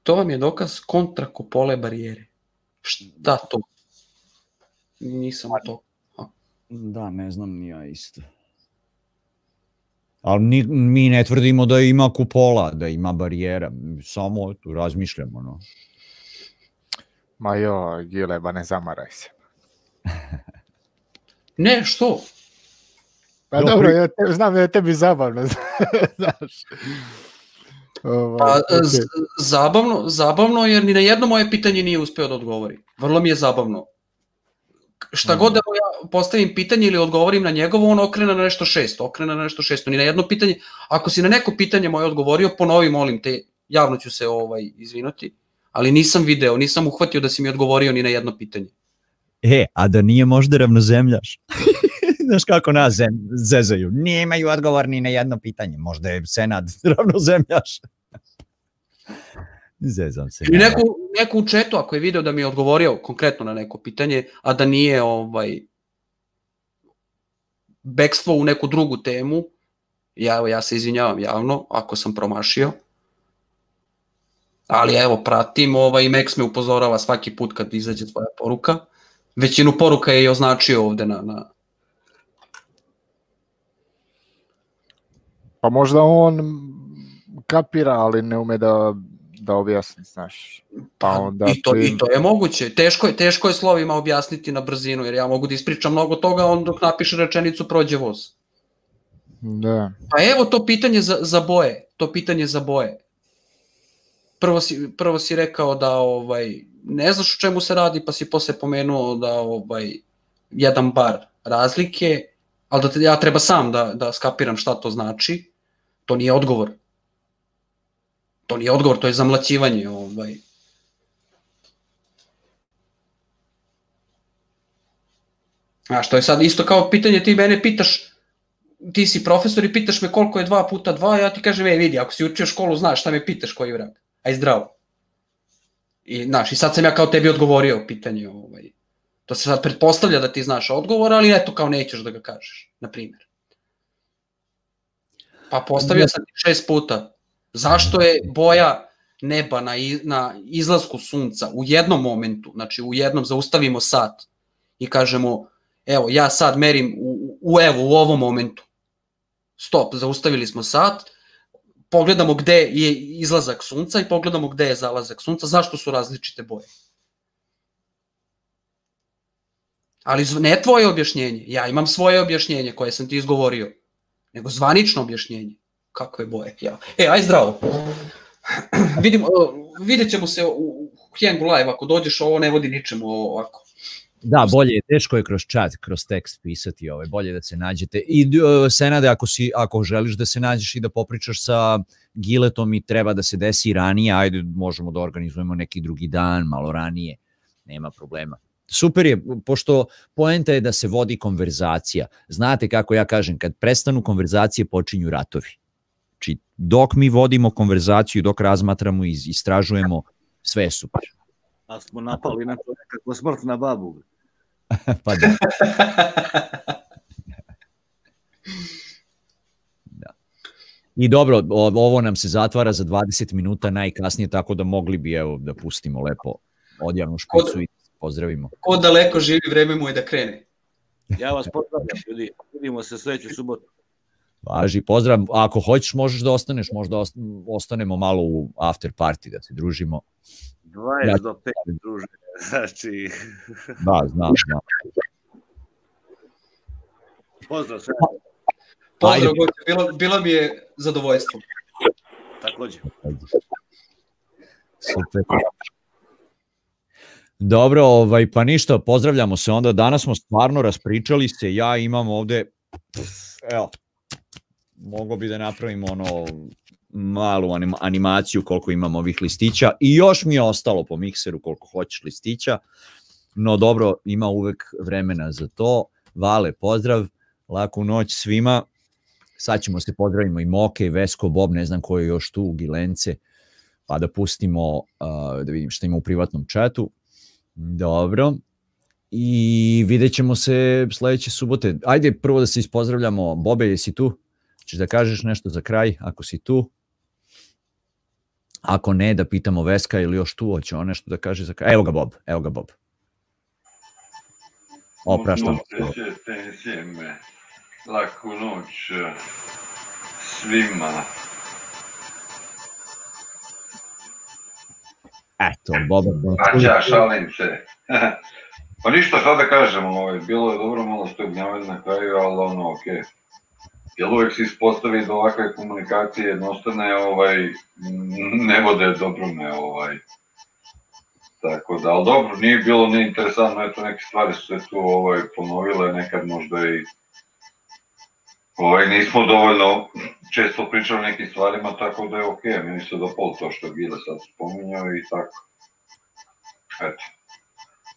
To vam je dokaz kontra kupole barijere. Šta to? Nisam to. Da, ne znam ni ja isto. Ali ni, mi ne tvrdimo da ima kupola, da ima barijera, samo eto, razmišljamo. No. Ma jo, Gile, ba ne zamaraj se. Ne, što? Pa Jo, dobro, pri- ja te, znam da je tebi zabavno, znaš. Ovaj, Pa, z- zabavno, zabavno jer ni na jedno moje pitanje nije uspeo da odgovori. Vrlo mi je zabavno. Šta god da mu ja postavim pitanje ili odgovorim na njegovo, on okrene na nešto šesto, okrene na nešto šesto. Ni na jedno pitanje, ako si na neko pitanje moje odgovorio, ponovi, molim te, javno ću se ovaj izvinuti, ali nisam video, nisam uhvatio da si mi odgovorio ni na jedno pitanje. E, a da nije možda ravnozemljaš? Znaš kako nas zem, zezaju? Nemaju odgovor ni na jedno pitanje. Možda je Senad ravnozemljaš. Zezam se. I neko, neko u četu, ako je video da mi je odgovorio konkretno na neko pitanje, a da nije ovaj bekstvo u neku drugu temu, ja, ja se izvinjavam javno ako sam promašio. Ali evo, pratim, ovaj, Max me upozorava svaki put kad izađe tvoja poruka. Većinu poruka je i označio ovde na, na, Pa možda on kapira, ali ne ume da, da objasni, znaš. Pa onda I to, ti- I to je moguće. Teško je, teško je slovima objasniti na brzinu, jer ja mogu da ispričam mnogo toga, on dok napiše rečenicu prođe voz. Da. Pa evo to pitanje za, za boje, to pitanje za boje. Prvo si, prvo si rekao da ovaj ne znaš o čemu se radi, pa si posle pomenuo da ovaj jedan bar razlike, ali da te, ja treba sam da, da skapiram šta to znači. To nije odgovor. To nije odgovor, to je zamlaćivanje. Ovaj. A što je sad isto kao pitanje, ti mene pitaš, ti si profesor i pitaš me koliko je 2 puta 2, ja ti kažem, ej vidi, ako si učio školu, znaš šta me pitaš koji vrag. Aj zdravo. I, znaš, i sad sam ja kao tebi odgovorio pitanje, ovaj, to se sad pretpostavlja da ti znaš odgovor, ali eto, kao nećeš da ga kažeš, na primjer. Pa postavio sam ti šest puta. Zašto je boja neba na, na izlasku sunca u jednom momentu, znači u jednom zaustavimo sat i kažemo, evo, ja sad merim u, u evo, u ovom momentu. Stop, zaustavili smo sat, pogledamo gde je izlazak sunca i pogledamo gde je zalazak sunca, zašto su različite boje. Ali ne tvoje objašnjenje, ja imam svoje objašnjenje koje sam ti izgovorio, nego zvanično objašnjenje. Kakve boje, ja. E, aj zdravo. Vidimo, vidjet ćemo se u Hengu live, ako dođeš, ovo ne vodi ničemu ovako. Da, bolje je, teško je kroz chat, kroz tekst pisati, ovaj, bolje da se nađete. I uh, Senade, ako, si, ako želiš da se nađeš i da popričaš sa Giletom i treba da se desi ranije, ajde, možemo da organizujemo neki drugi dan, malo ranije, nema problema. Super je, pošto poenta je da se vodi konverzacija. Znate kako ja kažem, kad prestanu konverzacije počinju ratovi. Znači, dok mi vodimo konverzaciju, dok razmatramo i istražujemo, sve je super. A smo napali na čovjeka ko smrt na babu. pa da. da. I dobro, ovo nam se zatvara za 20 minuta najkasnije, tako da mogli bi evo da pustimo lepo odjavnu špicu i pozdravimo. Ko daleko živi, vreme mu je da krene. Ja vas pozdravljam, ljudi. Vidimo se sledeću subotu. Važi, pozdrav. Ako hoćeš, možeš da ostaneš, možda ost- ostanemo malo u after party da se družimo. 20 Ja- do 5, druže. Znači, Da, znam, znam. pozdrav sve. Pozdrav. Goće, bilo, bilo mi je zadovoljstvo. Takođe. Super. Dobro, ovaj, pa ništa, pozdravljamo se onda. Danas smo stvarno raspričali se, ja imam ovde, evo, mogo bi da napravim ono malu anim- animaciju koliko imam ovih listića i još mi je ostalo po mikseru koliko hoćeš listića, no dobro, ima uvek vremena za to. Vale, pozdrav, laku noć svima. Sad ćemo se pozdravimo i Moke, i Vesko, Bob, ne znam ko je još tu, Gilence, pa da pustimo, uh, da vidim šta ima u privatnom čatu. Dobro. I vidjet ćemo se sledeće subote. Ajde prvo da se ispozdravljamo. Bobe, jesi tu? Češ da kažeš nešto za kraj, ako si tu? Ako ne, da pitamo Veska ili još tu, hoće on nešto da kaže za kraj. Evo ga Bob, evo ga Bob. Opraštam. Laku noć eh, svima. Eto, Boba. A ja šalim se. pa ništa, šta da kažem, ovaj, bilo je dobro malo stobnjavanje na kraju, ali ono, okej. Okay. Jel uvek se ispostavi da ovakve komunikacije jednostavne ovaj, ne vode dobrome, ovaj. Tako da, ali dobro, nije bilo neinteresantno, eto neke stvari su se tu ovaj, ponovile, nekad možda i ovaj, nismo dovoljno često pričali o nekim stvarima, tako da je okej, okay. meni se dopalo to što Gile sad spominjao i tako. Eto,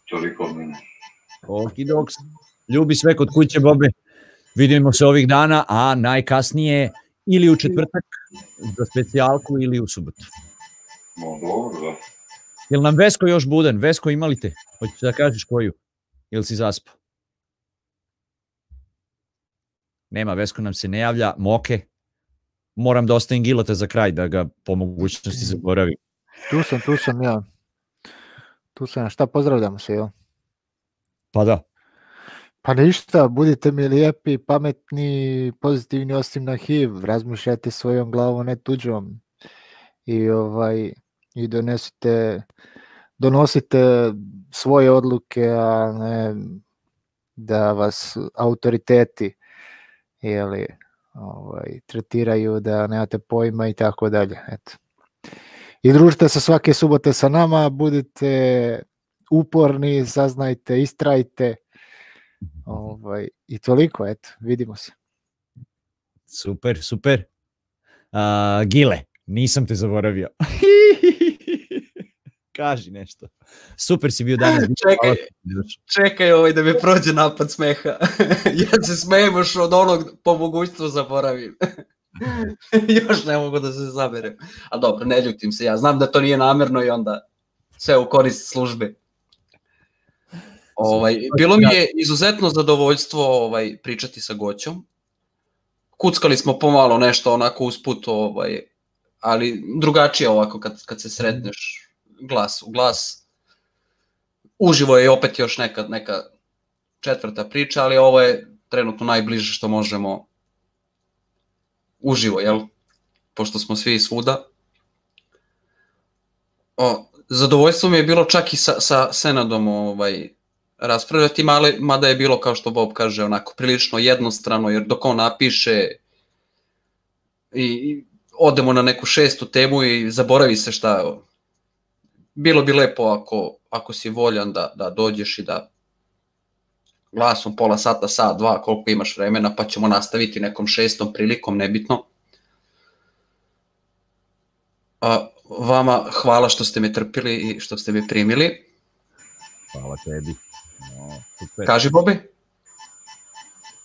toliko od mene. Okidoks. Ljubi sve kod kuće, Bobe. Vidimo se ovih dana, a najkasnije ili u četvrtak za specijalku ili u subotu. No dobro, da. Jel nam Vesko još budan? Vesko imali te? Hoćeš da kažeš koju? Ili si zaspao? Nema, Vesko nam se ne javlja. Moke? Moram da ostavim Gilata za kraj, da ga po mogućnosti zaboravim. Tu sam, tu sam ja. Tu sam, šta pozdravljamo se, jel? Pa da. Pa ništa, budite mi lijepi, pametni, pozitivni osim na HIV, razmišljajte svojom glavom, ne tuđom. I ovaj i donesite donosite svoje odluke, a ne da vas autoriteti jeli, ovaj, tretiraju da nemate pojma i tako dalje. Eto. I družite se svake subote sa nama, budite uporni, saznajte, istrajte. Ovaj, I toliko, eto, vidimo se. Super, super. A, Gile, nisam te zaboravio. Kaži nešto. Super si bio danas. Čekaj, čekaj ovaj da me prođe napad smeha. ja se smejem još od onog po mogućstvu zaboravim. još ne mogu da se zaberem. A dobro, ne ljutim se, ja znam da to nije namerno i onda sve u korist službe. Ovaj, bilo mi je izuzetno zadovoljstvo ovaj, pričati sa Goćom. Kuckali smo pomalo nešto onako usput, ovaj, ali drugačije ovako kad, kad se sretneš glas u glas. Uživo je opet još neka, neka četvrta priča, ali ovo je trenutno najbliže što možemo uživo, jel? Pošto smo svi svuda. O, zadovoljstvo mi je bilo čak i sa, sa Senadom ovaj, raspravljati, male, mada je bilo, kao što Bob kaže, onako prilično jednostrano, jer dok on napiše i, i odemo na neku šestu temu i zaboravi se šta bilo bi lepo ako, ako si voljan da, da dođeš i da glasom pola sata, sat, dva, koliko imaš vremena, pa ćemo nastaviti nekom šestom prilikom, nebitno. A, vama hvala što ste me trpili i što ste me primili. Hvala tebi. Super. Kaži, Bobi.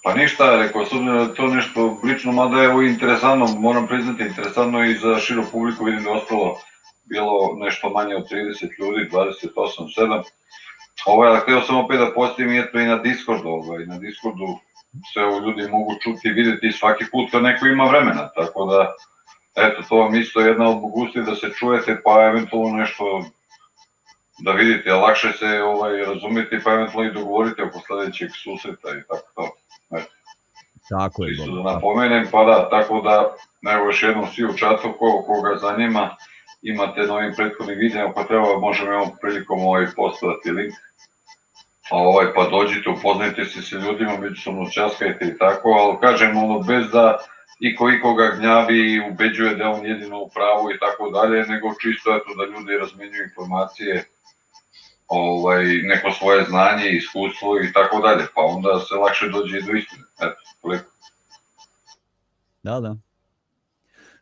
Pa ništa, rekao, s obzirom da to nešto lično, mada je ovo interesantno, moram priznati, interesantno i za širu publiku, vidim da je ostalo bilo nešto manje od 30 ljudi, 28, 7. Ovaj, ali htio sam opet da postavim eto i na Discordu, ovaj, na Discordu sve ovo ljudi mogu čuti i videti svaki put kad neko ima vremena, tako da, eto, to vam isto jedna od mogućnosti da se čujete, pa eventualno nešto da vidite, lakše se ovaj, razumeti, pa eventualno i dogovorite oko sledećeg susreta i tako to. Eto. Tako je, Čisto Bob. da napomenem, pa da, tako da, evo još jednom svi u čatu, ko, koga zanima, imate na ovim prethodnim videima, pa treba, možemo ovom prilikom ovaj postaviti link. A ovaj, pa dođite, upoznajte se sa ljudima, međusobno časkajte i tako, ali kažem, ono, bez da iko ikoga gnjavi i ubeđuje da on jedino u pravu i tako dalje, nego čisto eto da ljudi razmenjuju informacije, ovaj, neko svoje znanje, iskustvo i tako dalje, pa onda se lakše dođe do istine. Eto, toliko. Da, da.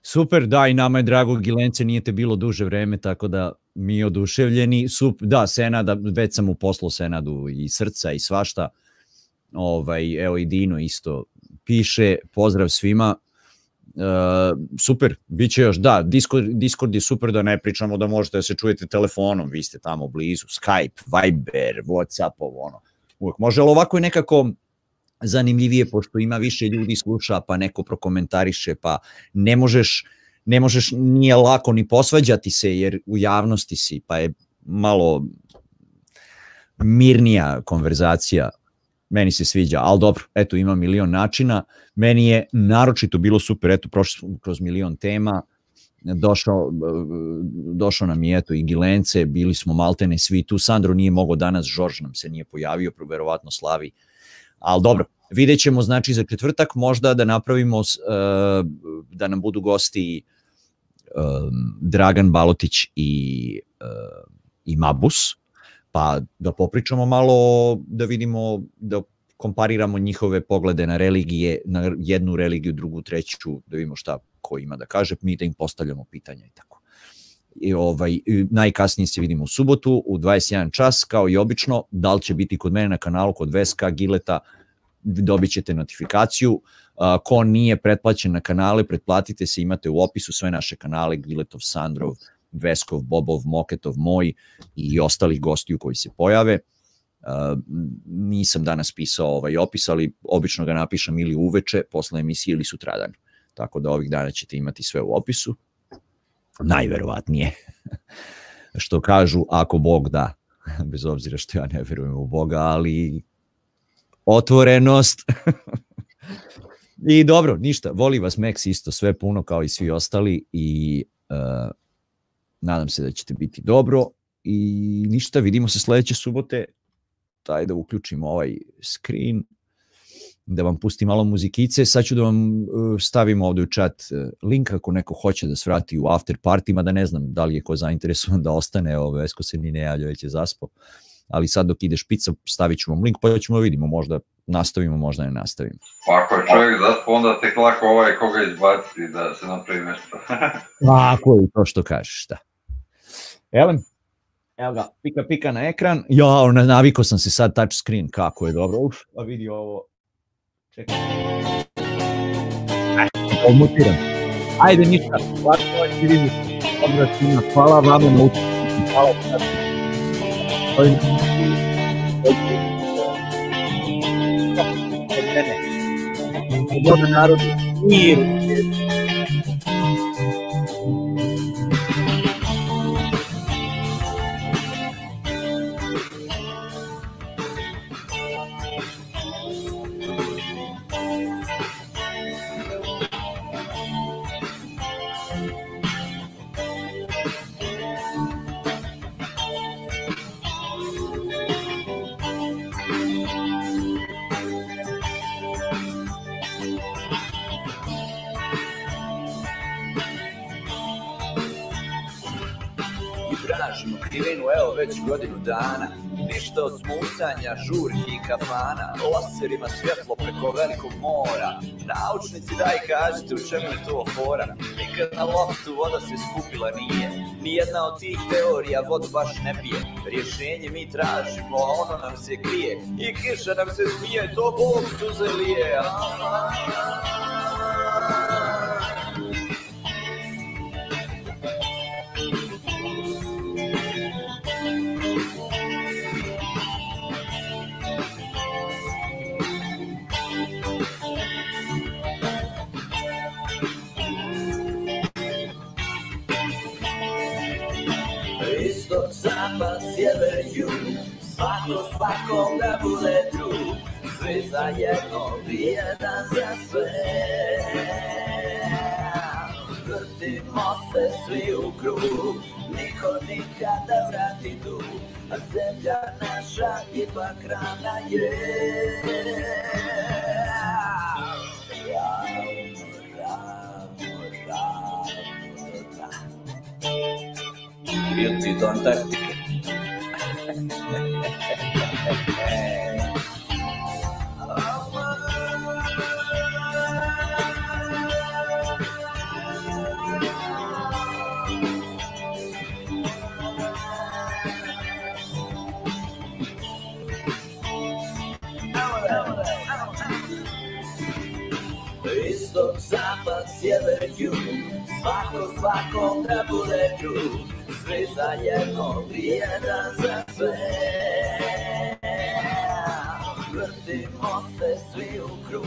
Super, da, i nama je drago, Gilence, nije te bilo duže vreme, tako da mi oduševljeni. Sup, da, Senada, već sam mu Senadu i srca i svašta. Ovaj, evo i Dino isto piše, pozdrav svima. Uh, super, bit će još, da, Discord, Discord je super da ne pričamo da možete da se čujete telefonom, vi ste tamo blizu, Skype, Viber, Whatsapp, ovo ono, uvek može, ali ovako je nekako zanimljivije, pošto ima više ljudi sluša, pa neko prokomentariše, pa ne možeš, ne možeš, nije lako ni posvađati se, jer u javnosti si, pa je malo mirnija konverzacija, meni se sviđa, ali dobro, eto ima milion načina, meni je naročito bilo super, eto prošli smo kroz milion tema, došao, došao nam je eto i Gilence, bili smo maltene svi tu, Sandro nije mogao danas, Žorž nam se nije pojavio, verovatno slavi, ali dobro, vidjet ćemo znači za četvrtak možda da napravimo, uh, da nam budu gosti um, Dragan Balotić i, uh, i Mabus, pa da popričamo malo, da vidimo, da kompariramo njihove poglede na religije, na jednu religiju, drugu, treću, da vidimo šta ko ima da kaže, mi da im postavljamo pitanja i tako. I ovaj, najkasnije se vidimo u subotu u 21 čas, kao i obično, da li će biti kod mene na kanalu, kod Veska, Gileta, dobit ćete notifikaciju. Ko nije pretplaćen na kanale, pretplatite se, imate u opisu sve naše kanale, Giletov, Sandrov, Veskov, Bobov, Moketov, moj i ostalih gostiju koji se pojave. Uh, nisam danas pisao ovaj opis, ali obično ga napišem ili uveče, posle emisije ili sutradan. Tako da ovih dana ćete imati sve u opisu. Najverovatnije. što kažu, ako Bog da, bez obzira što ja ne verujem u Boga, ali otvorenost. I dobro, ništa, voli vas Max isto sve puno kao i svi ostali i uh, nadam se da ćete biti dobro i ništa, vidimo se sledeće subote, daj da uključimo ovaj screen, da vam pustim malo muzikice, sad ću da vam uh, stavim ovde u chat uh, link ako neko hoće da svrati u after party, mada ne znam da li je ko zainteresovan da ostane, ovo, Esko se ni ne javlja, već je zaspo, ali sad dok ide špica stavit ću vam link, pa ćemo da vidimo, možda nastavimo, možda ne nastavimo. Pa ako je čovjek zaspo, onda tek lako ovaj koga izbaciti da se napravi nešto. Tako je to što kažeš, da. Evo, evo ga, pika pika na ekran. Ja, navikao sam se sad touch screen, kako je dobro. Uf, a vidi ovo. Čekaj. Aj, odmutiram. Ajde, ništa. Hvala ovaj vidim. Hvala vama na učinu. Hvala. Ovim... Od mene. Od mene već godinu dana. Ništa od smucanja, žurki i kafana. Laserima svjetlo preko velikog mora. Naučnici daj kažite u čemu je to fora Nikad na loptu voda se skupila nije. Nijedna od tih teorija vodu baš ne pije. Rješenje mi tražimo, a ono nam se krije. I kiša nam se smije, to Bog suze lije Sjever, jug Svako svakom bude drug. Svi za jedno, jedan za sve. Vrtimo se svi u krug. Niko nikada vrati dug. A zemlja naša ipak rana je. Ravno, ravno, ravno Estou desaparecida que o Sparco, sparco, contra boleto da bude drug Svi za sve. Vrtimo se svi u krug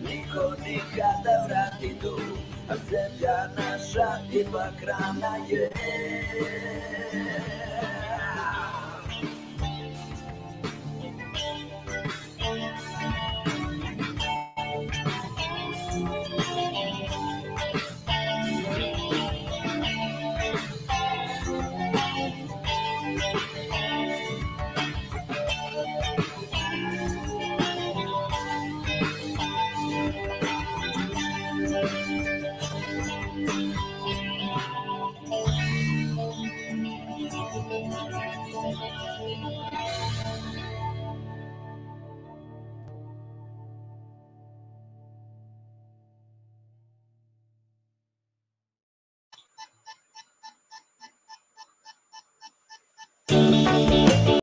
Niko nikada vrati dug A zemlja naša ipak rana je